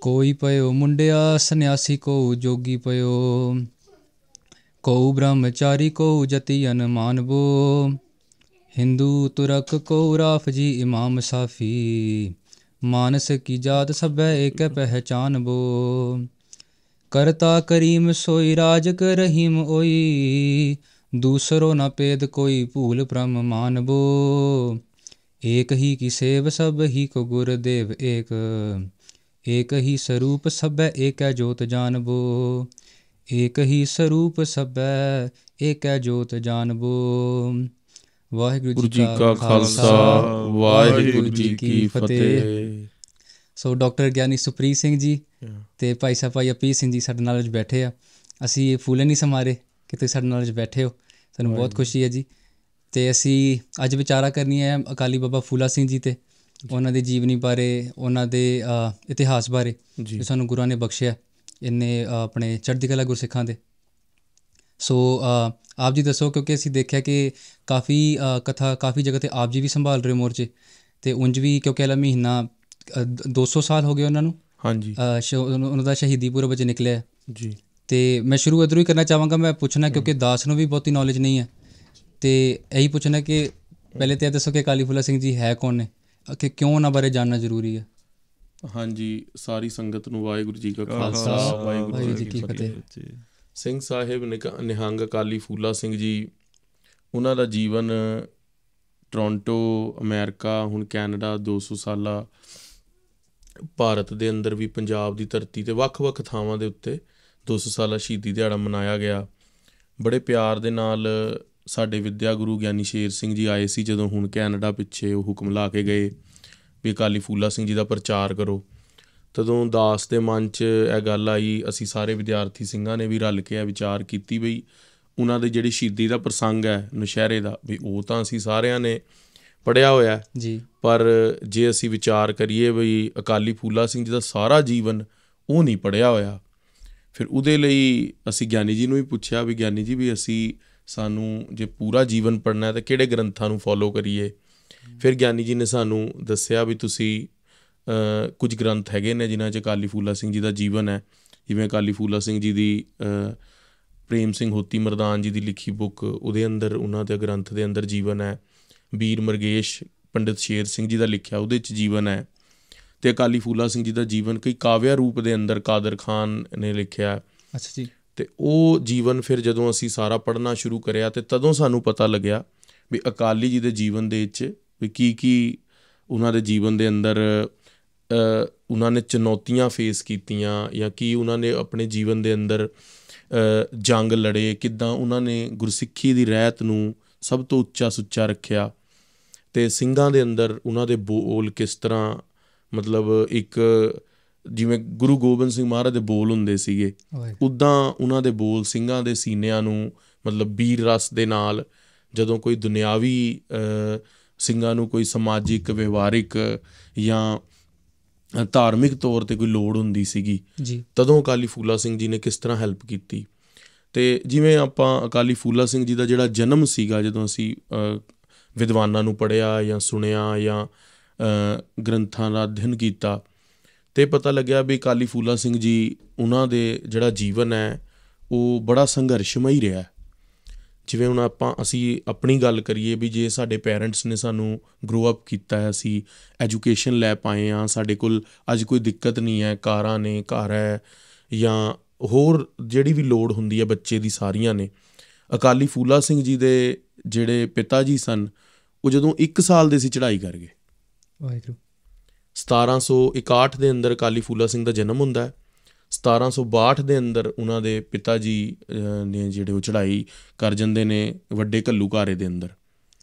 ਕੋਈ ਪਇਓ ਮੁੰਡਿਆ, ਸੰਨਿਆਸੀ ਕੋ ਜੋਗੀ ਪਇਓ। ਕੋ ਬ੍ਰਹਮਚਾਰੀ ਕੋ ਜਤੀ ਅਨਮਾਨਬੋ ਹਿੰਦੂ ਤੁਰਕ ਕੋ ਰਾਫਜੀ ਇਮਾਮ ਸਾਫੀ। ਮਾਨਸ ਕੀ ਜਾਤ ਸਭੈ ਏਕ ਪਹਿਚਾਨਬੋ ਕਰਤਾ ਕਰੀਮ ਸੋਈ, ਰਾਜਕ ਰਹੀਮ ਓਈ। ਦੂਸਰੋ ਨ ਪੇਦ ਕੋਈ ਭੂਲ ਪ੍ਰਮ ਮਾਨਬੋ ਏਕ ਹੀ ਕੀ ਸੇਵ, ਸਭ ਹੀ ਕੋ ਗੁਰਦੇਵ ਏਕ। ਏਕ ਹੀ ਸਰੂਪ ਸਭੈ ਏਕੈ ਜੋਤ ਜਾਣਬੋ ਏਕ ਹੀ ਸਰੂਪ ਸਭੈ ਏਕੈ ਜੋਤ ਜਾਣਬੋ ਵਾਹਿਗੁਰੂ ਜੀ ਕਾ ਖਾਲਸਾ ਵਾਹਿਗੁਰੂ ਜੀ ਕੀ ਫਤਿਹ। ਸੋ ਡਾਕਟਰ ਗਿਆਨੀ ਸੁਪ੍ਰੀਤ ਸਿੰਘ ਜੀ ਤੇ ਭਾਈ ਸਾਹਿਬ ਭਾਈ ਅਪੀ ਸਿੰਘ ਜੀ ਸਾਡੇ ਨਾਲ ਅੱਜ ਬੈਠੇ ਆ। ਅਸੀਂ ਇਹ ਫੁੱਲੇ ਨਹੀਂ ਸਮਾਰੇ ਕਿ ਤੁਸੀਂ ਸਾਡੇ ਨਾਲ ਅੱਜ ਬੈਠੇ ਹੋ। ਸਾਨੂੰ ਬਹੁਤ ਖੁਸ਼ੀ ਹੈ ਜੀ। ਤੇ ਅਸੀਂ ਅੱਜ ਵਿਚਾਰਾ ਕਰਨੀ ਹੈ ਅਕਾਲੀ ਬਾਬਾ ਫੂਲਾ ਸਿੰਘ ਜੀ ਤੇ। ਉਹਨਾਂ ਦੀ ਜੀਵਨੀ ਬਾਰੇ ਉਹਨਾਂ ਦੇ ਇਤਿਹਾਸ ਬਾਰੇ ਜੋ। ਸਾਨੂੰ ਗੁਰਾਂ ਨੇ ਬਖਸ਼ਿਆ ਇੰਨੇ ਆਪਣੇ ਚੜ੍ਹਦੀ ਕਲਾ ਗੁਰਸਿੱਖਾਂ ਦੇ। ਸੋ ਆਪ ਜੀ ਦੱਸੋ ਕਿਉਂਕਿ ਅਸੀਂ ਦੇਖਿਆ ਕਿ ਕਾਫੀ ਕਥਾ ਕਾਫੀ ਜਗ੍ਹਾ ਤੇ ਆਪ ਜੀ ਵੀ ਸੰਭਾਲ ਰਹੇ ਮੋਰਚੇ। ਤੇ ਉਂਝ ਵੀ ਕਿਉਂਕਿ ਇਹ ਮਹੀਨਾ 200 ਸਾਲ ਹੋ ਗਏ ਉਹਨਾਂ ਨੂੰ। ਹਾਂਜੀ। ਉਹਨਾਂ ਦਾ ਸ਼ਹੀਦੀ ਪੁਰਬ ਵਿੱਚ ਨਿਕਲਿਆ। ਜੀ। ਤੇ ਮੈਂ ਸ਼ੁਰੂ ਇਧਰੋਂ ਹੀ ਕਰਨਾ ਚਾਹਾਂਗਾ ਮੈਂ ਪੁੱਛਣਾ ਕਿਉਂਕਿ ਦਾਸ ਨੂੰ ਵੀ ਬਹੁਤੀ ਨੌਲੇਜ ਨਹੀਂ ਹੈ। ਤੇ ਇਹੀ ਪੁੱਛਣਾ ਕਿ ਪਹਿਲੇ ਤੇ ਦੱਸੋ ਕਿ ਕਾਲੀ ਫੁੱਲਾ ਸਿੰਘ ਜੀ ਹੈ ਕੌਣ ਨੇ? ਕਿ ਕਿਉਂ ਉਹਨਾਂ ਬਾਰੇ ਜਾਣਨਾ ਜ਼ਰੂਰੀ ਹੈ? ਹਾਂਜੀ ਸਾਰੀ ਸੰਗਤ ਨੂੰ ਵਾਹਿਗੁਰੂ ਜੀ ਕਾ ਖਾਲਸਾ ਵਾਹਿਗੁਰੂ ਜੀ ਕੀ ਫਤਿਹ। ਸਿੰਘ ਸਾਹਿਬ ਨਿਹੰਗ ਅਕਾਲੀ ਫੂਲਾ ਸਿੰਘ ਜੀ ਉਹਨਾਂ ਦਾ ਜੀਵਨ ਟੋਰਾਂਟੋ ਅਮਰੀਕਾ ਹੁਣ ਕੈਨੇਡਾ 200 ਸਾਲਾ ਭਾਰਤ ਦੇ ਅੰਦਰ ਵੀ ਪੰਜਾਬ ਦੀ ਧਰਤੀ ਤੇ ਵੱਖ-ਵੱਖ ਥਾਵਾਂ ਦੇ ਉੱਤੇ 200 ਸਾਲਾ ਸ਼ਹੀਦੀ ਦਿਹਾੜਾ ਮਨਾਇਆ ਗਿਆ। ਬੜੇ ਪਿਆਰ ਦੇ ਨਾਲ ਸਾਡੇ ਵਿਦਿਆ ਗੁਰੂ ਗਿਆਨੀ ਸ਼ੇਰ ਸਿੰਘ ਜੀ ਆਏ ਸੀ ਜਦੋਂ ਹੁਣ ਕੈਨੇਡਾ ਪਿੱਛੇ ਉਹ ਹੁਕਮ ਲਾ ਕੇ ਗਏ ਵੀ ਅਕਾਲੀ ਫੂਲਾ ਸਿੰਘ ਜੀ ਦਾ ਪ੍ਰਚਾਰ ਕਰੋ। ਤਦੋਂ ਦਾਸ ਦੇ ਮਨ 'ਚ ਇਹ ਗੱਲ ਆਈ ਅਸੀਂ ਸਾਰੇ ਵਿਦਿਆਰਥੀ ਸਿੰਘਾਂ ਨੇ ਵੀ ਰਲ ਕੇ ਇਹ ਵਿਚਾਰ ਕੀਤੀ ਬਈ ਉਹਨਾਂ ਦੇ ਜਿਹੜੀ ਸ਼ਹੀਦੀ ਦਾ ਪ੍ਰਸੰਗ ਹੈ ਨਸ਼ਹਿਰੇ ਦਾ ਵੀ ਉਹ ਤਾਂ ਅਸੀਂ ਸਾਰਿਆਂ ਨੇ ਪੜਿਆ ਹੋਇਆ ਜੀ। ਪਰ ਜੇ ਅਸੀਂ ਵਿਚਾਰ ਕਰੀਏ ਬਈ ਅਕਾਲੀ ਫੂਲਾ ਸਿੰਘ ਜੀ ਦਾ ਸਾਰਾ ਜੀਵਨ ਉਹ ਨਹੀਂ ਪੜਿਆ ਹੋਇਆ ਫਿਰ ਉਹਦੇ ਲਈ ਅਸੀਂ ਗਿਆਨੀ ਜੀ ਨੂੰ ਵੀ ਪੁੱਛਿਆ ਵੀ ਗਿਆਨੀ ਜੀ ਵੀ ਅਸੀਂ ਸਾਨੂੰ ਜੇ ਪੂਰਾ ਜੀਵਨ ਪੜਨਾ ਹੈ ਤਾਂ ਕਿਹੜੇ ਗ੍ਰੰਥਾਂ ਨੂੰ ਫੋਲੋ ਕਰੀਏ? ਫਿਰ ਗਿਆਨੀ ਜੀ ਨੇ ਸਾਨੂੰ ਦੱਸਿਆ ਵੀ ਤੁਸੀਂ ਕੁਝ ਗ੍ਰੰਥ ਹੈਗੇ ਨੇ ਜਿਨ੍ਹਾਂ 'ਚ ਅਕਾਲੀ ਫੂਲਾ ਸਿੰਘ ਜੀ ਦਾ ਜੀਵਨ ਹੈ। ਜਿਵੇਂ ਅਕਾਲੀ ਫੂਲਾ ਸਿੰਘ ਜੀ ਦੀ ਪ੍ਰੇਮ ਸਿੰਘ ਹੋਤੀ ਮਰਦਾਨ ਜੀ ਦੀ ਲਿਖੀ ਬੁੱਕ, ਉਹਦੇ ਅੰਦਰ, ਉਹਨਾਂ ਦੇ ਗ੍ਰੰਥ ਦੇ ਅੰਦਰ ਜੀਵਨ ਹੈ। ਵੀਰ ਮਰਗੇਸ਼, ਪੰਡਿਤ ਸ਼ੇਰ ਸਿੰਘ ਜੀ ਦਾ ਲਿਖਿਆ ਉਹਦੇ 'ਚ ਜੀਵਨ ਹੈ। ਤੇ ਅਕਾਲੀ ਫੂਲਾ ਸਿੰਘ ਜੀ ਦਾ ਜੀਵਨ ਕਈ ਕਾਵਿਆ ਰੂਪ ਦੇ ਅੰਦਰ ਕਾਦਰ ਖਾਨ ਨੇ ਲਿਖਿਆ ਅੱਛਾ ਜੀ। ਤੇ ਉਹ ਜੀਵਨ ਫਿਰ ਜਦੋਂ ਅਸੀਂ ਸਾਰਾ ਪੜ੍ਹਨਾ ਸ਼ੁਰੂ ਕਰਿਆ ਤੇ ਤਦੋਂ ਸਾਨੂੰ ਪਤਾ ਲੱਗਿਆ ਵੀ ਅਕਾਲੀ ਜੀ ਦੇ ਜੀਵਨ ਦੇ ਵਿੱਚ ਵੀ ਕੀ ਕੀ ਉਹਨਾਂ ਦੇ ਜੀਵਨ ਦੇ ਅੰਦਰ ਉਹਨਾਂ ਨੇ ਚੁਣੌਤੀਆਂ ਫੇਸ ਕੀਤੀਆਂ ਜਾਂ ਕੀ ਉਹਨਾਂ ਨੇ ਆਪਣੇ ਜੀਵਨ ਦੇ ਅੰਦਰ ਜੰਗ ਲੜੇ, ਕਿੱਦਾਂ ਉਹਨਾਂ ਨੇ ਗੁਰਸਿੱਖੀ ਦੀ ਰਹਿਤ ਨੂੰ ਸਭ ਤੋਂ ਉੱਚਾ ਸੁੱਚਾ ਰੱਖਿਆ ਤੇ ਸਿੰਘਾਂ ਦੇ ਅੰਦਰ ਉਹਨਾਂ ਦੇ ਬੋਲ ਕਿਸ ਤਰ੍ਹਾਂ ਮਤਲਬ ਇੱਕ ਜਿਵੇਂ ਗੁਰੂ ਗੋਬਿੰਦ ਸਿੰਘ ਮਹਾਰਾਜ ਦੇ ਬੋਲ ਹੁੰਦੇ ਸੀਗੇ ਉਦਾਂ ਉਹਨਾਂ ਦੇ ਬੋਲ ਸਿੰਘਾਂ ਦੇ ਸੀਨਿਆਂ ਨੂੰ ਮਤਲਬ ਵੀਰ ਰਸ ਦੇ ਨਾਲ ਜਦੋਂ ਕੋਈ ਦੁਨਿਆਵੀ ਸਿੰਘਾਂ ਨੂੰ ਕੋਈ ਸਮਾਜਿਕ ਵਿਵਹਾਰਿਕ ਜਾਂ ਧਾਰਮਿਕ ਤੌਰ ਤੇ ਕੋਈ ਲੋੜ ਹੁੰਦੀ ਸੀਗੀ ਤਦੋਂ ਅਕਾਲੀ ਫੂਲਾ ਸਿੰਘ ਜੀ ਨੇ ਕਿਸ ਤਰ੍ਹਾਂ ਹੈਲਪ ਕੀਤੀ? ਤੇ ਜਿਵੇਂ ਆਪਾਂ ਅਕਾਲੀ ਫੂਲਾ ਸਿੰਘ ਜੀ ਦਾ ਜਿਹੜਾ ਜਨਮ ਸੀਗਾ ਜਦੋਂ ਅਸੀਂ ਵਿਦਵਾਨਾਂ ਨੂੰ ਪੜਿਆ ਜਾਂ ਸੁਣਿਆ ਜਾਂ ਗ੍ਰੰਥਾਂ ਦਾ ਅਧਿਐਨ ਕੀਤਾ ਤੇ ਪਤਾ ਲੱਗਿਆ ਵੀ ਅਕਾਲੀ ਫੂਲਾ ਸਿੰਘ ਜੀ, ਉਹਨਾਂ ਦੇ ਜਿਹੜਾ ਜੀਵਨ ਹੈ, ਉਹ ਬੜਾ ਸੰਘਰਸ਼ਮਈ ਰਿਹਾ। ਜਿਵੇਂ ਹੁਣ ਆਪਾਂ, ਅਸੀਂ ਆਪਣੀ ਗੱਲ ਕਰੀਏ ਵੀ ਜੇ ਸਾਡੇ ਪੇਰੈਂਟਸ ਨੇ ਸਾਨੂੰ ਗਰੋ ਅਪ ਕੀਤਾ ਹੈ, ਅਸੀਂ ਐਜੂਕੇਸ਼ਨ ਲੈ ਪਾਏ ਆ ਸਾਡੇ ਕੋਲ ਅੱਜ ਕੋਈ ਦਿੱਕਤ ਨਹੀਂ ਹੈ, ਕਾਰਾਂ ਨੇ, ਘਰ ਹੈ, ਜਾਂ ਹੋਰ ਜਿਹੜੀ ਵੀ ਲੋੜ ਹੁੰਦੀ ਹੈ ਬੱਚੇ ਦੀ ਸਾਰੀਆਂ ਨੇ, ਅਕਾਲੀ ਫੂਲਾ ਸਿੰਘ ਜੀ ਦੇ ਜਿਹੜੇ ਪਿਤਾ ਜੀ ਸਨ, ਉਹ ਜਦੋਂ 1 ਸਾਲ ਦੇ ਸੀ ਚੜ੍ਹਾਈ ਕਰ ਗਏ ਵਾਹਿਗੁਰੂ। 1761 ਦੇ ਅੰਦਰ ਅਕਾਲੀ ਫੂਲਾ ਸਿੰਘ ਦਾ ਜਨਮ ਹੁੰਦਾ ਹੈ। 1762 ਦੇ ਅੰਦਰ ਉਹਨਾਂ ਦੇ ਪਿਤਾ ਜੀ ਨੇ ਜਿਹੜੇ ਉਹ ਚੜ੍ਹਾਈ ਕਰ ਜਾਂਦੇ ਨੇ ਵੱਡੇ ਘੱਲੂਘਾਰੇ ਦੇ ਅੰਦਰ।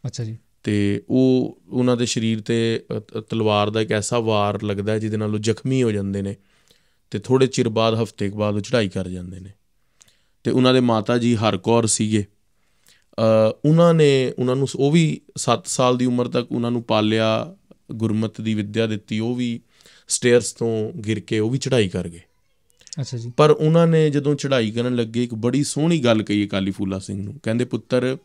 ਅੱਛਾ ਜੀ। ਤੇ ਉਹ ਉਹਨਾਂ ਦੇ ਸਰੀਰ ਤੇ ਤਲਵਾਰ ਦਾ ਇੱਕ ਐਸਾ ਵਾਰ ਲੱਗਦਾ ਜਿਹਦੇ ਨਾਲ ਉਹ ਜ਼ਖਮੀ ਹੋ ਜਾਂਦੇ ਨੇ ਤੇ ਥੋੜੇ ਚਿਰ ਬਾਅਦ ਹਫ਼ਤੇ ਬਾਅਦ ਉਹ ਚੜ੍ਹਾਈ ਕਰ ਜਾਂਦੇ ਨੇ। ਤੇ ਉਹਨਾਂ ਦੇ ਮਾਤਾ ਜੀ ਹਰਕੌਰ ਸੀਗੇ। ਉਹਨਾਂ ਨੇ ਉਹਨਾਂ ਨੂੰ ਉਹ ਵੀ 7 ਸਾਲ ਦੀ ਉਮਰ ਤੱਕ ਉਹਨਾਂ ਨੂੰ ਪਾਲਿਆ ਗੁਰਮਤ ਦੀ ਵਿੱਦਿਆ ਦਿੱਤੀ ਉਹ ਵੀ ਸਟੇਅਰਸ ਤੋਂ ਗਿਰ ਕੇ ਉਹ ਵੀ ਚੜ੍ਹਾਈ ਕਰ ਗਏ। ਅੱਛਾ ਜੀ। ਪਰ ਉਹਨਾਂ ਨੇ ਜਦੋਂ ਚੜ੍ਹਾਈ ਕਰਨ ਲੱਗੇ ਇੱਕ ਬੜੀ ਸੋਹਣੀ ਗੱਲ ਕਹੀ ਕਾਲੀ ਫੂਲਾ ਸਿੰਘ ਨੂੰ। ਕਹਿੰਦੇ ਪੁੱਤਰ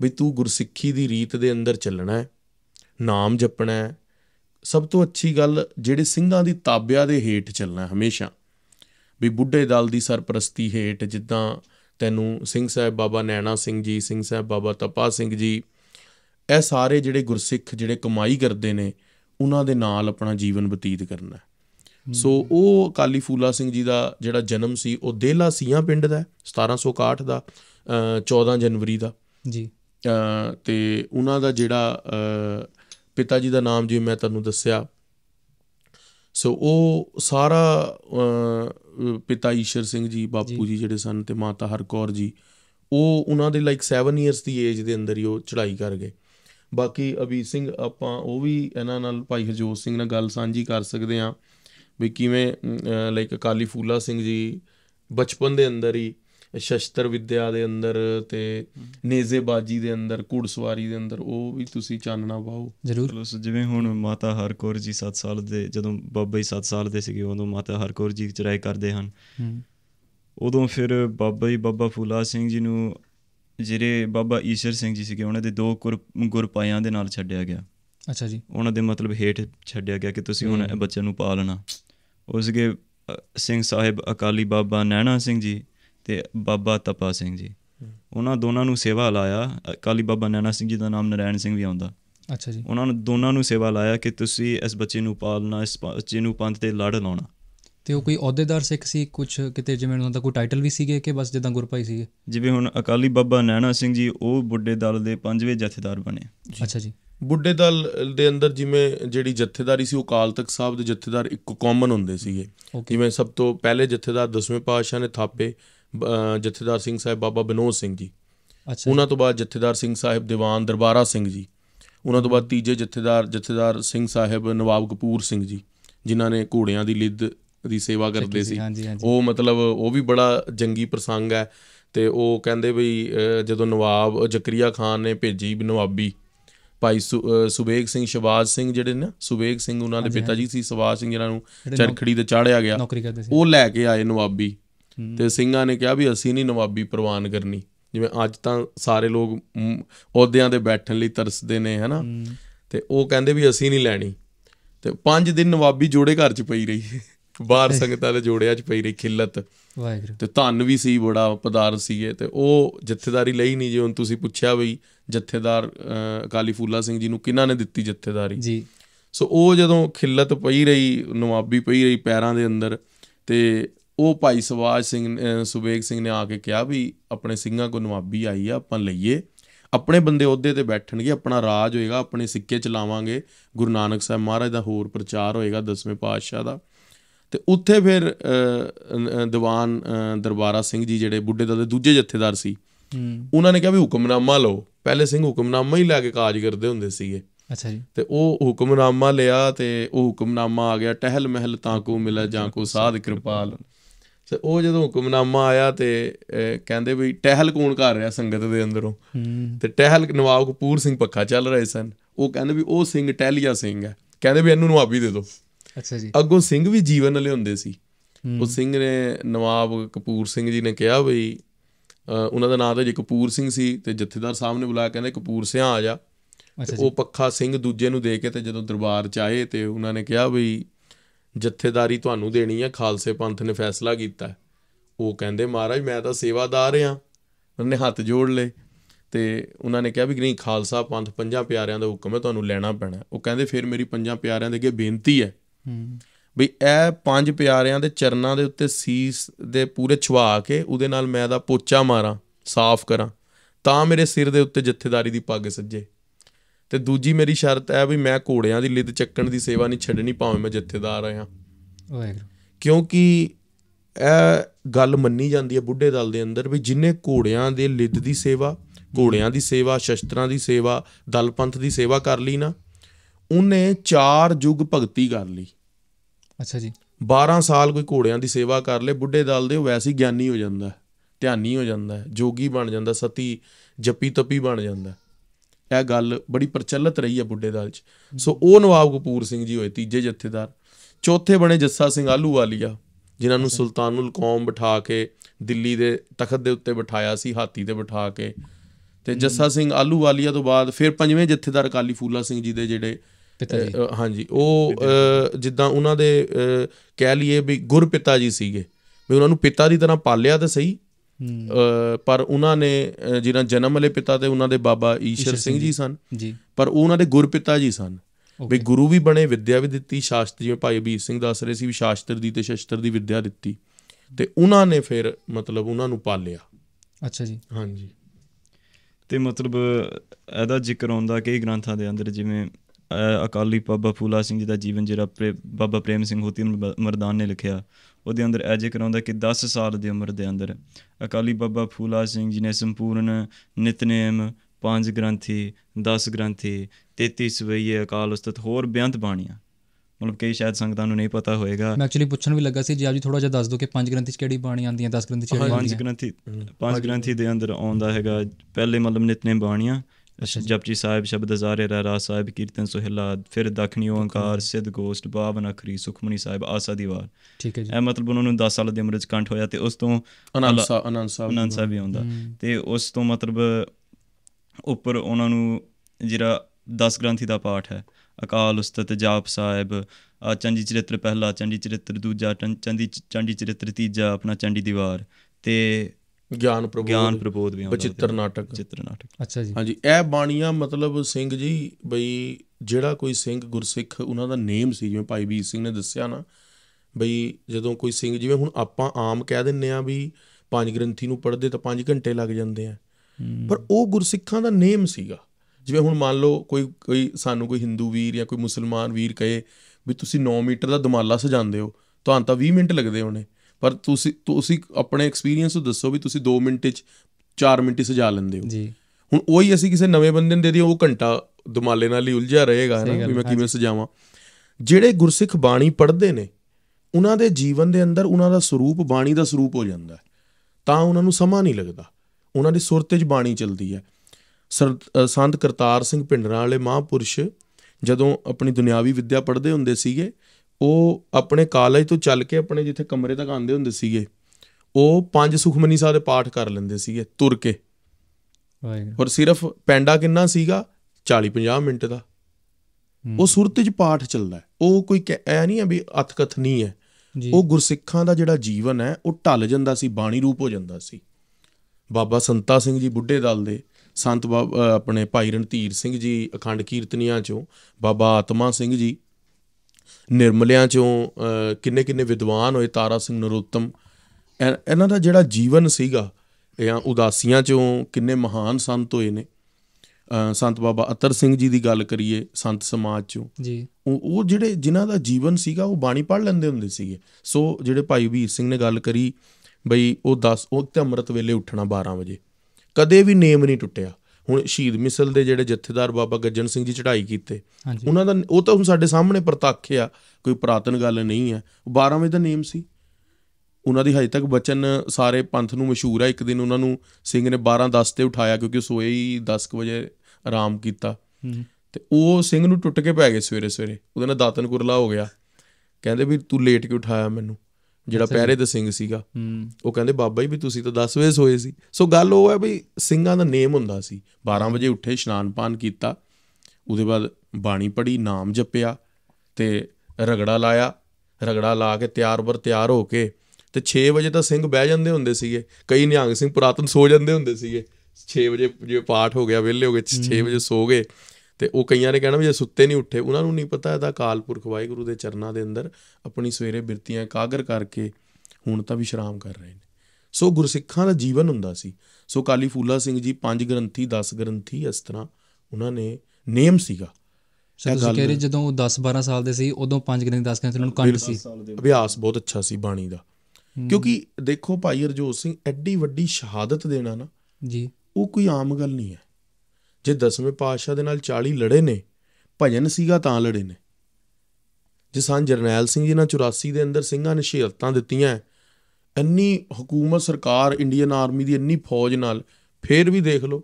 ਵੀ ਤੂੰ ਗੁਰਸਿੱਖੀ ਦੀ ਰੀਤ ਦੇ ਅੰਦਰ ਚੱਲਣਾ ਹੈ ਨਾਮ ਜਪਣਾ ਹੈ। ਸਭ ਤੋਂ ਅੱਛੀ ਗੱਲ ਜਿਹੜੇ ਸਿੰਘਾਂ ਦੀ ਤਾਬਿਆ ਦੇ ਹੇਠ ਚੱਲਣਾ ਹਮੇਸ਼ਾ। ਵੀ ਬੁੱਢੇ ਦਲ ਦੀ ਸਰਪ੍ਰਸਤੀ ਹੇਠ ਜਿੱਦਾਂ ਤੈਨੂੰ ਸਿੰਘ ਸਾਹਿਬ ਬਾਬਾ ਨੈਣਾ ਸਿੰਘ ਜੀ ਸਿੰਘ ਸਾਹਿਬ ਬਾਬਾ ਤਪਾ ਸਿੰਘ ਜੀ ਇਹ ਸਾਰੇ ਜਿਹੜੇ ਗੁਰਸਿੱਖ ਜਿਹੜੇ ਕਮਾਈ ਕਰਦੇ ਨੇ ਉਹਨਾਂ ਦੇ ਨਾਲ ਆਪਣਾ ਜੀਵਨ ਬਤੀਤ ਕਰਨਾ। ਸੋ ਉਹ ਅਕਾਲੀ ਫੂਲਾ ਸਿੰਘ ਜੀ ਦਾ ਜਿਹੜਾ ਜਨਮ ਸੀ ਉਹ ਦੇਲਾ ਸੀਆਂ ਪਿੰਡ ਦਾ ਹੈ, 1761 ਦਾ ਅ, 14 ਜਨਵਰੀ ਦਾ। ਜੀ। ਤੇ ਉਹਨਾਂ ਦਾ ਜਿਹੜਾ ਪਿਤਾ ਜੀ ਦਾ ਨਾਮ ਜਿਵੇਂ ਮੈਂ ਤੁਹਾਨੂੰ ਦੱਸਿਆ ਸੋ ਉਹ ਸਾਰਾ ਪਿਤਾ ਈਸ਼ਰ ਸਿੰਘ ਜੀ ਬਾਪੂ ਜੀ। ਜਿਹੜੇ ਸਨ ਤੇ ਮਾਤਾ ਹਰਕੌਰ ਜੀ ਉਹ ਉਹਨਾਂ ਦੇ ਲਾਈਕ 7 ਇਅਰਸ ਦੀ ਏਜ ਦੇ ਅੰਦਰ ਹੀ ਉਹ ਚੜ੍ਹਾਈ ਕਰ ਗਏ। ਬਾਕੀ ਅਭੀ ਸਿੰਘ ਆਪਾਂ ਉਹ ਵੀ ਇਹਨਾਂ ਨਾਲ ਭਾਈ ਹਰਜੋਤ ਸਿੰਘ ਨਾਲ ਗੱਲ ਸਾਂਝੀ ਕਰ ਸਕਦੇ ਹਾਂ ਵੀ ਕਿਵੇਂ ਲਾਈਕ ਅਕਾਲੀ ਫੂਲਾ ਸਿੰਘ ਜੀ ਬਚਪਨ ਦੇ ਅੰਦਰ ਹੀ ਸ਼ਸਤਰ ਵਿਦਿਆ ਦੇ ਅੰਦਰ ਤੇ ਨੇਜ਼ੇਬਾਜੀ ਦੇ ਅੰਦਰ ਘੁੜਸਵਾਰੀ ਦੇ ਅੰਦਰ ਉਹ ਵੀ ਤੁਸੀਂ ਚਾਨਣਾ ਪਾਓ। ਜ਼ਰੂਰ। ਜਿਵੇਂ ਹੁਣ ਮਾਤਾ ਹਰਕੌਰ ਜੀ 7 ਸਾਲ ਦੇ ਜਦੋਂ ਬਾਬਾ ਜੀ 7 ਸਾਲ ਦੇ ਸੀਗੇ ਉਦੋਂ ਮਾਤਾ ਹਰਕੌਰ ਜੀ ਚੜਾਈ ਕਰਦੇ ਹਨ। ਉਦੋਂ ਫਿਰ ਬਾਬਾ ਜੀ ਬਾਬਾ ਫੂਲਾ ਸਿੰਘ ਜੀ ਨੂੰ ਜਿਹੜੇ ਬਾਬਾ ਈਸ਼ਰ ਸਿੰਘ ਜੀ ਸੀਗੇ ਉਹਨਾਂ ਦੇ ਦੋ ਗੁਰ ਗੁਰਪਾਇਆਂ ਦੇ ਨਾਲ ਛੱਡਿਆ ਗਿਆ। ਅੱਛਾ ਜੀ। ਉਹਨਾਂ ਦੇ ਮਤਲਬ ਹੇਠ ਛੱਡਿਆ ਗਿਆ ਕਿ ਤੁਸੀਂ ਹੁਣ ਇਹ ਬੱਚੇ ਨੂੰ ਪਾਲਣਾ। ਉਹ ਸੀਗੇ ਅ, ਸਿੰਘ ਸਾਹਿਬ ਅਕਾਲੀ ਬਾਬਾ ਨੈਣਾ ਸਿੰਘ ਜੀ ਤੇ ਬਾਬਾ ਤਪਾ ਸਿੰਘ ਜੀ। ਉਹਨਾਂ ਦੋਨਾਂ ਨੂੰ ਸੇਵਾ ਲਾਇਆ। ਅਕਾਲੀ ਬਾਬਾ ਨੈਣਾ ਸਿੰਘ ਜੀ ਦਾ ਨਾਮ ਨਰੈਣ ਸਿੰਘ ਵੀ ਆਉਂਦਾ। ਅੱਛਾ ਜੀ। ਉਹਨਾਂ ਨੂੰ ਦੋਨਾਂ ਨੂੰ ਸੇਵਾ ਲਾਇਆ ਕਿ ਤੁਸੀਂ ਇਸ ਬੱਚੇ ਨੂੰ ਪਾਲਣਾ ਇਸ ਬੱਚੇ ਨੂੰ ਪੰਥ ਤੇ ਲੜ ਲਾਉਣਾ। ਤੇ ਉਹ ਕੋਈ ਅਹੁਦੇਦਾਰ ਸਿੱਖ ਸੀ ਕੁਝ ਕਿਤੇ ਜਿਵੇਂ ਉਹਨਾਂ ਦਾ ਕੋਈ ਟਾਈਟਲ ਵੀ ਸੀਗੇ ਕਿ ਬਸ ਜਿੱਦਾਂ ਗੁਰਪਾਈ ਸੀਗੇ? ਜਿਵੇਂ ਹੁਣ ਅਕਾਲੀ ਬਾਬਾ ਨੈਣਾ ਸਿੰਘ ਜੀ ਉਹ ਬੁੱਢੇ ਦਲ ਦੇ ਪੰਜਵੇਂ ਜਥੇਦਾਰ ਬਣੇ। ਅੱਛਾ ਜੀ। ਬੁੱਢੇ ਦਲ ਦੇ ਅੰਦਰ ਜਿਵੇਂ ਜਿਹੜੀ ਜਥੇਦਾਰੀ ਸੀ ਉਹ ਅਕਾਲ ਤਖਤ ਸਾਹਿਬ ਦੇ ਜਥੇਦਾਰ ਇੱਕ ਕਾਮਨ ਹੁੰਦੇ ਸੀਗੇ। ਜਿਵੇਂ ਸਭ ਤੋਂ ਪਹਿਲੇ ਜਥੇਦਾਰ ਦਸਵੇਂ ਪਾਤਸ਼ਾਹ ਨੇ ਥਾਪੇ ਜਥੇਦਾਰ ਸਿੰਘ ਸਾਹਿਬ ਬਾਬਾ ਵਿਨੋਦ ਸਿੰਘ ਜੀ। ਅੱਛਾ ਉਹਨਾਂ ਤੋਂ ਬਾਅਦ ਜਥੇਦਾਰ ਸਿੰਘ ਸਾਹਿਬ ਦੀਵਾਨ ਦਰਬਾਰਾ ਸਿੰਘ ਜੀ। ਉਹਨਾਂ ਤੋਂ ਬਾਅਦ ਤੀਜੇ ਜਥੇਦਾਰ ਜਥੇਦਾਰ ਸਿੰਘ ਸਾਹਿਬ ਨਵਾਬ ਕਪੂਰ ਸਿੰਘ ਜੀ ਜਿਨ੍ਹਾਂ ਨੇ ਘੋੜਿਆਂ ਦੀ ਲਿੱਦ ਦੀ ਸੇਵਾ ਕਰਦੇ ਸੀ। ਉਹ ਮਤਲਬ ਉਹ ਵੀ ਬੜਾ ਜੰਗੀ ਪ੍ਰਸੰਗ ਹੈ ਤੇ ਉਹ ਕਹਿੰਦੇ ਵੀ ਜਦੋਂ ਨਵਾਬ ਜ਼ਕਰੀਆ ਖਾਨ ਨੇ ਭੇਜੀ ਨਵਾਬੀ ਭਾਈ ਸੁਬੇਗ ਸਿੰਘ ਸ਼ਬਾਜ਼ ਸਿੰਘ ਜਿਹੜੇ ਨੇ ਸੁਬੇਗ ਸਿੰਘ ਉਹਨਾਂ ਦੇ ਪਿਤਾ ਜੀ ਸੀ ਸ਼ਬਾਜ਼ ਸਿੰਘ ਜਿਹਨਾਂ ਨੂੰ ਚਰਖੜੀ ਤੇ ਚਾੜਿਆ ਗਿਆ। ਉਹ ਲੈ ਕੇ ਆਏ ਨਵਾਬੀ। ਹੂੰ। ਤੇ ਸਿੰਘਾਂ ਨੇ ਕਿਹਾ ਵੀ ਅਸੀਂ ਨਹੀਂ ਨਵਾਬੀ ਪ੍ਰਵਾਨ ਕਰਨੀ। ਜਿਵੇਂ ਅੱਜ ਤਾਂ ਸਾਰੇ ਲੋਕ ਅਹੁਦਿਆਂ ਦੇ ਬੈਠਣ ਲਈ ਤਰਸਦੇ ਨੇ ਹਨਾ? ਹੂੰ। ਤੇ ਉਹ ਕਹਿੰਦੇ ਵੀ ਅਸੀਂ ਨਹੀਂ ਲੈਣੀ। ਤੇ ਪੰਜ ਦਿਨ ਨਵਾਬੀ ਜੋੜੇ ਘਰ 'ਚ ਪਈ ਰਹੀ। ਬਾਹਰ ਸੰਗਤਾਂ ਦੇ ਜੋੜਿਆਂ 'ਚ ਪਈ ਰਹੀ ਖਿੱਲਤ। ਵਾਹਿਗੁਰੂ। ਤੇ ਧਨ ਵੀ ਸੀ ਬੜਾ ਪਦਾਰ ਸੀਗੇ। ਤੇ ਉਹ ਜਥੇਦਾਰੀ ਲਈ ਨਹੀਂ ਜੇ ਹੁਣ ਤੁਸੀਂ ਪੁੱਛਿਆ ਬਈ ਜਥੇਦਾਰ ਅਕਾਲੀ ਫੂਲਾ ਸਿੰਘ ਜੀ ਨੂੰ ਕਿਹਨਾਂ ਨੇ ਦਿੱਤੀ ਜਥੇਦਾਰੀ? ਜੀ। ਸੋ ਉਹ ਜਦੋਂ ਖਿੱਲਤ ਪਈ ਰਹੀ ਨਵਾਬੀ ਪਈ ਰਹੀ ਪੈਰਾਂ ਦੇ ਅੰਦਰ ਤੇ ਉਹ ਭਾਈ ਸਵਾਜ ਸਿੰਘ ਸੁਬੇਗ ਸਿੰਘ ਨੇ ਆ ਕੇ ਕਿਹਾ ਵੀ ਆਪਣੇ ਸਿੰਘਾਂ ਕੋ ਨਵਾਬੀ ਆਈ ਆ ਆਪਾਂ ਲਈਏ। ਆਪਣੇ ਬੰਦੇ ਅਹੁਦੇ ਤੇ ਬੈਠਣਗੇ ਆਪਣਾ ਰਾਜ ਹੋਏਗਾ ਆਪਣੇ ਸਿੱਕੇ ਚਲਾਵਾਂਗੇ। ਗੁਰੂ ਨਾਨਕ ਸਾਹਿਬ ਮਹਾਰਾਜ ਦਾ ਹੋਰ ਪ੍ਰਚਾਰ ਹੋਏਗਾ ਦਸਵੇਂ ਪਾਤਸ਼ਾਹ ਦਾ। ਤੇ ਉੱਥੇ ਫਿਰ ਦੀਵਾਨ ਦਰਬਾਰਾ ਸਿੰਘ ਜੀ ਜਿਹੜੇ ਬੁੱਢੇ ਦਲ ਦੇ ਦੂਜੇ ਜਥੇਦਾਰ ਸੀ ਉਹਨਾਂ ਨੇ ਕਿਹਾ ਵੀ ਹੁਕਮਨਾਮਾ ਲਓ। ਪਹਿਲੇ ਸਿੰਘ ਹੁਕਮਨਾਮਾ ਹੀ ਲੈ ਕੇ ਕਾਜ ਕਰਦੇ ਹੁੰਦੇ ਸੀਗੇ। ਅੱਛਾ ਜੀ। ਤੇ ਉਹ ਹੁਕਮਨਾਮਾ ਲਿਆ ਤੇ ਉਹ ਹੁਕਮਨਾਮਾ ਆ ਗਿਆ ਟਹਿਲ ਮਹਿਲ ਤਾਂ ਕੋ ਮਿਲੇ ਜਾਂ ਕੋ ਸਾਧ ਕਿਰਪਾਲ। ਤੇ ਉਹ ਜਦੋਂ ਹੁਕਮਨਾਮਾ ਆਇਆ ਤੇ ਕਹਿੰਦੇ ਵੀ ਟਹਿਲ ਕੌਣ ਕਰ ਰਿਹਾ ਸੰਗਤ ਦੇ ਅੰਦਰੋਂ? ਤੇ ਟਹਿਲ ਨਵਾਬ ਕਪੂਰ ਸਿੰਘ ਪੱਖਾ ਚੱਲ ਰਹੇ ਸਨ। ਉਹ ਕਹਿੰਦੇ ਵੀ ਉਹ ਸਿੰਘ ਟਹਿਲੀਆ ਸਿੰਘ ਹੈ। ਕਹਿੰਦੇ ਵੀ ਇਹਨੂੰ ਨਵਾਬੀ ਦੇ ਦਿਓ। ਅੱਛਾ ਜੀ ਅੱਗੋਂ ਸਿੰਘ ਵੀ ਜੀਵਨ ਵਾਲੇ ਹੁੰਦੇ ਸੀ। ਉਹ ਸਿੰਘ ਨੇ ਨਵਾਬ ਕਪੂਰ ਸਿੰਘ ਜੀ ਨੇ ਕਿਹਾ ਅਹ, ਉਹਨਾਂ ਦਾ ਨਾਮ ਤਾਂ ਜੀ ਕਪੂਰ ਸਿੰਘ ਸੀ ਤੇ ਜਥੇਦਾਰ ਸਾਹਿਬ ਨੇ ਬੁਲਾਇਆ ਕਹਿੰਦੇ ਕਪੂਰ ਸਿਆਂ ਆ ਜਾ ਉਹ ਪੱਖਾ ਸਿੰਘ ਦੂਜੇ ਨੂੰ ਦੇ ਕੇ ਤੇ ਜਦੋਂ ਦਰਬਾਰ ਚ ਆਏ ਤੇ ਉਹਨਾਂ ਨੇ ਕਿਹਾ ਵੀ ਜਥੇਦਾਰੀ ਤੁਹਾਨੂੰ ਦੇਣੀ ਹੈ ਖਾਲਸੇ ਪੰਥ ਨੇ ਫੈਸਲਾ ਕੀਤਾ। ਉਹ ਕਹਿੰਦੇ ਮਹਾਰਾਜ ਮੈਂ ਤਾਂ ਸੇਵਾਦਾਰ ਆ ਉਹਨੇ ਹੱਥ ਜੋੜ ਲਏ ਤੇ ਉਹਨਾਂ ਨੇ ਕਿਹਾ ਵੀ ਨਹੀਂ ਖਾਲਸਾ ਪੰਥ ਪੰਜਾਂ ਪਿਆਰਿਆਂ ਦਾ ਹੁਕਮ ਹੈ ਤੁਹਾਨੂੰ ਲੈਣਾ ਪੈਣਾ। ਉਹ ਕਹਿੰਦੇ ਫਿਰ ਮੇਰੀ ਪੰਜਾਂ ਪਿਆਰਿਆਂ ਦੇ ਅੱਗੇ ਬੇਨਤੀ ਹੈ ਹੂੰ ਵੀ ਇਹ ਪੰਜ ਪਿਆਰਿਆਂ ਦੇ ਚਰਨਾਂ ਦੇ ਉੱਤੇ ਸੀਸ ਦੇ ਪੂਰੇ ਛੁਆ ਕੇ ਉਹਦੇ ਨਾਲ ਮੈਂ ਦਾ ਪੋਚਾ ਮਾਰਾਂ ਸਾਫ਼ ਕਰਾਂ। ਤਾਂ ਮੇਰੇ ਸਿਰ ਦੇ ਉੱਤੇ ਜਥੇਦਾਰੀ ਦੀ ਪੱਗ ਸੱਜੇ। ਤੇ ਦੂਜੀ ਮੇਰੀ ਸ਼ਰਤ ਹੈ ਵੀ ਮੈਂ ਘੋੜਿਆਂ ਦੀ ਲਿੱਦ ਚੱਕਣ ਦੀ ਸੇਵਾ ਨਹੀਂ ਛੱਡਣੀ ਭਾਵੇਂ ਮੈਂ ਜਥੇਦਾਰ ਆਇਆ ਕਿਉਂਕਿ ਇਹ ਗੱਲ ਮੰਨੀ ਜਾਂਦੀ ਹੈ ਬੁੱਢੇ ਦਲ ਦੇ ਅੰਦਰ ਵੀ ਜਿਨੇ ਘੋੜਿਆਂ ਦੇ ਲਿੱਦ ਦੀ ਸੇਵਾ ਘੋੜਿਆਂ ਦੀ ਸੇਵਾ ਸ਼ਸਤਰਾਂ ਦੀ ਸੇਵਾ ਦਲ ਪੰਥ ਦੀ ਸੇਵਾ ਕਰ ਲਈ ਨਾ ਉਹਨੇ ਚਾਰ ਯੁੱਗ ਭਗਤੀ ਕਰ ਲਈ। ਅੱਛਾ ਜੀ। 12 ਸਾਲ ਕੋਈ ਘੋੜਿਆਂ ਦੀ ਸੇਵਾ ਕਰ ਲੇ ਬੁੱਢੇ ਦਲ ਦੇ ਉਹ ਵੈਸੇ ਹੀ ਗਿਆਨੀ ਹੋ ਜਾਂਦਾ ਧਿਆਨੀ ਹੋ ਜਾਂਦਾ ਜੋਗੀ ਬਣ ਜਾਂਦਾ ਸਤੀ ਜੱਪੀ ਤਪੀ ਬਣ ਜਾਂਦਾ। ਇਹ ਗੱਲ ਬੜੀ ਪ੍ਰਚਲਿਤ ਰਹੀ ਹੈ ਬੁੱਢੇ ਦਲ 'ਚ। ਸੋ ਉਹ ਨਵਾਬ ਕਪੂਰ ਸਿੰਘ ਜੀ ਹੋਏ ਤੀਜੇ ਜਥੇਦਾਰ। ਚੌਥੇ ਬਣੇ ਜੱਸਾ ਸਿੰਘ ਆਲੂਵਾਲੀਆ ਜਿਨ੍ਹਾਂ ਨੂੰ ਸੁਲਤਾਨੁਲ ਕੌਮ ਬਿਠਾ ਕੇ ਦਿੱਲੀ ਦੇ ਤਖਤ ਦੇ ਉੱਤੇ ਬਿਠਾਇਆ ਸੀ ਹਾਥੀ ਤੇ ਬਿਠਾ ਕੇ। ਤੇ ਜੱਸਾ ਸਿੰਘ ਆਲੂਵਾਲੀਆ ਤੋਂ ਬਾਅਦ ਫਿਰ ਪੰਜਵੇਂ ਜਥੇਦਾਰ ਅਕਾਲੀ ਫੂਲਾ ਸਿੰਘ ਜੀ ਦੇ ਜਿਹੜੇ ਪਿਤਾ ਜੀ। ਹਾਂਜੀ ਉਹ ਜਿੱਦਾਂ ਉਹਨਾਂ ਦੇ ਕਹਿ ਲਈਏ ਵੀ ਗੁਰਪਿਤਾ ਜੀ ਸੀਗੇ। ਵੀ ਉਹਨਾਂ ਨੂੰ ਪਿਤਾ ਦੀ ਤਰ੍ਹਾਂ ਪਾਲਿਆ ਤਾਂ ਸਹੀ ਪਰ ਉਹਨਾਂ ਨੇ ਜਿਹਨਾਂ ਜਨਮ ਵਾਲੇ ਪਿਤਾ ਤੇ ਉਹਨਾਂ ਦੇ ਬਾਬਾ ਈਸ਼ਰ ਸਿੰਘ ਜੀ ਸਨ ਜੀ। ਪਰ ਉਹ ਉਹਨਾਂ ਦੇ ਗੁਰਪਿਤਾ ਜੀ ਸਨ। ਵੀ ਗੁਰੂ ਵੀ ਬਣੇ ਵਿੱਦਿਆ ਵੀ ਦਿੱਤੀ ਸ਼ਾਸਤਰ ਜਿਵੇਂ ਭਾਈ ਵੀਰ ਸਿੰਘ ਦੱਸ ਰਹੇ ਸੀ ਵੀ ਸ਼ਾਸਤਰ ਦੀ ਤੇ ਸ਼ਸਤਰ ਦੀ ਵਿੱਦਿਆ ਦਿੱਤੀ। ਤੇ ਉਹਨਾਂ ਨੇ ਫਿਰ ਮਤਲਬ ਉਹਨਾਂ ਨੂੰ ਪਾਲਿਆ। ਅੱਛਾ ਜੀ। ਹਾਂਜੀ। ਤੇ ਮਤਲਬ ਇਹਦਾ ਜ਼ਿਕਰ ਆਉਂਦਾ ਕਈ ਗ੍ਰੰਥਾਂ ਦੇ ਅੰਦਰ ਜਿਵੇਂ ਅਕਾਲੀ ਬਾਬਾ ਫੂਲਾ ਸਿੰਘ ਜੀ ਦਾ ਜੀਵਨ ਜਿਹੜਾ ਪ੍ਰੇ- ਬਾਬਾ ਪ੍ਰੇਮ ਸਿੰਘ ਹੋਤੀ ਮਰਦਾਨ ਨੇ ਲਿਖਿਆ। ਉਹਦੇ ਅੰਦਰ ਇਹ ਜ਼ਿਕਰ ਆਉਂਦਾ ਕਿ 10 ਸਾਲ ਦੀ ਉਮਰ ਦੇ ਅੰਦਰ ਅਕਾਲੀ ਬਾਬਾ ਫੂਲਾ ਸਿੰਘ ਜੀ ਨੇ ਸੰਪੂਰਨ ਨਿਤਨੇਮ ਪੰਜ ਗ੍ਰੰਥੀ 10 ਗ੍ਰੰਥੀ 33 ਸਵਈਏ ਅਕਾਲ ਉਸਤਤ ਹੋਰ ਬੇਅੰਤ ਬਾਣੀਆਂ। ਮਤਲਬ ਕਈ ਸ਼ਾਇਦ ਸੰਗਤਾਂ ਨੂੰ ਨਹੀਂ ਪਤਾ ਹੋਏਗਾ। ਮੈਂ ਐਕਚੁਅਲੀ ਪੁੱਛਣ ਵੀ ਲੱਗਾ ਸੀ ਜੀ ਆਪ ਜੀ ਥੋੜਾ ਜਿਹਾ ਦੱਸ ਦਿਓ ਕਿ ਪੰਜ ਗ੍ਰੰਥੀ ਚ ਕਿਹੜੀ ਬਾਣੀ ਆਉਂਦੀਆਂ 10 ਗ੍ਰੰਥੀ ਚ ਕਿਹੜੀ ਪੰਜ ਆਉਂਦੀਆਂ ਗ੍ਰੰਥੀ ਪੰਜ ਗ੍ਰੰਥੀ। ਦੇ ਅੰਦਰ ਆਉਂਦਾ ਹੈਗਾ ਪਹਿਲੇ ਮਤਲਬ ਨਿਤਨੇਮ ਬਾਣੀਆਂ। ਜਪਜੀ ਸਾਹਿਬ ਸ਼ਬਦ ਹਜ਼ਾਰੇ ਰਹਿਰਾ ਸਾਹਿਬ ਕੀਰਤਨ ਸੁਹਿਲਾ ਫਿਰ ਦਖਣੀ ਓੰਕਾਰ ਸਿੱਧ ਗੋਸ਼ਟ ਬਾਵਨ ਅਖਰੀ ਸੁਖਮਨੀ ਸਾਹਿਬ ਆਸਾ ਦੀ ਵਾਰ। ਠੀਕ ਹੈ ਜੀ। ਇਹ ਮਤਲਬ ਉਹਨਾਂ ਨੂੰ 10 ਸਾਲ ਦੀ ਉਮਰ ਵਿੱਚ ਕੰਠ ਹੋਇਆ ਤੇ ਉਸ ਤੋਂ ਅਨੰਦ ਸਾਹਿਬ ਅਨੰਦ ਸਾਹਿਬ ਅਨੰਦ ਸਾਹਿਬ ਵੀ ਆਉਂਦਾ। ਹੂੰ। ਤੇ ਉਸ ਤੋਂ ਮਤਲਬ ਉੱਪਰ ਉਹਨਾਂ ਨੂੰ ਜਿਹੜਾ 10 ਗ੍ਰੰਥੀ ਦਾ ਪਾਠ ਹੈ ਅਕਾਲ ਉਸਤਤ ਜਾਪ ਸਾਹਿਬ ਚੰਡੀ ਚਰਿੱਤਰ ਪਹਿਲਾ ਚੰਡੀ ਚਰਿੱਤਰ ਦੂਜਾ ਚੰਡੀ ਚੰਡੀ ਚਰਿੱਤਰ ਤੀਜਾ ਆਪਣਾ ਚੰਡੀ ਦੀਵਾਰ। ਤੇ ਗਿਆਨ ਪ੍ਰਭੂ ਗਿਆਨ ਪ੍ਰਬੋਧ ਵੀ ਆਉਂਦਾ ਬਚਿੱਤਰ ਨਾਟਕ। ਚਿੱਤਰ ਨਾਟਕ। ਅੱਛਾ ਜੀ। ਹਾਂਜੀ ਇਹ ਬਾਣੀਆਂ ਮਤਲਬ ਸਿੰਘ ਜੀ ਬਈ ਜਿਹੜਾ ਕੋਈ ਸਿੰਘ ਗੁਰਸਿੱਖ ਉਹਨਾਂ ਦਾ ਨੇਮ ਸੀ ਜਿਵੇਂ ਭਾਈ ਵੀਰ ਸਿੰਘ ਨੇ ਦੱਸਿਆ ਨਾ ਬਈ ਜਦੋਂ ਕੋਈ ਸਿੰਘ ਜਿਵੇਂ ਹੁਣ ਆਪਾਂ ਆਮ ਕਹਿ ਦਿੰਨੇ ਆ ਵੀ ਪੰਜ ਗ੍ਰੰਥੀ ਨੂੰ ਪੜ੍ਹਦੇ ਤਾਂ 5 ਘੰਟੇ ਲੱਗ ਜਾਂਦੇ ਆ। ਹੂੰ। ਪਰ ਉਹ ਗੁਰਸਿੱਖਾਂ ਦਾ ਨੇਮ ਸੀਗਾ। ਜਿਵੇਂ ਹੁਣ ਮੰਨ ਲਓ ਕੋਈ ਕੋਈ ਸਾਨੂੰ ਕੋਈ ਹਿੰਦੂ ਵੀਰ ਜਾਂ ਕੋਈ ਮੁਸਲਮਾਨ ਵੀਰ ਕਹੇ ਵੀ ਤੁਸੀਂ 9 ਮੀਟਰ ਦਾ ਦਮਾਲਾ ਸਜਾਉਂਦੇ ਹੋ ਤੁਹਾਨੂੰ ਤਾਂ 20 ਮਿੰਟ ਲੱਗਦੇ ਹੋਣੇ। ਪਰ ਤੁਸੀਂ ਤੁਸੀਂ ਆਪਣੇ ਐਕਸਪੀਰੀਅੰਸ ਤੋਂ ਦੱਸੋ ਵੀ ਤੁਸੀਂ 2 ਮਿੰਟ 'ਚ 4 ਮਿੰਟ 'ਚ ਸਜਾ ਲੈਂਦੇ ਹੋ। ਜੀ। ਹੁਣ ਉਹੀ ਅਸੀਂ ਕਿਸੇ ਨਵੇਂ ਬੰਦੇ ਨੂੰ ਦੇ ਦਈਏ ਉਹ ਘੰਟਾ ਦਮਾਲੇ ਨਾਲ ਹੀ ਉਲਝਿਆ ਰਹੇਗਾ ਨਾ ਵੀ ਮੈਂ ਹੈ, ਕਿਵੇਂ ਸਜਾਵਾਂ। ਜਿਹੜੇ ਗੁਰਸਿੱਖ ਬਾਣੀ ਪੜ੍ਹਦੇ ਨੇ ਉਹਨਾਂ ਦੇ ਜੀਵਨ ਦੇ ਅੰਦਰ ਉਹਨਾਂ ਦਾ ਸਰੂਪ ਬਾਣੀ ਦਾ ਸਰੂਪ ਹੋ ਜਾਂਦਾ ਹੈ। ਤਾਂ ਉਹਨਾਂ ਨੂੰ ਸਮਾਂ ਨਹੀਂ ਲੱਗਦਾ। ਉਹਨਾਂ ਦੀ ਸੁਰਤ 'ਚ ਬਾਣੀ ਚੱਲਦੀ ਹੈ। ਸੰਤ ਕਰਤਾਰ ਸਿੰਘ ਭਿੰਡਰਾਂ ਵਾਲੇ ਮਹਾਂਪੁਰਸ਼ ਜਦੋਂ ਆਪਣੀ ਦੁਨਿਆਵੀ ਵਿੱਦਿਆ ਪੜ੍ਹਦੇ ਹੁੰਦੇ ਸੀਗੇ ਉਹ ਆਪਣੇ ਕਾਲਜ ਤੋਂ ਚੱਲ ਕੇ ਆਪਣੇ ਜਿੱਥੇ ਕਮਰੇ ਤੱਕ ਆਉਂਦੇ ਹੁੰਦੇ ਸੀਗੇ ਉਹ ਪੰਜ ਸੁਖਮਨੀ ਸਾਹਿਬ ਦੇ ਪਾਠ ਕਰ ਲੈਂਦੇ ਸੀਗੇ ਤੁਰ ਕੇ। ਔਰ ਸਿਰਫ ਪੈਂਡਾ ਕਿੰਨਾ ਸੀਗਾ? 40 50 ਮਿੰਟ ਦਾ। ਉਹ ਸੁਰਤ 'ਚ ਪਾਠ ਚੱਲਦਾ। ਉਹ ਕੋਈ ਐ ਨਹੀਂ ਹੈ ਵੀ ਅਥ ਕਥ ਨਹੀਂ ਹੈ। ਉਹ ਗੁਰਸਿੱਖਾਂ ਦਾ ਜਿਹੜਾ ਜੀਵਨ ਹੈ ਉਹ ਢਲ ਜਾਂਦਾ ਸੀ ਬਾਣੀ ਰੂਪ ਹੋ ਜਾਂਦਾ ਸੀ। ਬਾਬਾ ਸੰਤਾ ਸਿੰਘ ਜੀ ਬੁੱਢੇ ਦਲ ਦੇ ਸੰਤ ਆਪਣੇ ਭਾਈ ਰਣਧੀਰ ਸਿੰਘ ਜੀ ਅਖੰਡ ਕੀਰਤਨੀਆਂ ਚੋਂ ਬਾਬਾ ਆਤਮਾ ਸਿੰਘ ਜੀ ਨਿਰਮਲਿਆਂ ਚੋਂ ਕਿੰਨੇ ਕਿੰਨੇ ਵਿਦਵਾਨ ਹੋਏ ਤਾਰਾ ਸਿੰਘ ਨਰੋਤਮ। ਇਹ- ਇਹਨਾਂ ਦਾ ਜਿਹੜਾ ਜੀਵਨ ਸੀਗਾ ਜਾਂ ਉਦਾਸੀਆਂ ਚੋਂ ਕਿੰਨੇ ਮਹਾਨ ਸੰਤ ਹੋਏ ਨੇ। ਸੰਤ ਬਾਬਾ ਅਤਰ ਸਿੰਘ ਜੀ ਦੀ ਗੱਲ ਕਰੀਏ ਸੰਤ ਸਮਾਜ ਚੋਂ। ਜੀ। ਉਹ ਉਹ ਜਿਹੜੇ ਜਿਨ੍ਹਾਂ ਦਾ ਜੀਵਨ ਸੀਗਾ ਉਹ ਬਾਣੀ ਪੜ੍ਹ ਲੈਂਦੇ ਹੁੰਦੇ ਸੀਗੇ। ਸੋ ਜਿਹੜੇ ਭਾਈ ਵੀਰ ਸਿੰਘ ਨੇ ਗੱਲ ਕਰੀ ਬਈ ਉਹ 10 ਉਹ ਤੇ ਅੰਮ੍ਰਿਤ ਵੇਲੇ ਉੱਠਣਾ 12 ਵਜੇ। ਕਦੇ ਵੀ ਨੇਮ ਨਹੀਂ ਟੁੱਟਿਆ। ਹੁਣ ਸ਼ਹੀਦ ਮਿਸਲ ਦੇ ਜਿਹੜੇ ਜਥੇਦਾਰ ਬਾਬਾ ਗੱਜਣ ਸਿੰਘ ਜੀ ਚੜ੍ਹਾਈ ਕੀਤੇ ਉਹਨਾਂ ਦਾ ਉਹ ਤਾਂ ਹੁਣ ਸਾਡੇ ਸਾਹਮਣੇ ਪ੍ਰਤੱਖ ਆ ਕੋਈ ਪੁਰਾਤਨ ਗੱਲ ਨਹੀਂ ਹੈ ਉਹ 12 ਵਜੇ ਦਾ ਨੇਮ ਸੀ। ਉਹਨਾਂ ਦੀ ਹਜੇ ਤੱਕ ਬਚਨ ਸਾਰੇ ਪੰਥ ਨੂੰ ਮਸ਼ਹੂਰ ਹੈ ਇੱਕ ਦਿਨ ਉਹਨਾਂ ਨੂੰ ਸਿੰਘ ਨੇ 12 10 ਤੇ ਉਠਾਇਆ ਕਿਉਂਕਿ ਸੋਏ ਹੀ 10 ਕੁ ਵਜੇ ਆਰਾਮ ਕੀਤਾ। ਤੇ ਉਹ ਸਿੰਘ ਨੂੰ ਟੁੱਟ ਕੇ ਪੈ ਗਏ ਸਵੇਰੇ ਸਵੇਰੇ ਉਹਦੇ ਨਾਲ ਦਾਤਨ ਕੁਰਲਾ ਹੋ ਗਿਆ। ਕਹਿੰਦੇ ਵੀ ਤੂੰ ਲੇਟ ਕਿਉਂ ਉਠਾਇਆ ਮੈਨੂੰ। ਜਿਹੜਾ। ਪਹਿਰੇ ਦਾ ਸਿੰਘ ਸੀਗਾ ਉਹ ਕਹਿੰਦੇ ਬਾਬਾ ਜੀ ਵੀ ਤੁਸੀਂ ਤਾਂ 10 ਵਜੇ ਸੋਏ ਸੀ। ਸੋ ਗੱਲ ਉਹ ਹੈ ਵੀ ਸਿੰਘਾਂ ਦਾ ਨੇਮ ਹੁੰਦਾ ਸੀ। 12 ਵਜੇ ਉੱਠੇ ਇਸ਼ਨਾਨ ਪਾਨ ਕੀਤਾ। ਉਹਦੇ ਬਾਅਦ ਬਾਣੀ ਪੜ੍ਹੀ ਨਾਮ ਜਪਿਆ ਤੇ ਰਗੜਾ ਲਾਇਆ। ਰਗੜਾ ਲਾ ਕੇ ਤਿਆਰ ਬਰ ਤਿਆਰ ਹੋ ਕੇ ਤੇ 6 ਵਜੇ ਤਾਂ ਸਿੰਘ ਬਹਿ ਜਾਂਦੇ ਹੁੰਦੇ ਸੀਗੇ। ਕਈ ਨਿਹੰਗ ਸਿੰਘ ਪੁਰਾਤਨ ਸੋ ਜਾਂਦੇ ਹੁੰਦੇ ਸੀਗੇ। 6 ਵਜੇ ਜੇ ਪਾਠ ਹੋ ਗਿਆ ਵਿਹਲੇ ਹੋ ਗਏ 6 ਵਜੇ ਸੋ ਗਏ। ਤੇ ਉਹ ਕਈਆਂ ਨੇ ਕਹਿਣਾ ਵੀ ਜੇ ਸੁੱਤੇ ਨਹੀਂ ਉੱਠੇ ਉਹਨਾਂ ਨੂੰ ਨਹੀਂ ਪਤਾ ਇਹਦਾ ਅਕਾਲ ਪੁਰਖ ਵਾਹਿਗੁਰੂ ਦੇ ਚਰਨਾਂ ਦੇ ਅੰਦਰ ਆਪਣੀ ਸਵੇਰੇ ਬਿਰਤੀਆਂ ਇਕਾਗਰ ਕਰਕੇ ਹੁਣ ਤਾਂ ਵਿਸ਼ਰਾਮ ਕਰ ਰਹੇ ਨੇ। ਸੋ ਗੁਰਸਿੱਖਾਂ ਦਾ ਜੀਵਨ ਹੁੰਦਾ ਸੀ। ਸੋ ਕਾਲੀ ਫੂਲਾ ਸਿੰਘ ਜੀ ਪੰਜ ਗ੍ਰੰਥੀ 10 ਗ੍ਰੰਥੀ ਇਸ ਤਰ੍ਹਾਂ ਉਹਨਾਂ ਨੇ ਨੇਮ ਸੀਗਾ। ਤੁਸੀਂ ਕਹਿ ਰਹੇ ਜਦੋਂ ਉਹ 10 12 ਸਾਲ ਦੇ ਸੀ ਉਦੋਂ ਪੰਜ ਗ੍ਰੰਥੀ 10 ਗ੍ਰੰਥੀ ਉਹਨਾਂ ਨੂੰ ਕੰਠ ਸੀ। ਅਭਿਆਸ ਬਹੁਤ ਅੱਛਾ ਸੀ ਬਾਣੀ ਦਾ। ਕਿਉਂਕਿ ਦੇਖੋ ਭਾਈ ਹਰਜੋਤ ਸਿੰਘ ਐਡੀ ਵੱਡੀ ਸ਼ਹਾਦਤ ਦੇਣਾ ਨਾ ਜੀ। ਉਹ ਕੋਈ ਆਮ ਗੱਲ ਨਹੀਂ ਹੈ। ਜੇ ਦਸਵੇਂ ਪਾਤਸ਼ਾਹ ਦੇ ਨਾਲ 40 ਲੜੇ ਨੇ ਭਜਨ ਸੀਗਾ ਤਾਂ ਲੜੇ ਨੇ। ਜੇ ਸਾਂ ਜਰਨੈਲ ਸਿੰਘ ਜੀ ਨਾਲ 84 ਦੇ ਅੰਦਰ ਸਿੰਘਾਂ ਨੇ ਸ਼ਹਾਦਤਾਂ ਦਿੱਤੀਆਂ ਇੰਨੀ ਹਕੂਮਤ ਸਰਕਾਰ ਇੰਡੀਅਨ ਆਰਮੀ ਦੀ ਇੰਨੀ ਫੌਜ ਨਾਲ ਫੇਰ ਵੀ ਦੇਖ ਲਓ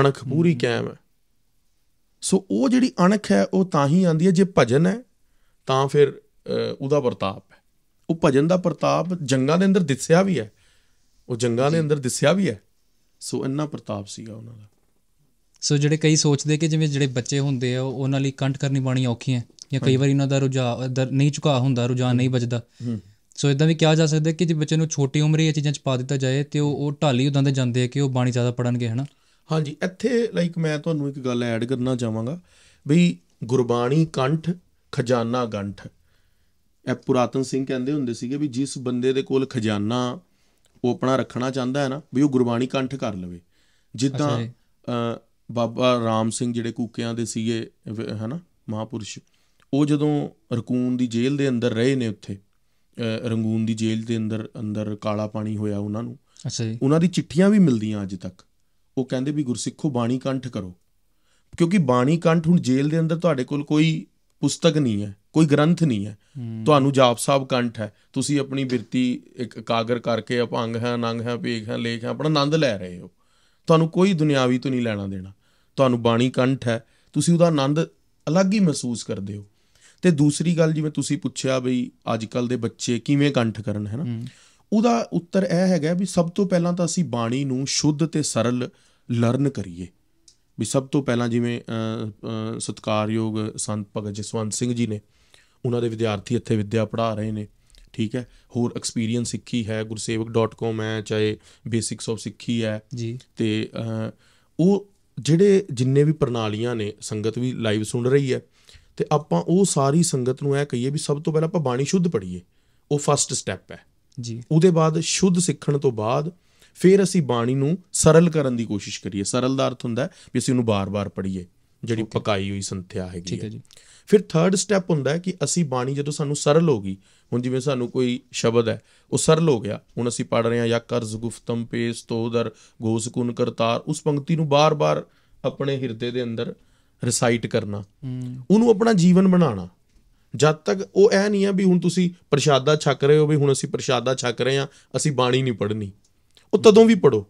ਅਣਖ ਪੂਰੀ ਕਾਇਮ ਹੈ। ਸੋ ਉਹ ਜਿਹੜੀ ਅਣਖ ਹੈ ਉਹ ਤਾਂ ਹੀ ਆਂਦੀ ਹੈ ਜੇ ਭਜਨ ਹੈ ਤਾਂ ਫਿਰ ਉਹਦਾ ਪ੍ਰਤਾਪ ਹੈ। ਉਹ ਭਜਨ ਦਾ ਪ੍ਰਤਾਪ ਜੰਗਾਂ ਦੇ ਅੰਦਰ ਦਿਸਿਆ ਵੀ ਹੈ। ਉਹ ਜੰਗਾਂ ਦੇ ਅੰਦਰ ਦਿਸਿਆ ਵੀ ਹੈ। ਸੋ ਇੰਨਾ ਪ੍ਰਤਾਪ ਸੀਗਾ ਉਹਨਾਂ ਦਾ। ਸੋ ਜਿਹੜੇ ਕਈ ਸੋਚਦੇ ਕਿ ਜਿਵੇਂ ਜਿਹੜੇ ਬੱਚੇ ਹੁੰਦੇ ਆ ਉਹ- ਉਹਨਾਂ ਲਈ ਕੰਠ ਕਰਨੀ ਬਾਣੀ ਔਖੀ ਹੈ। ਜਾਂ ਕਈ ਵਾਰੀ ਉਹਨਾਂ ਦਾ ਰੁਝਾਨ ਨਹੀਂ ਝੁਕਾ ਹੁੰਦਾ ਰੁਝਾਨ ਨਹੀਂ ਵੱਜਦਾ ਸੋ ਇਦਾਂ ਵੀ ਕਿਹਾ ਜਾ ਸਕਦਾ ਕਿ ਜੇ ਬੱਚੇ ਨੂੰ ਛੋਟੀ ਉਮਰੇ ਇਹ ਚੀਜ਼ਾਂ ਚ ਪਾ ਦਿੱਤਾ ਜਾਏ ਤੇ ਉਹ ਉਹ ਢਾਲੀ ਉਦਾਂ ਦੇ ਜਾਂਦੇ ਆ ਕਿ ਉਹ ਬਾਣੀ ਜ਼ਿਆਦਾ ਪੜਨਗੇ ਹਨਾ? ਹਾਂਜੀ ਇੱਥੇ ਲਾਈਕ ਮੈਂ ਤੁਹਾਨੂੰ ਇੱਕ ਗੱਲ ਐਡ ਕਰਨਾ ਚਾਹਾਂਗਾ। ਵੀ ਗੁਰਬਾਣੀ ਕੰਠ ਖਜ਼ਾਨਾ ਗੰਠ। ਇਹ ਪੁਰਾਤਨ ਸਿੰਘ ਕਹਿੰਦੇ ਹੁੰਦੇ ਸੀਗੇ ਵੀ ਜਿਸ ਬੰਦੇ ਦੇ ਕੋਲ ਖਜ਼ਾਨਾ ਉਹ ਆਪਣਾ ਰੱਖਣਾ ਚਾਹੁੰਦਾ ਹੈ ਨਾ ਵੀ ਉਹ ਗੁਰਬਾਣੀ ਕੰਠ ਕਰ ਲਵੇ। ਜਿੱਦਾਂ ਬਾਬਾ ਰਾਮ ਸਿੰਘ ਜਿਹੜੇ ਕੂਕਿਆਂ ਦੇ ਸੀਗੇ ਹਨਾ ਮਹਾਪੁਰਸ਼ ਉਹ ਜਦੋਂ ਰਕੂਨ ਦੀ ਜੇਲ੍ਹ ਦੇ ਅੰਦਰ ਰਹੇ ਨੇ ਉੱਥੇ ਰੰਗੂਨ ਦੀ ਜੇਲ੍ਹ ਦੇ ਅੰਦਰ ਅੰਦਰ ਕਾਲਾ ਪਾਣੀ ਹੋਇਆ ਉਹਨਾਂ ਨੂੰ ਅੱਛਾ ਜੀ। ਉਹਨਾਂ ਦੀ ਚਿੱਠੀਆਂ ਵੀ ਮਿਲਦੀਆਂ ਅੱਜ ਤੱਕ। ਉਹ ਕਹਿੰਦੇ ਵੀ ਗੁਰਸਿੱਖੋ ਬਾਣੀ ਕੰਠ ਕਰੋ। ਕਿਉਂਕਿ ਬਾਣੀ ਕੰਠ ਹੁਣ ਜੇਲ੍ਹ ਦੇ ਅੰਦਰ ਤੁਹਾਡੇ ਕੋਲ ਕੋਈ ਪੁਸਤਕ ਨਹੀਂ ਹੈ ਕੋਈ ਗ੍ਰੰਥ ਨਹੀਂ ਹੈ। ਤੁਹਾਨੂੰ ਜਾਪ ਸਾਹਿਬ ਕੰਠ ਹੈ। ਤੁਸੀਂ ਆਪਣੀ ਬਿਰਤੀ ਇੱਕ ਇਕਾਗਰ ਕਰਕੇ ਅਪੰਗ ਹੈ ਨੰਗ ਹੈ ਭੇਖ ਹੈ ਲੇਖ ਹੈ ਆਪਣਾ ਆਨੰਦ ਲੈ ਰਹੇ ਹੋ। ਤੁਹਾਨੂੰ ਕੋਈ ਦੁਨਿਆਵੀ ਤੋਂ ਨਹੀਂ ਲੈਣਾ ਦੇਣਾ। ਤੁਹਾਨੂੰ ਬਾਣੀ ਕੰਠ ਹੈ। ਤੁਸੀਂ ਉਹਦਾ ਆਨੰਦ ਅਲੱਗ ਹੀ ਮਹਿਸੂਸ ਕਰਦੇ ਹੋ। ਤੇ ਦੂਸਰੀ ਗੱਲ ਜਿਵੇਂ ਤੁਸੀਂ ਪੁੱਛਿਆ ਬਈ ਅੱਜ ਕੱਲ ਦੇ ਬੱਚੇ ਕਿਵੇਂ ਕੰਠ ਕਰਨ ਹੈ ਨਾ? ਉਹਦਾ ਉੱਤਰ ਇਹ ਹੈਗਾ ਵੀ ਸਭ ਤੋਂ ਪਹਿਲਾਂ ਤਾਂ ਅਸੀਂ ਬਾਣੀ ਨੂੰ ਸ਼ੁੱਧ ਤੇ ਸਰਲ ਲਰਨ ਕਰੀਏ। ਵੀ ਸਭ ਤੋਂ ਪਹਿਲਾਂ ਜਿਵੇਂ ਸਤਿਕਾਰਯੋਗ ਸੰਤ ਭਗਤ ਜਸਵੰਤ ਸਿੰਘ ਜੀ ਨੇ ਉਹਨਾਂ ਦੇ ਵਿਦਿਆਰਥੀ ਇੱਥੇ ਵਿੱਦਿਆ ਪੜ੍ਹਾ ਰਹੇ ਨੇ। ਠੀਕ ਹੈ? ਹੋਰ ਐਕਸਪੀਰੀਅੰਸ ਸਿੱਖੀ ਹੈ ਗੁਰਸੇਵਕ.com ਹੈ ਚਾਹੇ ਬੇਸਿਕਸ ਆਫ ਸਿੱਖੀ ਹੈ। ਜੀ। ਤੇ ਉਹ ਜਿਹੜੇ ਜਿੰਨੇ ਵੀ ਪ੍ਰਣਾਲੀਆਂ ਨੇ ਸੰਗਤ ਵੀ ਲਾਈਵ ਸੁਣ ਰਹੀ ਹੈ ਤੇ ਆਪਾਂ ਉਹ ਸਾਰੀ ਸੰਗਤ ਨੂੰ ਇਹ ਕਹੀਏ ਵੀ ਸਭ ਤੋਂ ਪਹਿਲਾਂ ਆਪਾਂ ਬਾਣੀ ਸ਼ੁੱਧ ਪੜ੍ਹੀਏ। ਉਹ ਫਸਟ ਸਟੈਪ ਹੈ। ਜੀ। ਉਹਦੇ ਬਾਅਦ ਸ਼ੁੱਧ ਸਿੱਖਣ ਤੋਂ ਬਾਅਦ ਫਿਰ ਅਸੀਂ ਬਾਣੀ ਨੂੰ ਸਰਲ ਕਰਨ ਦੀ ਕੋਸ਼ਿਸ਼ ਕਰੀਏ। ਸਰਲ ਦਾ ਅਰਥ ਹੁੰਦਾ ਵੀ ਅਸੀਂ ਉਹਨੂੰ ਬਾਰ-ਬਾਰ ਪੜ੍ਹੀਏ ਜਿਹੜੀ ਪਕਾਈ ਹੋਈ ਸੰਥਿਆ ਹੈਗੀ ਠੀਕ ਹੈ ਹੈ। ਜੀ। ਫਿਰ ਥਰਡ ਸਟੈਪ ਹੁੰਦਾ ਹੈ ਕਿ ਅਸੀਂ ਬਾਣੀ ਜਦੋਂ ਸਾਨੂੰ ਸਰਲ ਹੋ ਗਈ ਹੁਣ ਜਿਵੇਂ ਸਾਨੂੰ ਕੋਈ ਸ਼ਬਦ ਹੈ ਉਹ ਸਰਲ ਹੋ ਗਿਆ। ਹੁਣ ਅਸੀਂ ਪੜ ਰਹੇ ਹਾਂ ਯਾ ਕਰਜ਼ ਗੁਫਤਮ ਪੇਸ ਤੋਦਰ ਗੋਸਕੁਨ ਕਰਤਾਰ ਉਸ ਪੰਕਤੀ ਨੂੰ ਬਾਰ-ਬਾਰ ਆਪਣੇ ਹਿਰਦੇ ਦੇ ਅੰਦਰ ਰਿਸਾਈਟ ਕਰਨਾ। ਉਹਨੂੰ ਆਪਣਾ ਜੀਵਨ ਬਣਾਉਣਾ। ਜਦ ਤੱਕ ਉਹ ਐ ਨਹੀਂ ਹੈ ਵੀ ਹੁਣ ਤੁਸੀਂ ਪ੍ਰਸ਼ਾਦਾ ਛਕ ਰਹੇ ਹੋ ਵੀ ਹੁਣ ਅਸੀਂ ਪ੍ਰਸ਼ਾਦਾ ਛਕ ਰਹੇ ਹਾਂ ਅਸੀਂ ਬਾਣੀ ਨਹੀਂ ਪੜ੍ਹਨੀ। ਉਹ ਤਦੋਂ ਵੀ ਪੜੋ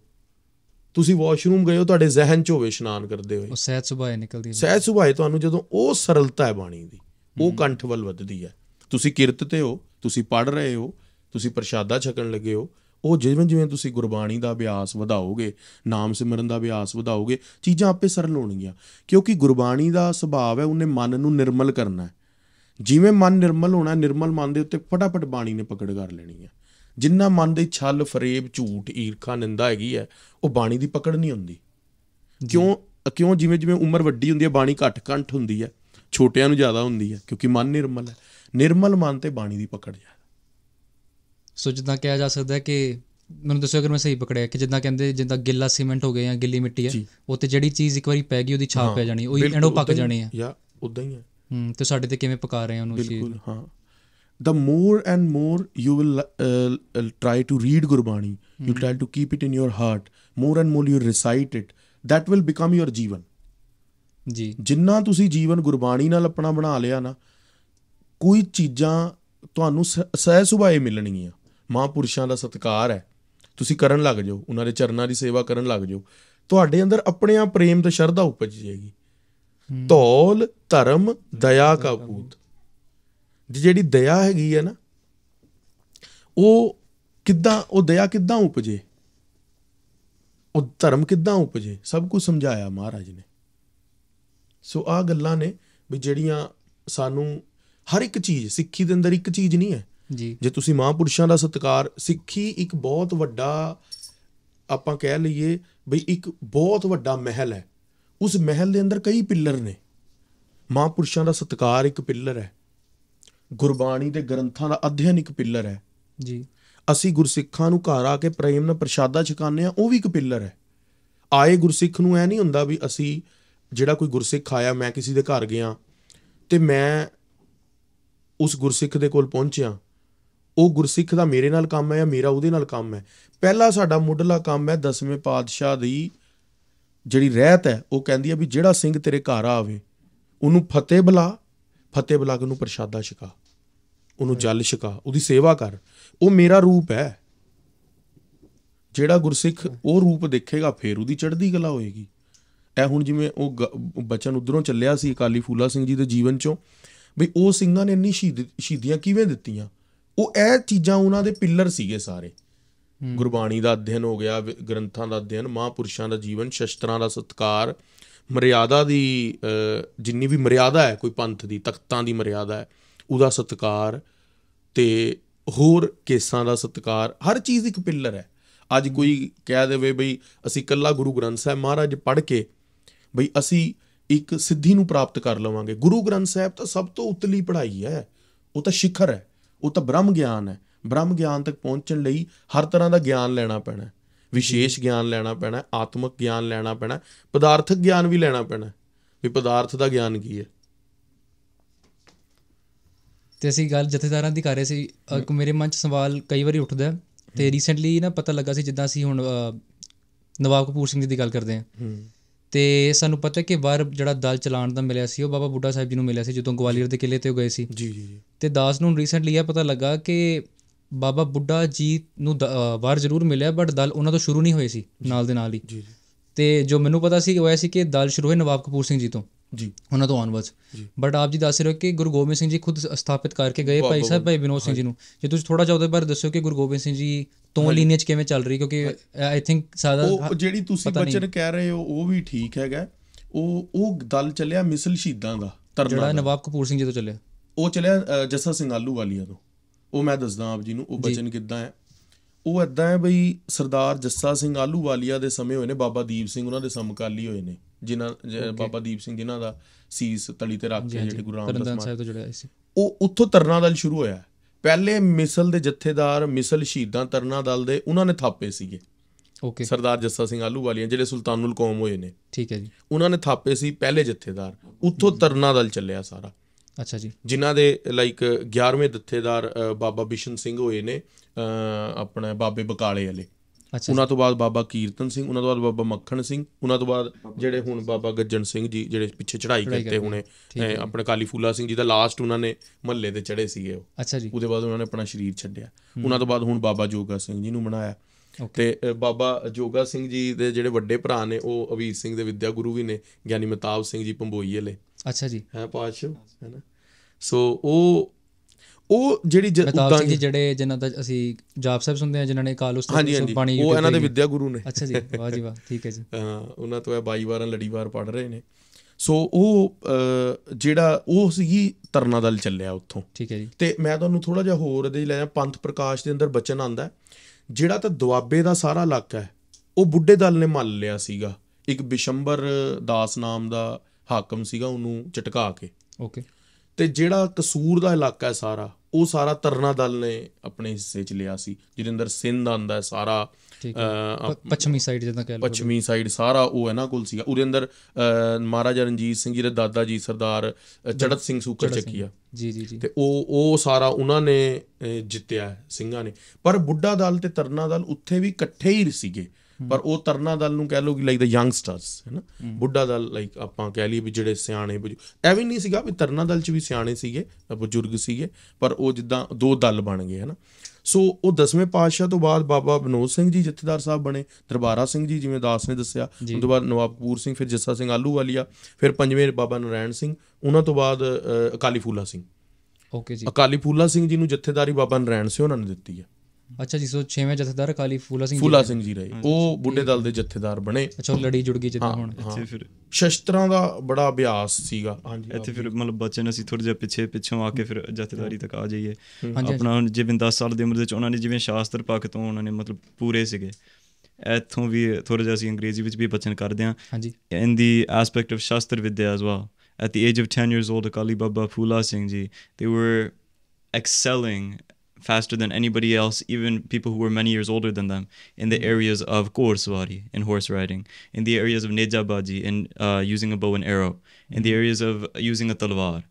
ਤੁਸੀਂ ਵਾਸ਼ਰੂਮ ਗਏ ਹੋ ਤੁਹਾਡੇ ਜ਼ਿਹਨ 'ਚ ਹੋਵੇ ਇਸ਼ਨਾਨ ਕਰਦੇ ਹੋਏ। ਉਹ ਸਹਿਜ ਸੁਭਾਅ ਨਿਕਲਦੀ ਹੈ। ਸਹਿਜ ਸੁਭਾਏ ਤੁਹਾਨੂੰ ਜਦੋਂ ਉਹ ਸਰਲਤਾ ਹੈ ਬਾਣੀ ਦੀ ਉਹ ਕੰਠ ਵੱਲ ਵੱਧਦੀ ਹੈ। ਤੁਸੀਂ ਕਿਰਤ ਤੇ ਹੋ ਤੁਸੀਂ ਪੜ ਰਹੇ ਹੋ ਤੁਸੀਂ ਪ੍ਰਸ਼ਾਦਾ ਛਕਣ ਲੱਗੇ ਹੋ ਉਹ ਜਿਵੇਂ ਜਿਵੇਂ ਤੁਸੀਂ ਗੁਰਬਾਣੀ ਦਾ ਅਭਿਆਸ ਵਧਾਓਗੇ ਨਾਮ ਸਿਮਰਨ ਦਾ ਅਭਿਆਸ ਵਧਾਓਗੇ ਚੀਜ਼ਾਂ ਆਪੇ ਸਰਲ ਹੋਣਗੀਆਂ। ਕਿਉਂਕਿ ਗੁਰਬਾਣੀ ਦਾ ਸੁਭਾਅ ਹੈ ਉਹਨੇ ਮਨ ਨੂੰ ਨਿਰਮਲ ਕਰਨਾ ਹੈ। ਜਿਵੇਂ ਮਨ ਨਿਰਮਲ ਹੋਣਾ ਨਿਰਮਲ ਮਨ ਦੇ ਉੱਤੇ ਫਟਾਫਟ ਬਾਣੀ ਨੇ ਪਕੜ ਕਰ ਲੈਣੀ ਹੈ। ਜਿੰਨਾ ਮਨ ਦੇ ਛਲ ਫਰੇਬ ਝੂਠ ਈਰਖਾ ਨਿੰਦਾ ਹੈਗੀ ਹੈ ਉਹ ਬਾਣੀ ਦੀ ਪਕੜ ਨਹੀਂ ਹੁੰਦੀ। ਕਿਉਂ ਕਿਉਂ ਜਿਵੇਂ ਜਿਵੇਂ ਉਮਰ ਵੱਡੀ ਹੁੰਦੀ ਹੈ ਬਾਣੀ ਘੱਟ ਕੰਠ ਹੁੰਦੀ ਹੈ ਛੋਟਿਆਂ ਨੂੰ ਜ਼ਿਆਦਾ ਹੁੰਦੀ ਹੈ ਕਿਉਂਕਿ ਮਨ ਨਿਰਮਲ ਹੈ। ਨਿਰਮਲ ਮਨ ਤੇ ਬਾਣੀ ਦੀ ਪਕੜ ਜ਼ਿਆਦਾ ਸੋ ਜਿੱਦਾਂ ਕਿਹਾ ਜਾ ਸਕਦਾ ਹੈ ਕਿ ਮੈਨੂੰ ਦੱਸੋ ਅਗਰ ਮੈਂ ਸਹੀ ਪਕੜਿਆ ਕਿ ਜਿੱਦਾਂ ਕਹਿੰਦੇ ਜਿੱਦਾਂ ਗਿੱਲਾ ਸੀਮੈਂਟ ਹੋ ਗਿਆ ਜਾਂ ਗਿੱਲੀ ਮਿੱਟੀ ਹੈ। ਉਹ ਤੇ ਜਿਹੜੀ ਚੀਜ਼ ਇੱਕ ਵਾਰੀ ਪੈ ਗਈ ਉਹਦੀ ਛਾਪ ਪੈ ਜਾਣੀ ਉਹ ਐਂਡੋ ਪੱਕ ਜਾਣੀ ਹੈ। ਜਾਂ ਉਦਾਂ ਹੀ ਹੈ। ਹੂੰ ਤੇ ਸਾਡੇ ਤੇ ਕਿਵੇਂ ਪਕਾ ਰਹੇ ਆ ਉਹਨੂੰ ਬਿਲਕੁਲ ਹਾਂ। The more and more you will uh, uh, try to read gurbani you try to keep it in your heart more and more you recite it that will become your ਜੀਵਨ। ਜੀ। ਜਿੰਨਾ ਤੁਸੀਂ ਜੀਵਨ ਗੁਰਬਾਣੀ ਨਾਲ ਆਪਣਾ ਬਣਾ ਲਿਆ ਨਾ ਕੋਈ ਚੀਜ਼ਾਂ ਤੁਹਾਨੂੰ ਸਹਿ ਸੁਭਾਏ ਮਿਲਣਗੀਆਂ। ਮਹਾਂਪੁਰਸ਼ਾਂ ਦਾ ਸਤਿਕਾਰ ਹੈ। ਤੁਸੀਂ ਕਰਨ ਲੱਗ ਜਾਓ। ਉਹਨਾਂ ਦੇ ਚਰਨਾਂ ਦੀ ਸੇਵਾ ਕਰਨ ਲੱਗ ਜਾਓ। ਤੁਹਾਡੇ ਅੰਦਰ ਆਪਣੇ ਆਪ ਪ੍ਰੇਮ ਤੇ ਸ਼ਰਧਾ ਉਪਜ ਜਾਏਗੀ। ਧੌਲ ਧਰਮ ਦਇਆ ਕਾ ਪੂਤ ਜਿਹੜੀ ਦਇਆ ਹੈਗੀ ਹੈ ਨਾ ਉਹ ਕਿੱਦਾਂ ਉਹ ਦਇਆ ਕਿੱਦਾਂ ਉਪਜੇ? ਉਹ ਧਰਮ ਕਿੱਦਾਂ ਉਪਜੇ? ਸਭ ਕੁਝ ਸਮਝਾਇਆ ਮਹਾਰਾਜ ਨੇ। ਸੋ ਆ ਗੱਲਾਂ ਨੇ ਵੀ ਜਿਹੜੀਆਂ ਸਾਨੂੰ ਹਰ ਇੱਕ ਚੀਜ਼ ਸਿੱਖੀ ਦੇ ਅੰਦਰ ਇੱਕ ਚੀਜ਼ ਨਹੀਂ ਹੈ। ਜੀ। ਜੇ ਤੁਸੀਂ ਮਹਾਂਪੁਰਸ਼ਾਂ ਦਾ ਸਤਿਕਾਰ ਸਿੱਖੀ ਇੱਕ ਬਹੁਤ ਵੱਡਾ ਆਪਾਂ ਕਹਿ ਲਈਏ ਬਈ ਇੱਕ ਬਹੁਤ ਵੱਡਾ ਮਹਿਲ ਹੈ। ਉਸ ਮਹਿਲ ਦੇ ਅੰਦਰ ਕਈ ਪਿੱਲਰ ਨੇ। ਮਹਾਂਪੁਰਸ਼ਾਂ ਦਾ ਸਤਿਕਾਰ ਇੱਕ ਪਿੱਲਰ ਹੈ। ਗੁਰਬਾਣੀ ਦੇ ਗ੍ਰੰਥਾਂ ਦਾ ਅਧਿਐਨ ਇੱਕ ਪਿੱਲਰ ਹੈ। ਜੀ। ਅਸੀਂ ਗੁਰਸਿੱਖਾਂ ਨੂੰ ਘਰ ਆ ਕੇ ਪ੍ਰੇਮ ਨਾਲ ਪ੍ਰਸ਼ਾਦਾ ਛਕਾਉਂਦੇ ਆ ਉਹ ਵੀ ਇੱਕ ਪਿੱਲਰ ਹੈ। ਆਏ ਗੁਰਸਿੱਖ ਨੂੰ ਐ ਨਹੀਂ ਹੁੰਦਾ ਵੀ ਅਸੀਂ ਜਿਹੜਾ ਕੋਈ ਗੁਰਸਿੱਖ ਆਇਆ ਮੈਂ ਕਿਸੇ ਦੇ ਘਰ ਗਿਆ ਤੇ ਮੈਂ ਉਸ ਗੁਰਸਿੱਖ ਦੇ ਕੋਲ ਪਹੁੰਚਿਆ। ਉਹ ਗੁਰਸਿੱਖ ਦਾ ਮੇਰੇ ਨਾਲ ਕੰਮ ਹੈ ਜਾਂ ਮੇਰਾ ਉਹਦੇ ਨਾਲ ਕੰਮ ਹੈ? ਪਹਿਲਾ ਸਾਡਾ ਮੁੱਢਲਾ ਕੰਮ ਹੈ ਦਸਵੇਂ ਪਾਤਸ਼ਾਹ ਦੀ ਜਿਹੜੀ ਰਹਿਤ ਹੈ, ਉਹ ਕਹਿੰਦੀ ਹੈ ਵੀ ਜਿਹੜਾ ਸਿੰਘ ਤੇਰੇ ਘਰ ਆਵੇ, ਉਹਨੂੰ ਫਤਿਹ ਬੁਲਾ ਫਤਿਹ ਬੁਲਾ ਕੇ ਉਹਨੂੰ ਪ੍ਰਸ਼ਾਦਾ ਛਕਾ, ਉਹਨੂੰ ਜਲ ਛਕਾ, ਉਹਦੀ ਸੇਵਾ ਕਰ। ਉਹ ਮੇਰਾ ਰੂਪ ਹੈ। ਜਿਹੜਾ ਗੁਰਸਿੱਖ ਉਹ ਰੂਪ ਦੇਖੇਗਾ, ਫੇਰ ਉਹਦੀ ਚੜ੍ਹਦੀ ਕਲਾ ਹੋਏਗੀ। ਇਹ ਹੁਣ ਜਿਵੇਂ ਉਹ ਗ- ਬਚਨ ਉਧਰੋਂ ਚੱਲਿਆ ਸੀ ਅਕਾਲੀ ਫੂਲਾ ਸਿੰਘ ਜੀ ਦੇ ਜੀਵਨ ਚੋਂ ਵੀ ਉਹ ਸਿੰਘਾਂ ਨੇ ਇੰਨੀ ਸ਼ਹੀਦ ਸ਼ਹੀਦੀਆਂ ਕਿਵੇਂ ਦਿੱਤੀਆਂ? ਉਹ ਇਹ ਚੀਜ਼ਾਂ ਉਹਨਾਂ ਦੇ ਪਿੱਲਰ ਸੀਗੇ ਸਾਰੇ। ਗੁਰਬਾਣੀ ਦਾ ਅਧਿਐਨ ਹੋ ਗਿਆ ਗ੍ਰੰਥਾਂ ਦਾ ਅਧਿਐਨ ਮਹਾਂਪੁਰਸ਼ਾਂ ਦਾ ਜੀਵਨ ਸ਼ਸਤਰਾਂ ਦਾ ਸਤਕਾਰ ਮਰਿਆਦਾ ਦੀ ਜਿੰਨੀ ਵੀ ਮਰਿਆਦਾ ਹੈ ਕੋਈ ਪੰਥ ਦੀ ਤਖਤਾਂ ਦੀ ਮਰਿਆਦਾ ਹੈ ਉਹਦਾ ਸਤਿਕਾਰ ਤੇ ਹੋਰ ਕੇਸਾਂ ਦਾ ਸਤਿਕਾਰ ਹਰ ਚੀਜ਼ ਇੱਕ ਪਿੱਲਰ ਹੈ। ਅੱਜ ਕੋਈ ਕਹਿ ਦੇਵੇ ਬਈ ਅਸੀਂ ਕੱਲਾ ਗੁਰੂ ਗ੍ਰੰਥ ਸਾਹਿਬ ਮਹਾਰਾਜ ਪੜ੍ਹ ਕੇ ਬਈ ਅਸੀਂ ਇੱਕ ਸਿੱਧੀ ਨੂੰ ਪ੍ਰਾਪਤ ਕਰ ਲਵਾਂਗੇ। ਗੁਰੂ ਗ੍ਰੰਥ ਸਾਹਿਬ ਤਾਂ ਸਭ ਤੋਂ ਉਤਲੀ ਪੜ੍ਹਾਈ ਹੈ। ਉਹ ਤਾਂ ਸਿਖਰ ਹੈ। ਉਹ ਤਾਂ ਬ੍ਰਹਮ ਗਿਆਨ ਹੈ। ਬ੍ਰਹਮ ਗਿਆਨ ਤੱਕ ਪਹੁੰਚਣ ਲਈ ਹਰ ਤਰ੍ਹਾਂ ਦਾ ਗਿਆਨ ਲੈਣਾ ਪੈਣਾ ਹੈ। ਵਿਸ਼ੇਸ਼ ਗਿਆਨ ਲੈਣਾ ਪੈਣਾ ਆਤਮਿਕ ਗਿਆਨ ਲੈਣਾ ਪੈਣਾ ਪਦਾਰਥਕ ਗਿਆਨ ਵੀ ਲੈਣਾ ਪੈਣਾ ਵੀ ਪਦਾਰਥ ਦਾ ਗਿਆਨ ਕੀ ਹੈ? ਤੇ ਅਸੀਂ ਗੱਲ ਜਥੇਦਾਰਾਂ ਦੀ ਕਰ ਰਹੇ ਸੀ। ਇੱਕ ਮੇਰੇ ਮਨ 'ਚ ਸਵਾਲ ਕਈ ਵਾਰੀ ਉੱਠਦਾ ਹੈ ਤੇ ਰੀਸੈਂਟਲੀ ਨਾ ਪਤਾ ਲੱਗਾ ਸੀ ਜਿੱਦਾਂ ਅਸੀਂ ਹੁਣ ਨਵਾਬ ਕਪੂਰ ਸਿੰਘ ਜੀ ਦੀ ਗੱਲ ਕਰਦੇ ਹੂੰ। ਤੇ ਸਾਨੂੰ ਪਤਾ ਹੈ ਕਿ ਵਾਰ ਜਿਹੜਾ ਦਲ ਚਲਾਉਣ ਦਾ ਮਿਲਿਆ ਸੀ ਉਹ ਬਾਬਾ ਬੁੱਢਾ ਸਾਹਿਬ ਜੀ ਨੂੰ ਮਿਲਿਆ ਸੀ ਜਦੋਂ ਗਵਾਲੀਅਰ ਦੇ ਕਿਲੇ ਤੇ ਉਹ ਗਏ ਸੀ। ਜੀ ਜੀ ਜੀ। ਤੇ ਦਾਸ ਨੂੰ ਰੀਸੈਂਟਲੀ ਇਹ ਪਤਾ ਲੱਗਾ ਕਿ ਬਾਬਾ ਬੁੱਢਾ ਜੀ ਨੂੰ ਵਾਰ ਜ਼ਰੂਰ ਮਿਲਿਆ ਬਟ ਦਲ ਉਹਨਾਂ ਤੋਂ ਸ਼ੁਰੂ ਨਹੀਂ ਹੋਏ ਸੀ ਨਾਲ ਦੇ ਨਾਲ ਹੀ। ਜੀ ਤੇ ਜੋ ਮੈਨੂੰ ਪਤਾ ਸੀ ਉਹ ਇਹ ਸੀ ਕਿ ਦਲ ਸ਼ੁਰੂ ਹੋਏ ਨਵਾਬ ਕਪੂਰ ਸਿੰਘ ਜੀ ਤੋਂ। ਜੀ। ਉਹਨਾਂ ਤੋਂ ਆਨਵਰਡਸ। ਬਟ ਆਪ ਜੀ ਦੱਸ ਰਹੇ ਹੋ ਕਿ ਗੁਰੂ ਗੋਬਿੰਦ ਸਿੰਘ ਜੀ ਖੁਦ ਸਥਾਪਿਤ ਕਰਕੇ ਗਏ ਭਾਈ ਸਾਹਿਬ ਭਾਈ ਵਿਨੋਦ ਸਿੰਘ ਜੀ ਨੂੰ। ਜੇ ਤੁਸੀਂ ਥੋੜਾ ਜਿਹਾ ਉਹਦੇ ਬਾਰੇ ਦੱਸਿਓ ਕਿ ਗੁਰੂ ਗੋਬਿੰਦ ਸਿੰਘ ਜੀ ਤੋਂ ਲੀਨੀਅਜ ਕਿਵੇਂ ਚੱਲ ਰਹੀ ਕਿਉਂਕਿ ਆਈ ਥਿੰਕ ਸਾਦਾ ਉਹ ਜਿਹੜੀ ਤੁਸੀਂ। ਬਚਨ ਕਹਿ ਰਹੇ ਹੋ ਉਹ ਵੀ ਠੀਕ ਹੈਗਾ। ਉਹ ਉਹ ਦਲ ਚੱਲਿਆ ਮਿਸਲ ਸ਼ਹੀਦਾਂ ਦਾ ਤਰਨਾ ਜਿਹੜਾ। ਨਵਾਬ ਕਪੂਰ ਸਿੰਘ ਜੀ ਤੋਂ ਚੱਲਿਆ। ਉਹ ਚੱਲਿਆ ਜੱਸਾ ਸਿੰਘ ਆਲੂ ਵਾਲੀਆ ਤੋਂ। ਉਹ ਮੈਂ ਦੱਸਦਾ ਆਪ ਜੀ ਨੂੰ ਉਹ ਬਚਨ ਕਿੱਦਾਂ ਹੈ। ਉਹ ਇਦਾਂ ਹੈ ਬਈ ਸਰਦਾਰ ਜੱਸਾ ਸਿੰਘ ਆਲੂ ਵਾਲੀਆ ਦੇ ਸਮੇਂ ਹੋਏ ਨੇ ਬਾਬਾ ਦੀਪ ਸਿੰਘ ਉਹਨਾਂ ਦੇ ਸਮਕਾਲੀ ਹੋਏ ਨੇ। ਜਿਨ੍ਹਾਂ ਬਾਬਾ ਦੀਪ ਸਿੰਘ ਜਿਨ੍ਹਾਂ ਦਾ ਸੀਸ ਤਲੀ ਤੇ ਰੱਖ ਕੇ ਜਿਹੜੇ ਗੁਰੂ ਰਾਮਦਾਸ ਸਾਹਿਬ ਤੋਂ ਜੁੜਿਆ ਸੀ। ਉਹ ਉੱਥੋਂ ਤਰਨਾ ਦਲ ਸ਼ੁਰੂ ਹੋਇਆ। ਪਹਿਲੇ ਮਿਸਲ ਦੇ ਜਥੇਦਾਰ ਮਿਸਲ ਸ਼ਹੀਦਾਂ ਤਰਨਾ ਦਲ ਦੇ ਉਹਨਾਂ ਨੇ ਥਾਪੇ ਸੀਗੇ। ਓਕੇ ਸਰਦਾਰ ਜੱਸਾ ਸਿੰਘ ਆਲੂ ਵਾਲੀਆ ਜਿਹੜੇ ਸੁਲਤਾਨੁਲ ਕੌਮ ਹੋਏ ਨੇ। ਠੀਕ ਹੈ ਜੀ। ਉਹਨਾਂ ਨੇ ਥਾਪੇ ਸੀ ਪਹਿਲੇ ਜਥੇਦਾਰ। ਉੱਥੋਂ ਤਰਨਾ ਦਲ ਚੱਲਿਆ ਸਾਰਾ। ਅੱਛਾ ਜੀ। ਜਿਨ੍ਹਾਂ ਦੇ ਲਾਈਕ 11ਵੇਂ ਜਥੇਦਾਰ ਬਾਬਾ ਬਿਸ਼ਨ ਸਿੰਘ ਹੋਏ ਨੇ ਆਪਣਾ ਬਾਬੇ ਬਕਾਲੇ ਵਾਲੇ। ਉਹਨਾਂ ਤੋਂ ਬਾਅਦ ਬਾਬਾ ਕੀਰਤਨ ਸਿੰਘ ਉਹਨਾਂ ਤੋਂ ਬਾਅਦ ਬਾਬਾ ਮੱਖਣ ਸਿੰਘ ਉਹਨਾਂ ਤੋਂ ਬਾਅਦ ਜਿਹੜੇ ਹੁਣ ਬਾਬਾ ਗੱਜਣ ਸਿੰਘ ਜੀ ਜਿਹੜੇ ਪਿੱਛੇ ਚੜ੍ਹਾਈ ਕਰਤੇ ਹੁਣੇ ਆਪਣੇ ਕਾਲੀ ਫੂਲਾ ਸਿੰਘ ਜੀ ਦਾ ਲਾਸਟ ਉਹਨਾਂ ਨੇ ਮਹੱਲੇ ਤੇ ਚੜੇ ਸੀਗੇ ਉਹ। ਅੱਛਾ ਜੀ। ਉਹਦੇ ਬਾਅਦ ਉਹਨਾਂ ਨੇ ਆਪਣਾ ਸਰੀਰ ਛੱਡਿਆ। ਉਹਨਾਂ ਤੋਂ ਬਾਅਦ ਹੁਣ ਬਾਬਾ ਜੋਗਾ ਸਿੰਘ ਜੀ ਨੂੰ ਬਣਾਇਆ। ਤੇ ਬਾਬਾ ਜੋਗਾ ਸਿੰਘ ਜੀ ਦੇ ਜਿਹੜੇ ਵੱਡੇ ਭਰਾ ਨੇ ਉਹ ਅਵੀਰ ਸਿੰਘ ਦੇ ਵਿਦਿਆ ਗੁਰੂ ਵੀ ਨੇ ਗਿਆਨੀ ਮਤਾਬ ਸਿੰਘ ਜੀ ਪੰਬੋਈ ਵਾਲੇ। ਅੱਛਾ ਜੀ। ਹੈ ਪਾਤਸ਼ਾਹ ਹੈ ਨਾ ਸੋ ਉਹ ਉਹ ਜਿਹੜੀ ਉੱਦਾਂ ਜੀ ਜਿਹੜੇ ਜਿਨ੍ਹਾਂ ਦਾ ਅਸੀਂ ਜਾਪ ਸਾਹਿਬ ਸੁਣਦੇ ਆ ਜਿਨ੍ਹਾਂ ਨੇ ਕਾਲ ਉਸ ਹਾਂਜੀ ਹਾਂਜੀ। ਬਾਣੀ ਉਹ ਇਹਨਾਂ ਦੇ ਵਿਦਿਆ ਗੁਰੂ ਨੇ। ਅੱਛਾ ਜੀ ਵਾਹ ਜੀ ਵਾਹ ਠੀਕ ਹੈ ਜੀ। ਹਾਂ, ਉਹਨਾਂ ਤੋਂ ਇਹ 22 ਵਾਰਾਂ ਲੜੀਵਾਰ ਪੜ ਰਹੇ ਨੇ। ਸੋ ਉਹ ਜਿਹੜਾ ਉਹ ਸੀਗੀ ਤਰਨਾ ਦਲ ਚੱਲਿਆ ਉੱਥੋਂ। ਠੀਕ ਹੈ ਜੀ। ਤੇ ਮੈਂ ਤੁਹਾਨੂੰ ਥੋੜਾ ਜਿਹਾ ਹੋਰ ਇਹਦੇ ਲੈ ਜਾ ਪੰਥ ਪ੍ਰਕਾਸ਼ ਦੇ ਅੰਦਰ ਬਚਨ ਆਂਦਾ ਜਿਹੜਾ ਤਾਂ ਦੁਆਬੇ ਦਾ ਸਾਰਾ ਇਲਾਕਾ ਹੈ ਉਹ ਬੁੱਢੇ ਦਲ ਨੇ ਮੰਨ ਲਿਆ ਸੀਗਾ। ਇੱਕ ਬਿਸ਼ੰਬਰ ਦਾਸ ਨਾਮ ਦਾ ਹਾਕਮ ਸੀਗਾ ਉਹਨੂੰ ਝਟਕਾ ਕੇ। ਓਕੇ ਤੇ ਜਿਹੜਾ ਕਸੂਰ ਦਾ ਇਲਾਕਾ ਹੈ ਸਾਰਾ ਉਹ ਸਾਰਾ ਤਰਨਾ ਦਲ ਨੇ ਆਪਣੇ ਹਿੱਸੇ ਚ ਲਿਆ ਸੀ। ਜਿਹਦੇ ਅੰਦਰ ਸਿੰਧ ਆਂਦਾ ਹੈ ਸਾਰਾ ਪੱਛਮੀ ਸਾਈਡ ਜਿੱਦਾਂ ਕਹਿ ਲਓ ਪੱਛਮੀ ਸਾਈਡ ਸਾਰਾ ਉਹ ਇਹਨਾਂ ਕੋਲ ਸੀਗਾ। ਉਹਦੇ ਅੰਦਰ ਮਹਾਰਾਜਾ ਰਣਜੀਤ ਸਿੰਘ ਜੀ ਦੇ ਦਾਦਾ ਜੀ ਸਰਦਾਰ ਚੜਤ ਸਿੰਘ ਸੂਕਰ ਚੱਕੀਆ ਜੀ। ਜੀ ਜੀ ਤੇ ਉਹ ਉਹ ਸਾਰਾ ਉਹਨਾਂ ਨੇ ਜਿੱਤਿਆ ਸਿੰਘਾਂ ਨੇ। ਪਰ ਬੁੱਢਾ ਦਲ ਤੇ ਤਰਨਾ ਦਲ ਉੱਥੇ ਵੀ ਇਕੱਠੇ ਹੀ ਸੀਗੇ। ਪਰ ਉਹ ਤਰਨਾ ਦਲ ਨੂੰ ਕਹਿ ਲਓ ਕਿ ਲਾਈਕ ਦਾ ਯੰਗਸਟਰਸ ਹੈ ਨਾ? ਬੁੱਢਾ ਦਲ ਲਾਈਕ ਆਪਾਂ ਕਹਿ ਲਈਏ ਵੀ ਜਿਹੜੇ ਸਿਆਣੇ ਬਜ਼ੁ- ਐਵੇਂ ਨਹੀਂ ਸੀਗਾ ਵੀ ਤਰਨਾ ਦਲ ਚ ਵੀ ਸਿਆਣੇ ਸੀਗੇ ਬਜ਼ੁਰਗ ਸੀਗੇ ਪਰ ਉਹ ਜਿੱਦਾਂ ਦੋ ਦਲ ਬਣ ਗਏ ਹੈ ਨਾ? ਸੋ ਉਹ ਦਸਵੇਂ ਪਾਤਸ਼ਾਹ ਤੋਂ ਬਾਅਦ ਬਾਬਾ ਵਿਨੋਦ ਸਿੰਘ ਜੀ ਜਥੇਦਾਰ ਸਾਹਿਬ ਬਣੇ ਦਰਬਾਰਾ ਸਿੰਘ ਜੀ ਜਿਵੇਂ ਦਾਸ ਨੇ ਦੱਸਿਆ ਉਸ ਤੋਂ ਬਾਅਦ ਨਵਾਬ ਕਪੂਰ ਸਿੰਘ ਫਿਰ ਜੱਸਾ ਸਿੰਘ ਆਲੂ ਵਾਲੀਆ ਫਿਰ ਪੰਜਵੇਂ ਬਾਬਾ ਨਰਾਇਣ ਸਿੰਘ ਉਹਨਾਂ ਤੋਂ ਬਾਅਦ ਅਕਾਲੀ ਫੂਲਾ ਸਿੰਘ। ਓਕੇ ਜੀ। ਅਕਾਲੀ ਫੂਲਾ ਸਿੰਘ ਜੀ ਨੂੰ ਜਥੇਦਾਰੀ ਬਾਬਾ ਨਰਾਇਣ ਸਿੰਘ ਉਹਨਾਂ ਨੇ ਦਿੱਤੀ ਹੈ। ਅੱਛਾ ਜੀ ਸੋ ਛੇਵੇਂ ਜਥੇਦਾਰ ਅਕਾਲੀ ਫੂਲਾ ਸਿੰਘ ਜੀ ਫੂਲਾ ਸਿੰਘ ਜੀ ਰਹੇ। ਉਹ ਬੁੱਢੇ ਦਲ ਦੇ ਜਥੇਦਾਰ ਬਣੇ। ਅੱਛਾ ਲੜੀ ਜੁੜ ਗਈ ਜਿੱਦਾਂ ਹੁਣ। ਇੱਥੇ ਫਿਰ ਸ਼ਸਤਰਾਂ ਦਾ ਬੜਾ ਅਭਿਆਸ ਸੀਗਾ। ਹਾਂਜੀ ਇੱਥੇ ਫਿਰ ਮਤਲਬ ਬਚਨ ਅਸੀਂ ਥੋੜਾ ਜਿਹਾ ਪਿੱਛੇ ਪਿੱਛੋਂ ਆ ਕੇ ਫਿਰ ਜਥੇਦਾਰੀ ਤੱਕ ਆ ਜਾਈਏ। ਆਪਣਾ ਹੁਣ ਜਿਵੇਂ 10 ਸਾਲ ਦੀ ਉਮਰ ਦੇ ਵਿੱਚ ਉਹਨਾਂ ਨੇ ਜਿਵੇਂ ਸ਼ਾਸਤਰ ਪੱਖ ਤੋਂ ਉਹਨਾਂ ਨੇ ਮਤਲਬ ਪੂਰੇ ਸੀਗੇ। ਇੱਥੋਂ ਵੀ ਥੋੜਾ ਜਿਹਾ ਅਸੀਂ ਅੰਗਰੇਜ਼ੀ ਵਿੱਚ ਵੀ ਬਚਨ ਕਰਦੇ ਹਾਂ। ਹਾਂਜੀ। In the aspect of Shastra Vidya as well. At the age of 10 years old, Akali Baba Phula Singh ji, they were excelling faster than anybody else, even people who were many years older than them, in the areas of Korswari, in horse riding, in the areas of Nejabaji, in uh, using a bow and arrow, in the areas of using a talwar.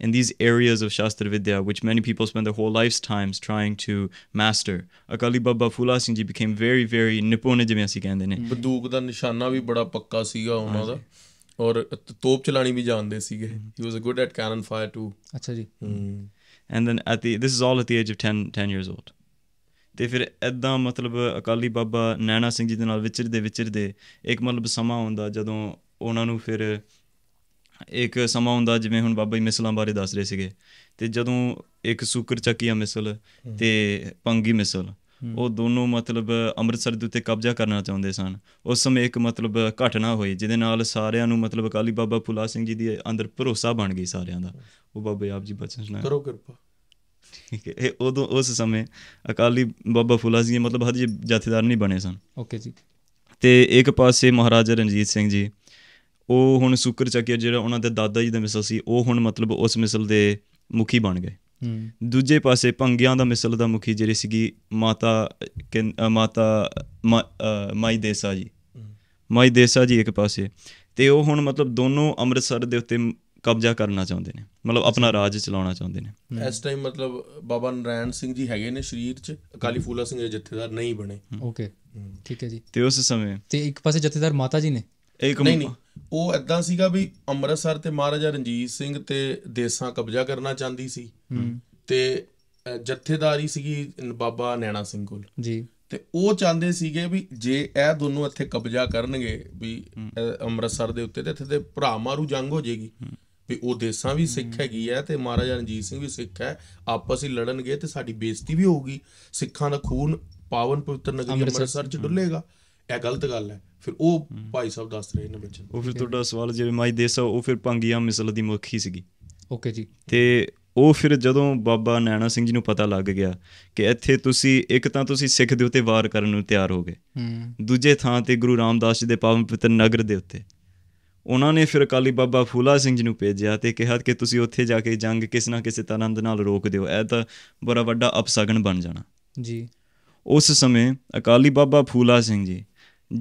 In these areas of Shastra Vidya, which many people spend their whole lifetimes trying to master, Akali Baba Phula Singh ji became very, very nipun ਜਿਵੇਂ ਅਸੀਂ ਕਹਿੰਦੇ ਨੇ ਬੰਦੂਕ ਦਾ ਨਿਸ਼ਾਨਾ ਵੀ ਬੜਾ ਪੱਕਾ ਸੀਗਾ ਉਹਨਾਂ ਦਾ ਔਰ ਤ- ਤੋਪ ਚਲਾਣੀ ਵੀ ਜਾਣਦੇ ਸੀਗੇ he was good at cannon fire too ਅੱਛਾ ਜੀ and then at the this is all at the age of 10 10 years old. ਤੇ ਫਿਰ ਐਦਾਂ ਮਤਲਬ ਅਕਾਲੀ ਬਾਬਾ ਨੈਣਾ ਸਿੰਘ ਜੀ ਦੇ ਨਾਲ ਵਿਚਰਦੇ ਵਿਚਰਦੇ ਇੱਕ ਮਤਲਬ ਸਮਾਂ ਹੁੰਦਾ ਜਦੋਂ ਉਹਨਾਂ ਨੂੰ ਫਿਰ ਇੱਕ ਸਮਾਂ ਹੁੰਦਾ ਜਿਵੇਂ ਹੁਣ ਬਾਬਾ ਜੀ ਮਿਸਲਾਂ ਬਾਰੇ ਦੱਸ ਰਹੇ ਸੀਗੇ। ਤੇ ਜਦੋਂ ਇੱਕ ਸੂਕਰ ਚੱਕੀਆ ਮਿਸਲ ਤੇ ਪੰਗੀ ਮਿਸਲ ਉਹ ਦੋਨੋਂ ਮਤਲਬ ਅੰਮ੍ਰਿਤਸਰ ਦੇ ਉੱਤੇ ਕਬਜ਼ਾ ਕਰਨਾ ਚਾਹੁੰਦੇ ਸਨ। ਉਸ ਸਮੇਂ ਇੱਕ ਮਤਲਬ ਘਟਨਾ ਹੋਈ ਜਿਹਦੇ ਨਾਲ ਸਾਰਿਆਂ ਨੂੰ ਮਤਲਬ ਅਕਾਲੀ ਬਾਬਾ ਫੁੱਲਾ ਸਿੰਘ ਜੀ ਦੀ ਅੰਦਰ ਭਰੋਸਾ ਬਣ ਗਈ ਸਾਰਿਆਂ ਦਾ। ਉਹ ਬਾਬੇ ਆਪ ਜੀ ਬਚਨ ਸੁਣਾਇਆ। ਕਰੋ ਕਿਰਪਾ। ਠੀਕ ਹੈ। ਇਹ ਉਦੋਂ ਉਸ ਸਮੇਂ ਅਕਾਲੀ ਬਾਬਾ ਫੁੱਲਾ ਸਿੰਘ ਜੀ ਮਤਲਬ ਹਜੇ ਜਥੇਦਾਰ ਨਹੀਂ ਬਣੇ ਸਨ। ਓਕੇ ਜੀ। ਤੇ ਇੱਕ ਪਾਸੇ ਮਹਾਰਾਜਾ ਰਣਜੀਤ ਸਿੰਘ ਜੀ ਉਹ ਹੁਣ ਸੁਕਰ ਚੱਕਿਆ ਜਿਹੜਾ ਉਹਨਾਂ ਦੇ ਦਾਦਾ ਜੀ ਦਾ ਮਿਸਲ ਸੀ ਉਹ ਹੁਣ ਮਤਲਬ ਉਸ ਮਿਸਲ ਦੇ ਮੁਖੀ ਬਣ ਗਏ। ਹੂੰ। ਦੂਜੇ ਪਾਸੇ ਭੰਗਿਆਂ ਦਾ ਮਿਸਲ ਦਾ ਮੁਖੀ ਜਿਹੜੀ ਸੀਗੀ ਮਾਤਾ ਮਾਤਾ ਮਾਈ ਦੇਸਾ ਜੀ। ਮਾਈ ਦੇਸਾ ਜੀ ਇੱਕ ਪਾਸੇ। ਤੇ ਉਹ ਹੁਣ ਮਤਲਬ ਦੋਨੋਂ ਅੰਮ੍ਰਿਤਸਰ ਦੇ ਉੱਤੇ ਕਬਜ਼ਾ ਕਰਨਾ ਚਾਹੁੰਦੇ ਨੇ। ਮਤਲਬ ਆਪਣਾ ਰਾਜ ਚਲਾਉਣਾ ਚਾਹੁੰਦੇ ਨੇ। ਇਸ ਟਾਈਮ ਮਤਲਬ ਬਾਬਾ ਨਰਾਇਣ ਸਿੰਘ ਜੀ ਹੈਗੇ ਨੇ ਸ਼ਰੀਰ 'ਚ ਅਕਾਲੀ ਫੂਲਾ ਸਿੰਘ ਦੇ ਜਥੇਦਾਰ ਨਹੀਂ ਬਣੇ। ਓਕੇ ਠੀਕ ਹੈ ਜੀ। ਤੇ ਉਸ ਸਮੇਂ ਤੇ ਇੱਕ ਪਾਸੇ ਜਥੇਦਾਰ ਮਾਤਾ ਜੀ ਨੇ? ਇੱਕ ਨਹੀਂ ਨਹੀਂ। ਉਹ ਐਦਾਂ ਸੀਗਾ ਵੀ ਅੰਮ੍ਰਿਤਸਰ ਤੇ ਮਹਾਰਾਜਾ ਰਣਜੀਤ ਸਿੰਘ ਤੇ ਦੇਸਾਂ ਕਬਜ਼ਾ ਕਰਨਾ ਚਾਹੁੰਦੀ ਸੀ। ਤੇ ਜਥੇਦਾਰੀ ਸੀਗੀ ਬਾਬਾ ਨੈਣਾ ਸਿੰਘ ਕੋਲ। ਜੀ। ਤੇ ਉਹ ਚਾਹੁੰਦੇ ਸੀਗੇ ਵੀ ਜੇ ਇਹ ਦੋਨੋਂ ਇੱਥੇ ਕਬਜ਼ਾ ਕਰਨਗੇ ਵੀ ਅੰਮ੍ਰਿਤਸਰ ਦੇ ਉੱਤੇ ਤੇ ਇੱਥੇ ਤੇ ਭਰਾ ਮਾਰੂ ਜੰਗ ਹੋ ਜਾਏਗੀ ਵੀ ਉਹ ਦੇਸਾਂ ਵੀ ਸਿੱਖ ਹੈਗੀ ਹੈ ਤੇ ਮਹਾਰਾਜਾ ਰਣਜੀਤ ਸਿੰਘ ਵੀ ਸਿੱਖ ਹੈ ਆਪਸ ਹੀ ਲੜਨਗੇ ਤੇ ਸਾਡੀ ਬੇਇੱਜ਼ਤੀ ਵੀ ਹੋਊਗੀ। ਸਿੱਖਾਂ ਦਾ ਖੂਨ ਪਾਵਨ ਪਵਿੱਤਰ ਨਗਰੀ ਅੰਮ੍ਰਿਤਸਰ ਚ ਡੁੱਲੇਗਾ। ਇਹ ਗਲਤ ਗੱਲ ਹੈ। ਫਿਰ ਉਹ ਭਾਈ ਸਾਹਿਬ ਦੱਸ ਰਹੇ ਨੇ ਬੱਚਨ ਉਹ ਫਿਰ ਤੁਹਾਡਾ ਸਵਾਲ ਜਿਵੇਂ ਮਾਈ ਦੇਸਾ ਉਹ ਫਿਰ ਭੰਗੀਆਂ ਮਿਸਲ ਦੀ ਮੁਖੀ ਸੀਗੀ। ਓਕੇ ਜੀ। ਤੇ ਉਹ ਫਿਰ ਜਦੋਂ ਬਾਬਾ ਨੈਣਾ ਸਿੰਘ ਜੀ ਨੂੰ ਪਤਾ ਲੱਗ ਗਿਆ ਕਿ ਇੱਥੇ ਤੁਸੀਂ ਇੱਕ ਤਾਂ ਤੁਸੀਂ ਸਿੱਖ ਦੇ ਉੱਤੇ ਵਾਰ ਕਰਨ ਨੂੰ ਤਿਆਰ ਹੋ ਗਏ। ਹੂੰ। ਦੂਜੇ ਥਾਂ ਤੇ ਗੁਰੂ ਰਾਮਦਾਸ ਜੀ ਦੇ ਪਾਵਨ ਪਵਿੱਤਰ ਨਗਰ ਦੇ ਉੱਤੇ। ਉਹਨਾਂ ਨੇ ਫਿਰ ਅਕਾਲੀ ਬਾਬਾ ਫੂਲਾ ਸਿੰਘ ਜੀ ਨੂੰ ਭੇਜਿਆ ਤੇ ਕਿਹਾ ਕਿ ਤੁਸੀਂ ਉੱਥੇ ਜਾ ਕੇ ਜੰਗ ਕਿਸੇ ਨਾ ਕਿਸੇ ਤਰ੍ਹਾਂ ਦੇ ਨਾਲ ਰੋਕ ਦਿਓ ਇਹ ਤਾਂ ਬੜਾ ਵੱਡਾ ਅਪਸਗਨ ਬਣ ਜਾਣਾ। ਜੀ। ਉਸ ਸਮੇਂ ਅਕਾਲੀ ਬਾਬਾ ਫੂਲਾ ਸਿੰਘ ਜੀ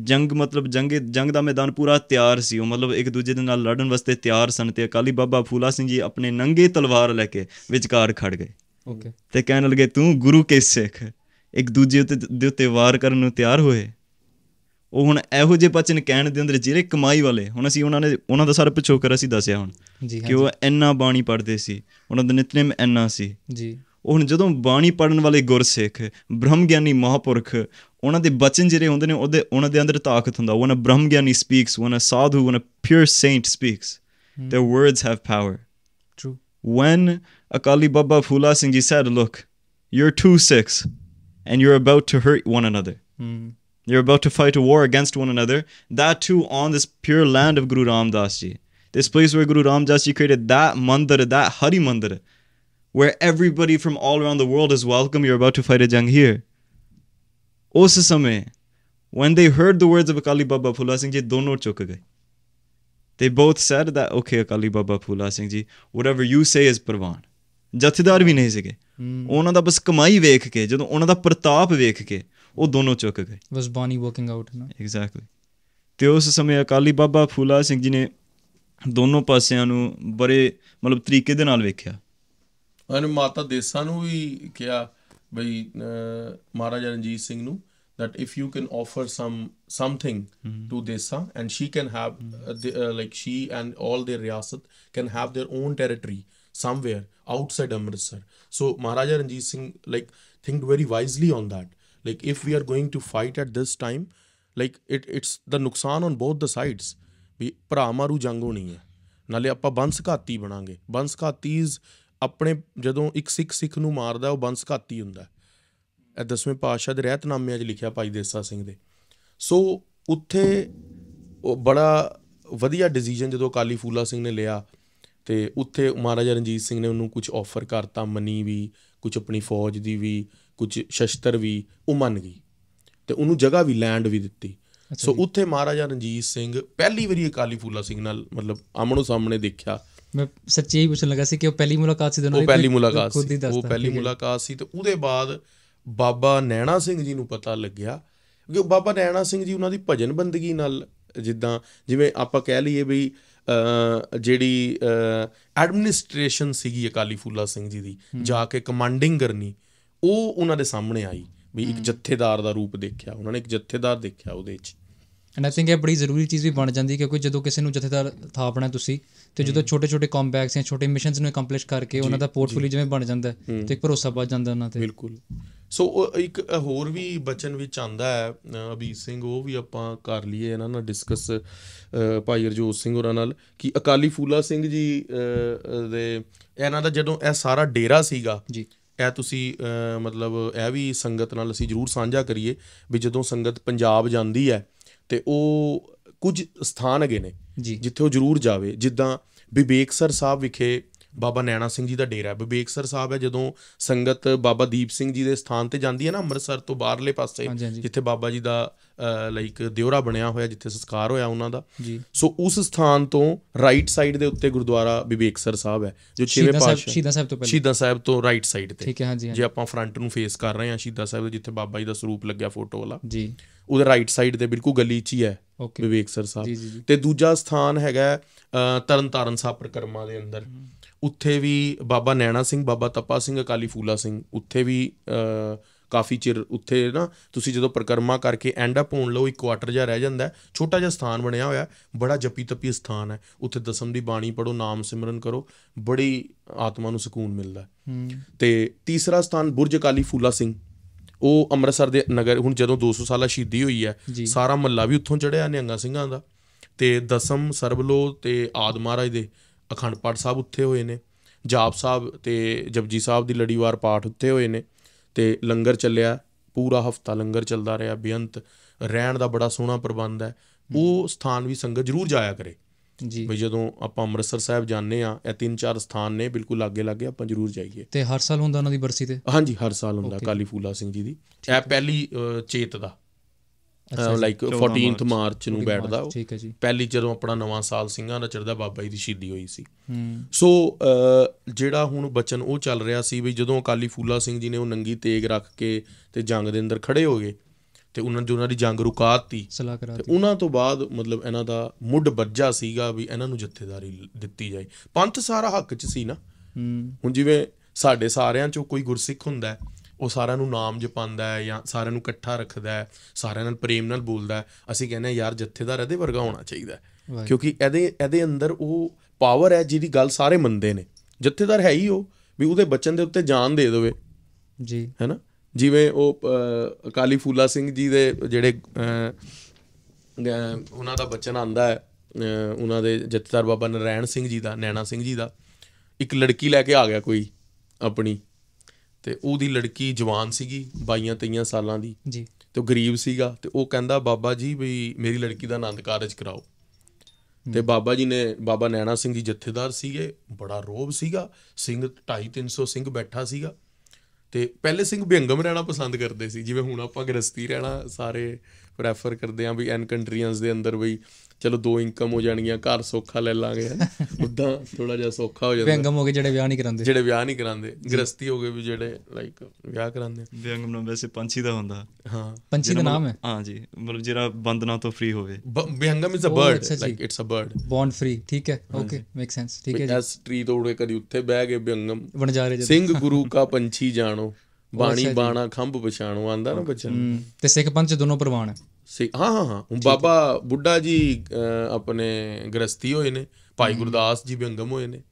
ਜੰਗ ਮਤਲਬ ਜੰਗ ਜੰਗ ਦਾ ਮੈਦਾਨ ਪੂਰਾ ਤਿਆਰ ਸੀ ਉਹ ਮਤਲਬ ਇੱਕ ਦੂਜੇ ਦੇ ਨਾਲ ਲੜਨ ਵਾਸਤੇ ਤਿਆਰ ਸਨ ਤੇ ਅਕਾਲੀ ਬਾਬਾ ਫੂਲਾ ਸਿੰਘ ਜੀ ਆਪਣੇ ਨੰਗੇ ਤਲਵਾਰ ਲੈ ਕੇ ਵਿਚਕਾਰ ਖੜ ਗਏ। ਓਕੇ। ਤੇ ਕਹਿਣ ਲੱਗੇ ਤੂੰ ਗੁਰੂ ਕੇ ਸਿੱਖ ਇੱਕ ਦੂਜੇ ਉੱਤੇ ਦੇ ਉੱਤੇ ਵਾਰ ਕਰਨ ਨੂੰ ਤਿਆਰ ਹੋਏ? ਉਹ ਹੁਣ ਇਹੋ ਜਿਹੇ ਬਚਨ ਕਹਿਣ ਦੇ ਅੰਦਰ ਜਿਹੜੇ ਕਮਾਈ ਵਾਲੇ ਹੁਣ ਅਸੀਂ ਉਹਨਾਂ ਨੇ ਉਹਨਾਂ ਦਾ ਸਾਰਾ ਪਿਛੋਕਰ ਅਸੀਂ ਦੱਸਿਆ ਹੁਣ ਕਿ ਉਹ ਇੰਨਾ ਬਾਣੀ ਪੜ੍ਹਦੇ ਸੀ ਉਹਨਾਂ ਦਾ ਨਿਤਨੇਮ ਇੰਨਾ ਸੀ। ਜੀ। ਉਹ ਹੁਣ ਜਦੋਂ ਬਾਣੀ ਪੜਨ ਵਾਲੇ ਗੁਰਸਿੱਖ ਬ੍ਰਹਮ ਗਿਆਨੀ ਮਹਾਪੁਰਖ ਉਹਨਾਂ ਦੇ ਬਚਨ ਜਿਹੜੇ ਹੁੰਦੇ ਨੇ ਉਹਦੇ ਉਹਨਾਂ ਦੇ ਅੰਦਰ ਤਾਕਤ ਹੁੰਦਾ a brahm giani when a sadhu when a pure saint speaks their words have power true when akali baba phula singh ji said look you're two sikhs and you're about to hurt one another. you're about to fight a war against one another that too on this pure land of guru ramdas ji this place where guru ramdas ji created that mandir that hari mandir where everybody from all around the world is welcome you're about to fight a jang here ਉਸ ਸਮੇਂ when they heard the words of akali baba phula singh ji ਦੋਨੋਂ ਚੁੱਕ ਗਏ they both said that okay akali baba phula singh ji whatever you say is ਪ੍ਰਵਾਨ ਜਥੇਦਾਰ ਵੀ ਨਹੀਂ ਸੀਗੇ ਹੂੰ ਉਹਨਾਂ ਦਾ ਬਸ ਕਮਾਈ ਵੇਖ ਕੇ ਜਦੋਂ ਉਹਨਾਂ ਦਾ ਪ੍ਰਤਾਪ ਵੇਖ ਕੇ ਉਹ ਦੋਨੋਂ ਚੁੱਕ ਗਏ ਵਾਸ ਬਾਨੀ ਵਰਕਿੰਗ ਆਊਟ ਨਾ ਐਗਜ਼ੈਕਟਲੀ ਤੇ ਉਸ ਸਮੇਂ ਅਕਾਲੀ ਬਾਬਾ ਫੂਲਾ ਸਿੰਘ ਜੀ ਨੇ ਦੋਨੋਂ ਪਾਸਿਆਂ ਨੂੰ ਬੜੇ ਮਤਲਬ ਤਰੀਕੇ ਦੇ ਨਾਲ ਵੇਖਿਆ ਉਹਨੇ ਮਾਤਾ ਦੇਸਾਂ ਨੂੰ ਵੀ ਕਿਹਾ ਬਈ ਮਹਾਰਾਜਾ ਰਣਜੀਤ ਸਿੰਘ ਨੂੰ that if you can offer some something to desa and she can have uh, the, uh, like she and all their riyasat can have their own territory somewhere outside amritsar so maharaja ranjit singh like think very wisely on that like, if we are going to fight at this time, like, it, it's the ਨੁਕਸਾਨ on both the sides. ਵੀ ਭਰਾ ਮਾਰੂ ਜੰਗ ਹੋਣੀ ਹੈ ਨਾਲੇ ਆਪਾਂ ਬੰਸਘਾਤੀ ਬਣਾਂਗੇ ਬੰਸ ਬੰਸਘਾਤੀਜ਼ ਆਪਣੇ ਜਦੋਂ ਇੱਕ ਸਿੱਖ ਸਿੱਖ ਨੂੰ ਮਾਰਦਾ ਉਹ ਬੰਸਘਾਤੀ ਹੁੰਦਾ ਇਹ ਦਸਵੇਂ ਪਾਤਸ਼ਾਹ ਦੇ ਰਹਿਤਨਾਮਿਆਂ 'ਚ ਲਿਖਿਆ ਭਾਈ ਦੇਸਾ ਸਿੰਘ ਦੇ ਸੋ ਉੱਥੇ ਉਹ ਬੜਾ ਵਧੀਆ ਡਿਸੀਜਨ ਜਦੋਂ ਕਾਲੀ ਫੂਲਾ ਸਿੰਘ ਨੇ ਲਿਆ ਤੇ ਉੱਥੇ ਮਹਾਰਾਜਾ ਰਣਜੀਤ ਸਿੰਘ ਨੇ ਉਹਨੂੰ ਕੁਝ ਆਫਰ ਕਰਤਾ ਮਨੀ ਵੀ ਕੁਝ ਆਪਣੀ ਫੌਜ ਦੀ ਵੀ ਕੁਝ ਸ਼ਸਤਰ ਵੀ ਉਹ ਮੰਨ ਗਈ ਤੇ ਉਹਨੂੰ ਜਗ੍ਹਾ ਵੀ ਲੈਂਡ ਵੀ ਦਿੱਤੀ। ਸੋ ਉੱਥੇ ਮਹਾਰਾਜਾ ਰਣਜੀਤ ਸਿੰਘ ਪਹਿਲੀ ਵਾਰੀ ਅਕਾਲੀ ਫੂਲਾ ਸਿੰਘ ਨਾਲ ਮਤਲਬ ਆਮਣੋ ਸਾਹਮਣੇ ਦੇਖਿਆ। ਮੈਂ ਸੱਚੀ ਹੀ ਪੁੱਛਣ ਲੱਗਾ ਸੀ ਕਿ ਉਹ ਪਹਿਲੀ ਮੁਲਾਕਾਤ ਸੀ ਦੋਨਾਂ ਉਹ ਦੀ? ਪਹਿਲੀ ਕੋਈ- ਮੁਲਾਕਾਤ ਸੀ ਉਹ ਪਹਿਲੀ। ਮੁਲਾਕਾਤ ਸੀ ਤੇ ਉਹਦੇ ਬਾਅਦ ਬਾਬਾ ਨੈਣਾ ਸਿੰਘ ਜੀ ਨੂੰ ਪਤਾ ਲੱਗਿਆ ਕਿ ਬਾਬਾ ਨੈਣਾ ਸਿੰਘ ਜੀ ਉਹਨਾਂ ਦੀ ਭਜਨ ਬੰਦਗੀ ਨਾਲ ਜਿੱਦਾਂ ਜਿਵੇਂ ਆਪਾਂ ਕਹਿ ਲਈਏ ਵੀ ਜਿਹੜੀ ਐਡਮਿਨਿਸਟ੍ਰੇਸ਼ਨ ਸੀਗੀ ਅਕਾਲੀ ਫੂਲਾ ਸਿੰਘ ਜੀ ਦੀ ਜਾ ਕੇ ਕਮਾਂਡਿੰਗ ਕਰਨੀ ਉਹ ਉਹਨਾਂ ਦੇ ਸਾਹਮਣੇ ਆਈ ਵੀ ਇੱਕ ਜਥੇਦਾਰ ਦਾ ਰੂਪ ਦੇਖਿਆ ਉਹਨਾਂ ਨੇ ਇੱਕ ਜਥੇਦਾਰ ਦੇਖਿਆ ਉਹਦੇ ਵਿੱਚ ਐਂਡ ਆਈ ਥਿੰਕ ਇਹ ਬੜੀ ਜ਼ਰੂਰੀ ਚੀਜ਼ ਵੀ ਬਣ ਜਾਂਦੀ ਕਿਉਂਕਿ ਜਦੋਂ ਕਿਸੇ ਨੂੰ ਜਥੇਦਾਰ ਥਾਪਣਾ ਤੁਸੀਂ ਤੇ ਜਦੋਂ ਛੋਟੇ ਛੋਟੇ ਕੰਬੈਕਸ ਜਾਂ ਛੋਟੇ ਮਿਸ਼ਨਸ ਨੂੰ ਅਕੰਪਲਿਸ਼ ਕਰਕੇ ਉਹਨਾਂ ਦਾ ਪੋਰਟਫੋਲੀਓ ਜਿਵੇਂ ਬਣ ਜਾਂਦਾ ਤੇ ਇੱਕ ਭਰੋਸਾ ਵੱਧ ਜਾਂਦਾ ਉਹਨਾਂ ਤੇ। ਬਿਲਕੁਲ। ਸੋ ਇੱਕ ਹੋਰ ਵੀ ਬਚਨ ਵਿੱਚ ਆਂਦਾ ਹੈ ਅਬੀਰ ਸਿੰਘ ਉਹ ਵੀ ਆਪਾਂ ਕਰ ਲਈਏ ਇਹਨਾਂ ਨਾਲ ਡਿਸਕਸ ਭਾਈ ਰਜੋਤ ਸਿੰਘ ਹੋਰਾਂ ਨਾਲ ਕਿ ਅਕਾਲੀ ਫੂਲਾ ਸਿੰਘ ਜੀ ਦੇ ਇਹਨਾਂ ਦਾ ਜਦੋਂ ਇਹ ਸਾਰਾ ਡੇਰਾ ਸੀਗਾ ਜੀ। ਇਹ ਤੁਸੀਂ ਮਤਲਬ ਇਹ ਵੀ ਸੰਗਤ ਨਾਲ ਅਸੀਂ ਜਰੂਰ ਸਾਂਝਾ ਕਰੀਏ ਵੀ ਜਦੋਂ ਸੰਗਤ ਪੰਜਾਬ ਜਾਂਦੀ ਹੈ ਤੇ ਉਹ ਕੁਝ ਸਥਾਨ ਹੈਗੇ ਨੇ ਜਿੱਥੇ ਉਹ ਜਰੂਰ ਜਾਵੇ। ਜਿੱਦਾਂ ਵਿਵੇਕਸਰ ਸਾਹਿਬ ਵਿਖੇ ਬਾਬਾ ਨੈਣਾ ਸਿੰਘ ਜੀ ਦਾ ਡੇਰਾ ਹੈ। ਵਿਵੇਕਸਰ ਸਾਹਿਬ ਹੈ ਜਦੋਂ ਸੰਗਤ ਬਾਬਾ ਦੀਪ ਸਿੰਘ ਜੀ ਦੇ ਸਥਾਨ ਤੇ ਜਾਂਦੀ ਹੈ ਨਾ ਅੰਮ੍ਰਿਤਸਰ ਤੋਂ ਬਾਹਰਲੇ ਪਾਸੇ। ਜਿੱਥੇ ਬਾਬਾ ਜੀ ਦਾ ਲਾਈਕ ਦਿਉਰਾ ਬਣਿਆ ਹੋਇਆ ਜਿੱਥੇ ਸੰਸਕਾਰ ਹੋਇਆ ਉਹਨਾਂ ਦਾ। ਸੋ ਉਸ ਸਥਾਨ ਤੋਂ ਰਾਈਟ ਸਾਈਡ ਦੇ ਉੱਤੇ ਗੁਰਦੁਆਰਾ ਵਿਵੇਕਸਰ ਸਾਹਿਬ ਹੈ ਜੋ ਛੇਵੇਂ ਸ਼ਹੀਦਾਂ ਸਾਹਿਬ ਪਾਤਸ਼ਾਹ ਸ਼ਹੀਦਾਂ ਸਾਹਿਬ ਤੋਂ ਪਹਿਲੇ। ਸ਼ਹੀਦਾਂ ਸਾਹਿਬ ਤੋਂ ਰਾਈਟ ਸਾਈਡ ਤੇ। ਠੀਕ ਹੈ ਹਾਂਜੀ ਜੇ ਆਪਾਂ ਫਰੰਟ ਨੂੰ ਫੇਸ ਕਰ ਰਹੇ ਹਾਂ ਸ਼ਹੀਦਾਂ ਸਾਹਿਬ ਦੇ ਜਿੱਥੇ ਬਾਬਾ ਜੀ ਦਾ ਸਰੂਪ ਲੱਗਿਆ ਫੋਟੋ ਵਾਲਾ। ਜੀ। ਉਹਦੇ ਰਾਈਟ ਸਾਈਡ ਤੇ ਬਿਲਕੁਲ ਗਲੀ 'ਚ ਹੀ ਹੈ ਜੀ ਸਾਹਿਬ ਤੇ ਦੂਜਾ ਸਥਾਨ ਹੈਗਾ ਤਰਨਤਾਰਨ ਸਾਹਿਬ ਪ੍ਰਕਰਮਾ ਦੇ ਅੰਦਰ। ਉੱਥੇ ਵੀ ਬਾਬਾ ਨੈਣਾ ਸਿੰਘ ਬਾਬਾ ਤਪਾ ਸਿੰਘ ਅਕਾਲੀ ਫੂਲਾ ਸਿੰਘ ਉੱਥੇ ਵੀ ਕਾਫੀ ਚਿਰ ਉੱਥੇ ਨਾ ਤੁਸੀਂ ਜਦੋਂ ਪ੍ਰਕਰਮਾ ਕਰਕੇ ਐਂਡ ਅਪ ਹੋਣ ਲਓ ਇੱਕ ਕੁਆਟਰ ਜਿਹਾ ਰਹਿ ਜਾਂਦਾ ਛੋਟਾ ਜਿਹਾ ਸਥਾਨ ਬਣਿਆ ਹੋਇਆ ਬੜਾ ਜਪੀ ਤਪੀ ਸਥਾਨ ਹੈ ਉੱਥੇ ਦਸਮ ਦੀ ਬਾਣੀ ਪੜੋ ਨਾਮ ਸਿਮਰਨ ਕਰੋ ਬੜੀ ਆਤਮਾ ਨੂੰ ਸਕੂਨ ਮਿਲਦਾ ਤੇ ਤੀਸਰਾ ਸਥਾਨ ਬੁਰਜ ਅਕਾਲੀ ਫੂਲਾ ਸਿੰਘ ਉਹ ਅੰਮ੍ਰਿਤਸਰ ਦੇ ਨਗਰ ਹੁਣ ਜਦੋਂ 200 ਸਾਲਾ ਸ਼ਹੀਦੀ ਹੋਈ ਹੈ। ਸਾਰਾ ਮੱਲਾ ਵੀ ਉੱਥੋਂ ਚੜਿਆ ਨਿਹੰਗਾਂ ਸਿੰਘਾਂ ਦਾ ਤੇ ਦਸਮ ਸਰਬਲੋ ਤੇ ਆਦ ਮਹਾਰਾਜ ਦੇ ਅਖੰਡ ਪਾਠ ਸਾਹਿਬ ਉੱਥੇ ਹੋਏ ਨੇ ਜਾਪ ਸਾਹਿਬ ਤੇ ਜਪਜੀ ਸਾਹਿਬ ਦੀ ਲੜੀਵਾਰ ਪਾਠ ਉੱਥੇ ਹੋਏ ਨੇ ਤੇ ਲੰਗਰ ਚੱਲਿਆ ਪੂਰਾ ਹਫਤਾ ਲੰਗਰ ਚੱਲਦਾ ਰਿਹਾ ਬੇਅੰਤ ਰਹਿਣ ਦਾ ਬੜਾ ਸੋਹਣਾ ਪ੍ਰਬੰਧ ਹੈ ਉਹ ਸਥਾਨ ਵੀ ਸੰਗਤ ਜ਼ਰੂਰ ਜਾਇਆ ਕਰੇ। ਜੀ। ਵੀ ਜਦੋਂ ਆਪਾਂ ਅੰਮ੍ਰਿਤਸਰ ਸਾਹਿਬ ਜਾਂਦੇ ਆ ਇਹ ਤਿੰਨ ਚਾਰ ਸਥਾਨ ਨੇ ਬਿਲਕੁਲ ਲਾਗੇ ਲਾਗੇ ਆਪਾਂ ਜ਼ਰੂਰ ਜਾਈਏ। ਤੇ ਹਰ ਸਾਲ ਹੁੰਦਾ ਉਹਨਾਂ ਦੀ ਬਰਸੀ ਤੇ? ਹਾਂਜੀ ਹਰ ਸਾਲ ਹੁੰਦਾ ਕਾਲੀ ਫੂਲਾ ਸਿੰਘ ਜੀ ਦੀ। ਇਹ ਪਹਿਲੀ ਚੇਤ ਦਾ। ਲਾਈਕ 14th ਮਾਰਚ ਨੂੰ ਬੈਠਦਾ ਉਹ। ਠੀਕ ਹੈ ਜੀ। ਪਹਿਲੀ ਜਦੋਂ ਆਪਣਾ ਨਵਾਂ ਸਾਲ ਸਿੰਘਾਂ ਦਾ ਚੜਦਾ ਬਾਬਾ ਜੀ ਦੀ ਸ਼ਹੀਦੀ ਹੋਈ ਸੀ। ਸੋ ਜਿਹੜਾ ਹੁਣ ਬਚਨ ਉਹ ਚੱਲ ਰਿਹਾ ਸੀ ਵੀ ਜਦੋਂ ਅਕਾਲੀ ਫੂਲਾ ਸਿੰਘ ਜੀ ਨੇ ਉਹ ਨੰਗੀ ਤੇਗ ਰੱਖ ਕੇ ਤੇ ਜੰਗ ਦੇ ਅੰਦਰ ਖੜੇ ਹੋ ਗਏ ਤੇ ਉਹਨਾਂ ਜੋ ਉਹਨਾਂ ਦੀ ਜੰਗ ਰੁਕਾਤੀ ਤੇ ਉਹਨਾਂ ਤੋਂ ਬਾਅਦ ਮਤਲਬ ਇਹਨਾਂ ਦਾ ਮੁੱਢ ਬੱਜਾ ਸੀਗਾ ਵੀ ਇਹਨਾਂ ਨੂੰ ਜਥੇਦਾਰੀ ਦਿੱਤੀ ਜਾਏ। ਪੰਥ ਸਾਰਾ ਹੱਕ 'ਚ ਸੀ ਨਾ। ਹੁਣ ਜਿਵੇਂ ਸਾਡੇ ਸਾਰਿਆਂ ਚੋਂ ਕੋਈ ਗੁਰਸਿੱਖ ਹੁੰਦਾ ਹੈ ਉਹ ਸਾਰਿਆਂ ਨੂੰ ਨਾਮ ਜਪਾਉਂਦਾ ਹੈ ਜਾਂ ਸਾਰਿਆਂ ਨੂੰ ਇਕੱਠਾ ਰੱਖਦਾ ਹੈ ਸਾਰਿਆਂ ਨਾਲ ਪ੍ਰੇਮ ਨਾਲ ਬੋਲਦਾ ਹੈ। ਅਸੀਂ ਕਹਿੰਦੇ ਹਾਂ ਯਾਰ ਜਥੇਦਾਰ ਇਹਦੇ ਵਰਗਾ ਹੋਣਾ ਚਾਹੀਦਾ। ਕਿਉਂਕਿ ਇਹਦੇ ਇਹਦੇ ਅੰਦਰ ਉਹ ਪਾਵਰ ਹੈ ਜਿਹਦੀ ਗੱਲ ਸਾਰੇ ਮੰਨਦੇ ਨੇ। ਜਥੇਦਾਰ ਹੈ ਹੀ ਉਹ ਵੀ ਉਹਦੇ ਬਚਨ ਦੇ ਉੱਤੇ ਜਾਨ ਦੇ ਦੇਵੇ। ਜੀ। ਹੈਨਾ ਜਿਵੇਂ ਉਹ ਅਕਾਲੀ ਫੂਲਾ ਸਿੰਘ ਜੀ ਦੇ ਜਿਹੜੇ ਉਹਨਾਂ ਦਾ ਬਚਨ ਆਂਦਾ ਹੈ ਉਹਨਾਂ ਦੇ ਜਥੇਦਾਰ ਬਾਬਾ ਨਰੈਣ ਸਿੰਘ ਜੀ ਦਾ ਨੈਣਾ ਸਿੰਘ ਜੀ ਦਾ। ਇੱਕ ਲੜਕੀ ਲੈ ਕੇ ਆ ਗਿਆ ਕੋਈ ਆਪਣੀ। ਤੇ ਉਹਦੀ ਲੜਕੀ ਜਵਾਨ ਸੀਗੀ 22 23 ਸਾਲਾਂ ਦੀ। ਜੀ। ਤੇ ਉਹ ਗਰੀਬ ਸੀਗਾ ਤੇ ਉਹ ਕਹਿੰਦਾ ਬਾਬਾ ਜੀ ਵੀ ਮੇਰੀ ਲੜਕੀ ਦਾ ਆਨੰਦ ਕਾਰਜ ਕਰਾਓ। ਤੇ ਬਾਬਾ ਜੀ ਨੇ ਬਾਬਾ ਨੈਣਾ ਸਿੰਘ ਜੀ ਜਥੇਦਾਰ ਸੀਗੇ ਬੜਾ ਰੋਬ ਸੀਗਾ ਸਿੰਘ 2.5 300 ਸਿੰਘ ਬੈਠਾ ਸੀਗਾ। ਤੇ ਪਹਿਲੇ ਸਿੰਘ ਬਿਹੰਗਮ ਰਹਿਣਾ ਪਸੰਦ ਕਰਦੇ ਸੀ ਜਿਵੇਂ ਹੁਣ ਆਪਾਂ ਗ੍ਰਸਤੀ ਰਹਿਣਾ ਸਾਰੇ ਪ੍ਰੈਫਰ ਕਰਦੇ ਆਂ ਵੀ ਐਨ ਕੰਟਰੀਆਂ ਦੇ ਅੰਦਰ ਬਈ ਚਲੋ ਦੋ ਇਨਕਮ ਹੋ ਜਾਣਗੀਆਂ ਘਰ ਸੌਖਾ ਲੈ ਲਾਂਗੇ ਉਦਾਂ ਥੋੜਾ ਜਿਹਾ ਸੌਖਾ ਹੋ ਜਾਂਦਾ। ਵਿਅੰਗਮ ਹੋ ਗਏ ਜਿਹੜੇ ਵਿਆਹ ਨਹੀਂ ਕਰਾਉਂਦੇ। ਜਿਹੜੇ ਵਿਆਹ ਨਹੀਂ ਕਰਾਉਂਦੇ ਗ੍ਰਸਤੀ ਹੋ ਗਏ ਵੀ ਜਿਹੜੇ ਲਾਈਕ ਵਿਆਹ ਕਰਾਉਂਦੇ। ਵਿਅੰਗਮ ਨਾਲ ਵੈਸੇ ਪੰਛੀ ਦਾ ਹੁੰਦਾ। ਹਾਂ। ਪੰਛੀ ਦਾ ਨਾਮ ਹੈ? ਹਾਂ ਜੀ ਮਤਲਬ ਜਿਹੜਾ ਬੰਦਨਾ ਤੋਂ ਫ੍ਰੀ ਹੋਵੇ। Bihangam is a bird. Like it's a bird bond free ਠੀਕ ਹੈ? ਓਕੇ ਮੇਕ ਸੈਂਸ ਠੀਕ ਹੈ ਜੀ। ਐਸ ਟਰੀ ਤੋੜੇ ਕਦੀ ਉੱਥੇ ਬਹਿ ਗਏ ਬਿਹੰਗਮ ਵਣਜਾਰੇ ਜਦ। ਸਿੰਘ ਗੁਰੂ ਕਾ ਪੰਛੀ ਜਾਣੋ ਬਾਣੀ। ਬਾਣਾ ਖੰਭ ਪਛਾਣੋ ਆਂਦਾ ਨਾ ਬੱਚਾ ਤੇ ਸਿੱਖ ਪੰਥ ਚ ਦੋਨੋਂ ਪ੍ਰਵਾਨ ਹੈ। ਸੇ ਹਾਂ ਹਾਂ ਹਾਂ। ਬਾਬਾ ਬੁੱਢਾ ਜੀ ਆਪਣੇ ਗ੍ਰਸਤੀ ਹੋਏ ਨੇ। ਭਾਈ ਗੁਰਦਾਸ ਜੀ ਬਿਹੰਗਮ ਹੋਏ ਨੇ।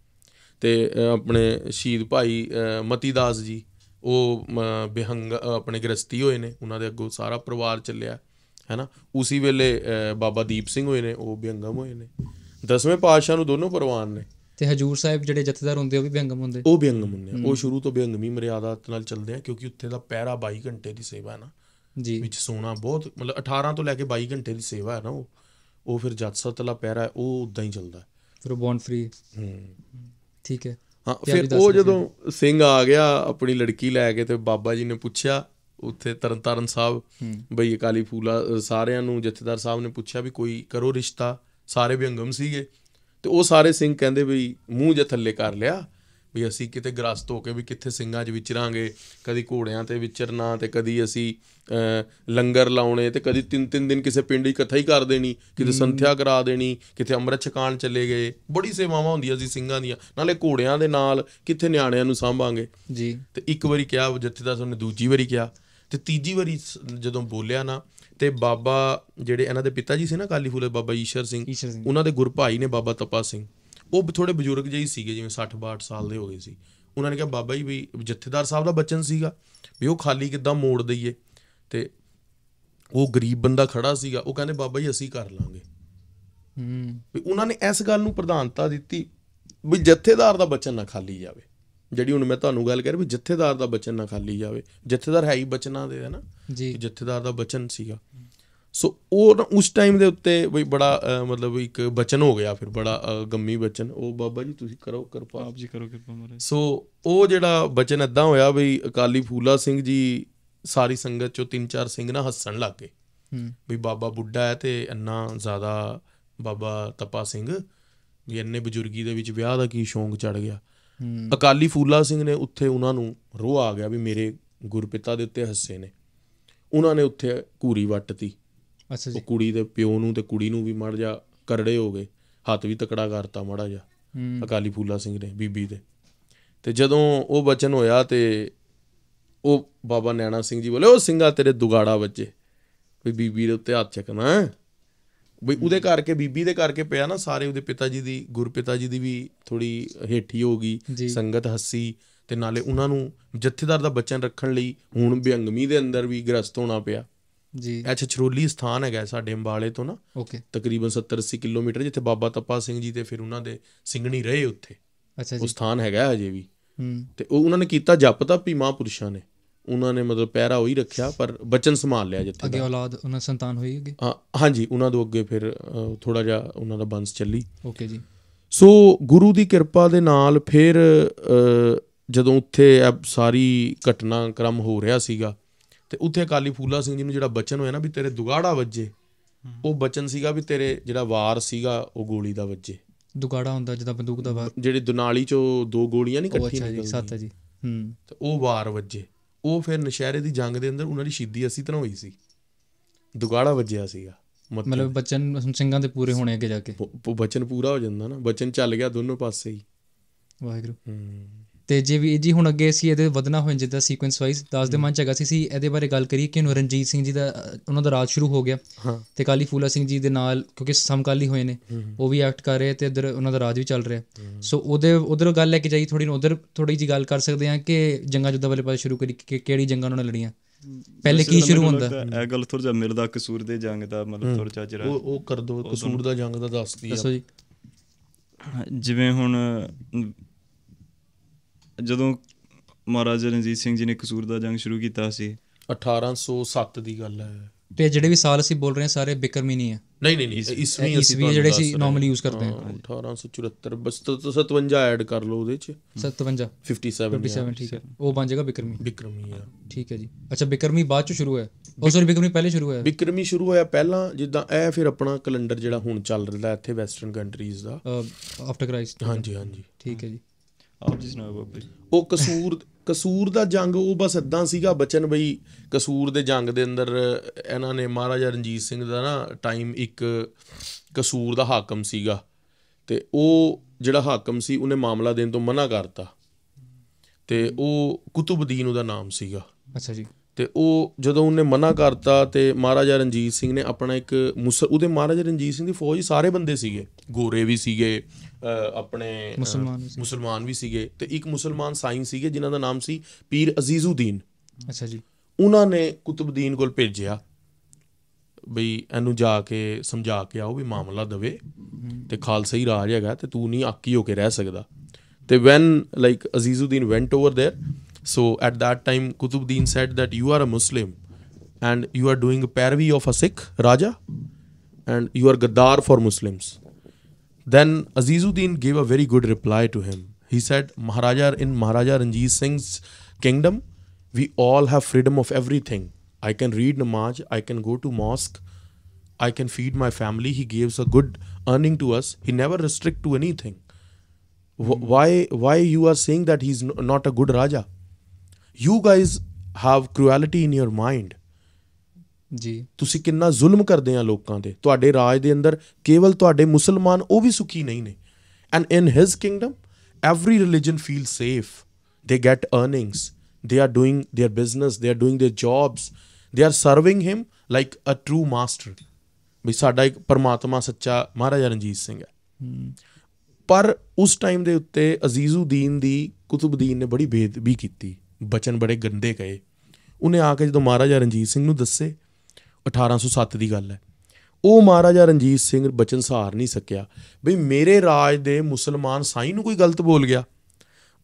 ਤੇ ਆਪਣੇ ਸ਼ਹੀਦ ਭਾਈ ਅਹ, ਮਤੀਦਾਸ ਜੀ ਉਹ ਬਿਹੰਗ ਆਪਣੇ ਗ੍ਰਸਤੀ ਹੋਏ ਨੇ। ਉਹਨਾਂ ਦੇ ਅੱਗੋਂ ਸਾਰਾ ਪਰਿਵਾਰ ਚੱਲਿਆ ਹੈਨਾ? ਉਸੇ ਵੇਲੇ ਬਾਬਾ ਦੀਪ ਸਿੰਘ ਹੋਏ ਨੇ ਉਹ ਬਿਹੰਗਮ ਹੋਏ ਨੇ। ਦਸਵੇਂ ਪਾਤਸ਼ਾਹ ਨੂੰ ਦੋਨੋਂ ਪਰਵਾਨ ਨੇ। ਤੇ ਹਜੂਰ ਸਾਹਿਬ ਜਿਹੜੇ ਜਥੇਦਾਰ ਹੁੰਦੇ ਉਹ ਵੀ ਵਿਅੰਗਮ ਹੁੰਦੇ? ਉਹ ਬਿਹੰਗਮ ਹੁੰਦੇ ਉਹ ਸ਼ੁਰੂ ਤੋਂ ਬਿਹੰਗਮੀ ਮਰਿਆਦਾ ਨਾਲ ਚੱਲਦੇ ਆ ਕਿਉਂਕਿ ਉੱਥੇ ਦਾ ਪਹਿਰਾ 22 ਘੰਟੇ ਦੀ ਸੇਵਾ ਹੈ ਨਾ। ਜੀ। ਵਿੱਚ ਸੋਣਾ ਬਹੁਤ ਮਤਲਬ 18 ਤੋਂ ਲੈ ਕੇ 22 ਘੰਟੇ ਦੀ ਸੇਵਾ ਹੈ ਨਾ ਉਹ। ਉਹ ਫਿਰ ਜੱਜ ਸਤਲਾ ਪਹਿਰਾ ਹੈ, ਉਹ ਉਦਾਂ ਹੀ ਚੱਲਦਾ। ਫਿਰ ਬੌਂਡ ਫ੍ਰੀ ਹੂੰ। ਠੀਕ ਹੈ। ਹਾਂ ਫਿਰ ਉਹ। ਜਦੋਂ ਸਿੰਘ ਆ ਗਿਆ ਆਪਣੀ ਲੜਕੀ ਲੈ ਕੇ ਤੇ ਬਾਬਾ ਜੀ ਨੇ ਪੁੱਛਿਆ ਉੱਥੇ ਤਰਨਤਾਰਨ ਸਾਹਿਬ ਬਈ ਅਕਾਲੀ ਫੂਲਾ ਸਾਰਿਆਂ ਨੂੰ ਜਥੇਦਾਰ ਸਾਹਿਬ ਨੇ ਪੁੱਛਿਆ ਵੀ ਕੋਈ ਕਰੋ ਰਿਸ਼ਤਾ ਸਾਰੇ ਬਿਹੰਗਮ ਸੀਗੇ। ਤੇ ਉਹ ਸਾਰੇ ਸਿੰਘ ਕਹਿੰਦੇ ਵੀ ਮੂੰਹ ਜੇ ਥੱਲੇ ਕਰ ਲਿਆ ਵੀ ਅਸੀਂ ਕਿਤੇ ਗ੍ਰਸਤ ਹੋ ਕੇ ਵੀ ਕਿੱਥੇ ਸਿੰਘਾਂ 'ਚ ਵਿਚਰਾਂਗੇ ਕਦੀ ਘੋੜਿਆਂ ਤੇ ਵਿਚਰਨਾ ਤੇ ਕਦੀ ਅਸੀਂ ਲੰਗਰ ਲਾਉਣੇ ਤੇ ਕਦੀ ਤਿੰਨ ਤਿੰਨ ਦਿਨ ਕਿਸੇ ਪਿੰਡ 'ਚ ਇਕੱਠਾ ਹੀ ਕਰ ਦੇਣੀ ਕਿਤੇ ਸੰਥਿਆ ਕਰਾ ਦੇਣੀ ਕਿਤੇ ਅੰਮ੍ਰਿਤ ਛਕਾਣ ਚਲੇ ਗਏ। ਬੜੀ ਸੇਵਾਵਾਂ ਹੁੰਦੀਆਂ ਸੀ ਸਿੰਘਾਂ ਦੀਆਂ। ਨਾਲੇ ਘੋੜਿਆਂ ਦੇ ਨਾਲ ਕਿੱਥੇ ਨਿਆਣਿਆਂ ਨੂੰ ਸਾਂਭਾਂਗੇ। ਜੀ। ਤੇ ਇੱਕ ਵਾਰੀ ਕਿਹਾ ਜਥੇਦਾਰ ਸਾਹਿਬ ਨੇ ਦੂਜੀ ਵਾਰੀ ਕਿਹਾ। ਤੇ ਤੀਜੀ ਵਾਰੀ ਜਦੋਂ ਬੋਲਿਆ ਨਾ ਤੇ ਬਾਬਾ ਜਿਹੜੇ ਇਹਨਾਂ ਦੇ ਪਿਤਾ ਜੀ ਸੀ ਨਾ ਕਾਲੀ ਫੂਲੇ ਬਾਬਾ ਈਸ਼ਰ ਸਿੰਘ ਈਸ਼ਰ ਸਿੰਘ। ਉਹਨਾਂ ਦੇ ਗੁਰਭਾਈ ਨੇ ਬਾਬਾ ਤਪਾ ਸਿੰਘ। ਉਹ ਥੋੜੇ ਬਜ਼ੁਰਗ ਜਿਹੇ ਸੀਗੇ ਜਿਵੇਂ 60 62 ਸਾਲ ਦੇ ਹੋ ਗਏ ਸੀ। ਉਹਨਾਂ ਨੇ ਕਿਹਾ ਬਾਬਾ ਜੀ ਵੀ ਜਥੇਦਾਰ ਸਾਹਿਬ ਦਾ ਬਚਨ ਸੀਗਾ ਵੀ ਉਹ ਖਾਲੀ ਕਿੱਦਾਂ ਮੋੜ ਦਈਏ? ਤੇ ਉਹ ਗਰੀਬ ਬੰਦਾ ਖੜਾ ਸੀਗਾ ਉਹ ਕਹਿੰਦੇ ਬਾਬਾ ਜੀ ਅਸੀਂ ਕਰ ਲਾਂਗੇ। ਹੂੰ। ਵੀ ਉਹਨਾਂ ਨੇ ਇਸ ਗੱਲ ਨੂੰ ਪ੍ਰਧਾਨਤਾ ਦਿੱਤੀ ਵੀ ਜਥੇਦਾਰ ਦਾ ਬਚਨ ਨਾ ਖਾਲੀ ਜਾਵੇ। ਜਿਹੜੀ ਹੁਣ ਮੈਂ ਤੁਹਾਨੂੰ ਗੱਲ ਕਰ ਰਿਹਾ ਵੀ ਜਥੇਦਾਰ ਦਾ ਬਚਨ ਨਾ ਖਾਲੀ ਜਾਵੇ। ਜਥੇਦਾਰ ਹੈ ਹੀ ਬਚਨਾਂ ਦੇ ਹੈ ਨਾ? ਜੀ। ਜਥੇਦਾਰ ਦਾ ਬਚਨ ਸੀਗਾ। ਸੋ ਉਹ ਨਾ ਉਸ ਟਾਈਮ ਦੇ ਉੱਤੇ ਬਈ ਬੜਾ ਮਤਲਬ ਇੱਕ ਬਚਨ ਹੋ ਗਿਆ ਫਿਰ ਬੜਾ ਗੰਮੀ ਬਚਨ। ਉਹ ਬਾਬਾ ਜੀ ਤੁਸੀਂ ਕਰੋ ਕਿਰਪਾ। ਆਪ ਜੀ ਕਰੋ ਕਿਰਪਾ ਮਹਾਰਾਜ। ਸੋ ਉਹ ਜਿਹੜਾ ਬਚਨ ਏਦਾਂ ਹੋਇਆ ਬਈ ਅਕਾਲੀ ਫੂਲਾ ਸਿੰਘ ਜੀ ਸਾਰੀ ਸੰਗਤ ਚੋਂ ਤਿੰਨ ਚਾਰ ਸਿੰਘ ਨਾ ਹੱਸਣ ਲੱਗ ਗਏ। ਹੂੰ। ਵੀ ਬਾਬਾ ਬੁੱਢਾ ਹੈ ਤੇ ਇੰਨਾ ਜ਼ਿਆਦਾ ਬਾਬਾ ਤਪਾ ਸਿੰਘ ਵੀ ਇੰਨੇ ਬਜ਼ੁਰਗੀ ਦੇ ਵਿੱਚ ਵਿਆਹ ਦਾ ਕੀ ਸ਼ੌਂਕ ਚੜ ਗਿਆ। ਅਕਾਲੀ ਫੂਲਾ ਸਿੰਘ ਨੇ ਉੱਥੇ ਉਹਨਾਂ ਨੂੰ ਰੋਹ ਆ ਗਿਆ ਵੀ ਮੇਰੇ ਗੁਰਪਿਤਾ ਦੇ ਉੱਤੇ ਹੱਸੇ ਨੇ। ਉਹਨਾਂ ਨੇ ਉੱਥੇ ਘੂਰੀ ਵੱਟਤੀ। ਅੱਛਾ ਉਹ ਜੀ ਕੁੜੀ ਦੇ ਪਿਓ ਨੂੰ ਤੇ ਕੁੜੀ ਨੂੰ ਵੀ ਮੜ ਜਾ ਕਰੜੇ ਹੋ ਗਏ। ਹੱਥ ਵੀ ਤਕੜਾ ਕਰਤਾ ਮੜਾ ਜਾ ਅਕਾਲੀ ਫੂਲਾ ਸਿੰਘ ਨੇ ਬੀਬੀ ਦੇ। ਤੇ ਜਦੋਂ ਉਹ ਬਚਨ ਹੋਇਆ ਤੇ ਉਹ ਬਾਬਾ ਨੈਣਾ ਸਿੰਘ ਜੀ ਬੋਲੇ ਉਹ ਸਿੰਘਾ ਤੇਰੇ ਦੁਗਾੜਾ ਵੱਜੇ। ਵੀ ਬੀਬੀ ਦੇ ਉੱਤੇ ਹੱਥ ਚੱਕਣਾ। ਬਈ ਉਹਦੇ ਕਰਕੇ ਬੀਬੀ ਦੇ ਕਰਕੇ ਪਿਆ ਨਾ ਸਾਰੇ ਉਹਦੇ ਪਿਤਾ ਜੀ ਦੀ ਗੁਰਪਿਤਾ ਜੀ ਦੀ ਵੀ ਥੋੜੀ ਹੇਠੀ ਹੋ। ਗਈ ਸੰਗਤ ਹੱਸੀ ਤੇ ਨਾਲੇ ਉਹਨਾਂ ਨੂੰ ਜਥੇਦਾਰ ਦਾ ਬਚਨ ਰੱਖਣ ਲਈ ਹੁਣ ਬਿਅੰਗਮੀ ਦੇ ਅੰਦਰ ਵੀ ਗ੍ਰਸਤ ਹੋਣਾ ਪਿਆ। ਜੀ। ਇਹ ਛਛਰੋਲੀ ਸਥਾਨ ਹੈਗਾ ਸਾਡੇ ਅੰਬਾਲੇ ਤੋਂ ਨਾ। ਓਕੇ। ਤਕਰੀਬਨ 70 80 ਕਿਲੋਮੀਟਰ ਜਿੱਥੇ ਬਾਬਾ ਤੱਪਾ ਸਿੰਘ ਜੀ ਤੇ ਫਿਰ ਉਹਨਾਂ ਦੇ ਸਿੰਘਣੀ ਰਹੇ ਉੱਥੇ। ਅੱਛਾ ਉਹ ਜੀ ਸਥਾਨ ਹੈਗਾ ਅਜੇ ਵੀ। ਹੂੰ। ਤੇ ਉਹ ਉਹਨਾਂ ਨੇ ਕੀਤਾ ਜਪ ਤਾਂ ਵੀ ਮਹਾਂਪੁਰਸ਼ਾਂ ਨੇ। ਉਹਨਾਂ ਨੇ ਮਤਲਬ ਪਹਿਰਾ ਉਹੀ ਰੱਖਿਆ ਪਰ ਬਚਨ ਸੰਭਾਲ ਲਿਆ ਜਿੱਥੇ ਅੱਗੇ। ਔਲਾਦ ਉਹਨਾਂ ਸੰਤਾਨ ਹੋਈ ਅੱਗੇ? ਹਾਂ, ਹਾਂਜੀ ਉਹਨਾਂ ਤੋਂ ਅੱਗੇ ਫਿਰ ਥੋੜਾ ਜਿਹਾ ਉਹਨਾਂ ਦਾ ਬੰਸ ਚੱਲੀ। ਓਕੇ ਜੀ। ਸੋ ਗੁਰੂ ਦੀ ਕਿਰਪਾ ਦੇ ਨਾਲ ਫਿਰ ਜਦੋਂ ਉੱਥੇ ਸਾਰੀ ਘਟਨਾਕ੍ਰਮ ਹੋ ਰਿਹਾ ਸੀਗਾ ਤੇ ਉੱਥੇ ਅਕਾਲੀ ਫੂਲਾ ਸਿੰਘ ਜੀ ਨੂੰ ਜਿਹੜਾ ਬਚਨ ਹੋਇਆ ਨਾ ਵੀ ਤੇਰੇ ਦੁਗਾੜਾ ਵੱਜੇ ਉਹ ਬਚਨ ਸੀਗਾ ਵੀ ਤੇਰੇ ਜਿਹੜਾ ਵਾਰ ਸੀਗਾ ਉਹ ਗੋਲੀ ਦਾ ਵੱਜੇ। ਦੁਗਾੜਾ ਹੁੰਦਾ ਜਿਹਦਾ ਬੰਦੂਕ ਦਾ ਵਾਰ। ਜਿਹੜੇ ਦੁਨਾਲੀ ਚੋਂ ਦੋ ਗੋਲੀਆਂ ਨਹੀਂ ਇਕੱਠੀਆਂ ਨਿਕਲਦੀਆਂ। ਸੱਤ ਹੈ ਜੀ। ਹੂੰ। ਤੇ ਉਹ ਵਾਰ ਵੱਜੇ। ਉਹ ਫਿਰ ਨਸ਼ਹਿਰੇ ਦੀ ਜੰਗ ਦੇ ਅੰਦਰ ਉਹਨਾਂ ਦੀ ਸ਼ਹੀਦੀ ਅਸੀਂ ਤਰ੍ਹਾਂ ਹੋਈ ਸੀ। ਦੁਗਾੜਾ ਵੱਜਿਆ ਸੀਗਾ ਮਤਲਬ ਮਤਲਬ ਬੱਚਨ ਸਿੰਘਾਂ ਦੇ ਪੂਰੇ ਹੋਣੇ ਅੱਗੇ ਜਾ ਕੇ। ਉਹ ਬਚਨ ਪੂਰਾ ਹੋ ਜਾਂਦਾ ਨਾ। ਬਚਨ ਚੱਲ ਗਿਆ ਦੋਨੋਂ ਪਾਸੇ ਹੀ। ਵਾਹਿਗੁਰੂ। ਹੂੰ। ਤੇ ਜੇ ਵੀ ਜੀ ਹੁਣ ਅੱਗੇ ਅਸੀਂ ਇਹਦੇ ਵਧਣਾ ਹੋਏ ਜਿੱਦਾਂ ਸੀਕੁਐਂਸ ਵਾਈਜ਼ ਦਾਸ ਦੇ ਮਨ ਚ ਹੈਗਾ ਸੀ ਸੀ ਇਹਦੇ ਬਾਰੇ ਗੱਲ ਕਰੀਏ ਕਿ ਹੁਣ ਰਣਜੀਤ ਸਿੰਘ ਜੀ ਦਾ ਉਹਨਾਂ ਦਾ ਰਾਜ ਸ਼ੁਰੂ ਹੋ ਗਿਆ। ਤੇ ਕਾਲੀ ਫੂਲਾ ਸਿੰਘ ਜੀ ਦੇ ਨਾਲ ਕਿਉਂਕਿ ਸਮਕਾਲੀ ਹੋਏ ਨੇ ਉਹ ਵੀ ਐਕਟ ਕਰ ਰਹੇ ਤੇ ਇਧਰ ਉਹਨਾਂ ਦਾ ਰਾਜ ਵੀ ਚੱਲ ਰਿਹਾ। ਸੋ ਉਹਦੇ ਉਧਰ ਗੱਲ ਲੈ ਕੇ ਜਾਈ ਥੋੜੀ ਉਧਰ ਥੋੜੀ ਜੀ ਗੱਲ ਕਰ ਸਕਦੇ ਹਾਂ ਕਿ ਜੰਗਾਂ ਜੁੱਦਾਂ ਵਾਲੇ ਪਾਸੇ ਸ਼ੁਰੂ ਕਰੀ ਕਿ ਕਿਹੜੀ ਜੰਗਾਂ ਉਹਨਾਂ ਨੇ ਲੜੀਆਂ? ਪਹਿਲੇ ਕੀ ਸ਼ੁਰੂ ਹੁੰਦਾ? ਇਹ ਗੱਲ ਥੋੜਾ ਜਿਹਾ ਮਿਲਦਾ ਕਸੂਰ ਦੇ ਜੰਗ ਦਾ ਮਤਲਬ ਥੋੜਾ ਜਿਹਾ ਜਿਹੜਾ ਉਹ ਉਹ ਕਰ ਦੋ ਕਸੂਰ ਦਾ ਜੰਗ ਦਾ ਦੱਸਦੀ ਆ। ਦੱਸੋ ਜੀ। ਜਿਵੇਂ ਹੁਣ ਜਦੋਂ ਮਹਾਰਾਜਾ ਰਣਜੀਤ ਸਿੰਘ ਜੀ ਨੇ ਕਸੂਰ ਦਾ ਜੰਗ ਸ਼ੁਰੂ ਕੀਤਾ ਸੀ। 1807 ਦੀ ਗੱਲ ਹੈ। ਤੇ ਜਿਹੜੇ ਵੀ ਸਾਲ ਅਸੀਂ ਬੋਲ ਰਹੇ ਹਾਂ ਸਾਰੇ ਬਿਕਰਮੀ ਨਹੀਂ ਹੈ ਨਹੀਂ ਨਹੀਂ ਨਹੀਂ ਇਸਵੀਂ ਅਸੀਂ ਇਸਵੀਂ ਜਿਹੜੇ ਅਸੀਂ ਨਾਰਮਲੀ ਯੂਜ਼ ਕਰਦੇ ਹਾਂ। 1874 ਬਸ ਤਾਂ 57 ਐਡ ਕਰ ਲਓ ਉਹਦੇ ਚ। 57 57 57 ਠੀਕ ਹੈ। ਉਹ ਬਣ ਜਾਏਗਾ ਬਿਕਰਮੀ। ਬਿਕਰਮੀ ਆ ਠੀਕ ਹੈ ਜੀ। ਅੱਛਾ ਬਿਕਰਮੀ ਬਾਅਦ ਚ ਸ਼ੁਰੂ ਹੋਇਆ। ਉਹ ਸੌਰੀ ਬਿਕਰਮੀ ਪਹਿਲੇ ਸ਼ੁਰੂ ਹੋਇਆ। ਬਿਕਰਮੀ ਸ਼ੁਰੂ ਹੋਇਆ ਪਹਿਲਾਂ ਜਿੱਦਾਂ ਇਹ ਫਿਰ ਆਪਣਾ ਕੈਲੰਡਰ ਜਿਹੜਾ ਹੁਣ ਚੱਲ ਰਿਹਾ ਇੱਥੇ ਵੈਸਟਰਨ ਕੰਟਰੀਜ਼ ਦਾ। ਆਫਟਰ ਕ੍ਰਾਈਸਟ ਹਾਂਜੀ ਹਾਂਜੀ। ਠੀਕ ਹੈ ਜੀ। ਆਪ ਜੀ ਸੁਣਾਓ ਬਾਬਾ ਜੀ। ਉਹ ਕਸੂਰ ਕਸੂਰ ਦਾ ਜੰਗ ਉਹ ਬਸ ਇਦਾਂ ਸੀਗਾ ਬਚਨ ਬਈ ਕਸੂਰ ਦੇ ਜੰਗ ਦੇ ਅੰਦਰ ਇਹਨਾਂ ਨੇ ਮਹਾਰਾਜਾ ਰਣਜੀਤ ਸਿੰਘ ਦਾ ਨਾ ਟਾਈਮ ਇੱਕ ਕਸੂਰ ਦਾ ਹਾਕਮ ਸੀਗਾ ਤੇ ਉਹ ਜਿਹੜਾ ਹਾਕਮ ਸੀ ਉਹਨੇ ਮਾਮਲਾ ਦੇਣ ਤੋਂ ਮਨਾ ਕਰਤਾ ਤੇ ਉਹ ਕੁਤੁਬਦੀਨ ਉਹਦਾ ਨਾਮ ਸੀਗਾ। ਅੱਛਾ ਜੀ। ਤੇ ਉਹ ਜਦੋਂ ਉਹਨੇ ਮਨਾ ਕਰਤਾ ਤੇ ਮਹਾਰਾਜਾ ਰਣਜੀਤ ਸਿੰਘ ਨੇ ਆਪਣਾ ਇੱਕ ਮੁਸ ਉਹਦੇ ਮਹਾਰਾਜਾ ਰਣਜੀਤ ਸਿੰਘ ਦੀ ਫੌਜ ਸਾਰੇ ਬੰਦੇ ਸੀਗੇ ਗੋਰੇ ਵੀ ਸੀਗੇ ਆਪਣੇ ਅ, ਮੁਸਲਮਾਨ ਵੀ ਸੀ। ਮੁਸਲਮਾਨ ਵੀ ਸੀਗੇ ਤੇ ਇੱਕ ਮੁਸਲਮਾਨ ਸਾਈਂ ਸੀਗੇ ਜਿਨ੍ਹਾਂ ਦਾ ਨਾਮ ਸੀ ਪੀਰ ਅਜ਼ੀਜ਼ੁਦੀਨ ਅੱਛਾ ਜੀ ਉਹਨਾਂ ਨੇ ਕੁਤਬਦੀਨ ਕੋਲ ਭੇਜਿਆ ਬਈ ਇਹਨੂੰ ਜਾ ਕੇ ਸਮਝਾ ਕੇ ਆਓ ਵੀ ਮਾਮਲਾ ਦਵੇ ਤੇ ਖਾਲਸਾ ਹੀ ਰਾਜ ਹੈਗਾ ਤੇ ਤੂੰ ਨਹੀਂ ਆਕੀ ਹੋ ਕੇ ਰਹਿ ਸਕਦਾ ਤੇ when like Azizuddin went over there so at that time Qutbuddin said that you are a muslim and you are doing ਪੈਰਵੀ of a sikh raja and you are gaddar for muslims then Azizuddin gave a very good reply to him. He said, Maharaja, in Maharaja Ranjit Singh's kingdom, we all have freedom of everything. I can read namaz, I can go to mosque, I can feed my family. He gives a good earning to us. He never restrict to anything. Wh- hmm. Why, why you are saying that he's not a good Raja? You guys have cruelty in your mind. ਜੀ ਤੁਸੀਂ ਕਿੰਨਾ ਜ਼ੁਲਮ ਕਰਦੇ ਆ ਲੋਕਾਂ ਤੇ ਤੁਹਾਡੇ ਰਾਜ ਦੇ ਅੰਦਰ ਕੇਵਲ ਤੁਹਾਡੇ ਮੁਸਲਮਾਨ ਉਹ ਵੀ ਸੁਖੀ ਨਹੀਂ ਨੇ and in his kingdom every religion feel safe they get earnings they are doing their business they are doing their jobs they are serving him like a true master ਵੀ ਸਾਡਾ ਇੱਕ ਪਰਮਾਤਮਾ ਸੱਚਾ ਮਹਾਰਾਜਾ ਰਣਜੀਤ ਸਿੰਘ ਹੈ ਪਰ ਉਸ ਟਾਈਮ ਦੇ ਉੱਤੇ ਅਜ਼ੀਜ਼ੁਦੀਨ ਦੀ ਕੁਤਬਦੀਨ ਨੇ ਬੜੀ ਬੇਦਬੀ ਕੀਤੀ ਬਚਨ ਬੜੇ ਗੰਦੇ ਕਹੇ ਉਹਨੇ ਆ ਕੇ ਜਦੋਂ ਮਹਾਰਾਜਾ ਰਣਜੀਤ ਸਿੰਘ ਨੂੰ ਦੱਸੇ 1807 ਦੀ ਗੱਲ ਹੈ। ਉਹ ਮਹਾਰਾਜਾ ਰਣਜੀਤ ਸਿੰਘ ਬਚਨ ਸਹਾਰ ਨਹੀਂ ਸਕਿਆ। ਬਈ ਮੇਰੇ ਰਾਜ ਦੇ ਮੁਸਲਮਾਨ ਸਾਈ ਨੂੰ ਕੋਈ ਗਲਤ ਬੋਲ ਗਿਆ।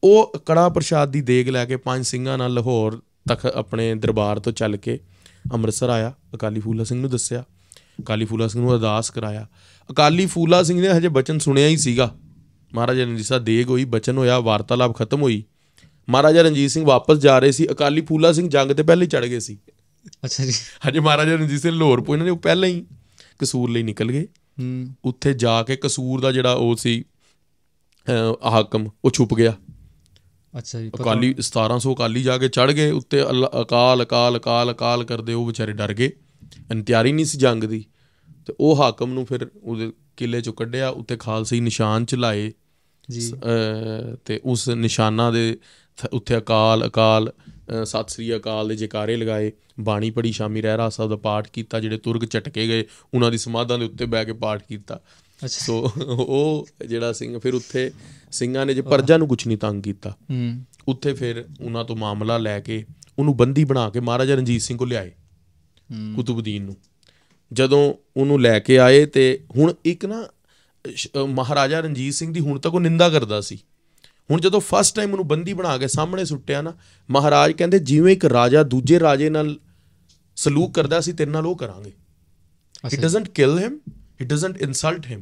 ਉਹ ਕੜਾ ਪ੍ਰਸ਼ਾਦ ਦੀ ਦੇਗ ਲੈ ਕੇ ਪੰਜ ਸਿੰਘਾਂ ਨਾਲ ਲਾਹੌਰ ਤੱਕ ਆਪਣੇ ਦਰਬਾਰ ਤੋਂ ਚੱਲ ਕੇ ਅੰਮ੍ਰਿਤਸਰ ਆਇਆ। ਅਕਾਲੀ ਫੂਲਾ ਸਿੰਘ ਨੂੰ ਦੱਸਿਆ। ਅਕਾਲੀ ਫੂਲਾ ਸਿੰਘ ਨੂੰ ਅਰਦਾਸ ਕਰਾਇਆ। ਅਕਾਲੀ ਫੂਲਾ ਸਿੰਘ ਨੇ ਹਜੇ ਬਚਨ ਸੁਣਿਆ ਹੀ ਸੀਗਾ। ਮਹਾਰਾਜਾ ਰਣਜੀਤ ਸਾਹਿਬ ਦੇਗ ਹੋਈ, ਬਚਨ ਹੋਇਆ, ਵਾਰਤਾਲਾਪ ਖਤਮ ਹੋਈ। ਮਹਾਰਾਜਾ ਰਣਜੀਤ ਸਿੰਘ ਵਾਪਸ ਜਾ ਰਹੇ ਸੀ। ਅਕਾਲੀ ਫੂਲਾ ਸਿੰਘ ਜੰਗ ਤੇ ਪਹਿਲੇ ਹੀ ਚੜ ਗਏ ਸੀ। ਅੱਛਾ ਜੀ। ਹਜੇ ਮਹਾਰਾਜਾ ਰਣਜੀਤ ਸਿੰਘ ਲਾਹੌਰ ਪਹੁੰਚੇ ਨੇ ਉਹ ਪਹਿਲਾਂ ਹੀ ਕਸੂਰ ਲਈ ਨਿਕਲ ਗਏ। ਹੂੰ। ਉੱਥੇ ਜਾ ਕੇ ਕਸੂਰ ਦਾ ਜਿਹੜਾ ਉਹ ਸੀ ਹਾਕਮ ਉਹ ਛੁਪ ਗਿਆ। ਅੱਛਾ ਜੀ ਅਕਾਲੀ 1700 ਅਕਾਲੀ ਜਾ ਕੇ ਚੜ ਗਏ ਉੱਤੇ ਅਕਾਲ ਅਕਾਲ ਅਕਾਲ ਅਕਾਲ ਕਰਦੇ ਉਹ ਵਿਚਾਰੇ ਡਰ ਗਏ। ਇਹਨਾਂ ਤਿਆਰੀ ਨਹੀਂ ਸੀ ਜੰਗ ਦੀ। ਤੇ ਉਹ ਹਾਕਮ ਨੂੰ ਫਿਰ ਉਹਦੇ ਕਿਲੇ ਚੋਂ ਕੱਢਿਆ ਉੱਤੇ ਖਾਲਸੀ ਨਿਸ਼ਾਨ ਚਲਾਏ ਜੀ। ਤੇ ਉਸ ਨਿਸ਼ਾਨਾਂ ਦੇ ਥ- ਉੱਤੇ ਅਕਾਲ ਅਕਾਲ ਸਤਿ ਸ੍ਰੀ ਅਕਾਲ ਦੇ ਜੈਕਾਰੇ ਲਗਾਏ ਬਾਣੀ ਪੜੀ ਸ਼ਾਮੀ ਰਹਿਰਾ ਸਾਹਿਬ ਦਾ ਪਾਠ ਕੀਤਾ ਜਿਹੜੇ ਤੁਰਗ ਝਟਕੇ ਗਏ ਉਹਨਾਂ ਦੀ ਸਮਾਧਾਂ ਦੇ ਉੱਤੇ ਬਹਿ ਕੇ ਪਾਠ ਕੀਤਾ। ਅੱਛਾ। ਸੋ ਉਹ ਜਿਹੜਾ ਸਿੰਘ ਫਿਰ ਉੱਥੇ ਸਿੰਘਾਂ ਨੇ ਜੇ ਪਰਜਾ ਨੂੰ ਕੁਝ ਨਹੀਂ ਤੰਗ ਕੀਤਾ ਹੂੰ। ਉੱਥੇ ਫਿਰ ਉਹਨਾਂ ਤੋਂ ਮਾਮਲਾ ਲੈ ਕੇ ਉਹਨੂੰ ਬੰਦੀ ਬਣਾ ਕੇ ਮਹਾਰਾਜਾ ਰਣਜੀਤ ਸਿੰਘ ਕੋਲ ਲਿਆਏ ਹੂੰ। ਕੁਤਬਦੀਨ ਨੂੰ। ਜਦੋਂ ਉਹਨੂੰ ਲੈ ਕੇ ਆਏ ਤੇ ਹੁਣ ਇੱਕ ਨਾ ਮਹਾਰਾਜਾ ਰਣਜੀਤ ਸਿੰਘ ਦੀ ਹੁਣ ਤੱਕ ਉਹ ਨਿੰਦਾ ਕਰਦਾ ਸੀ। ਹੁਣ ਜਦੋਂ ਫਸਟ ਟਾਈਮ ਉਹਨੂੰ ਬੰਦੀ ਬਣਾ ਕੇ ਸਾਹਮਣੇ ਸੁੱਟਿਆ ਨਾ ਮਹਾਰਾਜ ਕਹਿੰਦੇ ਜਿਵੇਂ ਇੱਕ ਰਾਜਾ ਦੂਜੇ ਰਾਜੇ ਨਾਲ ਸਲੂਕ ਕਰਦਾ ਸੀ ਤੇਰੇ ਨਾਲ ਉਹ ਕਰਾਂਗੇ। He doesn't insult him.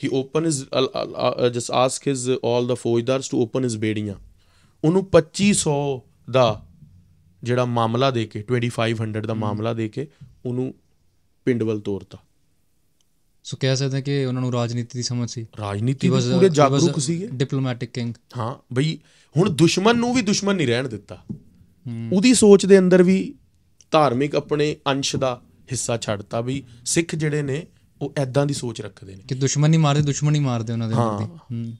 He open his uh, uh, uh, just ask his uh, all the ਫੌਜਦਾਰਸ to open his ਬੇੜੀਆਂ ਉਹਨੂੰ 2500 ਦਾ ਜਿਹੜਾ ਮਾਮਲਾ ਦੇ ਕੇ 2500 ਦਾ ਮਾਮਲਾ ਦੇ ਕੇ ਉਹਨੂੰ ਪਿੰਡ ਵੱਲ ਤੋਰਤਾ। ਸੋ ਕਹਿ ਸਕਦੇ ਹਾਂ ਕਿ ਉਹਨਾਂ ਨੂੰ ਰਾਜਨੀਤੀ ਦੀ ਸਮਝ ਸੀ। ਰਾਜਨੀਤੀ ਦੇ ਪੂਰੇ ਜਾਗਰੂਕ ਸੀਗੇ। ਡਿਪਲੋਮੈਟਿਕ ਕਿੰਗ ਹਾਂ ਬਈ ਹੁਣ ਦੁਸ਼ਮਣ ਨੂੰ ਵੀ ਦੁਸ਼ਮਣ ਨਹੀਂ ਰਹਿਣ ਦਿੱਤਾ। ਉਹਦੀ ਸੋਚ ਦੇ ਅੰਦਰ ਵੀ ਧਾਰਮਿਕ ਆਪਣੇ ਅੰਸ਼ ਦਾ ਹਿੱਸਾ ਛੱਡਤਾ ਵੀ ਸਿੱਖ ਜਿਹੜੇ ਨੇ ਉਹ ਐਦਾਂ ਦੀ ਸੋਚ ਰੱਖਦੇ ਨੇ। ਕਿ ਦੁਸ਼ਮਣ ਨਹੀਂ ਮਾਰਦੇ ਦੁਸ਼ਮਣ ਹੀ ਮਾਰਦੇ ਉਹਨਾਂ ਦੇ ਹਾਂ।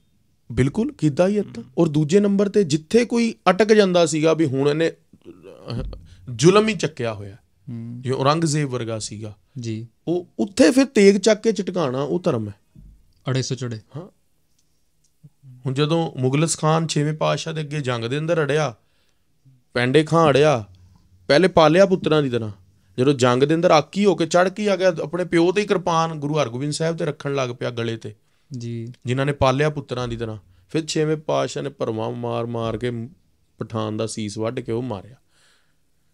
ਬਿਲਕੁਲ ਕੀਤਾ ਹੀ ਇੱਦਾਂ। ਔਰ ਦੂਜੇ ਨੰਬਰ ਤੇ ਜਿੱਥੇ ਕੋਈ ਅਟਕ ਜਾਂਦਾ ਸੀਗਾ ਵੀ ਹੁਣ ਇਹਨੇ ਜ਼ੁਲਮ ਹੀ ਚੱਕਿਆ ਹੋਇਆ। ਹੂੰ। ਜਿਵੇਂ ਔਰੰਗਜ਼ੇਬ ਵਰਗਾ ਸੀਗਾ ਜੀ। ਉਹ ਉੱਥੇ ਫਿਰ ਤੇਗ ਚੱਕ ਕੇ ਚਟਕਾਣਾ ਉਹ ਧਰਮ ਹੈ। ਅੜੇ ਸੋ ਚੜੇ ਹੁਣ ਜਦੋਂ ਮੁਗਲਸ ਖਾਨ ਛੇਵੇਂ ਪਾਤਸ਼ਾਹ ਦੇ ਅੱਗੇ ਜੰਗ ਦੇ ਅੰਦਰ ਅੜਿਆ ਪੈਂਡੇ ਖਾਂ ਅੜਿਆ ਪਹਿਲੇ ਪਾਲਿਆ ਪੁੱਤਰਾਂ ਦੀ ਤਰ੍ਹਾਂ ਜਦੋਂ ਜੰਗ ਦੇ ਅੰਦਰ ਆਕੀ ਹੋ ਕੇ ਚੜ ਕੇ ਆ ਗਿਆ ਆਪਣੇ ਪਿਓ ਤੇ ਹੀ ਕਿਰਪਾਨ ਗੁਰੂ ਹਰਗੋਬਿੰਦ ਸਾਹਿਬ ਤੇ ਰੱਖਣ ਲੱਗ ਪਿਆ ਗਲੇ ਤੇ। ਜੀ। ਜਿਨ੍ਹਾਂ ਨੇ ਪਾਲਿਆ ਪੁੱਤਰਾਂ ਦੀ ਤਰ੍ਹਾਂ ਫਿਰ ਛੇਵੇਂ ਪਾਤਸ਼ਾਹ ਨੇ ਭਰਵਾਂ ਮਾਰ ਮਾਰ ਕੇ ਪਠਾਨ ਦਾ ਸੀਸ ਵੱਢ ਕੇ ਉਹ ਮਾਰਿਆ।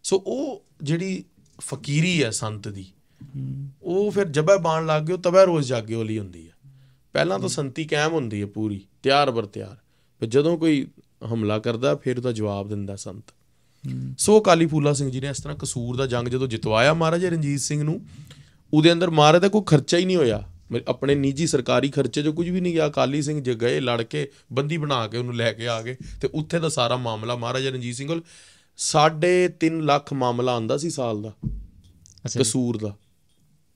ਸੋ ਉਹ ਜਿਹੜੀ ਫਕੀਰੀ ਹੈ ਸੰਤ ਦੀ। ਉਹ ਫਿਰ ਜਬਾ ਬਾਣ ਲੱਗ ਗਿਆ ਤਬੈ ਰੋਜ਼ ਜਾਗੇ ਵਾਲੀ ਹੁੰਦੀ ਹੈ। ਪਹਿਲਾਂ ਤਾਂ ਸੰਤੀ ਕਾਇਮ ਹੁੰਦੀ ਹੈ ਪੂਰੀ, ਤਿਆਰ ਬਰ ਤਿਆਰ। ਫਿਰ ਜਦੋਂ ਕੋਈ ਹਮਲਾ ਕਰਦਾ, ਫਿਰ ਉਹਦਾ ਜਵਾਬ ਦਿੰਦਾ ਸੰਤ। ਸੋ ਕਾਲੀ ਫੂਲਾ ਸਿੰਘ ਜੀ ਨੇ ਇਸ ਤਰ੍ਹਾਂ ਕਸੂਰ ਦਾ ਜੰਗ ਜਦੋਂ ਜਿਤਵਾਇਆ ਮਹਾਰਾਜਾ ਰਣਜੀਤ ਸਿੰਘ ਨੂੰ, ਉਹਦੇ ਅੰਦਰ ਮਹਾਰਾਜ ਦਾ ਕੋਈ ਖਰਚਾ ਹੀ ਨਹੀਂ ਹੋਇਆ। ਆਪਣੇ ਨਿੱਜੀ ਸਰਕਾਰੀ ਖਰਚੇ 'ਚੋਂ ਕੁਝ ਵੀ ਨਹੀਂ ਗਿਆ ਕਾਲੀ ਸਿੰਘ ਜੇ ਗਏ, ਲੜ ਕੇ, ਬੰਦੀ ਬਣਾ ਕੇ ਉਹਨੂੰ ਲੈ ਕੇ ਆ ਗਏ, ਤੇ ਉੱਥੇ ਦਾ ਸਾਰਾ ਮਾਮਲਾ ਮਹਾਰਾਜਾ ਰਣਜੀਤ ਸਿੰਘ ਕੋਲ 3.5 ਲੱਖ ਮਾਮਲਾ ਆਂਦਾ ਸੀ ਸਾਲ ਦਾ। ਕਸੂਰ ਦਾ।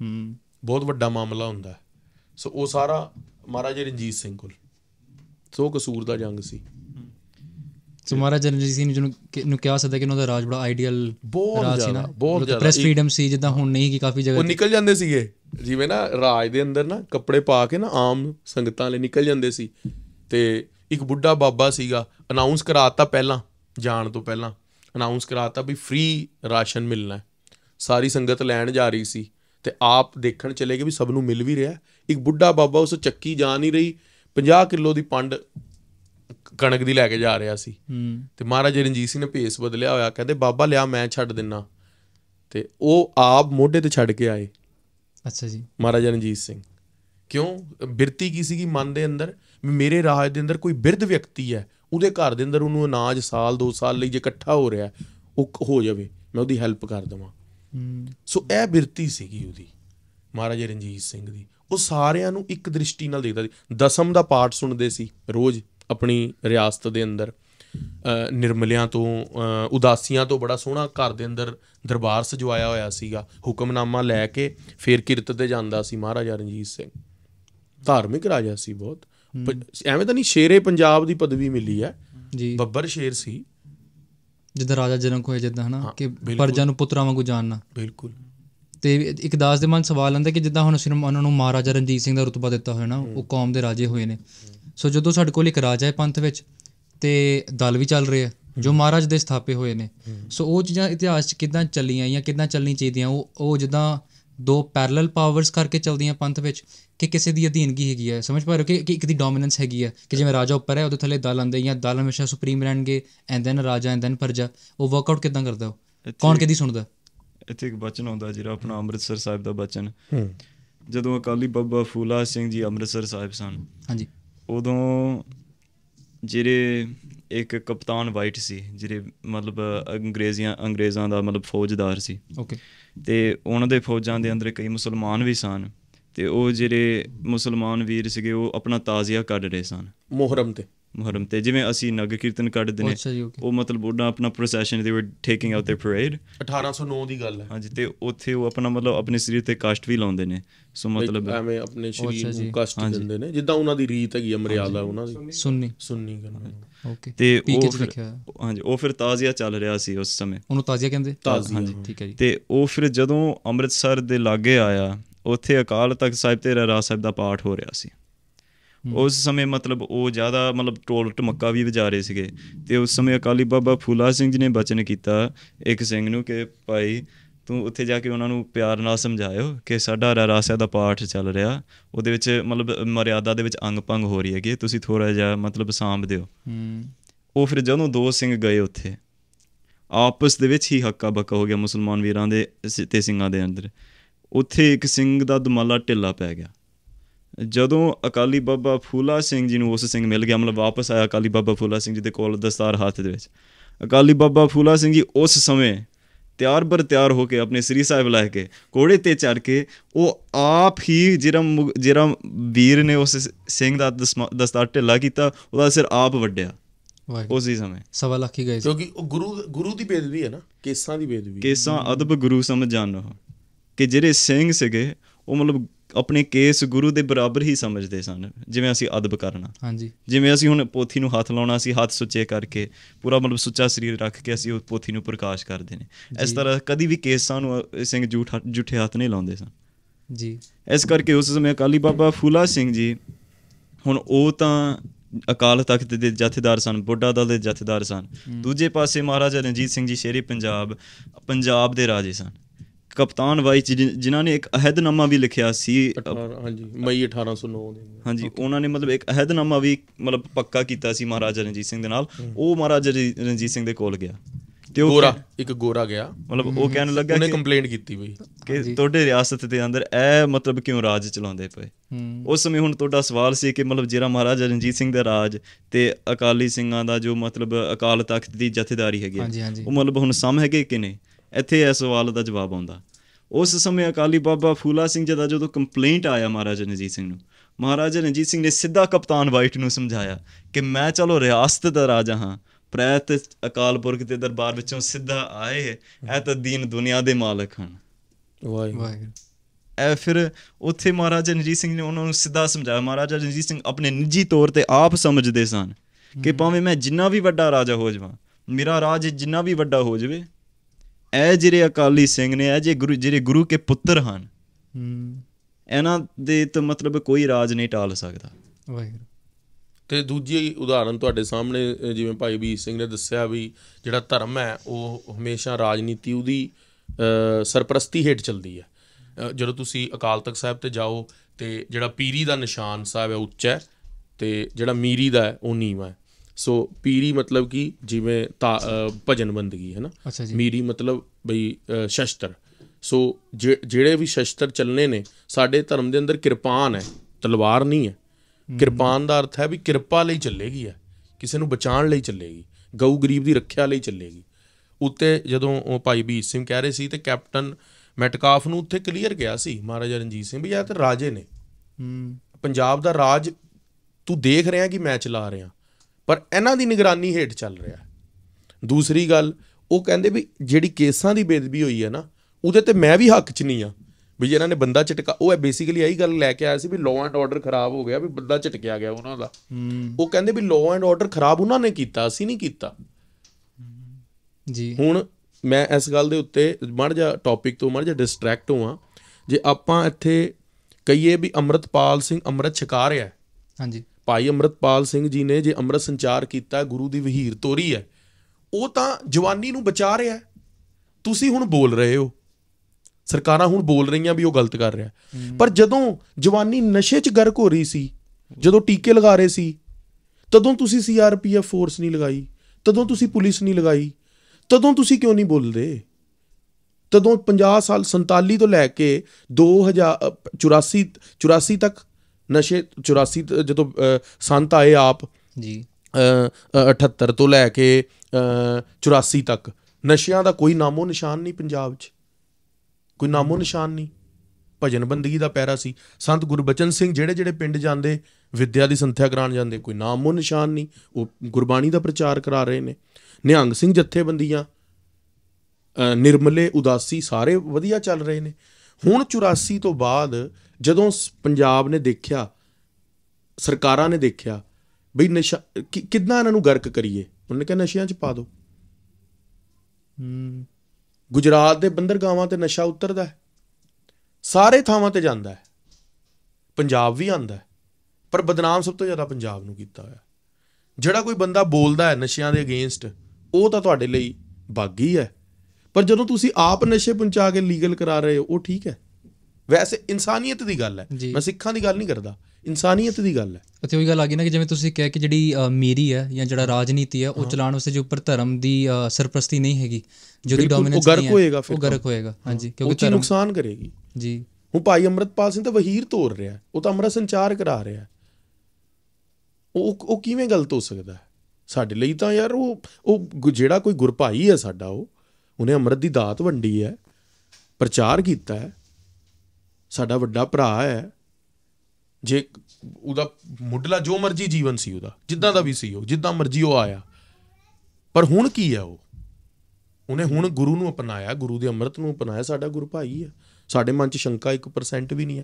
ਹੂੰ। ਬਹੁਤ ਵੱਡਾ ਮਾਮਲਾ ਹੁੰਦਾ। ਸੋ ਉਹ ਸਾਰਾ ਮਹਾਰਾਜਾ ਰਣਜੀਤ ਸਿੰਘ ਕੋਲ। ਸੋ ਕਸੂਰ ਦਾ ਜੰਗ ਸੀ। ਸੋ ਮਹਾਰਾਜਾ ਰਣਜੀਤ ਸਿੰਘ ਜੀ ਨੂੰ ਕਿਹਾ ਸਕਦਾ ਕਿ ਉਹਨਾਂ ਦਾ ਰਾਜ ਬੜਾ ਆਈਡੀਅਲ ਬਹੁਤ ਰਾਜ ਸੀ ਨਾ। ਬਹੁਤ ਜ਼ਿਆਦਾ। ਪ੍ਰੈਸ ਫਰੀडम ਸੀ ਜਿੱਦਾਂ ਹੁਣ ਨਹੀਂ ਕਿ ਕਾਫੀ ਉਹ ਜਗ੍ਹਾ ਨਿਕਲ ਜਾਂਦੇ ਸੀਗੇ। ਜਿਵੇਂ ਨਾ ਰਾਜ ਦੇ ਅੰਦਰ ਨਾ ਕੱਪੜੇ ਪਾ ਕੇ ਨਾ ਆਮ ਸੰਗਤਾਂ ਵਾਲੇ ਨਿਕਲ ਜਾਂਦੇ ਸੀ। ਤੇ ਇੱਕ ਬੁੱਢਾ ਬਾਬਾ ਸੀਗਾ ਅਨਾਉਂਸ ਕਰਾਤਾ ਪਹਿਲਾਂ ਜਾਣ ਤੋਂ ਪਹਿਲਾਂ। ਅਨਾਉਂਸ ਕਰਾਤਾ ਵੀ ਫ੍ਰੀ ਰਾਸ਼ਨ ਮਿਲਣਾ ਹੈ। ਸਾਰੀ ਸੰਗਤ ਲੈਣ ਜਾ ਰਹੀ ਸੀ ਤੇ ਆਪ ਦੇਖਣ ਚਲੇ ਗਏ ਵੀ ਸਭ ਨੂੰ ਮਿਲ ਵੀ ਰਿਹਾ ਇੱਕ ਬੁੱਢਾ ਬਾਬਾ ਉਸ ਚੱਕੀ ਜਾ ਨਹੀਂ ਰਹੀ 50 ਕਿਲੋ ਦੀ ਪੰਡ ਕਣਕ ਦੀ ਲੈ ਕੇ ਜਾ ਰਿਹਾ ਸੀ। ਤੇ ਮਹਾਰਾਜਾ ਰਣਜੀਤ ਸਿੰਘ ਨੇ ਭੇਸ ਬਦਲਿਆ ਹੋਇਆ ਕਹਿੰਦੇ ਬਾਬਾ ਲਿਆ ਮੈਂ ਛੱਡ ਦਿੰਨਾ। ਤੇ ਉਹ ਆਪ ਮੋਢੇ ਤੇ ਛੱਡ ਕੇ ਆਏ। ਅੱਛਾ ਜੀ। ਮਹਾਰਾਜਾ ਰਣਜੀਤ ਸਿੰਘ। ਕਿਉਂ? ਬਿਰਤੀ ਕੀ ਸੀਗੀ ਮਨ ਦੇ ਅੰਦਰ? ਮੇਰੇ ਰਾਜ ਦੇ ਅੰਦਰ ਕੋਈ ਬਿਰਧ ਵਿਅਕਤੀ ਹੈ। ਉਹਦੇ ਘਰ ਦੇ ਅੰਦਰ ਉਹਨੂੰ ਅਨਾਜ ਸਾਲ 2 ਸਾਲ ਲਈ ਜੇ ਇਕੱਠਾ ਹੋ ਰਿਹਾ ਉਹ ਹੋ ਜਾਵੇ ਮੈਂ ਉਹਦੀ ਹੈਲਪ ਕਰ ਦਵਾਂ। ਸੋ ਇਹ ਬਿਰਤੀ ਸੀਗੀ ਉਹਦੀ ਮਹਾਰਾਜਾ ਰਣਜੀਤ ਸਿੰਘ ਦੀ। ਉਹ ਸਾਰਿਆਂ ਨੂੰ ਇੱਕ ਦ੍ਰਿਸ਼ਟੀ ਨਾਲ ਦੇਖਦਾ ਸੀ। ਦਸਮ ਦਾ ਪਾਠ ਸੁਣਦੇ ਸੀ ਰੋਜ਼ ਆਪਣੀ ਰਿਆਸਤ ਦੇ ਅੰਦਰ। ਨਿਰਮਲਿਆਂ ਤੋਂ ਉਦਾਸੀਆਂ ਤੋਂ ਬੜਾ ਸੋਹਣਾ ਘਰ ਦੇ ਅੰਦਰ ਦਰਬਾਰ ਸਜਵਾਇਆ ਹੋਇਆ ਸੀਗਾ। ਹੁਕਮਨਾਮਾ ਲੈ ਕੇ ਫੇਰ ਕਿਰਤ ਤੇ ਜਾਂਦਾ ਸੀ ਮਹਾਰਾਜਾ ਰਣਜੀਤ ਸਿੰਘ। ਧਾਰਮਿਕ ਰਾਜਾ ਸੀ ਬਹੁਤ। ਐਵੇਂ ਤਾਂ ਨਹੀਂ ਸ਼ੇਰੇ ਪੰਜਾਬ ਦੀ ਪਦਵੀ ਮਿਲੀ ਹੈ। ਜੀ। ਬੱਬਰ ਸ਼ੇਰ ਸੀ। ਜਿੱਦਾਂ ਰਾਜਾ ਜਨਕ ਹੋਏ ਜਿੱਦਾਂ ਹਨਾ ਕਿ। ਪਰਜਾ ਨੂੰ ਪੁੱਤਰਾਂ ਵਾਂਗੂ ਜਾਣਨਾ। ਬਿਲਕੁਲ। ਤੇ ਇੱਕ ਦਾਸ ਦੇ ਮਨ ਸਵਾਲ ਆਉਂਦਾ ਕਿ ਜਿੱਦਾਂ ਹੁਣ ਅਸੀਂ ਉਹਨਾਂ ਨੂੰ ਮਹਾਰਾਜਾ ਰਣਜੀਤ ਸਿੰਘ ਦਾ ਰੁਤਬਾ ਦਿੱਤਾ ਹੋਇਆ ਨਾ ਉਹ ਕੌਮ ਦੇ ਰਾਜੇ ਹੋਏ ਨੇ। ਸੋ ਜਦੋਂ ਸਾਡੇ ਕੋਲ ਇੱਕ ਰਾਜਾ ਹੈ ਪੰਥ ਵਿੱਚ ਤੇ ਦਲ ਵੀ ਚੱਲ ਰਹੇ ਜੋ ਮਹਾਰਾਜ ਦੇ ਸਥਾਪੇ ਹੋਏ ਨੇ। ਸੋ ਉਹ ਚੀਜ਼ਾਂ ਇਤਿਹਾਸ 'ਚ ਕਿਦਾਂ ਚੱਲੀਆਂ ਜਾਂ ਕਿਦਾਂ ਚੱਲਣੀ ਚਾਹੀਦੀਆਂ ਉਹ ਉਹ ਜਿੱਦਾਂ ਦੋ ਪੈਰਲਲ ਪਾਵਰਸ ਕਰਕੇ ਚੱਲਦੀਆਂ ਪੰਥ ਵਿੱਚ ਕਿ ਕਿਸੇ ਦੀ ਅਧੀਨਗੀ ਹੈਗੀ ਹੈ। ਸਮਝ ਪਾ ਰਹੇ ਹੋ ਕਿ- ਕਿ ਇੱਕ ਦੀ ਡੋਮੀਨੈਂਸ ਹੈਗੀ ਹੈ ਕਿ ਜਿਵੇਂ ਰਾਜਾ ਉੱਪਰ ਹੈ ਉਹਦੇ ਥੱਲੇ ਦਲ ਆਉਂਦੇ ਜਾਂ ਦਲ ਹਮੇਸ਼ਾ ਸੁਪਰੀਮ ਰਹਿਣਗੇ and then raja and then praja. ਉਹ ਵਰਕਆਊਟ ਕਿਦਾਂ ਕਰਦਾ ਉਹ? ਕੌਣ ਕਿਹਦੀ ਸੁਣਦਾ? ਇੱਥੇ ਇੱਕ ਬਚਨ ਆਉਂਦਾ ਜਿਹੜਾ ਆਪਣਾ ਅੰਮ੍ਰਿਤਸਰ ਸਾਹਿਬ ਦਾ ਬਚਨ। ਹੂੰ। ਜਦੋਂ ਅਕਾਲੀ ਬਾਬਾ ਫੂਲਾ ਸਿੰਘ ਜੀ ਅੰਮ੍ਰਿਤਸਰ ਸਾਹਿਬ ਸਨ ਹਾਂਜੀ। ਉਦੋਂ ਜਿਹੜੇ ਇੱਕ ਕਪਤਾਨ ਵਾਈਟ ਸੀ ਜਿਹੜੇ ਮਤਲਬ ਅੰਗਰੇਜ਼ੀਆਂ ਅੰਗਰੇਜ਼ਾਂ ਦਾ ਮਤਲਬ ਫੌਜਦਾਰ ਸੀ। ਓਕੇ ਤੇ ਉਹਨਾਂ ਦੇ ਫੌਜਾਂ ਦੇ ਅੰਦਰ ਕਈ ਮੁਸਲਮਾਨ ਵੀ ਸਨ ਤੇ ਉਹ ਜਿਹੜੇ ਮੁਸਲਮਾਨ ਵੀਰ ਸੀਗੇ ਉਹ ਆਪਣਾ ਤਾਜ਼ੀਆ ਕੱਢ ਰਹੇ ਸਨ ਮੁਹਰਮ ਤੇ ਮੁਹਰਮ ਤੇ ਜਿਵੇਂ ਅਸੀਂ ਨਗਰ ਕੀਰਤਨ ਕੱਢਦੇ ਨੇ ਅੱਛਾ ਜੀ ਓਕੇ ਉਹ ਮਤਲਬ ਉਹਨਾਂ ਆਪਣਾ procession they were taking out their parade 1809 ਦੀ ਗੱਲ ਹੈ ਹਾਂਜੀ ਤੇ ਉੱਥੇ ਉਹ ਆਪਣਾ ਮਤਲਬ ਆਪਣੇ ਸਰੀਰ ਤੇ ਕਾਸ਼ਟ ਵੀ ਲਾਉਂਦੇ ਨੇ ਸੋ ਮਤਲਬ ਐਵੇਂ ਆਪਣੇ ਅੱਛਾ ਸ਼ਰੀਰ ਜੀ। ਨੂੰ ਕਸ਼ਟ ਦਿੰਦੇ ਨੇ ਜਿੱਦਾਂ ਉਹਨਾਂ ਦੀ ਰੀਤ ਹੈਗੀ ਆ ਮਰਿਆਦਾ ਉਹਨਾਂ ਦੀ ਸੁਣਨੀ ਸੁੰਨੀ ਕਰਨਾ ਓਕੇ ਤੇ ਉਹ ਫਿਰ। ਹਾਂਜੀ ਉਹ ਫਿਰ ਤਾਜ਼ੀਆ ਚੱਲ ਰਿਹਾ ਸੀ ਉਸ ਸਮੇਂ। ਉਹਨੂੰ ਤਾਜ਼ੀਆ ਕਹਿੰਦੇ? ਤਾਜ਼ੀਆ, ਹਾਂਜੀ ਠੀਕ ਹੈ ਜੀ। ਤੇ ਉਹ ਫਿਰ ਜਦੋਂ ਅੰਮ੍ਰਿਤਸਰ ਦੇ ਲਾਗੇ ਆਇਆ ਉੱਥੇ ਅਕਾਲ ਤਖਤ ਸਾਹਿਬ ਤੇ ਰਹਿਰਾਸ ਸਾਹਿਬ ਦਾ ਪਾਠ ਹੋ ਰਿਹਾ ਸੀ। ਉਸ ਸਮੇਂ ਮਤਲਬ ਉਹ ਜ਼ਿਆਦਾ ਮਤਲਬ ਟੋਲ ਟਮੱਕਾ ਵੀ ਵਜਾ ਰਹੇ ਸੀਗੇ। ਤੇ ਉਸ ਸਮੇਂ ਅਕਾਲੀ ਬਾਬਾ ਫੂਲਾ ਸਿੰਘ ਜੀ ਨੇ ਬਚਨ ਕੀਤਾ ਇੱਕ ਸਿੰਘ ਨੂੰ ਕਿ ਭਾਈ ਤੂੰ ਉੱਥੇ ਜਾ ਕੇ ਉਹਨਾਂ ਨੂੰ ਪਿਆਰ ਨਾਲ ਸਮਝਾਇਓ ਕਿ ਸਾਡਾ ਸਾਹਿਬ ਦਾ ਪਾਠ ਚੱਲ ਰਿਹਾ। ਉਹਦੇ ਵਿੱਚ ਮਤਲਬ ਮਰਿਆਦਾ ਦੇ ਵਿੱਚ ਅੰਗ ਭੰਗ ਹੋ ਰਹੀ ਹੈਗੀ ਤੁਸੀਂ ਥੋੜਾ ਜਿਹਾ ਮਤਲਬ ਸਾਂਭ ਦਿਓ। ਉਹ ਫਿਰ ਜਦੋਂ ਦੋ ਸਿੰਘ ਗਏ ਉੱਥੇ ਆਪਸ ਦੇ ਵਿੱਚ ਹੀ ਹੱਕਾ ਬੱਕਾ ਹੋ ਗਿਆ ਮੁਸਲਮਾਨ ਵੀਰਾਂ ਦੇ ਤੇ ਸਿੰਘਾਂ ਦੇ ਅੰਦਰ। ਉੱਥੇ ਇੱਕ ਸਿੰਘ ਦਾ ਦਮਾਲਾ ਢਿੱਲਾ ਪੈ ਗਿਆ। ਜਦੋਂ ਅਕਾਲੀ ਬਾਬਾ ਫੂਲਾ ਸਿੰਘ ਜੀ ਨੂੰ ਉਸ ਸਿੰਘ ਮਿਲ ਗਿਆ ਮਤਲਬ ਵਾਪਸ ਆਇਆ ਅਕਾਲੀ ਬਾਬਾ ਫੂਲਾ ਸਿੰਘ ਜੀ ਦੇ ਕੋਲ ਦਸਤਾਰ ਹੱਥ ਦੇ ਵਿੱਚ। ਅਕਾਲੀ ਬਾਬਾ ਫੂਲਾ ਸਿੰਘ ਜੀ ਉਸ ਸਮੇਂ ਤਿਆਰ ਬਰ ਤਿਆਰ ਹੋ ਕੇ ਆਪਣੇ ਸ੍ਰੀ ਸਾਹਿਬ ਲੈ ਕੇ ਘੋੜੇ ਤੇ ਚੜ ਕੇ ਉਹ ਆਪ ਹੀ ਜਿਹੜਾ ਮੁਗ- ਜਿਹੜਾ ਵੀਰ ਨੇ ਉਸ ਸਿੰਘ ਦਾ ਦਸਤਾਰ ਢਿੱਲਾ ਕੀਤਾ ਉਹਦਾ ਸਿਰ ਆਪ ਵੱਡਿਆ। ਉਸੇ ਸਮੇਂ। ਸਵਾ ਲੱਖ ਹੀ ਗਏ ਕਿਉਂਕਿ ਉਹ ਗੁਰੂ ਗੁਰੂ ਦੀ ਬੇਦਬੀ ਹੈ ਨਾ ਕੇਸਾਂ ਦੀ ਬੇਦਬੀ ਕੇਸਾਂ ਅਦਬ ਗੁਰੂ ਸਮਝ ਜਾਣੋ। ਕਿ ਜਿਹੜੇ ਸਿੰਘ ਸੀਗੇ ਉਹ ਮਤਲਬ ਆਪਣੇ ਕੇਸ ਗੁਰੂ ਦੇ ਬਰਾਬਰ ਹੀ ਸਮਝਦੇ ਸਨ ਜਿਵੇਂ ਅਸੀਂ ਅਦਬ ਕਰਨਾ। ਹਾਂਜੀ। ਜਿਵੇਂ ਅਸੀਂ ਹੁਣ ਪੋਥੀ ਨੂੰ ਹੱਥ ਲਾਉਣਾ ਸੀ ਹੱਥ ਸੁੱਚੇ ਕਰਕੇ ਪੂਰਾ ਮਤਲਬ ਸੁੱਚਾ ਸਰੀਰ ਰੱਖ ਕੇ ਅਸੀਂ ਉਹ ਪੋਥੀ ਨੂੰ ਪ੍ਰਕਾਸ਼ ਕਰਦੇ ਨੇ। ਇਸ ਤਰ੍ਹਾਂ ਕਦੀ ਵੀ ਕੇਸਾਂ ਨੂੰ ਸਿੰਘ ਝੂਠ ਝੂਠੇ ਹੱਥ ਨਹੀਂ ਲਾਉਂਦੇ ਸਨ। ਜੀ। ਇਸ ਕਰਕੇ ਉਸ ਸਮੇਂ ਅਕਾਲੀ ਬਾਬਾ ਫੂਲਾ ਸਿੰਘ ਜੀ ਹੁਣ ਉਹ ਤਾਂ ਅਕਾਲ ਤਖਤ ਦੇ ਜਥੇਦਾਰ ਸਨ ਬੁੱਢਾ ਦਲ ਦੇ ਜਥੇਦਾਰ ਸਨ। ਦੂਜੇ ਪਾਸੇ ਮਹਾਰਾਜਾ ਰਣਜੀਤ ਸਿੰਘ ਜੀ ਸ਼ੇਰੀ ਪੰਜਾਬ ਪੰਜਾਬ ਦੇ ਰਾਜੇ ਸਨ। ਕਪਤਾਨ ਵਾਈ ਜਿਨ੍ਹਾਂ ਨੇ ਇੱਕ ਅਹਿਦਨਾਮਾ ਵੀ ਲਿਖਿਆ ਸੀ 18 ਹਾਂਜੀ ਮਈ 1809 ਦੇ ਹਾਂਜੀ ਉਹਨਾਂ ਨੇ ਮਤਲਬ ਇੱਕ ਅਹਿਦਨਾਮਾ ਵੀ ਮਤਲਬ ਪੱਕਾ ਕੀਤਾ ਸੀ ਮਹਾਰਾਜਾ ਰਣਜੀਤ ਸਿੰਘ ਦੇ ਨਾਲ। ਉਹ ਮਹਾਰਾਜਾ ਰਣਜੀਤ ਸਿੰਘ ਦੇ ਕੋਲ ਗਿਆ। ਤੇ ਉਹ ਗੋਰਾ ਇੱਕ ਗੋਰਾ ਗਿਆ। ਮਤਲਬ ਉਹ ਕਹਿਣ ਲੱਗਾ ਉਹਨੇ ਕਿ ਕੰਪਲੇਂਟ ਕੀਤੀ ਬਈ ਕਿ ਤੁਹਾਡੇ ਰਿਆਸਤ ਦੇ ਅੰਦਰ ਇਹ ਮਤਲਬ ਕਿਉਂ ਰਾਜ ਚਲਾਉਂਦੇ ਪਏ? ਉਸ ਸਮੇਂ ਹੁਣ ਤੁਹਾਡਾ ਸਵਾਲ ਸੀ ਕਿ ਮਤਲਬ ਜਿਹੜਾ ਮਹਾਰਾਜਾ ਰਣਜੀਤ ਸਿੰਘ ਦਾ ਰਾਜ ਤੇ ਅਕਾਲੀ ਸਿੰਘਾਂ ਦਾ ਜੋ ਮਤਲਬ ਅਕਾਲ ਤਖਤ ਦੀ ਜਥੇਦਾਰੀ ਹੈਗੀ। ਉਹ ਮਤਲਬ ਹੁਣ ਸਮ ਹੈਗੇ ਕਿ ਨਹੀਂ? ਇੱਥੇ ਇਸ ਸਵਾਲ ਦਾ ਜਵਾਬ ਆਉਂਦਾ। ਉਸ ਸਮੇਂ ਅਕਾਲੀ ਬਾਬਾ ਫੂਲਾ ਸਿੰਘ ਜੀ ਦਾ ਜਦੋਂ ਕੰਪਲੇਂਟ ਆਇਆ ਮਹਾਰਾਜਾ ਰਣਜੀਤ ਸਿੰਘ ਨੂੰ ਮਹਾਰਾਜਾ ਰਣਜੀਤ ਸਿੰਘ ਨੇ ਸਿੱਧਾ ਕਪਤਾਨ ਵਾਈਟ ਨੂੰ ਸਮਝਾਇਆ ਕਿ ਮੈਂ ਚਲੋ ਰਿਆਸਤ ਦਾ ਰਾਜਾ ਹਾਂ ਪ੍ਰੈਤ ਅਕਾਲ ਪੁਰਖ ਦੇ ਦਰਬਾਰ ਵਿੱਚੋਂ ਸਿੱਧਾ ਆਏ ਇਹ ਤਾਂ ਦੀਨ ਦੁਨੀਆ ਦੇ ਮਾਲਕ ਹਨ। ਵਾਹਿਗੁਰੂ। ਵਾਹਿਗੁਰੂ। ਇਹ ਫਿਰ ਉੱਥੇ ਮਹਾਰਾਜਾ ਰਣਜੀਤ ਸਿੰਘ ਨੇ ਉਹਨਾਂ ਨੂੰ ਸਿੱਧਾ ਸਮਝਾਇਆ। ਮਹਾਰਾਜਾ ਰਣਜੀਤ ਸਿੰਘ ਆਪਣੇ ਨਿੱਜੀ ਤੌਰ ਤੇ ਆਪ ਸਮਝਦੇ ਸਨ ਕਿ ਭਾਵੇਂ ਮੈਂ ਜਿੰਨਾ ਵੀ ਵੱਡਾ ਰਾਜਾ ਹੋ ਜਾਵਾਂ ਮੇਰਾ ਰਾਜ ਜਿੰਨਾ ਵੀ ਵੱਡਾ ਹੋ ਜਾਵੇ ਇਹ ਜਿਹੜੇ ਅਕਾਲੀ ਸਿੰਘ ਨੇ ਇਹ ਜੇ ਗੁਰੂ ਜਿਹੜੇ ਗੁਰੂ ਕੇ ਪੁੱਤਰ ਹਨ ਇਹਨਾਂ ਦੇ ਤਾਂ ਮਤਲਬ ਕੋਈ ਰਾਜ ਨਹੀਂ ਟਾਲ ਸਕਦਾ। ਵਾਹਿਗੁਰੂ। ਤੇ ਦੂਜੀ ਉਦਾਹਰਨ ਤੁਹਾਡੇ ਸਾਹਮਣੇ ਜਿਵੇਂ ਭਾਈ ਵੀਰ ਸਿੰਘ ਨੇ ਦੱਸਿਆ ਵੀ ਜਿਹੜਾ ਧਰਮ ਹੈ ਉਹ ਹਮੇਸ਼ਾ ਰਾਜਨੀਤੀ ਉਹਦੀ ਸਰਪ੍ਰਸਤੀ ਹੇਠ ਚੱਲਦੀ ਹੈ। ਜਦੋਂ ਤੁਸੀਂ ਅਕਾਲ ਤਖਤ ਸਾਹਿਬ ਤੇ ਜਾਓ ਤੇ ਜਿਹੜਾ ਪੀਰੀ ਦਾ ਨਿਸ਼ਾਨ ਸਾਹਿਬ ਹੈ ਉੱਚਾ ਹੈ ਤੇ ਜਿਹੜਾ ਮੀਰੀ ਦਾ ਹੈ ਉਹ ਨੀਵਾਂ ਹੈ। ਸੋ ਪੀਰੀ ਮਤਲਬ ਕਿ ਜਿਵੇਂ ਭਜਨ ਬੰਦਗੀ ਹੈ ਨਾ? ਮੀਰੀ ਮਤਲਬ ਬਈ ਸ਼ਸਤਰ। ਸੋ ਜਿਹੜੇ ਵੀ ਸ਼ਸਤਰ ਚੱਲਣੇ ਨੇ ਸਾਡੇ ਧਰਮ ਦੇ ਅੰਦਰ ਕਿਰਪਾਨ ਹੈ ਤਲਵਾਰ ਨਹੀਂ ਹੈ। ਕਿਰਪਾਨ ਦਾ ਅਰਥ ਹੈ ਵੀ ਕਿਰਪਾ ਲਈ ਚੱਲੇਗੀ ਹੈ ਕਿਸੇ ਨੂੰ ਬਚਾਉਣ ਲਈ ਚੱਲੇਗੀ ਗਊ ਗਰੀਬ ਦੀ ਰੱਖਿਆ ਲਈ ਚੱਲੇਗੀ। ਉੱਤੇ ਜਦੋਂ ਉਹ ਭਾਈ ਵੀਰ ਸਿੰਘ ਕਹਿ ਰਹੇ ਸੀ ਤੇ ਕੈਪਟਨ ਮੈਟਕਾਫ ਨੂੰ ਉੱਥੇ ਕਲੀਅਰ ਗਿਆ ਸੀ ਮਹਾਰਾਜਾ ਰਣਜੀਤ ਸਿੰਘ ਵੀ ਇਹ ਤਾਂ ਰਾਜੇ ਨੇ। ਹੂੰ। ਪੰਜਾਬ ਦਾ ਰਾਜ ਤੂੰ ਦੇਖ ਰਿਹਾ ਕਿ ਮੈਂ ਚਲਾ ਰਿਹਾ। ਪਰ ਇਹਨਾਂ ਦੀ ਨਿਗਰਾਨੀ ਹੇਠ ਚੱਲ ਰਿਹਾ ਹੈ। ਦੂਸਰੀ ਗੱਲ ਉਹ ਕਹਿੰਦੇ ਵੀ ਜਿਹੜੀ ਕੇਸਾਂ ਦੀ ਬੇਦਬੀ ਹੋਈ ਹੈ ਨਾ ਉਹਦੇ ਤੇ ਮੈਂ ਵੀ ਹੱਕ 'ਚ ਨਹੀਂ ਆ ਵੀ ਜਿਹਨਾਂ ਨੇ ਬੰਦਾ ਝਟਕਾ ਉਹ ਬੇਸਿਕਲੀ ਇਹੀ ਗੱਲ ਲੈ ਕੇ ਆਇਆ ਸੀ ਵੀ ਲਾਅ ਐਂਡ ਆਰਡਰ ਖਰਾਬ ਹੋ ਗਿਆ ਵੀ ਬੰਦਾ ਝਟਕਿਆ ਗਿਆ ਉਹਨਾਂ ਦਾ। ਹੂੰ। ਉਹ ਕਹਿੰਦੇ ਵੀ ਲਾਅ ਐਂਡ ਆਰਡਰ ਖਰਾਬ ਉਹਨਾਂ ਨੇ ਕੀਤਾ ਅਸੀਂ ਨਹੀਂ ਕੀਤਾ। ਜੀ। ਹੁਣ ਮੈਂ ਇਸ ਗੱਲ ਦੇ ਉੱਤੇ ਮੜ ਜਾ ਟੌਪਿਕ ਤੋਂ ਮੜ ਜਾ ਡਿਸਟਰੈਕਟ ਹੋਵਾਂ। ਜੇ ਆਪਾਂ ਇੱਥੇ ਕਹੀਏ ਵੀ ਅੰਮ੍ਰਿਤਪਾਲ ਸਿੰਘ ਅੰਮ੍ਰਿਤ ਛਕਾ ਰਿਹਾ ਹੈ ਹਾਂਜੀ। ਭਾਈ ਅੰਮ੍ਰਿਤਪਾਲ ਸਿੰਘ ਜੀ ਨੇ ਜੇ ਅੰਮ੍ਰਿਤ ਸੰਚਾਰ ਕੀਤਾ ਗੁਰੂ ਦੀ ਵਹੀਰ ਤੋਰੀ ਹੈ ਉਹ ਤਾਂ ਜਵਾਨੀ ਨੂੰ ਬਚਾ ਰਿਹਾ ਹੈ। ਤੁਸੀਂ ਹੁਣ ਬੋਲ ਰਹੇ ਹੋ। ਸਰਕਾਰਾਂ ਹੁਣ ਬੋਲ ਰਹੀਆਂ ਵੀ ਉਹ ਗਲਤ ਕਰ ਰਿਹਾ। ਪਰ ਜਦੋਂ ਜਵਾਨੀ ਨਸ਼ੇ 'ਚ ਗਰਕ ਹੋ ਰਹੀ ਸੀ ਜਦੋਂ ਟੀਕੇ ਲਗਾ ਰਹੇ ਸੀ ਤਦੋਂ ਤੁਸੀਂ ਸੀਆਰਪੀਐਫ ਫੋਰਸ ਨਹੀਂ ਲਗਾਈ ਤਦੋਂ ਤੁਸੀਂ ਪੁਲਿਸ ਨਹੀਂ ਲਗਾਈ ਤਦੋਂ ਤੁਸੀਂ ਕਿਉਂ ਨਹੀਂ ਬੋਲਦੇ? ਤਦੋਂ 50 ਸਾਲ 47 ਤੋਂ ਲੈ ਕੇ 2000 ਅ, 84 84 ਤੱਕ ਨਸ਼ੇ 84 ਤ- ਜਦੋਂ ਸੰਤ ਆਏ ਆਪ ਜੀ। ਅ, ਅ, 78 ਤੋਂ ਲੈ ਕੇ ਅ, 84 ਤੱਕ ਨਸ਼ਿਆਂ ਦਾ ਕੋਈ ਨਾਮੋ ਨਿਸ਼ਾਨ ਨਹੀਂ ਪੰਜਾਬ 'ਚ। ਕੋਈ ਨਾਮੋ ਨਿਸ਼ਾਨ ਨਹੀਂ। ਭਜਨ ਬੰਦਗੀ ਦਾ ਪੈਰਾ ਸੀ। ਸੰਤ ਗੁਰਬਚਨ ਸਿੰਘ ਜਿਹੜੇ ਜਿਹੜੇ ਪਿੰਡ ਜਾਂਦੇ ਵਿਦਿਆ ਦੀ ਸੰਥਿਆ ਕਰਾਉਣ ਜਾਂਦੇ ਕੋਈ ਨਾਮੋ ਨਿਸ਼ਾਨ ਨਹੀਂ। ਉਹ ਗੁਰਬਾਣੀ ਦਾ ਪ੍ਰਚਾਰ ਕਰਾ ਰਹੇ ਨੇ। ਨਿਹੰਗ ਸਿੰਘ ਜਥੇਬੰਦੀਆਂ ਨਿਰਮਲੇ ਉਦਾਸੀ ਸਾਰੇ ਵਧੀਆ ਚੱਲ ਰਹੇ ਨੇ। ਹੁਣ 84 ਤੋਂ ਬਾਅਦ ਜਦੋਂ ਪੰਜਾਬ ਨੇ ਦੇਖਿਆ ਸਰਕਾਰਾਂ ਨੇ ਦੇਖਿਆ ਬਈ ਨਸ਼ਾ ਕਿ- ਕਿੱਦਾਂ ਇਹਨਾਂ ਨੂੰ ਗਰਕ ਕਰੀਏ? ਉਹਨੇ ਕਿਹਾ ਨਸ਼ਿਆਂ 'ਚ ਪਾ ਦਿਓ ਹੂੰ। ਗੁਜਰਾਤ ਦੇ ਬੰਦਰਗਾਵਾਂ ਤੇ ਨਸ਼ਾ ਉਤਰਦਾ ਹੈ। ਸਾਰੇ ਥਾਵਾਂ ਤੇ ਜਾਂਦਾ ਹੈ। ਪੰਜਾਬ ਵੀ ਆਂਦਾ ਹੈ। ਪਰ ਬਦਨਾਮ ਸਭ ਤੋਂ ਜ਼ਿਆਦਾ ਪੰਜਾਬ ਨੂੰ ਕੀਤਾ ਹੋਇਆ ਜਿਹੜਾ ਕੋਈ ਬੰਦਾ ਬੋਲਦਾ ਹੈ ਨਸ਼ਿਆਂ ਦੇ ਅਗੇਂਸਟ ਉਹ ਤਾਂ ਤੁਹਾਡੇ ਲਈ ਬਾਗੀ ਹੈ। ਪਰ ਜਦੋਂ ਤੁਸੀਂ ਆਪ ਨਸ਼ੇ ਪਹੁੰਚਾ ਕੇ ਲੀਗਲ ਕਰਾ ਰਹੇ ਹੋ ਉਹ ਠੀਕ ਹੈ। ਵੈਸੇ ਇਨਸਾਨੀਅਤ ਦੀ ਗੱਲ ਹੈ। ਜੀ। ਮੈਂ ਸਿੱਖਾਂ ਦੀ ਗੱਲ ਨਹੀਂ ਕਰਦਾ। ਇਨਸਾਨੀਅਤ ਦੀ ਗੱਲ ਹੈ। ਅਤੇ ਉਹੀ ਗੱਲ ਆ ਗਈ ਨਾ ਕਿ ਜਿਵੇਂ ਤੁਸੀਂ ਕਿਹਾ ਕਿ ਜਿਹੜੀ ਮੇਰੀ ਹੈ ਜਾਂ ਜਿਹੜਾ ਰਾਜਨੀਤੀ ਹੈ ਉਹ ਚਲਾਉਣ ਵਾਸਤੇ ਜੋ ਉੱਪਰ ਧਰਮ ਦੀ ਸਰਪ੍ਰਸਤੀ ਨਹੀਂ ਹੈਗੀ ਬਿਲਕੁਲ, ਉਹ ਡੋਮੀਨੈਂਸ ਗਰਕ ਹੋਏਗਾ ਫਿਰ ਉਹ ਗਰਕ ਹੋਏਗਾ। ਹਾਂਜੀ ਉਹ ਕਿਉਂਕਿ ਧਰਮ ਨੁਕਸਾਨ ਕਰੇਗੀ। ਜੀ। ਹੁਣ ਭਾਈ ਅੰਮ੍ਰਿਤਪਾਲ ਸਿੰਘ ਤਾਂ ਵਹੀਰ ਤੋੜ ਰਿਹਾ। ਉਹ ਤਾਂ ਅੰਮ੍ਰਿਤ ਸੰਚਾਰ ਕਰਾ ਰਿਹਾ। ਉਹ ਉਹ ਕਿਵੇਂ ਗਲਤ ਹੋ ਸਕਦਾ ਹੈ? ਸਾਡੇ ਲਈ ਤਾਂ ਯਾਰ ਉਹ ਉਹ ਜਿਹੜਾ ਕੋਈ ਗੁਰਭਾਈ ਹੈ ਸਾਡਾ ਉਹ ਉਹਨੇ ਅੰਮ੍ਰਿਤ ਦੀ ਦਾਤ ਵੰਡੀ ਹੈ ਪ੍ਰਚਾਰ ਕੀਤਾ ਹੈ। ਸਾਡਾ ਵੱਡਾ ਭਰਾ ਹੈ। ਜੇ ਉਹਦਾ ਮੁੱਢਲਾ ਜੋ ਮਰਜ਼ੀ ਜੀਵਨ ਸੀ ਉਹਦਾ ਜਿੱਦਾਂ ਦਾ ਵੀ ਸੀ ਉਹ ਜਿੱਦਾਂ ਮਰਜ਼ੀ ਉਹ ਆਇਆ। ਪਰ ਹੁਣ ਕੀ ਹੈ ਉਹ? ਉਹਨੇ ਹੁਣ ਗੁਰੂ ਨੂੰ ਅਪਣਾਇਆ ਗੁਰੂ ਦੇ ਅੰਮ੍ਰਿਤ ਨੂੰ ਅਪਣਾਇਆ ਸਾਡਾ ਗੁਰੂ ਭਾਈ ਹੈ। ਸਾਡੇ ਮਨ 'ਚ ਸ਼ੰਕਾ 1% ਵੀ ਨਹੀਂ ਹੈ।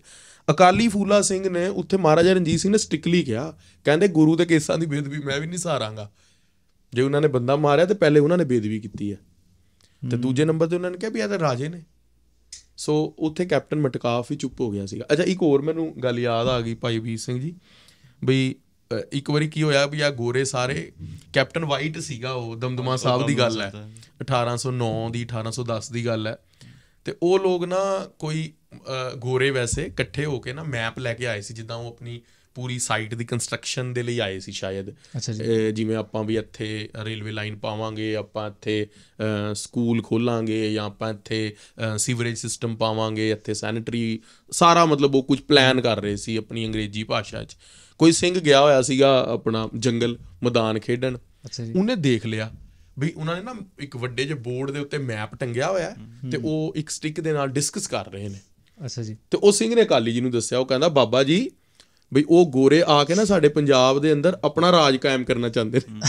ਅਕਾਲੀ ਫੂਲਾ ਸਿੰਘ ਨੇ ਉੱਥੇ ਮਹਾਰਾਜਾ ਰਣਜੀਤ ਸਿੰਘ ਨੇ ਸਟ੍ਰਿਕਲੀ ਕਿਹਾ ਕਹਿੰਦੇ ਗੁਰੂ ਦੇ ਕੇਸਾਂ ਦੀ ਬੇਦਬੀ ਮੈਂ ਵੀ ਨਹੀਂ ਸਹਾਰਾਂਗਾ ਜੇ ਉਹਨਾਂ ਨੇ ਬੰਦਾ ਮਾਰਿਆ ਤੇ ਪਹਿਲੇ ਉਹਨਾਂ ਨੇ ਬੇਦਬੀ ਕੀਤੀ ਹੈ। ਤੇ ਦੂਜੇ ਨੰਬਰ ਤੇ ਉਹਨਾਂ ਨੇ ਕਿਹਾ ਵੀ ਇਹ ਤਾਂ ਰਾਜੇ ਨੇ। ਸੋ ਉੱਥੇ ਕੈਪਟਨ ਮਟਕਾਫ ਵੀ ਚੁੱਪ ਹੋ ਗਿਆ ਸੀਗਾ। ਅੱਛਾ ਇੱਕ ਹੋਰ ਮੈਨੂੰ ਗੱਲ ਯਾਦ ਆ ਗਈ ਭਾਈ ਵੀਰ ਸਿੰਘ ਜੀ ਬਈ ਇੱਕ ਵਾਰੀ ਕੀ ਹੋਇਆ ਵੀ ਆ ਗੋਰੇ ਸਾਰੇ ਕੈਪਟਨ ਵਾਈਟ ਸੀਗਾ ਉਹ ਦਮਦਮਾ ਸਾਹਿਬ ਦੀ ਗੱਲ ਹੈ। 1809 ਦੀ। 1810 ਦੀ ਗੱਲ ਹੈ। ਤੇ ਉਹ ਲੋਕ ਨਾ ਕੋਈ ਗੋਰੇ ਵੈਸੇ ਇਕੱਠੇ ਹੋ ਕੇ ਨਾ ਮੈਪ ਲੈ ਕੇ ਆਏ ਸੀ ਜਿੱਦਾਂ ਉਹ ਆਪਣੀ ਪੂਰੀ ਸਾਈਟ ਦੀ ਕੰਸਟਰਕਸ਼ਨ ਦੇ ਲਈ ਆਏ ਸੀ ਸ਼ਾਇਦ। ਜਿਵੇਂ ਆਪਾਂ ਵੀ ਇੱਥੇ ਰੇਲਵੇ ਲਾਈਨ ਪਾਵਾਂਗੇ ਆਪਾਂ ਇੱਥੇ ਸਕੂਲ ਖੋਲਾਂਗੇ ਜਾਂ ਆਪਾਂ ਇੱਥੇ ਸੀਵਰੇਜ ਸਿਸਟਮ ਪਾਵਾਂਗੇ ਇੱਥੇ ਸੈਨੀਟਰੀ ਸਾਰਾ ਮਤਲਬ ਉਹ ਕੁਝ ਪਲਾਨ ਕਰ ਰਹੇ ਸੀ ਆਪਣੀ ਅੰਗਰੇਜ਼ੀ ਭਾਸ਼ਾ 'ਚ। ਕੋਈ ਸਿੰਘ ਗਿਆ ਹੋਇਆ ਸੀਗਾ ਆਪਣਾ ਜੰਗਲ ਮੈਦਾਨ ਖੇਡਣ। ਉਹਨੇ ਦੇਖ ਲਿਆ ਵੀ ਉਹਨਾਂ ਨੇ ਨਾ ਇੱਕ ਵੱਡੇ ਜਿਹੇ ਬੋਰਡ ਦੇ ਉੱਤੇ ਮੈਪ ਟੰਗਿਆ ਹੋਇਆ ਤੇ ਉਹ ਇੱਕ ਸਟਿੱਕ ਦੇ ਨਾਲ ਡਿਸਕਸ ਕਰ ਰਹੇ ਨੇ। ਅੱਛਾ ਜੀ। ਤੇ ਉਹ ਸਿੰਘ ਨੇ ਅਕਾਲੀ ਜੀ ਨੂੰ ਦੱਸਿਆ ਉਹ ਕਹਿੰਦਾ ਬਾਬਾ ਜੀ ਬਈ ਉਹ ਗੋਰੇ ਆ ਕੇ ਨਾ ਸਾਡੇ ਪੰਜਾਬ ਦੇ ਅੰਦਰ ਆਪਣਾ ਰਾਜ ਕਾਇਮ ਕਰਨਾ ਚਾਹੁੰਦੇ ਨੇ।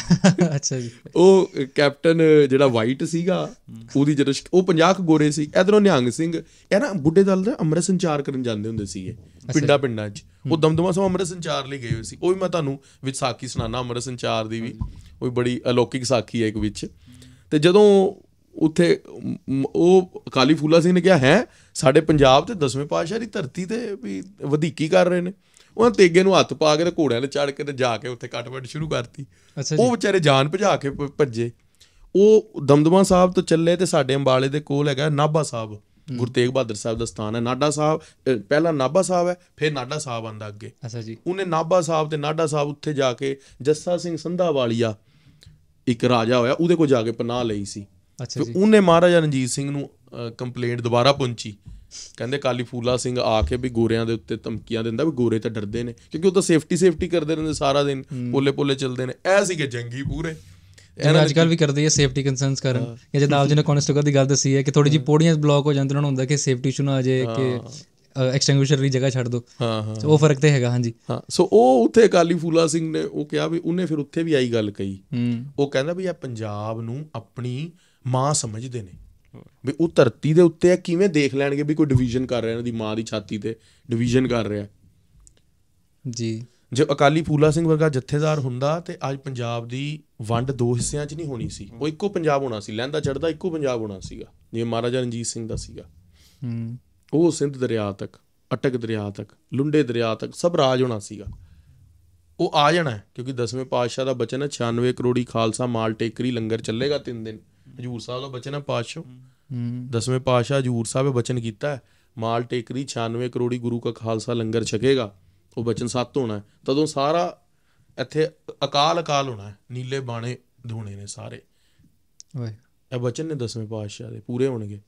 ਅੱਛਾ ਜੀ। ਉਹ ਕੈਪਟਨ ਜਿਹੜਾ ਵਾਈਟ ਸੀਗਾ ਉਹਦੀ ਜਦੋਂ ਉਹ 50 ਕੁ ਗੋਰੇ ਸੀ ਇਧਰੋਂ ਨਿਹੰਗ ਸਿੰਘ ਇਹ ਨਾ ਬੁੱਢੇ ਦਲ ਦਾ ਅੰਮ੍ਰਿਤ ਸੰਚਾਰ ਕਰਨ ਜਾਂਦੇ ਹੁੰਦੇ ਸੀਗੇ ਪਿੰਡਾਂ ਪਿੰਡਾਂ 'ਚ। ਉਹ ਦਮਦਮਾ ਸਾਹਿਬ ਅੰਮ੍ਰਿਤ ਸੰਚਾਰ ਲਈ ਗਏ ਹੋਏ ਸੀ। ਉਹ ਵੀ ਮੈਂ ਤੁਹਾਨੂੰ ਵਿੱਚ ਸਾਖੀ ਸੁਣਾਣਾ ਅੰਮ੍ਰਿਤ ਸੰਚਾਰ ਦੀ ਵੀ। ਉਹ ਬੜੀ ਅਲੌਕਿਕ ਸਾਖੀ ਹੈ ਇੱਕ ਵਿੱਚ। ਤੇ ਜਦੋਂ ਉੱਥੇ ਉਹ ਅਕਾਲੀ ਫੂਲਾ ਸਿੰਘ ਨੇ ਕਿਹਾ ਹੈ ਸਾਡੇ ਪੰਜਾਬ ਤੇ ਦਸਵੇਂ ਪਾਤਸ਼ਾਹ ਦੀ ਧਰਤੀ ਤੇ ਵੀ ਵਧੀਕੀ ਕਰ ਰਹੇ ਨੇ। ਉਹਨਾਂ ਤੇਗੇ ਨੂੰ ਹੱਥ ਪਾ ਕੇ ਤੇ ਘੋੜਿਆਂ ਤੇ ਚੜ ਕੇ ਤੇ ਜਾ ਕੇ ਉੱਥੇ ਕੱਟ-ਵੱਟ ਸ਼ੁਰੂ ਕਰਤੀ। ਉਹ ਵਿਚਾਰੇ ਜਾਨ ਭਜਾ ਕੇ ਭੱਜੇ। ਉਹ ਦਮਦਮਾ ਸਾਹਿਬ ਤੋਂ ਚੱਲੇ ਤੇ ਸਾਡੇ ਅੰਬਾਲੇ ਦੇ ਕੋਲ ਹੈਗਾ ਨਾਭਾ ਸਾਹਿਬ। ਗੁਰੂ ਤੇਗ ਬਹਾਦਰ ਸਾਹਿਬ ਦਾ ਸਥਾਨ ਹੈ। ਨਾਡਾ ਸਾਹਿਬ ਪਹਿਲਾਂ ਨਾਭਾ ਸਾਹਿਬ ਹੈ ਫਿਰ ਨਾਡਾ ਸਾਹਿਬ ਆਂਦਾ ਅੱਗੇ। ਅੱਛਾ ਜੀ। ਉਹਨੇ ਨਾਭਾ ਸਾਹਿਬ ਤੇ ਨਾਡਾ ਸਾਹਿਬ ਉੱਥੇ ਜਾ ਕੇ ਜੱਸਾ ਸਿੰਘ ਸੰਧਾ ਵਾਲੀਆ ਇੱਕ ਰਾਜਾ ਹੋਇਆ ਉਹਦੇ ਕੋਲ ਜਾ ਕੇ ਪਨਾਹ ਲਈ ਸੀ। ਅੱਛਾ ਤੇ ਜੀ। ਉਹਨੇ ਮਹਾਰਾਜਾ ਰਣਜੀਤ ਸਿੰਘ ਨੂੰ ਕੰਪਲੇਂਟ ਦੁਬਾਰਾ ਪਹੁੰਚੀ। ਕਹਿੰਦੇ ਕਾਲੀ ਫੂਲਾ ਸਿੰਘ ਆ ਕੇ ਵੀ ਗੋਰਿਆਂ ਦੇ ਉੱਤੇ ਧਮਕੀਆਂ ਦਿੰਦਾ ਵੀ ਗੋਰੇ ਤਾਂ ਡਰਦੇ ਨੇ ਕਿਉਂਕਿ ਉਹ ਤਾਂ ਸੇਫਟੀ ਸੇਫਟੀ ਕਰਦੇ ਰਹਿੰਦੇ ਸਾਰਾ ਦਿਨ ਪੋਲੇ ਪੋਲੇ ਚੱਲਦੇ ਨੇ। ਐ ਸੀਗੇ ਜੰਗੀ ਪੂਰੇ। ਜਿਵੇਂ ਅੱਜ ਕੱਲ ਵੀ ਕਰਦੇ ਆ ਸੇਫਟੀ ਕੰਸਰਨਸ ਕਰਨ। ਜਾਂ ਜਦ ਆਪ ਜੀ ਨੇ ਕਨਸਟਰਕਟਰ ਦੀ ਗੱਲ ਦੱਸੀ ਹੈ ਕਿ ਥੋੜੀ ਜੀ ਪੌੜੀਆਂ ਬਲੌਕ ਹੋ ਜਾਂਦੇ ਉਹਨਾਂ ਨੂੰ ਹੁੰਦਾ ਕਿ ਸੇਫਟੀ ਇਸ਼ੂ ਨਾ ਆ ਜਾਏ ਕਿ ਐਕਸਟਿੰਗੁਇਸ਼ਰ ਦੀ ਜਗ੍ਹਾ ਛੱਡ ਦਿਓ। ਹਾਂ ਹਾਂ। ਉਹ ਫ਼ਰਕ ਤੇ ਹੈਗਾ ਹਾਂਜੀ। ਹਾਂ। ਸੋ ਉਹ ਉੱਥੇ ਕਾਲੀ ਫੂਲਾ ਸਿੰਘ ਨੇ ਉਹ ਕਿਹਾ ਵੀ ਉਹਨੇ ਫਿਰ ਉੱਥੇ ਵੀ ਆਈ ਗੱਲ ਕਹੀ। ਉਹ ਕਹਿੰਦਾ ਵੀ ਇਹ ਪੰਜਾਬ ਨੂੰ ਆਪਣੀ ਮਾਂ ਸਮਝਦੇ ਨੇ। ਵੀ ਉਹ ਧਰਤੀ ਦੇ ਉੱਤੇ ਇਹ ਕਿਵੇਂ ਦੇਖ ਲੈਣਗੇ ਵੀ ਕੋਈ ਡਿਵੀਜ਼ਨ ਕਰ ਰਿਹਾ ਇਹਨਾਂ ਦੀ ਮਾਂ ਦੀ ਛਾਤੀ ਤੇ ਡਿਵੀਜ਼ਨ ਕਰ ਰਿਹਾ? ਜੀ। ਜੇ ਅਕਾਲੀ ਫੂਲਾ ਸਿੰਘ ਵਰਗਾ ਜਥੇਦਾਰ ਹੁੰਦਾ ਤੇ ਅੱਜ ਪੰਜਾਬ ਦੀ ਵੰਡ ਦੋ ਹਿੱਸਿਆਂ 'ਚ ਨਹੀਂ ਹੋਣੀ ਸੀ। ਉਹ ਇੱਕੋ ਪੰਜਾਬ ਹੋਣਾ ਸੀ ਲਹਿੰਦਾ ਚੜਦਾ ਇੱਕੋ ਪੰਜਾਬ ਹੋਣਾ ਸੀਗਾ ਜਿਵੇਂ ਮਹਾਰਾਜਾ ਰਣਜੀਤ ਸਿੰਘ ਦਾ ਸੀਗਾ। ਹੂੰ। ਉਹ ਸਿੰਧ ਦਰਿਆ ਤੱਕ ਅਟਕ ਦਰਿਆ ਤੱਕ ਲੁੰਡੇ ਦਰਿਆ ਤੱਕ ਸਭ ਰਾਜ ਹੋਣਾ ਸੀਗਾ। ਉਹ ਆ ਜਾਣਾ ਕਿਉਂਕਿ ਦਸਵੇਂ ਪਾਤਸ਼ਾਹ ਦਾ ਬਚਨ ਹੈ 96 ਕਰੋੜੀ ਖਾਲਸਾ ਮਾਲ ਟੇਕਰੀ ਲੰਗਰ ਚੱਲੇਗਾ ਤਿੰਨ ਦਿਨ। ਹਜੂਰ ਸਾਹਿਬ ਦਾ ਬਚਨ ਹੈ ਪਾਤਸ਼ਾਹ। ਹੂੰ। ਦਸਵੇਂ ਪਾਤਸ਼ਾਹ ਹਜੂਰ ਸਾਹਿਬ ਬਚਨ ਕੀਤਾ ਹੈ। ਮਾਲ ਟੇਕਰੀ 96 ਕਰੋੜੀ ਗੁਰੂ ਕਾ ਖਾਲਸਾ ਲੰਗਰ ਛਕੇਗਾ। ਉਹ ਬਚਨ ਸੱਤ ਹੋਣਾ। ਤਦੋਂ ਸਾਰਾ ਇੱਥੇ ਅਕਾਲ ਅਕਾਲ ਹੋਣਾ ਹੈ। ਨੀਲੇ ਬਾਣੇ ਧੋਣੇ ਨੇ ਸਾਰੇ। ਵਾਹ। ਇਹ ਬਚਨ ਨੇ ਦਸਵੇਂ ਪਾਤਸ਼ਾਹ ਦੇ ਪੂਰੇ ਹੋਣਗੇ।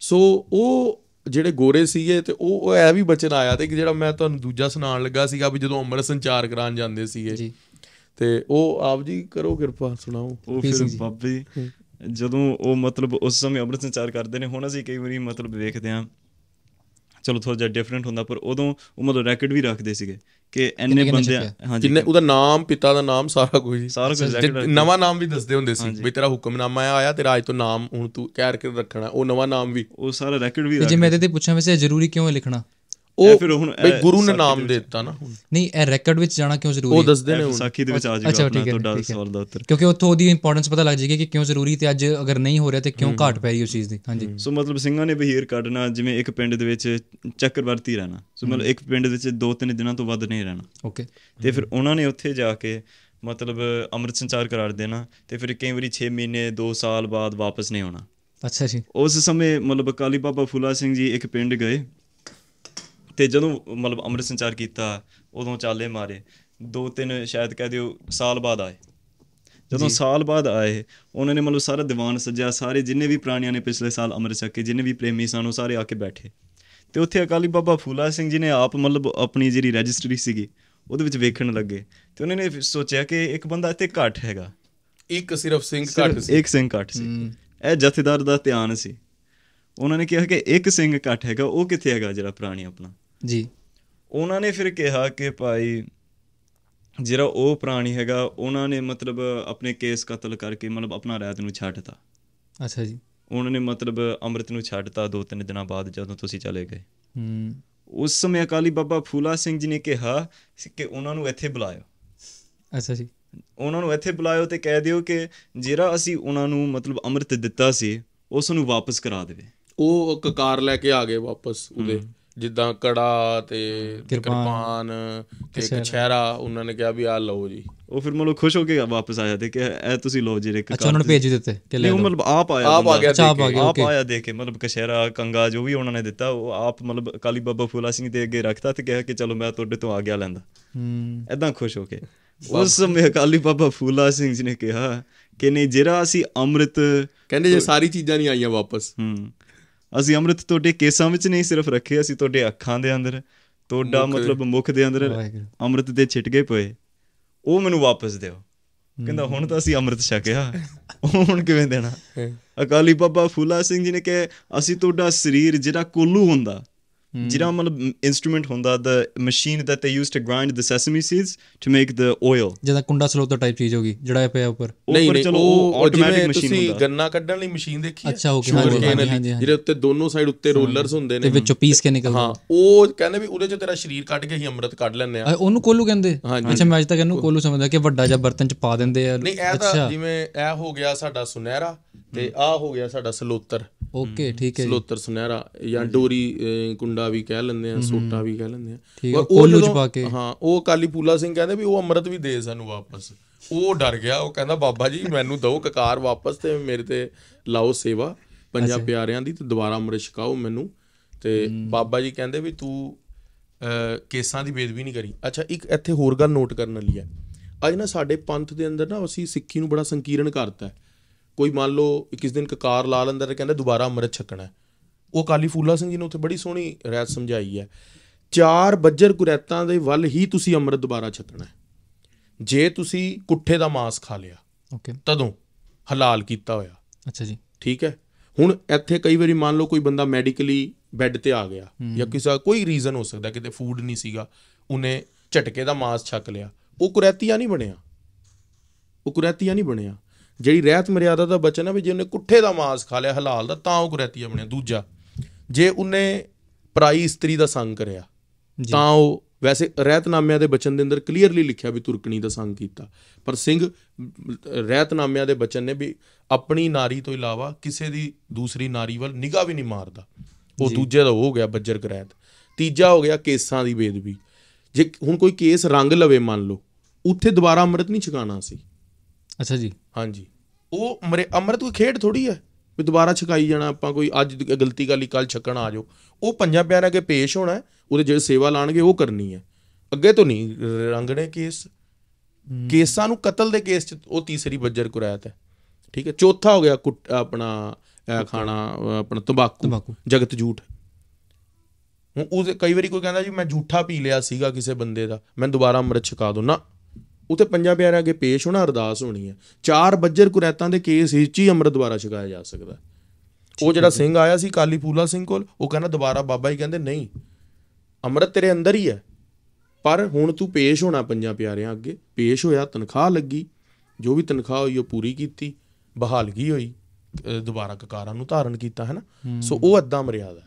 ਸੋ ਉਹ ਜਿਹੜੇ ਗੋਰੇ ਸੀਗੇ ਤੇ ਉਹ ਉਹ ਇਹ ਵੀ ਬਚਨ ਆਇਆ ਤੇ ਕਿ ਜਿਹੜਾ ਮੈਂ ਤੁਹਾਨੂੰ ਦੂਜਾ ਸੁਣਾਉਣ ਲੱਗਾ ਸੀਗਾ ਵੀ ਜਦੋਂ ਅੰਮ੍ਰਿਤ ਸੰਚਾਰ ਕਰਾਉਣ ਜਾਂਦੇ ਸੀਗੇ। ਜੀ। ਤੇ ਉਹ ਆਪ ਜੀ ਕਰੋ ਕਿਰਪਾ ਸੁਣਾਓ। ਉਹ ਫਿਰ। ਬਾਬੇ ਜਦੋਂ ਉਹ ਮਤਲਬ ਉਸ ਸਮੇਂ ਅੰਮ੍ਰਿਤ ਸੰਚਾਰ ਕਰਦੇ ਨੇ ਹੁਣ ਅਸੀਂ ਕਈ ਵਾਰੀ ਮਤਲਬ ਵੇਖਦੇ ਹਾਂ ਚਲੋ ਥੋੜਾ ਜਿਹਾ ਡਿਫਰੈਂਟ ਹੁੰਦਾ ਪਰ ਉਦੋਂ ਉਹ ਮਤਲਬ ਰੈਕਡ ਵੀ ਰੱਖਦੇ ਸੀਗੇ ਕਿ ਕਿੰਨੇ ਬੰਦੇ? ਹਾਂਜੀ। ਜਿੰਨੇ ਉਹਦਾ ਨਾਮ ਪਿਤਾ ਦਾ ਨਾਮ ਸਾਰਾ ਕੁਝ। ਸਾਰਾ ਕੁਝ ਰੈਕਡ ਨਵਾਂ ਨਾਮ ਵੀ ਦੱਸਦੇ ਹੁੰਦੇ ਸੀ ਵੀ ਤੇਰਾ ਹੁਕਮਨਾਮਾ ਆਇਆ ਤੇ ਰਾਜ ਤੋਂ ਨਾਮ ਹੁਣ ਤੂੰ ਕਹਿ ਕੇ ਰੱਖਣਾ ਉਹ ਨਵਾਂ ਨਾਮ ਵੀ। ਉਹ ਸਾਰਾ ਰੈਕਡ ਵੀ ਜੇ ਮੈਂ ਇਹਦੇ ਤੇ ਪੁੱਛਾਂ ਵੈਸੇ ਇਹ ਜ਼ਰੂਰੀ ਕਿਉਂ ਹੈ ਲਿਖਣਾ? ਉਹ ਫਿਰ ਹੁਣ ਬਈ ਗੁਰੂ ਨੇ ਸਾਖੀ ਨਾਮ ਦੇ ਦਿੱਤਾ ਨਾ ਹੁਣ। ਨਹੀਂ ਇਹ ਰੈਕਡ ਵਿੱਚ ਜਾਣਾ ਕਿਉਂ ਜ਼ਰੂਰੀ? ਉਹ ਦੱਸਦੇ ਨੇ ਹੁਣ। ਵਿਸਾਖੀ ਦੇ ਵਿੱਚ ਆ ਅੱਛਾ, ਜਾਊਗਾ ਆਪਣਾ ਤੁਹਾਡਾ। ਸਵਾਲ ਦਾ ਉੱਤਰ। ਕਿਉਂਕਿ ਉੱਥੋਂ ਉਹਦੀ ਇੰਪੋਰਟੈਂਸ ਪਤਾ ਲੱਗ ਜਾਏਗੀ ਕਿ ਕਿਉਂ ਜ਼ਰੂਰੀ ਤੇ ਅੱਜ ਅਗਰ ਨਹੀਂ ਹੋ ਰਿਹਾ ਤੇ ਕਿਉਂ ਘਾਟ ਪੈ ਰਹੀ ਉਸ ਚੀਜ਼ ਦੀ। ਹਾਂਜੀ। ਸੋ ਮਤਲਬ ਸਿੰਘਾਂ ਨੇ ਬਹੀਰ ਕੱਢਣਾ ਜਿਵੇਂ ਇੱਕ ਪਿੰਡ ਦੇ ਵਿੱਚ ਚੱਕਰਵਰਤੀ ਰਹਿਣਾ। ਸੋ ਮਤਲਬ ਇੱਕ ਪਿੰਡ ਦੇ ਵਿੱਚ ਦੋ ਤਿੰਨ ਦਿਨਾਂ ਤੋਂ ਵੱਧ ਨਹੀਂ ਰਹਿਣਾ। ਓਕੇ ਤੇ ਫਿਰ ਉਹਨਾਂ ਨੇ ਉੱਥੇ ਜਾ ਕੇ ਮਤਲਬ ਅੰਮ੍ਰਿਤ ਸੰਚਾਰ ਕਰਾਰ ਦੇਣਾ ਤੇ ਫਿਰ ਕਈ ਵਾਰੀ 6 ਮਹੀਨੇ 2 ਸਾਲ ਬਾਅਦ ਵਾਪਸ ਨਹੀਂ ਆਉਣਾ। ਅੱਛਾ ਜੀ। ਉਸ ਸਮੇਂ ਮਤਲਬ ਅਕਾਲੀ ਬਾਬਾ ਫੂਲਾ ਸਿੰਘ ਜੀ ਇੱਕ ਪਿੰਡ ਗਏ। ਤੇ ਜਦੋਂ ਮਤਲਬ ਅੰਮ੍ਰਿਤ ਸੰਚਾਰ ਕੀਤਾ ਉਦੋਂ ਚਾਲੇ ਮਾਰੇ। ਦੋ ਤਿੰਨ ਸ਼ਾਇਦ ਕਹਿ ਦਿਓ ਸਾਲ ਬਾਅਦ ਆਏ। ਜਦੋਂ ਸਾਲ ਬਾਅਦ ਆਏ ਉਹਨਾਂ ਨੇ ਮਤਲਬ ਸਾਰਾ ਦੀਵਾਨ ਸੱਜਿਆ ਸਾਰੇ ਜਿੰਨੇ ਵੀ ਪ੍ਰਾਣੀਆਂ ਨੇ ਪਿਛਲੇ ਸਾਲ ਅੰਮ੍ਰਿਤ ਛਕੇ ਜਿੰਨੇ ਵੀ ਪ੍ਰੇਮੀ ਸਨ ਉਹ ਸਾਰੇ ਆ ਕੇ ਬੈਠੇ। ਤੇ ਉੱਥੇ ਅਕਾਲੀ ਬਾਬਾ ਫੂਲਾ ਸਿੰਘ ਜੀ ਨੇ ਆਪ ਮਤਲਬ ਆਪਣੀ ਜਿਹੜੀ ਰਜਿਸਟਰੀ ਸੀਗੀ ਉਹਦੇ ਵਿੱਚ ਵੇਖਣ ਲੱਗੇ। ਤੇ ਉਹਨਾਂ ਨੇ ਸੋਚਿਆ ਕਿ ਇੱਕ ਬੰਦਾ ਇੱਥੇ ਘੱਟ ਹੈਗਾ। ਇੱਕ ਸਿਰਫ ਸਿੰਘ ਘੱਟ ਸੀ। ਇੱਕ ਸਿੰਘ ਘੱਟ ਸੀ। ਇਹ ਜਥੇਦਾਰ ਦਾ ਧਿਆਨ ਸੀ। ਉਹਨਾਂ ਨੇ ਕਿਹਾ ਕਿ ਇੱਕ ਸਿੰਘ ਘੱਟ ਹੈਗਾ ਉਹ ਕਿੱਥੇ ਹੈਗਾ ਜਿਹੜਾ ਪ੍ਰਾਣੀ ਆਪਣਾ? ਜੀ। ਉਹਨਾਂ ਨੇ ਫਿਰ ਕਿਹਾ ਕਿ ਭਾਈ ਜਿਹੜਾ ਉਹ ਪ੍ਰਾਣੀ ਹੈਗਾ ਉਹਨਾਂ ਨੇ ਮਤਲਬ ਆਪਣੇ ਕੇਸ ਕਤਲ ਕਰਕੇ ਮਤਲਬ ਆਪਣਾ ਰਾਤ ਨੂੰ ਛੱਡਤਾ। ਅੱਛਾ ਜੀ। ਉਹਨਾਂ ਨੇ ਮਤਲਬ ਅੰਮ੍ਰਿਤ ਨੂੰ ਛੱਡਤਾ ਦੋ ਤਿੰਨ ਦਿਨਾਂ ਬਾਅਦ ਜਦੋਂ ਤੁਸੀਂ ਚਲੇ ਗਏ। ਹੂੰ। ਉਸ ਸਮੇਂ ਅਕਾਲੀ ਬਾਬਾ ਫੂਲਾ ਸਿੰਘ ਜੀ ਨੇ ਕਿਹਾ ਕਿ ਉਹਨਾਂ ਨੂੰ ਇੱਥੇ ਬੁਲਾਇਓ। ਅੱਛਾ ਜੀ। ਉਹਨਾਂ ਨੂੰ ਇੱਥੇ ਬੁਲਾਇਓ ਤੇ ਕਹਿ ਦਿਓ ਕਿ ਜਿਹੜਾ ਅਸੀਂ ਉਹਨਾਂ ਨੂੰ ਮਤਲਬ ਅੰਮ੍ਰਿਤ ਦਿੱਤਾ ਸੀ ਉਸ ਨੂੰ ਵਾਪਸ ਕਰਾ ਦੇਵੇ। ਉਹ ਕਕਾਰ ਲੈ ਕੇ ਆ ਗਏ ਵਾਪਸ ਉਹਦੇ। ਜਿੱਦਾਂ ਕੜਾ ਤੇ ਕਿਰਪਾਨ ਤੇ ਕਛਹਿਰਾ। ਉਹਨਾਂ ਨੇ ਕਿਹਾ ਵੀ ਆ ਲਓ ਜੀ। ਉਹ ਫਿਰ ਮਤਲਬ ਖੁਸ਼ ਹੋ ਕੇ ਵਾਪਸ ਆਇਆ ਤੇ ਕਿ ਇਹ ਤੁਸੀਂ ਲਓ ਜਿਹੜੇ ਅੱਛਾ ਉਹਨਾਂ ਨੇ ਭੇਜ ਦਿੱਤੇ ਕਿ ਲੈ ਲਓ। ਮਤਲਬ ਆਪ ਆਇਆ ਆਪ ਆ। ਗਿਆ ਆਪ ਆ। ਆਇਆ ਦੇ ਕੇ ਮਤਲਬ ਕਸ਼ਹਿਰਾ ਕੰਗਾ ਜੋ ਵੀ ਉਹਨਾਂ ਨੇ ਦਿੱਤਾ ਉਹ ਆਪ ਮਤਲਬ ਕਾਲੀ ਬਾਬਾ ਫੂਲਾ ਸਿੰਘ ਦੇ ਅੱਗੇ ਰੱਖਤਾ ਤੇ ਕਿਹਾ ਕਿ ਚਲੋ ਮੈਂ ਤੁਹਾਡੇ ਤੋਂ ਆ ਗਿਆ ਲੈਂਦਾ। ਹੂੰ। ਐਦਾਂ ਖੁਸ਼ ਹੋ ਕੇ। ਉਸ ਸਮੇਂ ਅਕਾਲੀ ਬਾਬਾ ਫੂਲਾ ਸਿੰਘ ਜੀ ਨੇ ਕਿਹਾ ਕਿ ਨਹੀਂ ਜਿਹੜਾ ਅਸੀਂ ਅੰਮ੍ਰਿਤ ਕਹਿੰਦੇ ਜੇ ਸਾਰੀ ਚੀਜ਼ਾਂ ਨਹੀਂ ਆਈਆਂ ਵਾਪਸ ਹੂੰ। ਅਸੀਂ ਅੰਮ੍ਰਿਤ ਤੁਹਾਡੇ ਕੇਸਾਂ ਵਿੱਚ ਨਹੀਂ ਸਿਰਫ ਰੱਖੇ ਅਸੀਂ ਤੁਹਾਡੇ ਅੱਖਾਂ ਦੇ ਅੰਦਰ ਤੁਹਾਡਾ ਮਤਲਬ ਮੁਖ ਦੇ ਅੰਦਰ। ਅੰਮ੍ਰਿਤ ਦੇ ਛਿਟਕੇ ਪਏ। ਉਹ ਮੈਨੂੰ ਵਾਪਸ ਦਿਓ। ਕਹਿੰਦਾ ਹੁਣ ਤਾਂ ਅਸੀਂ ਅੰਮ੍ਰਿਤ ਛਕਿਆ। ਉਹ ਹੁਣ ਕਿਵੇਂ ਦੇਣਾ? ਅਕਾਲੀ ਬਾਬਾ ਫੂਲਾ ਸਿੰਘ ਜੀ ਨੇ ਕਿਹਾ ਅਸੀਂ ਤੁਹਾਡਾ ਸਰੀਰ ਜਿਹੜਾ ਕੋਲੂ ਹੁੰਦਾ ਜਿਹੜਾ ਮਤਲਬ ਇਨਸਟਰੂਮੈਂਟ ਹੁੰਦਾ the machine that they used to grind the sesame seeds to make the oil ਜਿਹਦਾ ਕੁੰਡਾ ਸਲੋਤਾ ਟਾਈਪ ਚੀਜ਼ ਹੋਗੀ ਜਿਹੜਾ ਇਹ ਪਿਆ ਉੱਪਰ। ਨਹੀਂ ਨਹੀਂ ਉਹ ਆਟੋਮੈਟਿਕ ਮਸ਼ੀਨ ਤੁਸੀਂ ਹੁੰਦਾ। ਗੰਨਾ ਕੱਢਣ ਲਈ ਮਸ਼ੀਨ ਦੇਖੀ ਹੈ? ਅੱਛਾ, Sugar ਹਾਂਜੀ, ਹਾਂਜੀ। ਜਿਹਦੇ ਉੱਤੇ ਦੋਨੋਂ ਸਾਈਡ ਉੱਤੇ ਰੋਲਰਸ ਹੁੰਦੇ ਤੇ ਨੇ ਵਿੱਚੋਂ ਪੀਸ ਕੇ ਨਿਕਲਦਾ ਹਾਂ ਉਹ ਕਹਿੰਦੇ ਵੀ ਉਹਦੇ ਚ ਤੇਰਾ ਸਰੀਰ ਕੱਢ ਕੇ ਅਸੀਂ ਅੰਮ੍ਰਿਤ ਕੱਢ ਲੈਂਦੇ ਆ ਉਹਨੂੰ ਕੋਲੂ ਕਹਿੰਦੇ? ਅੱਛਾ ਮੈਂ ਅੱਜ ਤੱਕ ਇਹਨੂੰ ਕੋਲੂ ਸਮਝਦਾ ਕਿ ਵੱਡਾ ਜਿਹਾ ਬਰਤਨ ਚ ਪਾ ਦਿੰਦੇ ਆ। ਨਹੀਂ ਇਹ ਤਾਂ ਜਿਵੇਂ ਇਹ ਹੋ ਗਿਆ ਸਾਡਾ ਸੁਨਹਿਰਾ ਤੇ ਆਹ ਹੋ ਗਿਆ ਸਾਡਾ ਸਲੋਤਰ। ਓਕੇ ਠੀਕ ਹੈ ਸਲੋਤਰ ਸੁਨਹਿਰਾ ਜਾਂ ਡੋਰੀ ਕੁੰਡਾ ਵੀ ਕਹਿ ਲੈਂਦੇ ਆ ਸੋਟਾ ਵੀ ਕਹਿ ਲੈਂਦੇ ਆ। ਪਰ ਉਹ ਜਦੋਂ- ਪਾ ਕੇ। ਹਾਂ ਉਹ ਕਾਲੀ ਪੂਲਾ ਸਿੰਘ ਕਹਿੰਦੇ ਵੀ ਉਹ ਅੰਮ੍ਰਿਤ ਵੀ ਦੇ ਸਾਨੂੰ ਵਾਪਸ। ਉਹ ਡਰ ਗਿਆ ਉਹ ਕਹਿੰਦਾ ਬਾਬਾ ਜੀ ਮੈਨੂੰ ਦਿਓ ਕਕਾਰ ਵਾਪਸ ਤੇ ਮੇਰੇ ਤੇ ਲਾਓ ਸੇਵਾ। ਪੰਜਾਂ ਪਿਆਰਿਆਂ ਦੀ ਤੇ ਦੁਬਾਰਾ ਅੰਮ੍ਰਿਤ ਛਕਾਓ ਮੈਨੂੰ। ਤੇ ਬਾਬਾ ਜੀ ਕਹਿੰਦੇ ਵੀ ਤੂੰ ਕੇਸਾਂ ਦੀ ਬੇਦਬੀ ਨਹੀਂ ਕਰੀ। ਅੱਛਾ ਇੱਕ ਇੱਥੇ ਹੋਰ ਗੱਲ ਨੋਟ ਕਰਨ ਵਾਲੀ ਹੈ। ਅੱਜ ਨਾ ਸਾਡੇ ਪੰਥ ਦੇ ਅੰਦਰ ਨਾ ਅਸੀਂ ਸਿੱਖੀ ਨੂੰ ਬੜਾ ਸੰਕੀਰਣ ਕਰਤਾ ਹੈ। ਕੋਈ ਮੰਨ ਲਓ ਕਿਸ ਦਿਨ ਕਕਾਰ ਲਾ ਲੈਂਦਾ ਤੇ ਕਹਿੰਦਾ ਦੁਬਾਰਾ ਅੰਮ੍ਰਿਤ ਛਕਣਾ ਹੈ। ਉਹ ਕਾਲੀ ਫੂਲਾ ਸਿੰਘ ਜੀ ਨੇ ਉੱਥੇ ਬੜੀ ਸੋਹਣੀ ਰਹਿਤ ਸਮਝਾਈ ਹੈ। ਚਾਰ ਬੱਜਰ ਕੁਰੈਤਾਂ ਦੇ ਵੱਲ ਹੀ ਤੁਸੀਂ ਅੰਮ੍ਰਿਤ ਦੁਬਾਰਾ ਛਕਣਾ ਹੈ। ਜੇ ਤੁਸੀਂ ਕੁੱਠੇ ਦਾ ਮਾंस ਖਾ ਲਿਆ ਓਕੇ ਤਦੋਂ ਹਲਾਲ ਕੀਤਾ ਹੋਇਆ। ਅੱਛਾ ਜੀ। ਠੀਕ ਹੈ? ਹੁਣ ਇੱਥੇ ਕਈ ਵਾਰੀ ਮੰਨ ਲਓ ਕੋਈ ਬੰਦਾ ਮੈਡੀਕਲੀ ਬੈੱਡ ਤੇ ਆ ਗਿਆ ਜਾਂ ਕਿਸੇ ਕੋਈ ਰੀਜ਼ਨ ਹੋ ਸਕਦਾ ਕਿਤੇ ਫੂਡ ਨਹੀਂ ਸੀਗਾ ਉਹਨੇ ਝਟਕੇ ਦਾ ਮਾंस ਛਕ ਲਿਆ। ਉਹ ਕੁਰੈਤੀਆ ਨਹੀਂ ਬਣਿਆ। ਉਹ ਕੁਰੈਤੀਆ ਨਹੀਂ ਬਣਿਆ। ਜਿਹੜੀ ਰਹਿਤ ਮਰਿਆਦਾ ਦਾ ਬਚਨ ਹੈ ਵੀ ਜੇ ਉਹਨੇ ਕੁੱਠੇ ਦਾ ਮਾंस ਖਾ ਲਿਆ ਹਲਾਲ ਦਾ ਤਾਂ ਉਹ ਕੁਰੈਤੀਆ ਬਣਿਆ। ਦੂਜਾ ਜੇ ਉਹਨੇ ਪਰਾਈ ਇਸਤਰੀ ਦਾ ਸੰਗ ਕਰਿਆ ਤਾਂ ਉਹ ਵੈਸੇ ਰਹਿਤਨਾਮਿਆਂ ਦੇ ਬਚਨ ਦੇ ਅੰਦਰ ਕਲੀਅਰਲੀ ਲਿਖਿਆ ਵੀ ਤੁਰਕਣੀ ਦਾ ਸੰਗ ਕੀਤਾ। ਪਰ ਸਿੰਘ ਰਹਿਤਨਾਮਿਆਂ ਦੇ ਬਚਨ ਨੇ ਵੀ ਆਪਣੀ ਨਾਰੀ ਤੋਂ ਇਲਾਵਾ ਕਿਸੇ ਦੀ ਦੂਸਰੀ ਨਾਰੀ ਵੱਲ ਨਿਗਾਹ ਵੀ ਨਹੀਂ ਮਾਰਦਾ। ਉਹ ਦੂਜੇ ਦਾ ਹੋ ਗਿਆ ਬੱਜਰ ਕਰੈਤ। ਤੀਜਾ ਹੋ ਗਿਆ ਕੇਸਾਂ ਦੀ ਬੇਦਬੀ। ਜੇ ਹੁਣ ਕੋਈ ਕੇਸ ਰੰਗ ਲਵੇ ਮੰਨ ਲਓ ਉੱਥੇ ਦੁਬਾਰਾ ਅੰਮ੍ਰਿਤ ਨਹੀਂ ਛਕਾਣਾ ਸੀ। ਅੱਛਾ ਜੀ। ਹਾਂਜੀ। ਉਹ ਮਰੇ ਅੰਮ੍ਰਿਤ ਕੋਈ ਖੇਡ ਥੋੜੀ ਹੈ? ਵੀ ਦੁਬਾਰਾ ਛਕਾਈ ਜਾਣਾ ਆਪਾਂ ਕੋਈ ਅੱਜ ਗਲਤੀ ਕਰ ਲਈ ਕੱਲ ਛਕਣ ਆ ਜਾਓ। ਉਹ ਪੰਜਾਂ ਪਿਆਰਿਆਂ ਅੱਗੇ ਪੇਸ਼ ਹੋਣਾ ਉਹਦੇ ਜਿਹੜੇ ਸੇਵਾ ਲਾਣਗੇ ਉਹ ਕਰਨੀ ਹੈ। ਅੱਗੇ ਤੋਂ ਨਹੀਂ ਰੰਗਣੇ ਕੇਸ। ਕੇਸਾਂ ਨੂੰ ਕਤਲ ਦੇ ਕੇਸ ਚ ਉਹ ਤੀਸਰੀ ਬੱਜਰ ਕੁਰੈਤ ਹੈ। ਠੀਕ ਹੈ ਚੌਥਾ ਹੋ ਗਿਆ ਆਪਣਾ ਖਾਣਾ ਆਪਣਾ ਤੰਬਾਕੂ। ਜਗਤ ਝੂਠ। ਹੁਣ ਉਹਦੇ ਕਈ ਵਾਰੀ ਕੋਈ ਕਹਿੰਦਾ ਜੀ ਮੈਂ ਝੂਠਾ ਪੀ ਲਿਆ ਸੀਗਾ ਕਿਸੇ ਬੰਦੇ ਦਾ ਮੈਂ ਦੁਬਾਰਾ ਅੰਮ੍ਰਿਤ ਛਕਾ ਦੋ। ਨਾ ਉਤੇ ਪੰਜਾਂ ਪਿਆਰਿਆਂ ਅੱਗੇ ਪੇਸ਼ ਹੋਣਾ ਅਰਦਾਸ ਹੋਣੀ ਹੈ। ਚਾਰ ਬੱਜਰ ਕੁਰੈਤਾਂ ਦੇ ਕੇਸ ਵਿੱਚ ਹੀ ਅੰਮ੍ਰਿਤ ਦੁਬਾਰਾ ਛਕਾਇਆ ਜਾ ਸਕਦਾ। ਉਹ ਜਿਹੜਾ ਸਿੰਘ ਆਇਆ ਸੀ ਕਾਲੀ ਫੂਲਾ ਸਿੰਘ ਕੋਲ ਉਹ ਕਹਿੰਦਾ ਦੁਬਾਰਾ ਬਾਬਾ ਜੀ ਕਹਿੰਦੇ ਨਹੀਂ ਅੰਮ੍ਰਿਤ ਤੇਰੇ ਅੰਦਰ ਹੀ ਹੈ। ਪਰ ਹੁਣ ਤੂੰ ਪੇਸ਼ ਹੋਣਾ ਪੰਜਾਂ ਪਿਆਰਿਆਂ ਅੱਗੇ। ਪੇਸ਼ ਹੋਇਆ ਤਨਖਾਹ ਲੱਗੀ। ਜੋ ਵੀ ਤਨਖਾਹ ਹੋਈ ਉਹ ਪੂਰੀ ਕੀਤੀ। ਬਹਾਲਗੀ ਹੋਈ। ਦੁਬਾਰਾ ਕਕਾਰਾਂ ਨੂੰ ਧਾਰਨ ਕੀਤਾ ਹੈ। ਨਾ ਸੋ ਉਹ ਏਦਾਂ ਮਰਿਆਦਾ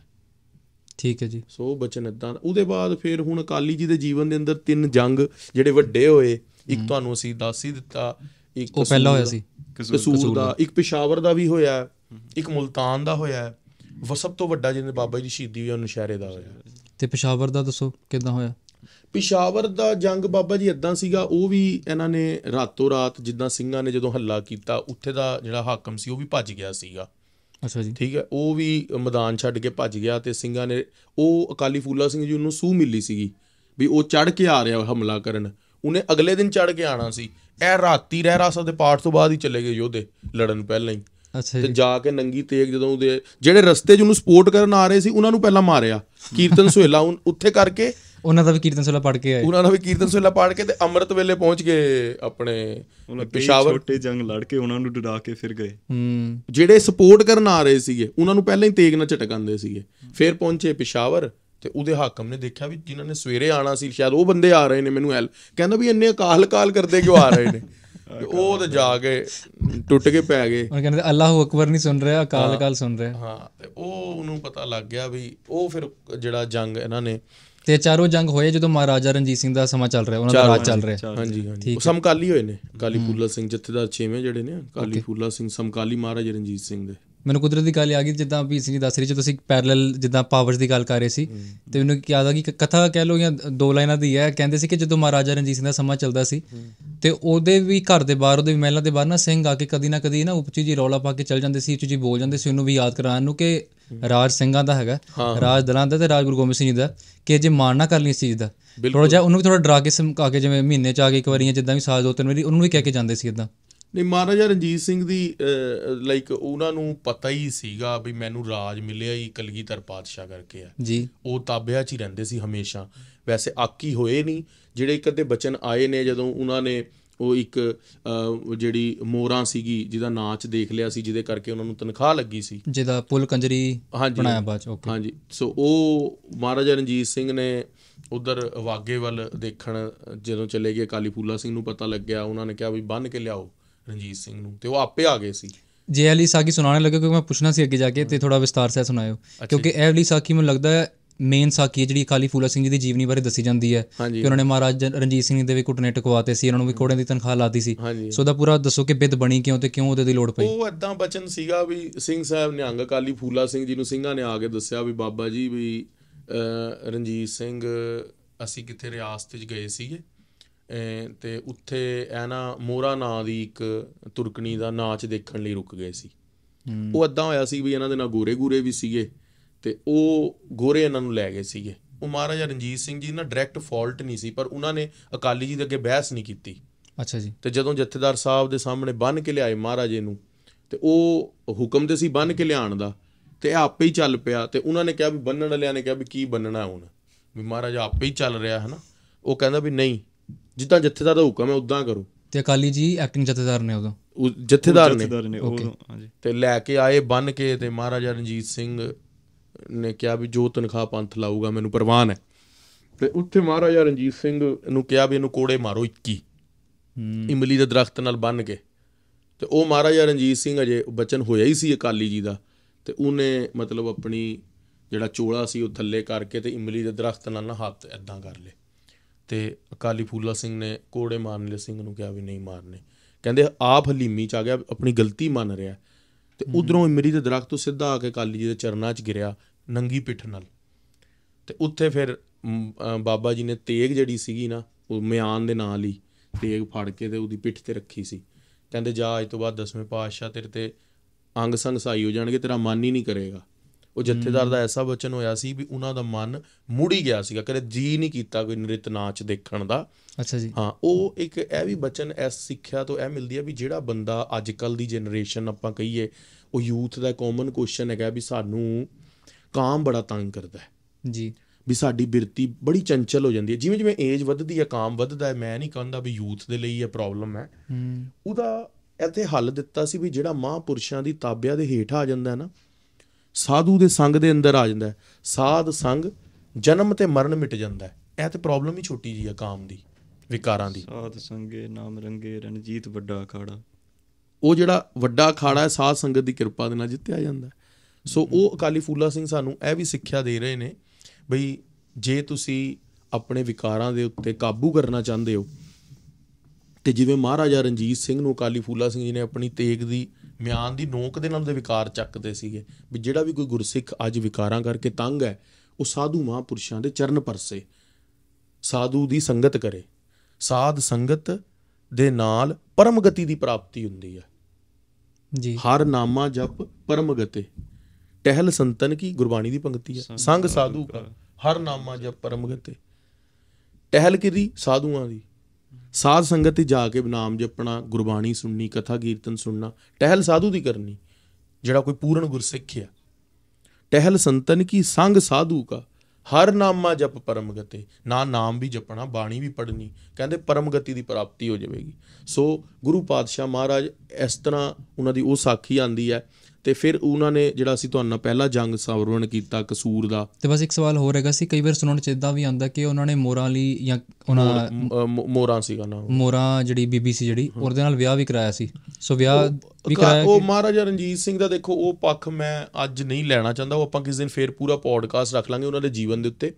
ਠੀਕ ਹੈ ਜੀ। ਸੋ ਉਹ ਬਚਨ ਏਦਾਂ ਉਹਦੇ ਬਾਅਦ ਫਿਰ ਹੁਣ ਅਕਾਲੀ ਜੀ ਦੇ ਜੀਵਨ ਦੇ ਅੰਦਰ ਤਿੰਨ ਜੰਗ ਜਿਹੜੇ ਵੱਡੇ ਹੋਏ ਇੱਕ ਤੁਹਾਨੂੰ ਅਸੀਂ ਦੱਸ ਹੀ ਦਿੱਤਾ ਇੱਕ ਉਹ ਪਹਿਲਾਂ ਹੋਇਆ ਸੀ। ਕਸੂਰ ਦਾ ਇੱਕ ਪਿਸ਼ਾਵਰ ਦਾ ਵੀ ਹੋਇਆ ਇੱਕ ਮੁਲਤਾਨ ਦਾ ਹੋਇਆ ਵ ਸਭ ਤੋਂ ਵੱਡਾ ਜਿਹਨੇ ਬਾਬਾ ਜੀ ਦੀ ਸ਼ਹੀਦੀ ਹੋਈ ਉਹ ਨਸ਼ਹਿਰੇ ਦਾ ਹੋਇਆ। ਤੇ ਪਿਸ਼ਾਵਰ ਦਾ ਦੱਸੋ ਕਿਦਾਂ ਹੋਇਆ? ਪਿਸ਼ਾਵਰ ਦਾ ਜੰਗ ਬਾਬਾ ਜੀ ਇਦਾਂ ਸੀਗਾ ਉਹ ਵੀ ਇਹਨਾਂ ਨੇ ਰਾਤੋਂ ਰਾਤ ਜਿੱਦਾਂ ਸਿੰਘਾਂ ਨੇ ਜਦੋਂ ਹੱਲਾ ਕੀਤਾ ਉੱਥੇ ਦਾ ਜਿਹੜਾ ਹਾਕਮ ਸੀ ਉਹ ਵੀ ਭੱਜ ਗਿਆ ਸੀਗਾ। ਅੱਛਾ ਜੀ। ਠੀਕ ਹੈ ਉਹ ਵੀ ਮੈਦਾਨ ਛੱਡ ਕੇ ਭੱਜ ਗਿਆ ਤੇ ਸਿੰਘਾਂ ਨੇ ਉਹ ਅਕਾਲੀ ਫੂਲਾ ਸਿੰਘ ਜੀ ਨੂੰ ਸੂਹ ਮਿਲੀ ਸੀਗੀ ਵੀ ਉਹ ਚੜ ਕੇ ਆ ਰਿਹਾ ਹਮਲਾ ਕਰਨ। ਉਹਨੇ ਅਗਲੇ ਦਿਨ ਚੜ ਕੇ ਆਣਾ ਸੀ। ਇਹ ਰਾਤੀ ਰਹਿ ਰਾਸਾ ਦੇ ਪਾਠ ਤੋਂ ਬਾਅਦ ਹੀ ਚਲੇ ਗਏ ਯੋਧੇ ਲੜਨ ਪਹਿਲਾਂ ਹੀ। ਅੱਛਾ ਤੇ ਜੀ। ਕੇ ਨੰਗੀ ਤੇਗ ਜਦੋਂ ਉਹਦੇ ਜਿਹੜੇ ਰਸਤੇ 'ਚ ਉਹਨੂੰ ਸਪੋਰਟ ਕਰਨ ਆ ਰਹੇ ਸੀ ਉਹਨਾਂ ਨੂੰ ਪਹਿਲਾਂ ਮਾਰਿਆ। ਕੀਰਤਨ ਸੁਹੇਲਾ ਉਨ- ਉੱਥੇ ਕਰਕੇ ਉਹਨਾਂ ਦਾ ਵੀ ਕੀਰਤਨ ਸੋਲਾ ਪੜ ਕੇ ਆਏ। ਉਹਨਾਂ ਨੂੰ ਵੀ ਕੀਰਤਨ ਸੁਹੇਲਾ ਪਾੜ ਕੇ ਤੇ ਅੰਮ੍ਰਿਤ ਵੇਲੇ ਪਹੁੰਚ ਗਏ ਆਪਣੇ ਪਿਸ਼ਾਵਰ। ਛੋਟੇ ਜੰਗ ਲੜ ਕੇ ਉਹਨਾਂ ਨੂੰ ਡਰਾ ਕੇ ਫਿਰ ਗਏ। ਹੂੰ। ਜਿਹੜੇ ਸਪੋਰਟ ਕਰਨ ਆ ਰਹੇ ਸੀਗੇ ਉਹਨਾਂ ਨੂੰ ਪਹਿਲਾਂ ਹੀ ਤੇਗ ਨਾਲ ਝਟਕਾਉਂਦੇ ਸੀਗੇ। ਫਿਰ ਪਹੁੰਚੇ ਪਿਸ਼ਾਵਰ। ਤੇ ਉਹਦੇ ਹਾਕਮ ਨੇ ਦੇਖਿਆ ਵੀ ਜਿਨ੍ਹਾਂ ਨੇ ਸਵੇਰੇ ਆਣਾ ਸੀ ਸ਼ਾਇਦ ਉਹ ਬੰਦੇ ਆ ਰਹੇ ਨੇ ਮੈਨੂੰ ਐਲ ਕਹਿੰਦਾ ਵੀ ਇੰਨੇ ਅਕਾਲ ਕਾਲ ਕਰਦੇ ਕਿਉਂ ਆ ਰਹੇ ਨੇ? ਤੇ ਉਹ ਤੇ ਜਾ ਕੇ ਟੁੱਟ ਕੇ ਪੈ ਗਏ। ਉਹ ਕਹਿੰਦੇ ਅੱਲਾਹੁ ਅਕਬਰ ਨਹੀਂ ਸੁਣ ਰਿਹਾ ਅਕਾਲ ਅਕਾਲ ਸੁਣ ਰਿਹਾ। ਹਾਂ ਤੇ ਉਹ ਉਹਨੂੰ ਪਤਾ ਲੱਗ ਗਿਆ ਵੀ ਉਹ ਫਿਰ ਜਿਹੜਾ ਜੰਗ ਇਹਨਾਂ ਨੇ ਤੇ ਚਾਰੋਂ ਜੰਗ ਹੋਏ ਜਦੋਂ ਮਹਾਰਾਜਾ ਰਣਜੀਤ ਸਿੰਘ ਦਾ ਸਮਾਂ ਚੱਲ ਰਿਹਾ ਉਹਨਾਂ ਦਾ ਰਾਜ ਚੱਲ ਰਿਹਾ। ਹਾਂਜੀ ਹਾਂਜੀ। ਉਹ ਸਮਕਾਲੀ ਹੋਏ ਨੇ ਕਾਲੀ ਫੂਲਾ ਸਿੰਘ ਜਥੇਦਾਰ ਛੇਵੇਂ ਜਿਹੜੇ ਨੇ ਕਾਲੀ ਫੂਲਾ ਸਿੰਘ ਸਮਕਾਲੀ ਮਹਾਰਾਜਾ ਰਣਜੀਤ ਸਿੰਘ ਦੇ। ਮੈਨੂੰ ਕੁਦਰਤ ਦੀ ਗੱਲ ਆ ਗਈ ਜਿੱਦਾਂ ਵੀ ਜੀ ਦੱਸ ਰਹੀ ਜੇ ਤੁਸੀਂ ਪੈਰਲਲ ਜਿੱਦਾਂ ਪਾਵਰਸ ਦੀ ਗੱਲ ਕਰ ਰਹੇ ਸੀ ਤੇ ਮੈਨੂੰ ਯਾਦ ਆ ਗਈ ਕਿ ਕਥਾ ਕਹਿ ਲਓ ਜਾਂ ਦੋ ਲਾਈਨਾਂ ਦੀ ਹੈ ਕਹਿੰਦੇ ਸੀ ਕਿ ਜਦੋਂ ਮਹਾਰਾਜਾ ਰਣਜੀਤ ਸਿੰਘ ਦਾ ਸਮਾਂ ਚੱਲਦਾ ਸੀ ਤੇ ਉਹਦੇ ਵੀ ਘਰ ਦੇ ਬਾਹਰ ਉਹਦੇ ਵੀ ਮਹਿਲਾਂ ਦੇ ਬਾਹਰ ਨਾ ਸਿੰਘ ਆ ਕੇ ਕਦੀ ਨਾ ਕਦੀ ਨਾ ਉੱਚੀ ਜੀ ਰੌਲਾ ਪਾ ਕੇ ਚੱਲ ਜਾਂਦੇ ਸੀ ਉੱਚੀ ਜੀ ਬੋਲ ਜਾਂਦੇ ਸੀ ਉਹਨੂੰ ਵੀ ਯਾਦ ਕਰਾਉਣ ਨੂੰ ਕਿ ਰਾਜ ਸਿੰਘਾਂ ਦਾ ਹੈਗਾ ਰਾਜ ਦਲਾਂ ਦਾ ਤੇ ਰਾਜ ਗੁਰੂ ਗੋਬਿੰਦ ਸਿੰਘ ਜੀ ਦਾ ਕਿ ਜੇ ਮਾਣ ਨਾ ਕਰ ਲਈ ਇਸ ਚੀਜ਼ ਦਾ। ਥੋੜਾ ਜਿਹਾ ਉਹਨੂੰ ਵੀ ਥੋੜਾ ਡਰਾ ਕੇ ਸਮਕਾ ਕੇ ਜਿਵੇਂ ਮਹੀਨੇ ਚ ਆ ਕੇ ਇੱਕ ਵਾਰੀਆਂ ਜਿੱਦਾਂ ਵੀ ਸਾਲ ਦੋ ਤਿੰਨ ਵਾਰੀ ਉਹਨੂੰ ਵੀ ਕਹਿ ਕੇ ਜਾਂਦੇ ਸੀ ਇਦਾਂ ਨਹੀਂ ਮਹਾਰਾਜਾ ਰਣਜੀਤ ਸਿੰਘ ਦੀ ਲਾਈਕ ਉਹਨਾਂ ਨੂੰ ਪਤਾ ਹੀ ਸੀਗਾ ਵੀ ਮੈਨੂੰ ਰਾਜ ਮਿਲਿਆ ਹੀ ਕਲਗੀਧਰ ਪਾਤਸ਼ਾਹ ਕਰਕੇ ਆ। ਜੀ। ਉਹ ਤਾਬਿਆ 'ਚ ਹੀ ਰਹਿੰਦੇ ਸੀ ਹਮੇਸ਼ਾ। ਵੈਸੇ ਆਕੀ ਹੋਏ ਨਹੀਂ। ਜਿਹੜੇ ਇੱਕ ਅੱਧੇ ਬਚਨ ਆਏ ਨੇ ਜਦੋਂ ਉਹਨਾਂ ਨੇ ਉਹ ਇੱਕ ਜਿਹੜੀ ਮੋਰਾਂ ਸੀਗੀ ਜਿਹਦਾ ਨਾਚ ਦੇਖ ਲਿਆ ਸੀ ਜਿਹਦੇ ਕਰਕੇ ਉਹਨਾਂ ਨੂੰ ਤਨਖਾਹ ਲੱਗੀ ਸੀ। ਜਿਹਦਾ ਪੁੱਲ ਕੰਜਰੀ ਬਣਾਇਆ ਬਾਅਦ ਚ ਓਕੇ ਹਾਂਜੀ। ਸੋ ਉਹ ਮਹਾਰਾਜਾ ਰਣਜੀਤ ਸਿੰਘ ਨੇ ਉਧਰ ਵਾਗੇ ਵੱਲ ਦੇਖਣ ਜਦੋਂ ਚਲੇ ਗਏ ਕਾਲੀ ਫੂਲਾ ਸਿੰਘ ਨੂੰ ਪਤਾ ਲੱਗਿਆ ਉਹਨਾਂ ਨੇ ਕਿਹਾ ਵੀ ਬੰਨ ਕੇ ਲਿਆਓ। ਰਣਜੀਤ ਸਿੰਘ ਨੂੰ ਤੇ ਉਹ ਆਪੇ ਆ ਗਏ ਸੀ। ਜੇ ਵਾਲੀ ਸਾਖੀ ਸੁਣਾਉਣੇ ਲੱਗੇ ਕਿਉਂਕਿ ਮੈਂ ਪੁੱਛਣਾ ਸੀ ਅੱਗੇ ਜਾ ਕੇ ਤੇ ਥੋੜਾ ਵਿਸਤਾਰ ਸੇ ਸੁਣਾਇਓ। ਕਿਉਂਕਿ ਇਹ ਵਾਲੀ ਸਾਖੀ ਮੈਨੂੰ ਲੱਗਦਾ ਹੈ ਮੇਨ ਸਾਖੀ ਹੈ ਜਿਹੜੀ ਅਕਾਲੀ ਫੂਲਾ ਸਿੰਘ ਜੀ ਦੀ ਜੀਵਨੀ ਬਾਰੇ ਦੱਸੀ ਜਾਂਦੀ ਹੈ। ਕਿ ਉਹਨਾਂ ਨੇ ਮਹਾਰਾਜ ਰਣਜੀਤ ਸਿੰਘ ਦੇ ਵੀ ਕੁੱਟਨੇ ਟਕਵਾਤੇ ਸੀ ਉਹਨਾਂ ਨੂੰ ਵੀ ਕੋੜਿਆਂ ਦੀ ਤਨਖਾਹ ਲਾਤੀ ਸੀ। ਸੋ ਦਾ ਪੂਰਾ ਦੱਸੋ ਕਿ ਬਿੱਦ ਬਣੀ ਕਿਉਂ ਤੇ ਕਿਉਂ ਉਹਦੇ ਦੀ ਲੋੜ ਪਈ? ਉਹ ਏਦਾਂ ਬਚਨ ਸੀਗਾ ਵੀ ਸਿੰਘ ਸਾਹਿਬ ਨਿਹੰਗ ਅਕਾਲੀ ਫੂਲਾ ਸਿੰਘ ਜੀ ਨੂੰ ਸਿੰਘਾਂ ਨੇ ਆ ਕੇ ਦੱਸਿਆ ਵੀ ਬਾਬਾ ਜੀ ਵੀ ਰਣਜੀਤ ਸਿੰਘ ਅਸੀਂ ਕਿੱਥੇ ਰਿਆਸਤ 'ਚ ਗਏ ਸੀਗੇ। ਤੇ ਉੱਥੇ ਇਹ ਨਾ ਮੋਰਾ ਨਾਂ ਦੀ ਇੱਕ ਤੁਰਕਣੀ ਦਾ ਨਾਚ ਦੇਖਣ ਲਈ ਰੁਕ ਗਏ ਸੀ। ਉਹ ਏਦਾਂ ਹੋਇਆ ਸੀ ਵੀ ਇਹਨਾਂ ਦੇ ਨਾਲ ਗੋਰੇ ਗੂਰੇ ਵੀ ਸੀਗੇ ਤੇ ਉਹ ਗੋਰੇ ਇਹਨਾਂ ਨੂੰ ਲੈ ਗਏ ਸੀਗੇ। ਉਹ ਮਹਾਰਾਜਾ ਰਣਜੀਤ ਸਿੰਘ ਜੀ ਨਾਲ ਡਾਇਰੈਕਟ ਫਾਲਟ ਨਹੀਂ ਸੀ ਪਰ ਉਹਨਾਂ ਨੇ ਅਕਾਲੀ ਜੀ ਦੇ ਅੱਗੇ ਬਹਿਸ ਨਹੀਂ ਕੀਤੀ। ਅੱਛਾ ਜੀ। ਤੇ ਜਦੋਂ ਜਥੇਦਾਰ ਸਾਹਿਬ ਦੇ ਸਾਹਮਣੇ ਬੰਨ ਕੇ ਲਿਆਏ ਮਹਾਰਾਜੇ ਨੂੰ ਤੇ ਉਹ ਹੁਕਮ ਤੇ ਸੀ ਬੰਨ ਕੇ ਲਿਆਉਣ ਦਾ ਤੇ ਆਪੇ ਹੀ ਚੱਲ ਪਿਆ। ਤੇ ਉਹਨਾਂ ਨੇ ਕਿਹਾ ਵੀ ਬੰਨਣ ਵਾਲਿਆਂ ਨੇ ਕਿਹਾ ਵੀ ਕੀ ਬੰਨਣਾ ਹੁਣ? ਵੀ ਮਹਾਰਾਜਾ ਆਪੇ ਹੀ ਚੱਲ ਰਿਹਾ ਹੈ ਨਾ ਉਹ ਕਹਿੰਦਾ ਵੀ ਨਹੀਂ ਜਿੱਦਾਂ ਜਥੇਦਾਰ ਦਾ ਹੁਕਮ ਹੈ ਉਦਾਂ ਕਰੋ। ਤੇ ਅਕਾਲੀ ਜੀ ਐਕਟਿੰਗ ਜਥੇਦਾਰ ਨੇ ਉਦੋਂ? ਜਥੇਦਾਰ ਨੇ। ਜਥੇਦਾਰ ਨੇ ਉਹ ਹਾਂਜੀ। ਤੇ ਲੈ ਕੇ ਆਏ ਬੰਨ ਕੇ ਤੇ ਮਹਾਰਾਜਾ ਰਣਜੀਤ ਸਿੰਘ ਨੇ ਕਿਹਾ ਵੀ ਜੋ ਤਨਖਾਹ ਪੰਥ ਲਾਊਗਾ ਮੈਨੂੰ ਪ੍ਰਵਾਨ ਹੈ। ਤੇ ਉੱਥੇ ਮਹਾਰਾਜਾ ਰਣਜੀਤ ਸਿੰਘ ਨੂੰ ਕਿਹਾ ਵੀ ਇਹਨੂੰ ਕੋੜੇ ਮਾਰੋ 21 ਹੂੰ। ਇਮਲੀ ਦੇ ਦਰਖਤ ਨਾਲ ਬੰਨ ਕੇ। ਤੇ ਉਹ ਮਹਾਰਾਜਾ ਰਣਜੀਤ ਸਿੰਘ ਅਜੇ ਬਚਨ ਹੋਇਆ ਹੀ ਸੀ ਅਕਾਲੀ ਜੀ ਦਾ। ਤੇ ਉਹਨੇ ਮਤਲਬ ਆਪਣੀ ਜਿਹੜਾ ਚੋਲਾ ਸੀ ਉਹ ਥੱਲੇ ਕਰਕੇ ਤੇ ਇਮਲੀ ਦੇ ਦਰਖਤ ਨਾਲ ਨਾ ਹੱਥ ਐਦਾਂ ਕਰ ਲਏ। ਤੇ ਅਕਾਲੀ ਫੂਲਾ ਸਿੰਘ ਨੇ ਕੋੜੇ ਮਾਰਨ ਲਈ ਸਿੰਘ ਨੂੰ ਕਿਹਾ ਵੀ ਨਹੀਂ ਮਾਰਨੇ। ਕਹਿੰਦੇ ਆਪ ਹਲੀਮੀ ਚ ਆ ਗਿਆ ਆਪਣੀ ਗਲਤੀ ਮੰਨ ਰਿਹਾ। ਤੇ ਉਧਰੋਂ ਇਮਲੀ ਦੇ ਦਰਖਤ ਤੋਂ ਸਿੱਧਾ ਆ ਕੇ ਅਕਾਲੀ ਜੀ ਦੇ ਚਰਨਾਂ 'ਚ ਗਿਰਿਆ ਨੰਗੀ ਪਿੱਠ ਨਾਲ। ਤੇ ਉੱਥੇ ਫਿਰ ਬਾਬਾ ਜੀ ਨੇ ਤੇਗ ਜਿਹੜੀ ਸੀਗੀ ਨਾ ਉਹ ਮਿਆਨ ਦੇ ਨਾਲ ਹੀ ਤੇਗ ਫੜ ਕੇ ਤੇ ਉਹਦੀ ਪਿੱਠ ਤੇ ਰੱਖੀ ਸੀ। ਕਹਿੰਦੇ ਜਾ ਅੱਜ ਤੋਂ ਬਾਅਦ ਦਸਵੇਂ ਪਾਤਸ਼ਾਹ ਤੇਰੇ ਤੇ ਅੰਗ ਸੰਗ ਸਹਾਈ ਹੋ ਜਾਣਗੇ ਤੇਰਾ ਮਨ ਹੀ ਨਹੀਂ ਕਰੇਗਾ। ਉਹ ਜਥੇਦਾਰ ਦਾ ਐਸਾ ਬਚਨ ਹੋਇਆ ਸੀ ਵੀ ਉਹਨਾਂ ਦਾ ਮਨ ਮੁੜ ਹੀ ਗਿਆ ਸੀਗਾ ਕਦੇ ਜੀ ਨਹੀਂ ਕੀਤਾ ਕੋਈ ਨ੍ਰਿਤ ਨਾਚ ਦੇਖਣ ਦਾ। ਅੱਛਾ ਜੀ। ਹਾਂ ਉਹ ਇੱਕ ਇਹ ਵੀ ਬਚਨ ਇਸ ਸਿੱਖਿਆ ਤੋਂ ਇਹ ਮਿਲਦੀ ਹੈ ਵੀ ਜਿਹੜਾ ਬੰਦਾ ਅੱਜ ਕੱਲ ਦੀ ਜਨਰੇਸ਼ਨ ਆਪਾਂ ਕਹੀਏ ਉਹ ਯੂਥ ਦਾ ਕਾਮਨ ਕੁਐਸਚਨ ਹੈਗਾ ਵੀ ਸਾਨੂੰ ਕਾਮ ਬੜਾ ਤੰਗ ਕਰਦਾ ਹੈ। ਜੀ। ਵੀ ਸਾਡੀ ਬਿਰਤੀ ਬੜੀ ਚੰਚਲ ਹੋ ਜਾਂਦੀ ਹੈ। ਜਿਵੇਂ ਜਿਵੇਂ ਏਜ ਵੱਧਦੀ ਹੈ ਕਾਮ ਵੱਧਦਾ ਹੈ ਮੈਂ ਨਹੀਂ ਕਹਿੰਦਾ ਵੀ ਯੂਥ ਦੇ ਲਈ ਇਹ ਪ੍ਰੋਬਲਮ ਹੈ। ਹੂੰ। ਉਹਦਾ ਇੱਥੇ ਹੱਲ ਦਿੱਤਾ ਸੀ ਵੀ ਜਿਹੜਾ ਮਹਾਂਪੁਰਸ਼ਾਂ ਦੀ ਤਾਬਿਆ ਦੇ ਹੇਠ ਆ ਜਾਂਦਾ ਹੈ ਨਾ ਸਾਧੂ ਦੇ ਸੰਗ ਦੇ ਅੰਦਰ ਆ ਜਾਂਦਾ ਸਾਧ ਸੰਗ ਜਨਮ ਤੇ ਮਰਨ ਮਿਟ ਜਾਂਦਾ ਇਹ ਤੇ ਪ੍ਰੋਬਲਮ ਹੀ ਛੋਟੀ ਜੀ ਹੈ ਕਾਮ ਦੀ ਵਿਕਾਰਾਂ ਦੀ। ਸਾਧ ਸੰਗੇ ਨਾਮ ਰੰਗੇ ਰਣਜੀਤ ਵੱਡਾ ਅਖਾੜਾ। ਉਹ ਜਿਹੜਾ ਵੱਡਾ ਅਖਾੜਾ ਹੈ ਸਾਧ ਸੰਗਤ ਦੀ ਕਿਰਪਾ ਦੇ ਨਾਲ ਜਿੱਤਿਆ ਜਾਂਦਾ। ਸੋ ਉਹ ਅਕਾਲੀ ਫੂਲਾ ਸਿੰਘ ਸਾਨੂੰ ਇਹ ਵੀ ਸਿੱਖਿਆ ਦੇ ਰਹੇ ਨੇ ਬਈ ਜੇ ਤੁਸੀਂ ਆਪਣੇ ਵਿਕਾਰਾਂ ਦੇ ਉੱਤੇ ਕਾਬੂ ਕਰਨਾ ਚਾਹੁੰਦੇ ਹੋ ਤੇ ਜਿਵੇਂ ਮਹਾਰਾਜਾ ਰਣਜੀਤ ਸਿੰਘ ਨੂੰ ਅਕਾਲੀ ਫੂਲਾ ਸਿੰਘ ਜੀ ਨੇ ਆਪਣੀ ਤੇਗ ਦੀ ਮਿਆਨ ਦੀ ਨੋਕ ਦੇ ਨਾਲ ਉਹਦੇ ਵਿਕਾਰ ਚੱਕਦੇ ਸੀਗੇ। ਵੀ ਜਿਹੜਾ ਵੀ ਕੋਈ ਗੁਰਸਿੱਖ ਅੱਜ ਵਿਕਾਰਾਂ ਕਰਕੇ ਤੰਗ ਹੈ ਉਹ ਸਾਧੂ ਮਹਾਂਪੁਰਸ਼ਾਂ ਦੇ ਚਰਨ ਪਰਸੇ। ਸਾਧੂ ਦੀ ਸੰਗਤ ਕਰੇ। ਸਾਧ ਸੰਗਤ ਦੇ ਨਾਲ ਪਰਮ ਗਤੀ ਦੀ ਪ੍ਰਾਪਤੀ ਹੁੰਦੀ ਹੈ। ਜੀ। ਹਰ ਨਾਮਾ ਜਪ ਪਰਮ ਗਤੇ ਟਹਿਲ ਸੰਤਨ ਕੀ ਗੁਰਬਾਣੀ ਦੀ ਪੰਕਤੀ ਹੈ। ਸੰਗ ਸਾਧੂ ਕਾ। ਹਰ ਨਾਮਾ ਜਪ ਪਰਮ ਗਤੇ ਟਹਿਲ ਕਿਦੀ ਸਾਧੂਆਂ ਦੀ। ਸਾਧ ਸੰਗਤ ਤੇ ਜਾ ਕੇ ਨਾਮ ਜਪਣਾ, ਗੁਰਬਾਣੀ ਸੁਣਨੀ, ਕਥਾ ਕੀਰਤਨ ਸੁਣਨਾ, ਟਹਿਲ ਸਾਧੂ ਦੀ ਕਰਨੀ, ਜਿਹੜਾ ਕੋਈ ਪੂਰਨ ਗੁਰਸਿੱਖ ਆ। ਟਹਿਲ ਸੰਤਨ ਕੀ, ਸੰਗ ਸਾਧੂ ਕਾ। ਹਰ ਨਾਮਾ ਜਪ ਪਰਮ ਗਤੇ। ਨਾ ਨਾਮ ਵੀ ਜਪਣਾ, ਬਾਣੀ ਵੀ ਪੜਨੀ ਕਹਿੰਦੇ ਪਰਮ ਗਤੀ ਦੀ ਪ੍ਰਾਪਤੀ ਹੋ ਜਾਵੇਗੀ। ਸੋ ਗੁਰੂ ਪਾਤਸ਼ਾਹ ਮਹਾਰਾਜ ਇਸ ਤਰ੍ਹਾਂ ਉਹਨਾਂ ਦੀ ਉਹ ਸਾਖੀ ਆਂਦੀ ਹੈ ਤੇ ਫਿਰ ਉਹਨਾਂ ਨੇ ਜਿਹੜਾ ਅਸੀਂ ਤੁਹਾਨੂੰ ਨਾਲ ਪਹਿਲਾ ਜੰਗ ਸਵਰਵਣ ਕੀਤਾ ਕਸੂਰ ਦਾ। ਤੇ ਬਸ ਇੱਕ ਸਵਾਲ ਹੋਰ ਹੈਗਾ ਸੀ ਕਈ ਵਾਰ ਸੁਣਨ ਚ ਇਦਾਂ ਵੀ ਆਉਂਦਾ ਕਿ ਉਹਨਾਂ ਨੇ ਮੋਰਾਂ ਲਈ ਜਾਂ ਉਹਨਾਂ ਮੋਰਾਂ ਸੀਗਾ ਨਾ ਮੋਰਾਂ ਜਿਹੜੀ ਬੀਬੀ ਸੀ ਜਿਹੜੀ ਉਹਦੇ ਨਾਲ ਵਿਆਹ ਵੀ ਕਰਾਇਆ ਸੀ। ਸੋ ਵਿਆਹ ਵੀ ਕਰਾਇਆ ਉਹ ਮਹਾਰਾਜਾ ਰਣਜੀਤ ਸਿੰਘ ਦਾ ਦੇਖੋ ਉਹ ਪੱਖ ਮੈਂ ਅੱਜ ਨਹੀਂ ਲੈਣਾ ਚਾਹੁੰਦਾ। ਉਹ ਆਪਾਂ ਕਿਸੇ ਦਿਨ ਫੇਰ ਪੂਰਾ ਪੋਡਕਾਸਟ ਰੱਖ ਲਾਂਗੇ ਉਹਨਾਂ ਦੇ ਜੀਵਨ ਦੇ ਉੱਤੇ।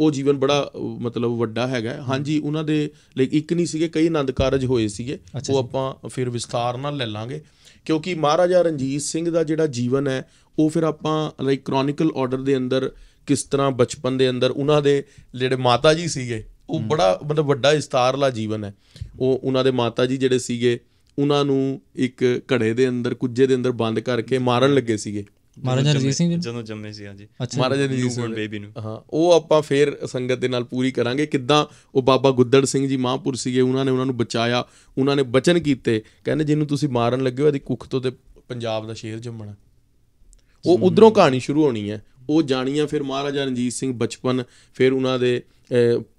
ਉਹ ਜੀਵਨ ਬੜਾ ਮਤਲਬ ਵੱਡਾ ਹੈਗਾ। ਹਾਂਜੀ ਉਹਨਾਂ ਦੇ ਲਈ ਇੱਕ ਨਹੀਂ ਸੀਗੇ ਕਈ ਆਨੰਦ ਕਾਰਜ ਹੋਏ ਸੀਗੇ। ਉਹ ਆਪਾਂ ਫਿਰ ਵਿਸਤਾਰ ਨਾਲ ਲੈ ਲਾਂਗੇ। ਕਿਉਂਕਿ ਮਹਾਰਾਜਾ ਰਣਜੀਤ ਸਿੰਘ ਦਾ ਜਿਹੜਾ ਜੀਵਨ ਹੈ ਉਹ ਫਿਰ ਆਪਾਂ ਲਾਈਕ ਕ੍ਰੋਨਿਕਲ ਆਰਡਰ ਦੇ ਅੰਦਰ ਕਿਸ ਤਰ੍ਹਾਂ ਬਚਪਨ ਦੇ ਅੰਦਰ ਉਹਨਾਂ ਦੇ ਜਿਹੜੇ ਮਾਤਾ ਜੀ ਸੀਗੇ ਉਹ ਬੜਾ ਮਤਲਬ ਵੱਡਾ ਵਿਸਤਾਰਲਾ ਜੀਵਨ ਹੈ। ਉਹ ਉਹਨਾਂ ਦੇ ਮਾਤਾ ਜੀ ਜਿਹੜੇ ਸੀਗੇ ਉਹਨਾਂ ਨੂੰ ਇੱਕ ਘੜੇ ਦੇ ਅੰਦਰ ਕੁੱਜੇ ਦੇ ਅੰਦਰ ਬੰਦ ਕਰਕੇ ਮਾਰਨ ਲੱਗੇ ਸੀਗੇ। ਮਹਾਰਾਜਾ ਰਣਜੀਤ ਸਿੰਘ ਜੀ ਜਦੋਂ ਜੰਮੇ ਸੀ ਹਾਂਜੀ। ਮਹਾਰਾਜਾ ਰਣਜੀਤ ਸਿੰਘ ਬੇਬੀ ਨੂੰ। ਹਾਂ ਉਹ ਆਪਾਂ ਫੇਰ ਸੰਗਤ ਦੇ ਨਾਲ ਪੂਰੀ ਕਰਾਂਗੇ। ਕਿੱਦਾਂ ਉਹ ਬਾਬਾ ਗੁੱਦੜ ਸਿੰਘ ਜੀ ਮਹਾਂਪੁਰ ਸੀਗੇ ਉਹਨਾਂ ਨੇ ਉਹਨਾਂ ਨੂੰ ਬਚਾਇਆ ਉਹਨਾਂ ਨੇ ਬਚਨ ਕੀਤੇ। ਕਹਿੰਦੇ ਜਿਹਨੂੰ ਤੁਸੀਂ ਮਾਰਨ ਲੱਗੇ ਹੋ ਇਹਦੀ ਕੁੱਖ ਤੋਂ ਤੇ ਪੰਜਾਬ ਦਾ ਸ਼ੇਰ ਜੰਮਣਾ। ਉਹ ਉਧਰੋਂ ਕਹਾਣੀ ਸ਼ੁਰੂ ਹੋਣੀ ਹੈ। ਉਹ ਜਾਣੀਆਂ ਫਿਰ ਮਹਾਰਾਜਾ ਰਣਜੀਤ ਸਿੰਘ ਬਚਪਨ ਫਿਰ ਉਹਨਾਂ ਦੇ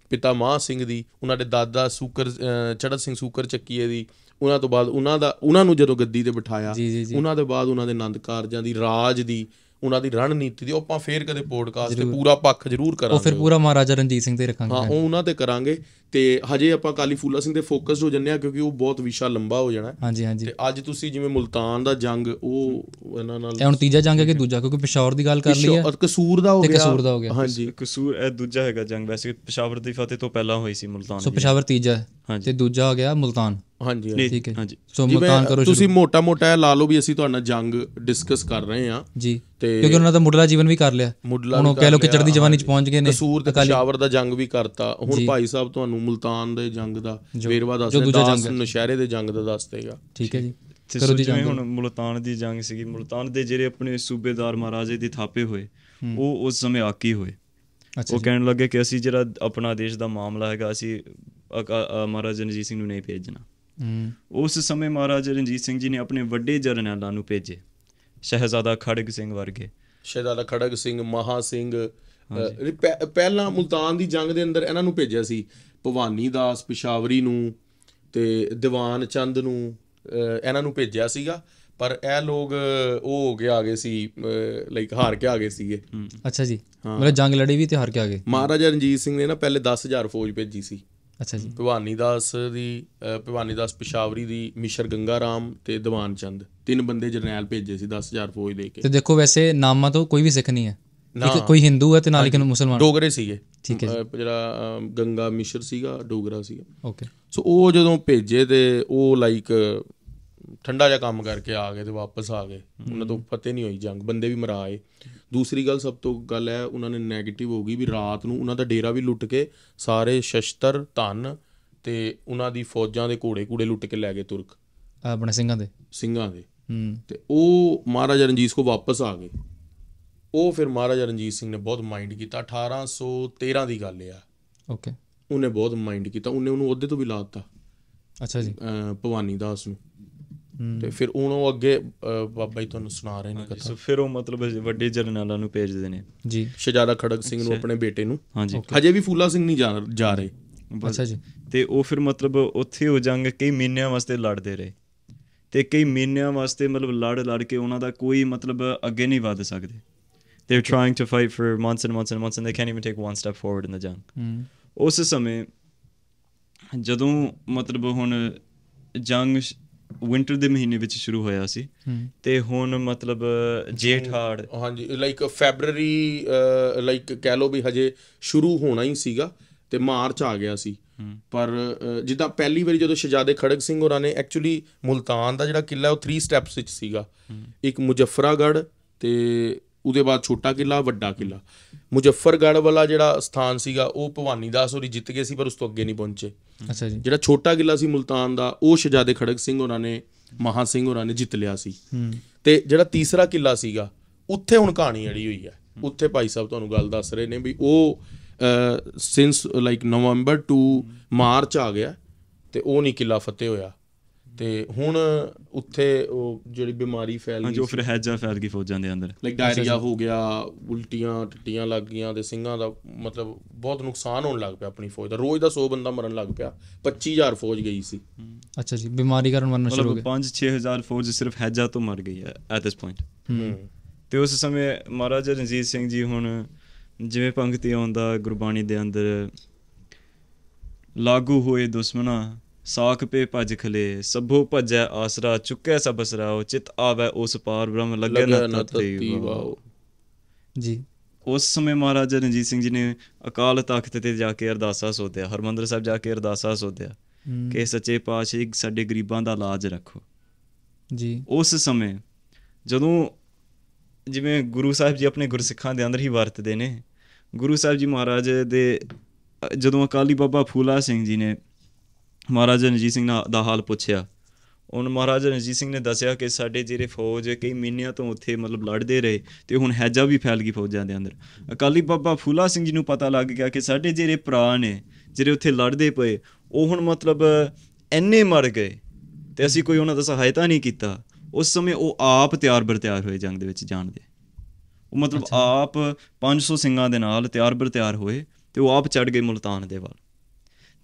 ਪਿਤਾ ਮਾਹ ਸਿੰਘ ਦੀ ਉਹਨਾਂ ਦੇ ਦਾਦਾ ਸੂਕਰ ਅਹ, ਚੜ੍ਹਤ ਸਿੰਘ ਸੂਕਰ ਚੱਕੀਏ ਦੀ ਉਹਨਾਂ ਤੋਂ ਬਾਅਦ ਉਹਨਾਂ ਦਾ ਉਹਨਾਂ ਨੂੰ ਜਦੋਂ ਗੱਦੀ ਤੇ ਬਿਠਾਇਆ ਉਹਨਾਂ ਦੇ ਬਾਅਦ ਉਹਨਾਂ ਦੇ ਆਨੰਦ ਕਾਰਜਾਂ ਦੀ ਰਾਜ ਦੀ ਉਹਨਾਂ ਦੀ ਰਣਨੀਤੀ ਦੀ ਉਹ ਆਪਾਂ ਫੇਰ ਕਦੇ ਪੋਡਕਾਸਟ ਤੇ ਪੂਰਾ ਪੱਖ ਜ਼ਰੂਰ ਉਹ ਕਰਾਂਗੇ ਫਿਰ ਪੂਰਾ ਮਹਾਰਾਜਾ ਰਣਜੀਤ ਸਿੰਘ ਤੇ ਰੱਖਾਂਗੇ ਹਾਂ ਉਹ ਉਹਨਾਂ ਤੇ ਕਰਾਂਗੇ ਤੇ ਹਜੇ ਆਪਾਂ ਕਾਲੀ ਫੂਲਾ ਸਿੰਘ ਤੇ ਫੋਕਸਡ ਹੋ ਜੰਨੇ ਆ ਕਿਉਂਕਿ ਉਹ ਬਹੁਤ ਵਿਸ਼ਾ ਲੰਬਾ ਹੋ ਜਾਣਾ। ਹੈ। ਹਾਂਜੀ ਹਾਂਜੀ। ਤੇ ਅੱਜ ਤੁਸੀਂ ਜਿਵੇਂ ਮੁਲਤਾਨ ਦਾ ਜੰਗ ਉਹ ਇਹਨਾਂ ਨਾਲ ਇਹ ਹੁਣ ਤੀਜਾ ਜੰਗ ਹੈ ਕਿ ਦੂਜਾ? ਕਿਉਂਕਿ ਪਿਸ਼ੌਰ ਦੀ ਗੱਲ ਕਰ ਲਈ ਹੈ ਕਸੂਰ ਦਾ ਹੋ ਤੇ ਗਿਆ। ਕਸੂਰ ਦਾ ਹੋ ਗਿਆ। ਹਾਂਜੀ। ਕਸੂਰ ਇਹ ਦੂਜਾ ਹੈਗਾ ਜੰਗ ਵੈਸੇ। ਪਿਸ਼ਾਵਰ ਦੀ ਫਤਿਹ ਤੋਂ ਪਹਿਲਾਂ ਹੋਈ ਸੀ ਮੁਲਤਾਨ ਸੋ। ਪਿਸ਼ਾਵਰ ਤੀਜਾ ਹੈ। ਹਾਂਜੀ। ਤੇ ਦੂਜਾ ਹੋ ਗਿਆ ਮੁਲਤਾਨ। ਹਾਂਜੀ ਨਹੀਂ, ਠੀਕ ਹੈ ਹਾਂਜੀ। ਸੋ ਮੁਲਤਾਨ ਕਰੋ ਤੁਸੀਂ ਮੋਟਾ ਮੋਟਾ ਲਾ ਲਓ ਵੀ ਅਸੀਂ ਤੁਹਾਡਾ ਜੰਗ ਡਿਸਕਸ ਕਰ ਰਹੇ ਹਾਂ। ਜੀ। ਤੇ ਕਿਉਂਕਿ ਉਹਨਾਂ ਦਾ ਮੁੱਢਲਾ ਜੀਵਨ ਵੀ ਕਰ ਲਿਆ। ਹੁਣ ਉਹ ਕਹਿ ਲਓ ਕਰ ਕਿ ਚੜ੍ਹਦੀ ਜਵਾਨੀ ਚ ਪਹੁੰਚ ਗਏ ਨੇ ਕਸੂਰ ਤੇ ਪਿਸ਼ਾਵਰ ਦਾ ਜੰਗ ਵੀ ਕਰਤਾ। ਹੁਣ ਭਾਈ ਸਾਹਿਬ ਤੁਹਾਨੂੰ ਮੁਲਤਾਨ ਦੇ ਜੰਗ ਦਾ ਵੇਰਵਾ ਦੱਸਦੇ ਦਾਸ ਨਸ਼ਹਿਰੇ ਦੇ ਜੰਗ ਦਾ ਦੱਸ ਦੇਗਾ। ਠੀਕ ਹੈ ਜੀ। ਤੇ ਸੋ ਜਿਵੇਂ ਹੁਣ ਮੁਲਤਾਨ ਦੀ ਜੰਗ ਸੀਗੀ ਮੁਲਤਾਨ ਦੇ ਜਿਹੜੇ ਆਪਣੇ ਸੂਬੇਦਾਰ ਮਹਾਰਾਜੇ ਦੀ ਥਾਪੇ ਹੋਏ ਉਹ ਉਸ ਸਮੇਂ ਆਕੀ ਹੋਏ। ਉਹ ਕਹਿਣ ਲੱਗੇ ਕਿ ਅਸੀਂ ਜਿਹੜਾ ਆਪਣਾ ਦੇਸ਼ ਦਾ ਮਾਮਲਾ ਹੈਗਾ ਅਸੀਂ ਮਹਾਰਾਜਾ ਰਣਜੀਤ ਸਿੰਘ ਨੂੰ ਨਹੀਂ ਭੇਜਣਾ। ਉਸ ਸਮੇਂ ਮਹਾਰਾਜਾ ਰਣਜੀਤ ਸਿੰਘ ਜੀ ਨੇ ਆਪਣੇ ਵੱਡੇ ਜਰਨੈਲਾਂ ਨੂੰ ਭੇਜੇ। ਸ਼ਹਿਜ਼ਾਦਾ ਖੜਗ ਸਿੰਘ ਵਰਗੇ। ਸ਼ਹਿਜ਼ਾਦਾ ਖੜਗ ਸਿੰਘ ਮਹਾ ਸਿੰਘ ਪਹਿਲਾਂ ਮੁਲਤਾਨ ਦੀ ਜੰਗ ਦੇ ਅੰਦਰ ਇਹਨਾਂ ਨੂੰ ਭੇਜਿਆ ਸੀ। ਭਵਾਨੀ ਦਾਸ ਪਿਸ਼ਾਵਰੀ ਨੂੰ ਤੇ ਦੀਵਾਨ ਚੰਦ ਨੂੰ ਇਹਨਾਂ ਨੂੰ ਭੇਜਿਆ ਸੀਗਾ। ਪਰ ਇਹ ਲੋਕ ਉਹ ਹੋ ਕੇ ਆ ਗਏ ਸੀ ਲਾਈਕ ਹਾਰ ਕੇ ਆ ਗਏ ਸੀਗੇ। ਅੱਛਾ ਜੀ। ਮਤਲਬ ਜੰਗ ਲੜੀ ਵੀ ਤੇ ਹਾਰ ਕੇ ਆ ਗਏ। ਮਹਾਰਾਜਾ ਰਣਜੀਤ ਸਿੰਘ ਨੇ ਨਾ ਪਹਿਲੇ 10000 ਫੌਜ ਭੇਜੀ ਸੀ। ਅੱਛਾ ਜੀ। ਭਵਾਨੀ ਦਾਸ ਦੀ ਭਵਾਨੀ ਦਾਸ ਪਿਸ਼ਾਵਰੀ ਦੀ ਮਿਸ਼ਰ ਗੰਗਾ ਰਾਮ ਤੇ ਦੀਵਾਨ ਚੰਦ। ਤਿੰਨ ਬੰਦੇ ਜਰਨੈਲ ਭੇਜੇ ਸੀ 10000 ਫੌਜ ਦੇ ਕੇ। ਤੇ ਦੇਖੋ ਵੈਸੇ ਨਾਮਾਂ ਤੋਂ ਕੋਈ ਵੀ ਸਿੱਖ ਨਹੀਂ ਹੈ। ਇੱਕ ਕੋਈ ਹਿੰਦੂ ਹੈ ਤੇ ਨਾਲ ਇੱਕ ਮੁਸਲਮਾਨ। ਡੋਗਰੇ ਸੀਗੇ। ਠੀਕ ਹੈ ਜਿਹੜਾ ਗੰਗਾ ਮਿਸ਼ਰ ਸੀਗਾ ਡੋਗਰਾ ਸੀਗਾ। ਓਕੇ। ਸੋ ਉਹ ਜਦੋਂ ਭੇਜੇ ਤੇ ਉਹ ਲਾਈਕ ਠੰਡਾ ਜਿਹਾ ਕੰਮ ਕਰਕੇ ਆ ਗਏ ਤੇ ਵਾਪਸ ਆ ਗਏ। ਉਹਨਾਂ ਤੋਂ ਫਤਿਹ ਨਹੀਂ ਹੋਈ ਜੰਗ। ਬੰਦੇ ਵੀ ਮਰਾ ਆਏ ਦੂਸਰੀ ਗੱਲ ਸਭ ਤੋਂ ਗੱਲ ਹੈ ਉਹਨਾਂ ਨੇ 네ਗੇਟਿਵ ਹੋ ਗਈ ਵੀ ਰਾਤ ਨੂੰ ਉਹਨਾਂ ਦਾ ਡੇਰਾ ਵੀ ਲੁੱਟ ਕੇ ਸਾਰੇ ਸ਼ਸਤਰ ਧਨ ਤੇ ਉਹਨਾਂ ਦੀ ਫੌਜਾਂ ਦੇ ਘੋੜੇ ਕੂੜੇ ਲੁੱਟ ਕੇ ਲੈ ਗਏ ਤੁਰਕ। ਆਪਣੇ ਸਿੰਘਾਂ ਦੇ? ਸਿੰਘਾਂ ਦੇ। ਹੂੰ। ਤੇ ਉਹ ਮਹਾਰਾਜਾ ਰਣਜੀਤ ਕੋ ਵਾਪਸ ਆ ਗਏ। ਉਹ ਫਿਰ ਮਹਾਰਾਜਾ ਰਣਜੀਤ ਸਿੰਘ ਨੇ ਬਹੁਤ ਮਾਈਂਡ ਕੀਤਾ। 1813 ਦੀ ਗੱਲ ਆ। ਓਕੇ ਉਹਨੇ ਬਹੁਤ ਮਾਈਂਡ ਕੀਤਾ। ਉਹਨੇ ਉਹਨੂੰ ਉਹਦੇ ਤੋਂ ਵੀ ਲਾ ਦਿੱਤਾ। ਅੱਛਾ ਜੀ। ਭਵਾਨੀ ਦਾਸ ਨੂੰ। ਤੇ ਫਿਰ ਹੁਣ ਉਹ ਅੱਗੇ ਬਾਬਾ ਜੀ ਤੁਹਾਨੂੰ ਸੁਣਾ ਰਹੇ ਨੇ ਕਥਾ। ਸੋ ਫਿਰ ਉਹ ਮਤਲਬ ਵੱਡੇ ਜਰਨੈਲਾਂ ਨੂੰ ਭੇਜਦੇ ਨੇ। ਜੀ। ਸ਼ਹਜ਼ਾਦਾ ਖੜਕ ਸਿੰਘ ਨੂੰ ਆਪਣੇ ਬੇਟੇ ਨੂੰ। ਹਾਂਜੀ। ਹਜੇ ਵੀ ਫੂਲਾ ਸਿੰਘ ਨਹੀਂ ਜਾ ਰਹੇ। ਅੱਛਾ ਜੀ। ਤੇ ਉਹ ਫਿਰ ਮਤਲਬ ਉੱਥੇ ਉਹ ਜੰਗ ਕਈ ਮਹੀਨਿਆਂ ਵਾਸਤੇ ਲੜਦੇ ਰਹੇ। ਤੇ ਕਈ ਮਹੀਨਿਆਂ ਵਾਸਤੇ ਮਤਲਬ ਲੜ ਲੜ ਕੇ ਉਹਨਾਂ ਦਾ ਕੋਈ ਮਤਲਬ ਅੱਗੇ ਨਹੀਂ ਵਧ ਸਕਦੇ। Are trying to fight for months and months and months and they can't even take one step forward in the jung. ਹੂੰ। ਉਸ ਸਮੇਂ ਜਦੋਂ ਮਤਲਬ ਹੁਣ ਜੰਗ ਵਿੰਟਰ ਦੇ ਮਹੀਨੇ ਵਿੱਚ ਸ਼ੁਰੂ ਹੋਇਆ ਸੀ। ਤੇ ਹੁਣ ਮਤਲਬ ਜੇਠ ਹਾੜ। ਹਾਂਜੀ ਲਾਈਕ ਫੈਬਰੂਰੀ ਲਾਈਕ ਕਹਿ ਲਓ ਵੀ ਹਜੇ ਸ਼ੁਰੂ ਹੋਣਾ ਹੀ ਸੀਗਾ ਤੇ ਮਾਰਚ ਆ ਗਿਆ ਸੀ। ਪਰ ਜਿੱਦਾਂ ਪਹਿਲੀ ਵਾਰੀ ਜਦੋਂ ਸ਼ਹਜ਼ਾਦੇ ਖੜਕ ਸਿੰਘ ਹੋਰਾਂ ਨੇ ਐਕਚੁਅਲੀ ਮੁਲਤਾਨ ਦਾ ਜਿਹੜਾ ਕਿਲਾ ਉਹ 3 ਸਟੈਪਸ ਵਿੱਚ ਸੀਗਾ। ਇੱਕ ਮੁਜ਼ੱਫਰਾਗੜ੍ਹ ਤੇ ਉਹਦੇ ਬਾਅਦ ਛੋਟਾ ਕਿਲਾ ਵੱਡਾ ਕਿਲਾ। ਮੁਜ਼ੱਫਰਗੜ੍ਹ ਵਾਲਾ ਜਿਹੜਾ ਸਥਾਨ ਸੀਗਾ ਉਹ ਭਵਾਨੀ ਦਾਸ ਹੋਰੀ ਜਿੱਤ ਗਏ ਸੀ ਪਰ ਉਸ ਤੋਂ ਅੱਗੇ ਨਹੀਂ ਪਹੁੰਚੇ। ਅੱਛਾ ਜੀ। ਜਿਹੜਾ ਛੋਟਾ ਕਿਲਾ ਸੀ ਮੁਲਤਾਨ ਦਾ ਉਹ ਸ਼ਹਜ਼ਾਦੇ ਖੜਕ ਸਿੰਘ ਹੋਰਾਂ ਨੇ ਮਹਾ ਸਿੰਘ ਹੋਰਾਂ ਨੇ ਜਿੱਤ ਲਿਆ ਸੀ। ਤੇ ਜਿਹੜਾ ਤੀਸਰਾ ਕਿਲਾ ਸੀਗਾ ਉੱਥੇ ਹੁਣ ਕਹਾਣੀ ਅੜੀ ਹੋਈ ਹੈ। ਉੱਥੇ ਭਾਈ ਸਾਹਿਬ ਤੁਹਾਨੂੰ ਗੱਲ ਦੱਸ ਰਹੇ ਨੇ ਵੀ ਉਹ since like November to March ਆ ਗਿਆ ਤੇ ਉਹ ਨਹੀਂ ਕਿਲਾ ਫਤਿਹ ਹੋਇਆ। ਤੇ ਹੁਣ ਉੱਥੇ ਉਹ ਜਿਹੜੀ ਬਿਮਾਰੀ ਫੈਲ ਗਈ ਜੋ ਫਿਰ ਹੈਜਾ ਫੈਲ ਗਈ ਫੌਜਾਂ ਦੇ ਅੰਦਰ। ਲਾਈਕ ਡਾਇਰੀਆ ਹੋ ਗਿਆ ਉਲਟੀਆਂ ਟੱਟੀਆਂ ਲੱਗ ਗਈਆਂ ਤੇ ਸਿੰਘਾਂ ਦਾ ਮਤਲਬ ਬਹੁਤ ਨੁਕਸਾਨ ਹੋਣ ਲੱਗ ਪਿਆ ਆਪਣੀ ਫੌਜ ਦਾ। ਰੋਜ਼ ਦਾ 100 ਬੰਦਾ ਮਰਨ ਲੱਗ ਪਿਆ 25000 ਫੌਜ ਗਈ ਸੀ। ਅੱਛਾ ਜੀ ਬਿਮਾਰੀ ਕਾਰਨ ਮਰਨਾ ਸ਼ੁਰੂ ਹੋ ਮਤਲਬ ਗਿਆ 5-6000 ਫੌਜ ਸਿਰਫ ਹੈਜਾ ਤੋਂ ਮਰ ਗਈ ਹੈ ਐਟ ਦਿਸ ਪੁਆਇੰਟ ਹੂੰ। ਤੇ ਉਸ ਸਮੇਂ ਮਹਾਰਾਜਾ ਰਣਜੀਤ ਸਿੰਘ ਜੀ ਹੁਣ ਜਿਵੇਂ ਪੰਕਤੀ ਆਉਂਦਾ ਗੁਰਬਾਣੀ ਦੇ ਅੰਦਰ ਲਾਗੂ ਹੋਏ ਦੁਸ਼ਮਨਾ ਸਾਖ ਪੇ ਭਜ ਖਲੇ ਸਭੋ ਭਜੈ ਆਸਰਾ ਚੁੱਕੈ ਸਭ ਅਸਰਾਓ ਚਿਤ ਆਵੈ ਉਸ ਪਾਰ ਬ੍ਰਹਮ ਲੱਗੇ ਨਾ ਤਤੀ ਵਾਓ। ਜੀ। ਉਸ ਸਮੇਂ ਮਹਾਰਾਜਾ ਰਣਜੀਤ ਸਿੰਘ ਜੀ ਨੇ ਅਕਾਲ ਤਖਤ ਤੇ ਜਾ ਕੇ ਅਰਦਾਸਾ ਸੋਧਿਆ ਹਰਮੰਦਰ ਸਾਹਿਬ ਜਾ ਕੇ ਅਰਦਾਸਾ ਸੋਧਿਆ ਕਿ ਸੱਚੇ ਪਾਤਸ਼ਾਹ ਸਾਡੇ ਗਰੀਬਾਂ ਦਾ ਲਾਜ ਰੱਖੋ। ਜੀ। ਉਸ ਸਮੇਂ ਜਦੋਂ ਜਿਵੇਂ ਗੁਰੂ ਸਾਹਿਬ ਜੀ ਆਪਣੇ ਗੁਰਸਿੱਖਾਂ ਦੇ ਅੰਦਰ ਹੀ ਵਰਤਦੇ ਨੇ ਗੁਰੂ ਸਾਹਿਬ ਜੀ ਮਹਾਰਾਜ ਦੇ ਜਦੋਂ ਅਕਾਲੀ ਬਾਬਾ ਫੂਲਾ ਸਿੰਘ ਜੀ ਨੇ ਮਹਾਰਾਜਾ ਰਣਜੀਤ ਸਿੰਘ ਨਾ- ਦਾ ਹਾਲ ਪੁੱਛਿਆ। ਉਹਨ ਮਹਾਰਾਜਾ ਰਣਜੀਤ ਸਿੰਘ ਨੇ ਦੱਸਿਆ ਕਿ ਸਾਡੇ ਜਿਹੜੇ ਫੌਜ ਕਈ ਮਹੀਨਿਆਂ ਤੋਂ ਉੱਥੇ ਮਤਲਬ ਲੜਦੇ ਰਹੇ ਤੇ ਹੁਣ ਹੈਜਾ ਵੀ ਫੈਲ ਗਈ ਫੌਜਾਂ ਦੇ ਅੰਦਰ। ਅਕਾਲੀ ਬਾਬਾ ਫੂਲਾ ਸਿੰਘ ਜੀ ਨੂੰ ਪਤਾ ਲੱਗ ਗਿਆ ਕਿ ਸਾਡੇ ਜਿਹੜੇ ਭਰਾ ਨੇ ਜਿਹੜੇ ਉੱਥੇ ਲੜਦੇ ਪਏ ਉਹ ਹੁਣ ਮਤਲਬ ਐਨੇ ਮਰ ਗਏ ਤੇ ਅਸੀਂ ਕੋਈ ਉਹਨਾਂ ਦਾ ਸਹਾਇਤਾ ਨਹੀਂ ਕੀਤਾ। ਉਸ ਸਮੇਂ ਉਹ ਆਪ ਤਿਆਰ ਬਰ ਤਿਆਰ ਹੋਏ ਜੰਗ ਦੇ ਵਿੱਚ ਜਾਣ ਦੇ। ਉਹ ਮਤਲਬ ਆਪ 500 ਸਿੰਘਾਂ ਦੇ ਨਾਲ ਤਿਆਰ ਬਰ ਤਿਆਰ ਹੋਏ ਤੇ ਉਹ ਆਪ ਚੜ ਗਏ ਮੁਲਤਾਨ ਦੇ ਵੱਲ।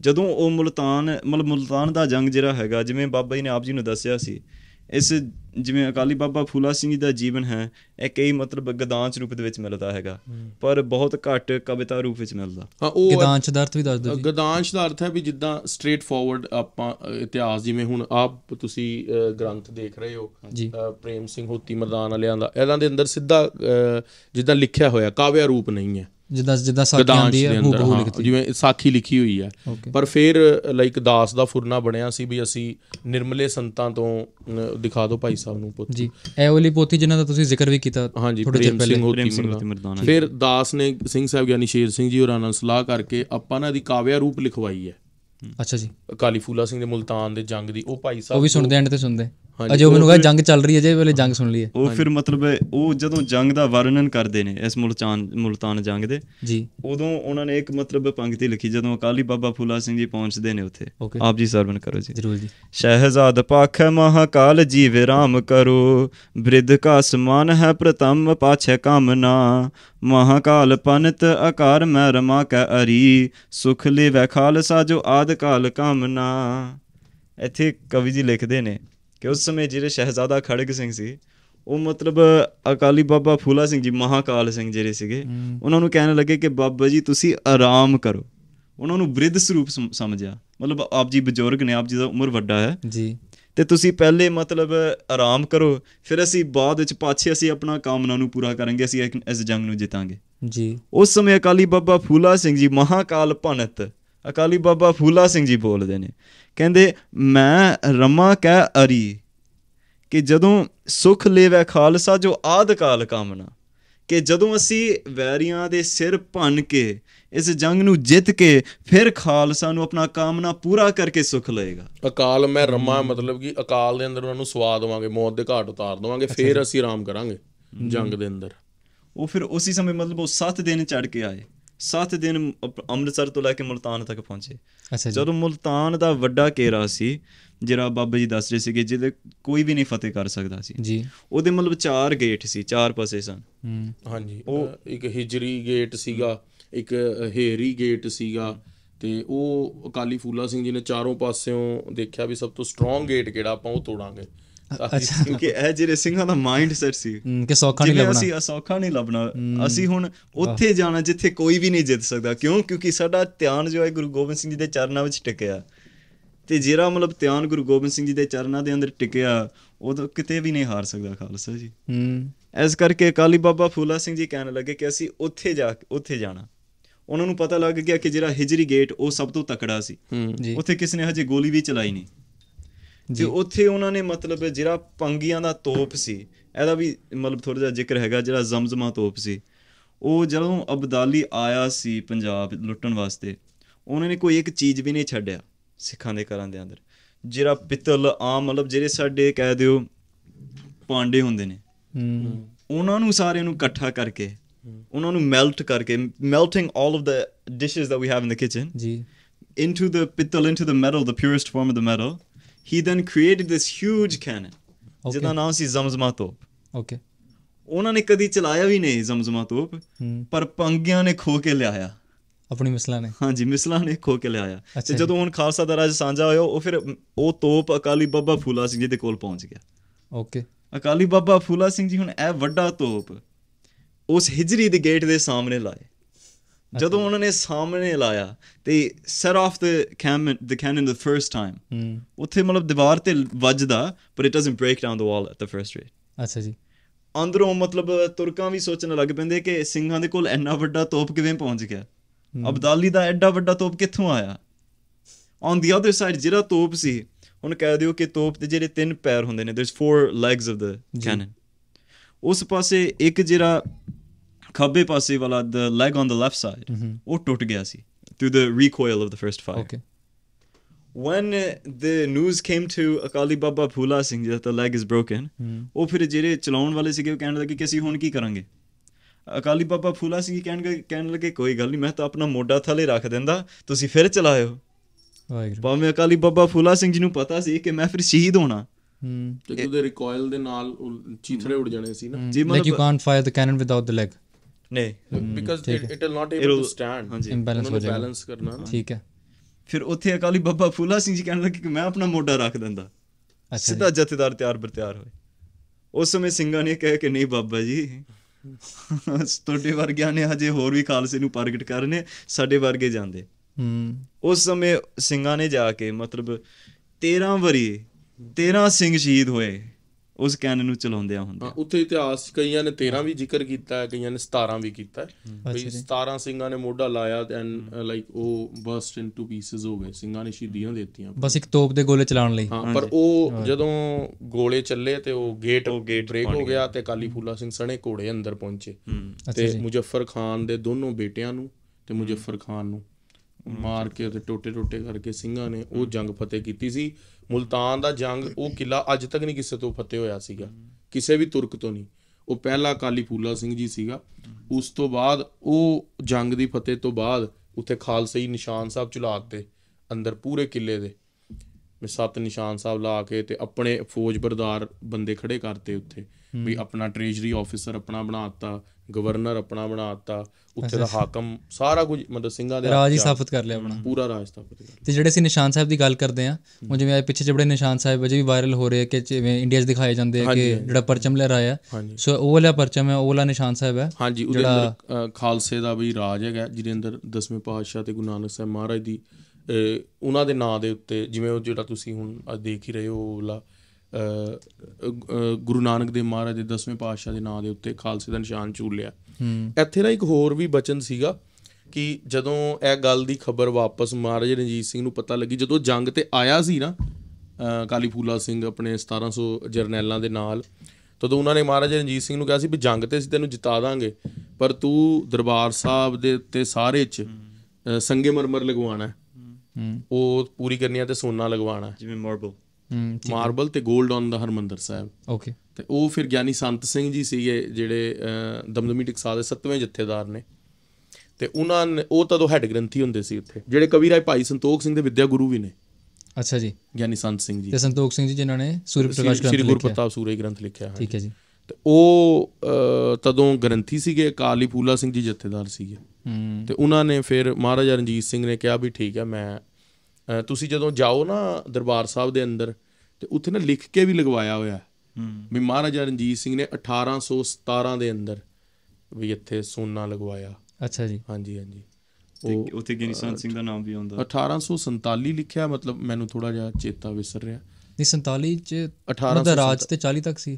ਜਦੋਂ ਉਹ ਮੁਲਤਾਨ ਮਤਲਬ ਮੁਲਤਾਨ ਦਾ ਜੰਗ ਜਿਹੜਾ ਹੈਗਾ ਜਿਵੇਂ ਬਾਬਾ ਜੀ ਨੇ ਆਪ ਜੀ ਨੂੰ ਦੱਸਿਆ ਸੀ ਇਸ ਜਿਵੇਂ ਅਕਾਲੀ ਬਾਬਾ ਫੂਲਾ ਸਿੰਘ ਜੀ ਦਾ ਜੀਵਨ ਹੈ ਇਹ ਕਈ ਮਤਲਬ ਗਦਾਂਚ ਰੂਪ ਦੇ ਵਿੱਚ ਮਿਲਦਾ ਹੈਗਾ ਪਰ ਬਹੁਤ ਘੱਟ ਕਵਿਤਾ ਰੂਪ ਵਿੱਚ ਮਿਲਦਾ। ਹਾਂ ਉਹ ਗਦਾਂਚ ਦਾ ਅਰਥ ਵੀ ਦੱਸ ਦਿਓ ਜੀ। ਗਦਾਂਸ਼ ਦਾ ਅਰਥ ਹੈ ਵੀ ਜਿੱਦਾਂ ਸਟ੍ਰੇਟ ਫਾਰਵਰਡ ਆਪਾਂ ਇਤਿਹਾਸ ਜਿਵੇਂ ਹੁਣ ਆਪ ਤੁਸੀਂ ਗ੍ਰੰਥ ਦੇਖ ਰਹੇ ਹੋ ਪ੍ਰੇਮ ਸਿੰਘ ਹੋਤੀ ਮਰਦਾਨ ਵਾਲਿਆਂ ਦਾ ਇਹਨਾਂ ਦੇ ਅੰਦਰ ਸਿੱਧਾ ਜਿੱਦਾਂ ਲਿਖਿਆ ਹੋਇਆ ਕਾਵਿਆ ਰੂਪ ਨਹੀਂ ਹੈ। ਜਿੱਦਾਂ ਜਿੱਦਾਂ ਸਾਖੀ ਆਉਂਦੀ ਹੈ ਅੰਦਰ ਹੂ ਹਾਂ, ਲਿਖਤੀ। ਜਿਵੇਂ ਸਾਖੀ ਲਿਖੀ ਹੋਈ ਹੈ ਪਰ ਫਿਰ ਲਾਈਕ ਦਾਸ ਦਾ ਫੁਰਨਾ ਬਣਿਆ ਸੀ ਵੀ ਅਸੀਂ ਨਿਰਮਲੇ ਸੰਤਾਂ ਤੋਂ ਦਿਖਾ ਦਿਓ ਭਾਈ ਸਾਹਿਬ ਨੂੰ ਪੁੱਤ। ਜੀ ਇਹ ਵਾਲੀ ਪੋਥੀ ਜਿਨ੍ਹਾਂ ਦਾ ਤੁਸੀਂ ਜ਼ਿਕਰ ਵੀ ਕੀਤਾ ਹਾਂਜੀ ਪ੍ਰੇਮ ਪਹਿਲੇ। ਸਿੰਘ ਹੋਤੀ ਮਰਦਾਨਾ। ਫਿਰ ਦਾਸ ਨੇ ਸਿੰਘ ਸਾਹਿਬ ਗਿਆਨੀ ਸ਼ੇਰ ਸਿੰਘ ਜੀ ਹੋਰਾਂ ਨਾਲ ਸਲਾਹ ਕਰਕੇ ਆਪਾਂ ਨਾ ਦੀ ਕਾਵਿਆ ਰੂਪ ਲਿਖਵਾਈ ਹੈ। ਅੱਛਾ ਜੀ। ਅਕਾਲੀ ਫੂਲਾ ਸਿੰਘ ਦੇ ਮੁਲਤਾਨ ਦੇ ਜੰਗ ਦੀ ਉਹ ਭਾਈ ਸਾਹਿਬ ਉਹ ਵੀ ਸੁਣਦੇ ਐਂਡ ਤੇ ਸੁਣਦੇ। ਅਜੇ ਮੈਨੂੰ ਕਹੇ ਜੰਗ ਚੱਲ ਰਹੀ ਹੈ ਜੇ ਵੇਲੇ ਜੰਗ ਸੁਣ ਲਈਏ ਉਹ ਫਿਰ ਮਤਲਬ ਉਹ ਜਦੋਂ ਜੰਗ ਦਾ ਵਰਣਨ ਕਰਦੇ ਨੇ ਇਸ ਮੁਲਤਾਨ ਮੁਲਤਾਨ ਜੰਗ ਦੇ ਜੀ। ਉਦੋਂ ਉਹਨਾਂ ਨੇ ਇੱਕ ਮਤਲਬ ਪੰਕਤੀ ਲਿਖੀ ਜਦੋਂ ਅਕਾਲੀ ਬਾਬਾ ਫੂਲਾ ਸਿੰਘ ਜੀ ਪਹੁੰਚਦੇ ਨੇ ਉੱਥੇ। ਆਪ ਜੀ ਸਰਵਨ ਕਰੋ ਜੀ। ਜ਼ਰੂਰ ਜੀ। ਸ਼ਹਿਜ਼ਾਦ ਪਾਖੈ ਮਹਾਕਾਲ ਜੀਵੇ ਰਾਮ ਕਰੋ ਬ੍ਰਿਧ ਕਾ ਸਮਾਨ ਹੈ ਪ੍ਰਤਮ ਪਾਛੈ ਕਾਮਨਾ ਮਹਾਕਾਲ ਪਨਤ ਆਕਾਰ ਮੈਂ ਰਮਾ ਕੈ ਅਰੀ ਸੁਖ ਲਿਵੈ ਖਾਲਸਾ ਜੋ ਆਦ ਕਾਲ ਕਾਮਨਾ ਇੱਥੇ ਕਵੀ ਜੀ ਲਿਖਦੇ ਨੇ ਕਿ ਉਸ ਸਮੇਂ ਜਿਹੜੇ ਸ਼ਹਿਜ਼ਾਦਾ ਖੜਗ ਸਿੰਘ ਸੀ ਉਹ ਮਤਲਬ ਅਕਾਲੀ ਬਾਬਾ ਫੂਲਾ ਸਿੰਘ ਜੀ ਮਹਾਕਾਲ ਸਿੰਘ ਜਿਹੜੇ ਸੀਗੇ ਉਹਨਾਂ ਨੂੰ ਕਹਿਣ ਲੱਗੇ ਕਿ ਬਾਬਾ ਜੀ ਤੁਸੀਂ ਆਰਾਮ ਕਰੋ। ਉਹਨਾਂ ਨੂੰ ਬ੍ਰਿਧ ਸਰੂਪ ਸਮ- ਸਮਝਿਆ। ਮਤਲਬ ਆਪ ਜੀ ਬਜ਼ੁਰਗ ਨੇ ਆਪ ਜੀ ਦਾ ਉਮਰ ਵੱਡਾ ਹੈ। ਜੀ। ਤੇ ਤੁਸੀਂ ਪਹਿਲੇ ਮਤਲਬ ਆਰਾਮ ਕਰੋ ਫਿਰ ਅਸੀਂ ਬਾਅਦ ਵਿੱਚ ਪਾਛੇ ਅਸੀਂ ਆਪਣਾ ਕਾਮਨਾ ਨੂੰ ਪੂਰਾ ਕਰਾਂਗੇ ਅਸੀਂ ਇਸ ਜੰਗ ਨੂੰ ਜਿੱਤਾਂਗੇ। ਜੀ। ਉਸ ਸਮੇਂ ਅਕਾਲੀ ਬਾਬਾ ਫੂਲਾ ਸਿੰਘ ਜੀ ਮਹਾਕਾਲ ਭਨਤ ਅਕਾਲੀ ਬਾਬਾ ਫੂਲਾ ਸਿੰਘ ਜੀ ਬੋਲਦੇ ਨੇ। ਕਹਿੰਦੇ ਮੈਂ ਰਮਾ ਕਹਿ ਅਰੀ ਕਿ ਜਦੋਂ ਸੁਖ ਲੇਵੈ ਖਾਲਸਾ ਜੋ ਆਦ ਕਾਲ ਕਾਮਨਾ ਕਿ ਜਦੋਂ ਅਸੀਂ ਵੈਰੀਆਂ ਦੇ ਸਿਰ ਭੰਨ ਕੇ ਇਸ ਜੰਗ ਨੂੰ ਜਿੱਤ ਕੇ ਫਿਰ ਖਾਲਸਾ ਨੂੰ ਆਪਣਾ ਕਾਮਨਾ ਪੂਰਾ ਕਰਕੇ ਸੁਖ ਲਏਗਾ। ਅਕਾਲ ਮੈਂ ਰਮਾ ਮਤਲਬ ਕਿ ਅਕਾਲ ਦੇ ਅੰਦਰ ਉਹਨਾਂ ਨੂੰ ਸਵਾ ਦੇਵਾਂਗੇ ਮੌਤ ਦੇ ਘਾਟ ਉਤਾਰ ਦੇਵਾਂਗੇ ਫਿਰ ਅਸੀਂ ਆਰਾਮ ਕਰਾਂਗੇ ਜੰਗ ਦੇ ਅੰਦਰ। ਉਹ ਫਿਰ ਉਸੇ ਸਮੇਂ ਮਤਲਬ ਉਹ 7 ਦਿਨ ਚੜ ਕੇ ਆਏ। 7 ਦਿਨ ਅੰਮ੍ਰਿਤਸਰ ਤੋਂ ਲੈ ਕੇ ਮੁਲਤਾਨ ਤੱਕ ਪਹੁੰਚੇ। ਅੱਛਾ ਜੀ। ਜਦੋਂ ਮੁਲਤਾਨ ਦਾ ਵੱਡਾ ਘੇਰਾ ਸੀ ਜਿਹੜਾ ਬਾਬਾ ਜੀ ਦੱਸ ਰਹੇ ਸੀਗੇ ਜਿਹਦੇ ਕੋਈ ਵੀ ਨਹੀਂ ਫਤਿਹ ਕਰ ਸਕਦਾ ਸੀ। ਜੀ। ਉਹਦੇ ਮਤਲਬ ਚਾਰ ਗੇਟ ਸੀ ਚਾਰ ਪਾਸੇ ਸਨ। ਹੂੰ। ਹਾਂਜੀ ਉਹ ਇੱਕ ਹਿਜਰੀ ਗੇਟ ਸੀਗਾ ਇੱਕ ਹੇਰੀ ਗੇਟ ਸੀਗਾ ਤੇ ਉਹ ਅਕਾਲੀ ਫੂਲਾ ਸਿੰਘ ਜੀ ਨੇ ਚਾਰੋਂ ਪਾਸਿਓਂ ਦੇਖਿਆ ਵੀ ਸਭ ਤੋਂ ਸਟਰੋਂਗ ਗੇਟ ਕਿਹੜਾ ਆਪਾਂ ਉਹ ਤੋੜਾਂਗੇ। ਕਿਉਂਕਿ ਇਹ ਜਿਹੜੇ ਸਿੰਘਾਂ ਦਾ ਮਾਈਂਡ ਸੈਟ ਸੀ ਕਿ ਸੌਖਾ ਨਹੀਂ ਲੱਭਣਾ। ਅਸੀਂ ਅਸੌਖਾ ਨਹੀਂ ਲੱਭਣਾ ਅਸੀਂ ਹੁਣ ਉੱਥੇ ਜਾਣਾ ਜਿੱਥੇ ਕੋਈ ਵੀ ਨਹੀਂ ਜਿੱਤ ਸਕਦਾ। ਕਿਉਂ? ਕਿਉਂਕਿ ਸਾਡਾ ਧਿਆਨ ਜੋ ਹੈ ਗੁਰੂ ਗੋਬਿੰਦ ਸਿੰਘ ਜੀ ਦੇ ਚਰਨਾਂ ਵਿੱਚ ਟਿਕਿਆ। ਤੇ ਜਿਹੜਾ ਮਤਲਬ ਧਿਆਨ ਗੁਰੂ ਗੋਬਿੰਦ ਸਿੰਘ ਜੀ ਦੇ ਚਰਨਾਂ ਦੇ ਅੰਦਰ ਟਿਕਿਆ ਉਹ ਤਾਂ ਕਿਤੇ ਵੀ ਨਹੀਂ ਹਾਰ ਸਕਦਾ ਖਾਲਸਾ ਜੀ। ਹੂੰ। ਇਸ ਕਰਕੇ ਅਕਾਲੀ ਬਾਬਾ ਫੂਲਾ ਸਿੰਘ ਜੀ ਕਹਿਣ ਲੱਗੇ ਕਿ ਅਸੀਂ ਉੱਥੇ ਜਾ ਉੱਥੇ ਜਾਣਾ। ਉਹਨਾਂ ਨੂੰ ਪਤਾ ਲੱਗ ਗਿਆ ਕਿ ਜਿਹੜਾ ਹਿਜਰੀ ਗੇਟ ਉਹ ਸਭ ਤੋਂ ਤਕੜਾ ਸੀ। ਹੂੰ। ਜੀ। ਉੱਥੇ ਕਿਸੇ ਨੇ ਹਜੇ ਗੋਲੀ ਵੀ ਚਲਾਈ ਨਹੀਂ। ਤੇ ਉੱਥੇ ਉਹਨਾਂ ਨੇ ਮਤਲਬ ਜਿਹੜਾ ਪੰਗੀਆਂ ਦਾ ਤੋਪ ਸੀ ਇਹਦਾ ਵੀ ਮਤਲਬ ਥੋੜਾ ਜਿਹਾ ਜ਼ਿਕਰ ਹੈਗਾ ਜਿਹੜਾ ਜ਼ਮਜ਼ਮਾ ਤੋਪ ਸੀ ਉਹ ਜਦੋਂ ਅਬਦਾਲੀ ਆਇਆ ਸੀ ਪੰਜਾਬ ਲੁੱਟਣ ਵਾਸਤੇ ਉਹਨਾਂ ਨੇ ਕੋਈ ਇੱਕ ਚੀਜ਼ ਵੀ ਨਹੀਂ ਛੱਡਿਆ ਸਿੱਖਾਂ ਦੇ ਘਰਾਂ ਦੇ ਅੰਦਰ ਜਿਹੜਾ ਪਿੱਤਲ ਆਮ ਮਤਲਬ ਜਿਹੜੇ ਸਾਡੇ ਕਹਿ ਦਿਓ ਪਾਂਡੇ ਹੁੰਦੇ ਨੇ ਹੂੰ। ਉਹਨਾਂ ਨੂੰ ਸਾਰਿਆਂ ਨੂੰ ਇਕੱਠਾ ਕਰਕੇ ਉਹਨਾਂ ਨੂੰ ਮੈਲਟ ਕਰਕੇ melting all of the dishes that we have in the kitchen ਜੀ। into the pittal into the metal the purest form of the metal he then created this huge cannon. ਜਿਹਦਾ ਨਾਮ ਸੀ ਜ਼ਮਜ਼ਮਾ ਤੋਪ। ਓਕੇ ਉਹਨਾਂ ਨੇ ਕਦੀ ਚਲਾਇਆ ਵੀ ਨਹੀਂ ਜ਼ਮਜ਼ਮਾ ਤੋਪ ਪਰ ਪੰਗਿਆਂ ਨੇ ਖੋ ਕੇ ਲਿਆਇਆ। ਆਪਣੀ ਮਿਸਲਾਂ ਨੇ। ਹਾਂਜੀ ਮਿਸਲਾਂ ਨੇ ਖੋ ਕੇ ਲਿਆਇਆ। ਤੇ। ਜਦੋਂ ਹੁਣ ਖਾਲਸਾ ਦਾ ਰਾਜ ਸਾਂਝਾ ਹੋਇਆ ਉਹ ਫਿਰ ਉਹ ਤੋਪ ਅਕਾਲੀ ਬਾਬਾ ਫੂਲਾ ਸਿੰਘ ਜੀ ਦੇ ਕੋਲ ਪਹੁੰਚ ਗਿਆ। ਓਕੇ ਅਕਾਲੀ ਬਾਬਾ ਫੂਲਾ ਸਿੰਘ ਜੀ ਹੁਣ ਇਹ ਵੱਡਾ ਤੋਪ ਉਸ ਹਿਜਰੀ ਦੇ ਗੇਟ ਦੇ ਸਾਹਮਣੇ ਲਾਏ। ਜਦੋਂ ਉਹਨਾਂ ਨੇ ਸਾਹਮਣੇ ਲਾਇਆ ਤੇ set of the cannon the cannon the first time ਉੱਥੇ ਮਤਲਬ ਦੀਵਾਰ ਤੇ ਵੱਜਦਾ but it doesn't break down the wall at the first rate ਅੱਛਾ ਜੀ। ਅੰਦਰੋਂ ਮਤਲਬ ਤੁਰਕਾਂ ਵੀ ਸੋਚਣ ਲੱਗ ਪੈਂਦੇ ਕਿ ਸਿੰਘਾਂ ਦੇ ਕੋਲ ਇੰਨਾ ਵੱਡਾ ਤੋਪ ਕਿਵੇਂ ਪਹੁੰਚ ਗਿਆ? ਅਬਦਾਲੀ ਦਾ ਐਡਾ ਵੱਡਾ ਤੋਪ ਕਿੱਥੋਂ ਆਇਆ? ਔਨ ਦੀ ਅਦਰ ਸਾਈਡ ਜਿਹੜਾ ਤੋਪ ਸੀ ਹੁਣ ਕਹਿ ਦਿਓ ਕਿ ਤੋਪ ਦੇ ਜਿਹੜੇ ਤਿੰਨ ਪੈਰ ਹੁੰਦੇ ਨੇ there's four legs of the cannon ਉਸ ਪਾਸੇ ਇੱਕ ਜਿਹੜਾ ਖੱਬੇ ਪਾਸੇ ਵਾਲਾ the leg on the left side ਉਹ ਟੁੱਟ ਗਿਆ ਸੀ through the recoil of the first fire okay when the news came to Akali Baba Phula Singh ji that the leg is broken ਉਹ ਫਿਰ ਜਿਹੜੇ ਚਲਾਉਣ ਵਾਲੇ ਸੀਗੇ ਉਹ ਕਹਿਣ ਲੱਗੇ ਕਿ ਅਸੀਂ ਹੁਣ ਕੀ ਕਰਾਂਗੇ? ਅਕਾਲੀ ਬਾਬਾ ਫੂਲਾ ਸਿੰਘ ਜੀ ਕਹਿਣ ਲੱਗੇ ਕਹਿਣ ਲੱਗੇ ਕੋਈ ਗੱਲ ਨਹੀਂ ਮੈਂ ਤਾਂ ਆਪਣਾ ਮੋਢਾ ਥੱਲੇ ਰੱਖ ਦਿੰਦਾ ਤੁਸੀਂ ਫਿਰ ਚਲਾਇਓ। ਵਾਹਿਗੁਰੂ। ਭਾਵੇਂ ਅਕਾਲੀ ਬਾਬਾ ਫੂਲਾ ਸਿੰਘ ਜੀ ਨੂੰ ਪਤਾ ਸੀ ਕਿ ਮੈਂ ਫਿਰ ਸ਼ਹੀਦ ਹੋਣਾ। ਹੂੰ। ਤੇ ਉਹਦੇ ਰਿਕੋਇਲ ਦੇ ਨਾਲ ਉਹ ਚੀਥੜੇ ਉੜ ਜਾਣੇ ਸੀ ਨਾ। ਜੀ ਲਾਈਕ ਯੂ ਮਤਲਬ can't fire the cannon without the leg ਨਹੀਂ। Because it it will not able to stand ਹਾਂਜੀ। ਇੰਬੈਲੈਂਸ ਹੋ ਜਾਏਗਾ। ਬੈਲੈਂਸ ਕਰਨਾ। ਠੀਕ ਹੈ। ਫਿਰ ਉੱਥੇ ਅਕਾਲੀ ਬਾਬਾ ਫੂਲਾ ਸਿੰਘ ਜੀ ਕਹਿਣ ਲੱਗੇ ਕਿ ਮੈਂ ਆਪਣਾ ਮੋਢਾ ਰੱਖ ਦਿੰਦਾ। ਅੱਛਾ ਸਿੱਧਾ ਜਥੇਦਾਰ ਤਿਆਰ ਬਰ ਤਿਆਰ ਹੋਏ। ਉਸ ਸਮੇਂ ਸਿੰਘਾਂ ਨੇ ਕਿਹਾ ਕਿ ਨਹੀਂ ਬਾਬਾ ਜੀ ਤੁਹਾਡੇ ਵਰਗਿਆਂ ਨੇ ਹਜੇ ਹੋਰ ਵੀ ਖਾਲਸੇ ਨੂੰ ਪ੍ਰਗਟ ਕਰਨੇ ਸਾਡੇ ਵਰਗੇ ਜਾਂਦੇ। ਹੂੰ ਉਸ ਸਮੇਂ ਸਿੰਘਾਂ ਨੇ ਜਾ ਕੇ ਮਤਲਬ 13 ਵਰੀ 13 ਸਿੰਘ ਸ਼ਹੀਦ ਹੋਏ। ਉਸ ਕੈਨ ਨੂੰ ਚਲਾਉਂਦਿਆਂ ਹੁੰਦੇ ਹਾਂ ਉੱਥੇ ਇਤਿਹਾਸ ਕਈਆਂ ਨੇ 13 ਵੀ ਜ਼ਿਕਰ ਕੀਤਾ ਹੈ ਕਈਆਂ ਨੇ 17 ਵੀ ਕੀਤਾ ਹੈ। ਵੀ 17 ਸਿੰਘਾਂ ਨੇ ਮੋਢਾ ਲਾਇਆ ਐਂਡ ਲਾਈਕ ਉਹ ਬਰਸਟ ਇਨਟੂ ਪੀਸਸ ਹੋ ਗਏ। ਸਿੰਘਾਂ ਨੇ ਸ਼ਹੀਦੀਆਂ ਦਿੱਤੀਆਂ। ਬਸ ਇੱਕ ਤੋਪ ਦੇ ਗੋਲੇ ਚਲਾਉਣ ਲਈ। ਹਾਂ ਪਰ ਉਹ ਜਦੋਂ ਗੋਲੇ ਚੱਲੇ ਤੇ ਉਹ ਗੇਟ ਬ੍ਰੇਕ ਹੋ ਗਿਆ ਤੇ ਕਾਲੀ ਫੂਲਾ ਸਿੰਘ ਸਣੇ ਘੋੜੇ ਅੰਦਰ ਪਹੁੰਚੇ। ਤੇ ਮੁਜ਼ੱਫਰ ਖਾਨ ਦੇ ਦੋਨੋਂ ਬੇਟਿਆਂ ਨੂੰ ਤੇ ਮੁਜ਼ੱਫਰ ਖਾਨ ਨੂੰ ਮਾਰ ਕੇ ਤੇ ਟੋਟੇ ਟੋਟੇ ਕਰਕੇ ਸਿੰਘਾਂ ਨੇ ਉਹ ਜੰਗ ਫਤਿਹ ਕੀਤੀ ਸੀ। ਮੁਲਤਾਨ ਦਾ ਜੰਗ ਉਹ ਕਿਲਾ ਅੱਜ ਤੱਕ ਨਹੀਂ ਕਿਸੇ ਤੋਂ ਫਤਿਹ ਹੋਇਆ ਸੀਗਾ। ਕਿਸੇ ਵੀ ਤੁਰਕ ਤੋਂ ਨਹੀਂ। ਉਹ ਪਹਿਲਾ ਕਾਲੀ ਫੂਲਾ ਸਿੰਘ ਜੀ ਸੀਗਾ। ਉਸ ਤੋਂ ਬਾਅਦ ਉਹ ਜੰਗ ਦੀ ਫਤਿਹ ਤੋਂ ਬਾਅਦ ਉੱਥੇ ਖਾਲਸਾਈ ਨਿਸ਼ਾਨ ਸਾਹਿਬ ਚੁਲਾਤੇ ਅੰਦਰ ਪੂਰੇ ਕਿਲੇ ਦੇ। ਵੀ ਸੱਤ ਨਿਸ਼ਾਨ ਸਾਹਿਬ ਲਾ ਕੇ ਤੇ ਆਪਣੇ ਫੌਜ ਬਰਦਾਰ ਬੰਦੇ ਖੜੇ ਕਰਤੇ ਉੱਥੇ। ਵੀ ਆਪਣਾ ਟ੍ਰੇਜਰੀ ਆਫੀਸਰ ਆਪਣਾ ਬਣਾਤਾ ਗਵਰਨਰ ਆਪਣਾ ਬਣਾਤਾ ਉੱਥੇ ਦਾ ਹਾਕਮ ਸਾਰਾ ਕੁਝ ਮਤਲਬ ਸਿੰਘਾਂ ਦੇ ਰਾਜ ਹੀ ਸਥਾਪਿਤ ਕਰ ਲਿਆ ਆਪਣਾ। ਪੂਰਾ ਰਾਜ ਸਥਾਪਿਤ ਕਰ ਤੇ ਜਿਹੜੇ ਅਸੀਂ ਨਿਸ਼ਾਨ ਸਾਹਿਬ ਦੀ ਗੱਲ ਕਰਦੇ ਆ ਉਹ ਜਿਵੇਂ ਪਿੱਛੇ ਜਿਹੜੇ ਨਿਸ਼ਾਨ ਸਾਹਿਬ ਅਜੇ ਵੀ ਵਾਇਰਲ ਹੋ ਰਹੇ ਕਿ ਜਿਵੇਂ ਇੰਡੀਆ 'ਚ ਦਿਖਾਏ ਜਾਂਦੇ ਆ ਕਿ ਜਿਹੜਾ ਪਰਚਮ ਲਹਿਰਾਇਆ ਸੋ ਉਹ ਵਾਲਾ ਪਰਚਮ ਹੈ ਉਹ ਵਾਲਾ ਨਿਸ਼ਾਨ ਸਾਹਿਬ ਹੈ ਹਾਂਜੀ ਉਹਦੇ ਅੰਦਰ ਖਾਲਸੇ ਦਾ ਵੀ ਰਾਜ ਹੈਗਾ ਜਿਹਦੇ ਅੰਦਰ ਦਸਵੇਂ ਪਾਤਸ਼ਾਹ ਤੇ ਗੁਰੂ ਨਾਨਕ ਸਾਹਿਬ ਮਹਾਰਾਜ ਦੀ ਉਹਨਾਂ ਦੇ ਨਾਂ ਦੇ ਉੱਤੇ ਜਿਵੇਂ ਉਹ ਜਿਹੜਾ ਤੁਸੀਂ ਹੁਣ ਅੱਜ ਦੇਖ ਹੀ ਰਹੇ ਹੋ ਉਹ ਵਾਲਾ ਗੁਰੂ ਨਾਨਕ ਦੇਵ ਮਹਾਰਾਜ ਦੇ ਦਸਵੇਂ ਪਾਤਸ਼ਾਹ ਦੇ ਨਾਂ ਦੇ ਉੱਤੇ ਖਾਲਸੇ ਦਾ ਨਿਸ਼ਾਨ ਚੂਲਿਆ ਹੂੰ। ਇੱਥੇ ਨਾ ਇੱਕ ਹੋਰ ਵੀ ਬਚਨ ਸੀਗਾ ਕਿ ਜਦੋਂ ਇਹ ਗੱਲ ਦੀ ਖਬਰ ਵਾਪਸ ਮਹਾਰਾਜਾ ਰਣਜੀਤ ਸਿੰਘ ਨੂੰ ਪਤਾ ਲੱਗੀ ਜਦੋਂ ਜੰਗ ਤੇ ਆਇਆ ਸੀ ਨਾ ਕਾਲੀ ਫੂਲਾ ਸਿੰਘ ਆਪਣੇ 1700 ਜਰਨੈਲਾਂ ਦੇ ਨਾਲ ਤਦੋਂ ਉਹਨਾਂ ਨੇ ਮਹਾਰਾਜਾ ਰਣਜੀਤ ਸਿੰਘ ਨੂੰ ਕਿਹਾ ਸੀ ਵੀ ਜੰਗ ਤੇ ਅਸੀਂ ਤੈਨੂੰ ਜਿਤਾ ਦਾਂਗੇ ਪਰ ਤੂੰ ਦਰਬਾਰ ਸਾਹਿਬ ਦੇ ਉੱਤੇ ਸਾਰੇ 'ਚ ਸੰਗੇ ਮਰਮਰ ਲਗਵਾਉਣਾ ਉਹ ਪੂਰੀ ਕਰਨੀ ਹੈ ਤੇ ਸੋਨਾ ਲਗਵਾਉਣਾ। ਜਿਵੇਂ ਮਾਰਬਲ ਮਾਰਬਲ ਤੇ 골ਡ on the Harmandir Sahib. Okay. ਤੇ ਉਹ ਫਿਰ ਗਿਆਨੀ ਸੰਤ ਸਿੰਘ ਜੀ ਸੀਗੇ ਜਿਹੜੇ ਦਮਦਮੀ ਟਕਸਾਲ ਦੇ 7ਵੇਂ ਜਥੇਦਾਰ ਨੇ। ਤੇ ਉਹਨਾਂ ਨੇ ਉਹ ਤਦੋਂ ਹੈੱਡ ਗ੍ਰੰਥੀ ਹੁੰਦੇ ਸੀ ਉੱਥੇ ਜਿਹੜੇ ਕਵੀ ਰਾਏ ਭਾਈ ਸੰਤੋਖ ਸਿੰਘ ਦੇ ਵਿਦਿਆ ਗੁਰੂ ਵੀ ਨੇ। ਅੱਛਾ ਜੀ। ਗਿਆਨੀ ਸੰਤ ਸਿੰਘ ਜੀ। ਤੇ ਸੰਤੋਖ ਸਿੰਘ ਜੀ ਜਿਨ੍ਹਾਂ ਨੇ ਸੂਰਜ ਪ੍ਰਕਾਸ਼ ਸ੍ਰੀ ਗ੍ਰੰਥ ਗੁਰੂ ਲਿਖਿਆ। ਪ੍ਰਤਾਪ ਸੂਰੇ ਗ੍ਰੰਥ ਲਿਖਿਆ ਹੈ ਠੀਕ ਹੈ ਜੀ। ਤੇ ਉਹ ਤਦੋਂ ਗ੍ਰੰਥੀ ਸੀਗੇ ਕਾਲੀ ਫੂਲਾ ਸਿੰਘ ਜੀ ਜਥੇਦਾਰ ਸੀਗੇ। ਹੂੰ। ਤੇ ਉਹਨਾਂ ਨੇ ਫਿਰ ਮਹਾਰਾਜਾ ਰਣਜੀਤ ਸਿੰਘ ਨੇ ਕਿਹਾ ਵੀ ਠੀਕ ਹੈ ਮੈਂ ਤੁਸੀਂ ਜਦੋਂ ਜਾਓ ਨਾ ਦਰਬਾਰ ਸਾਹਿਬ ਦੇ ਅੰਦਰ ਤੇ ਉੱਥੇ ਨਾ ਲਿਖ ਕੇ ਵੀ ਲਗਵਾਇਆ ਹੋਇਆ ਵੀ ਮਹਾਰਾਜਾ ਰਣਜੀਤ ਸਿੰਘ ਨੇ 1817 ਦੇ ਅੰਦਰ ਵੀ ਇੱਥੇ ਸੋਨਾ ਲਗਵਾਇਆ। ਅੱਛਾ ਜੀ। ਹਾਂਜੀ ਹਾਂਜੀ। ਉਹ ਉੱਥੇ ਗਿਨੀ ਸੰਤ ਸਿੰਘ ਦਾ ਨਾਮ ਵੀ ਆਉਂਦਾ। 1847 ਲਿਖਿਆ ਮਤਲਬ ਮੈਨੂੰ ਥੋੜਾ ਜਿਹਾ ਚੇਤਾ ਵਿਸਰ ਰਿਹਾ। ਨਹੀਂ 47 ਚ 1800 ਉਹਨਾਂ ਦਾ ਰਾਜ ਤੇ 40 ਤੱਕ ਸੀ?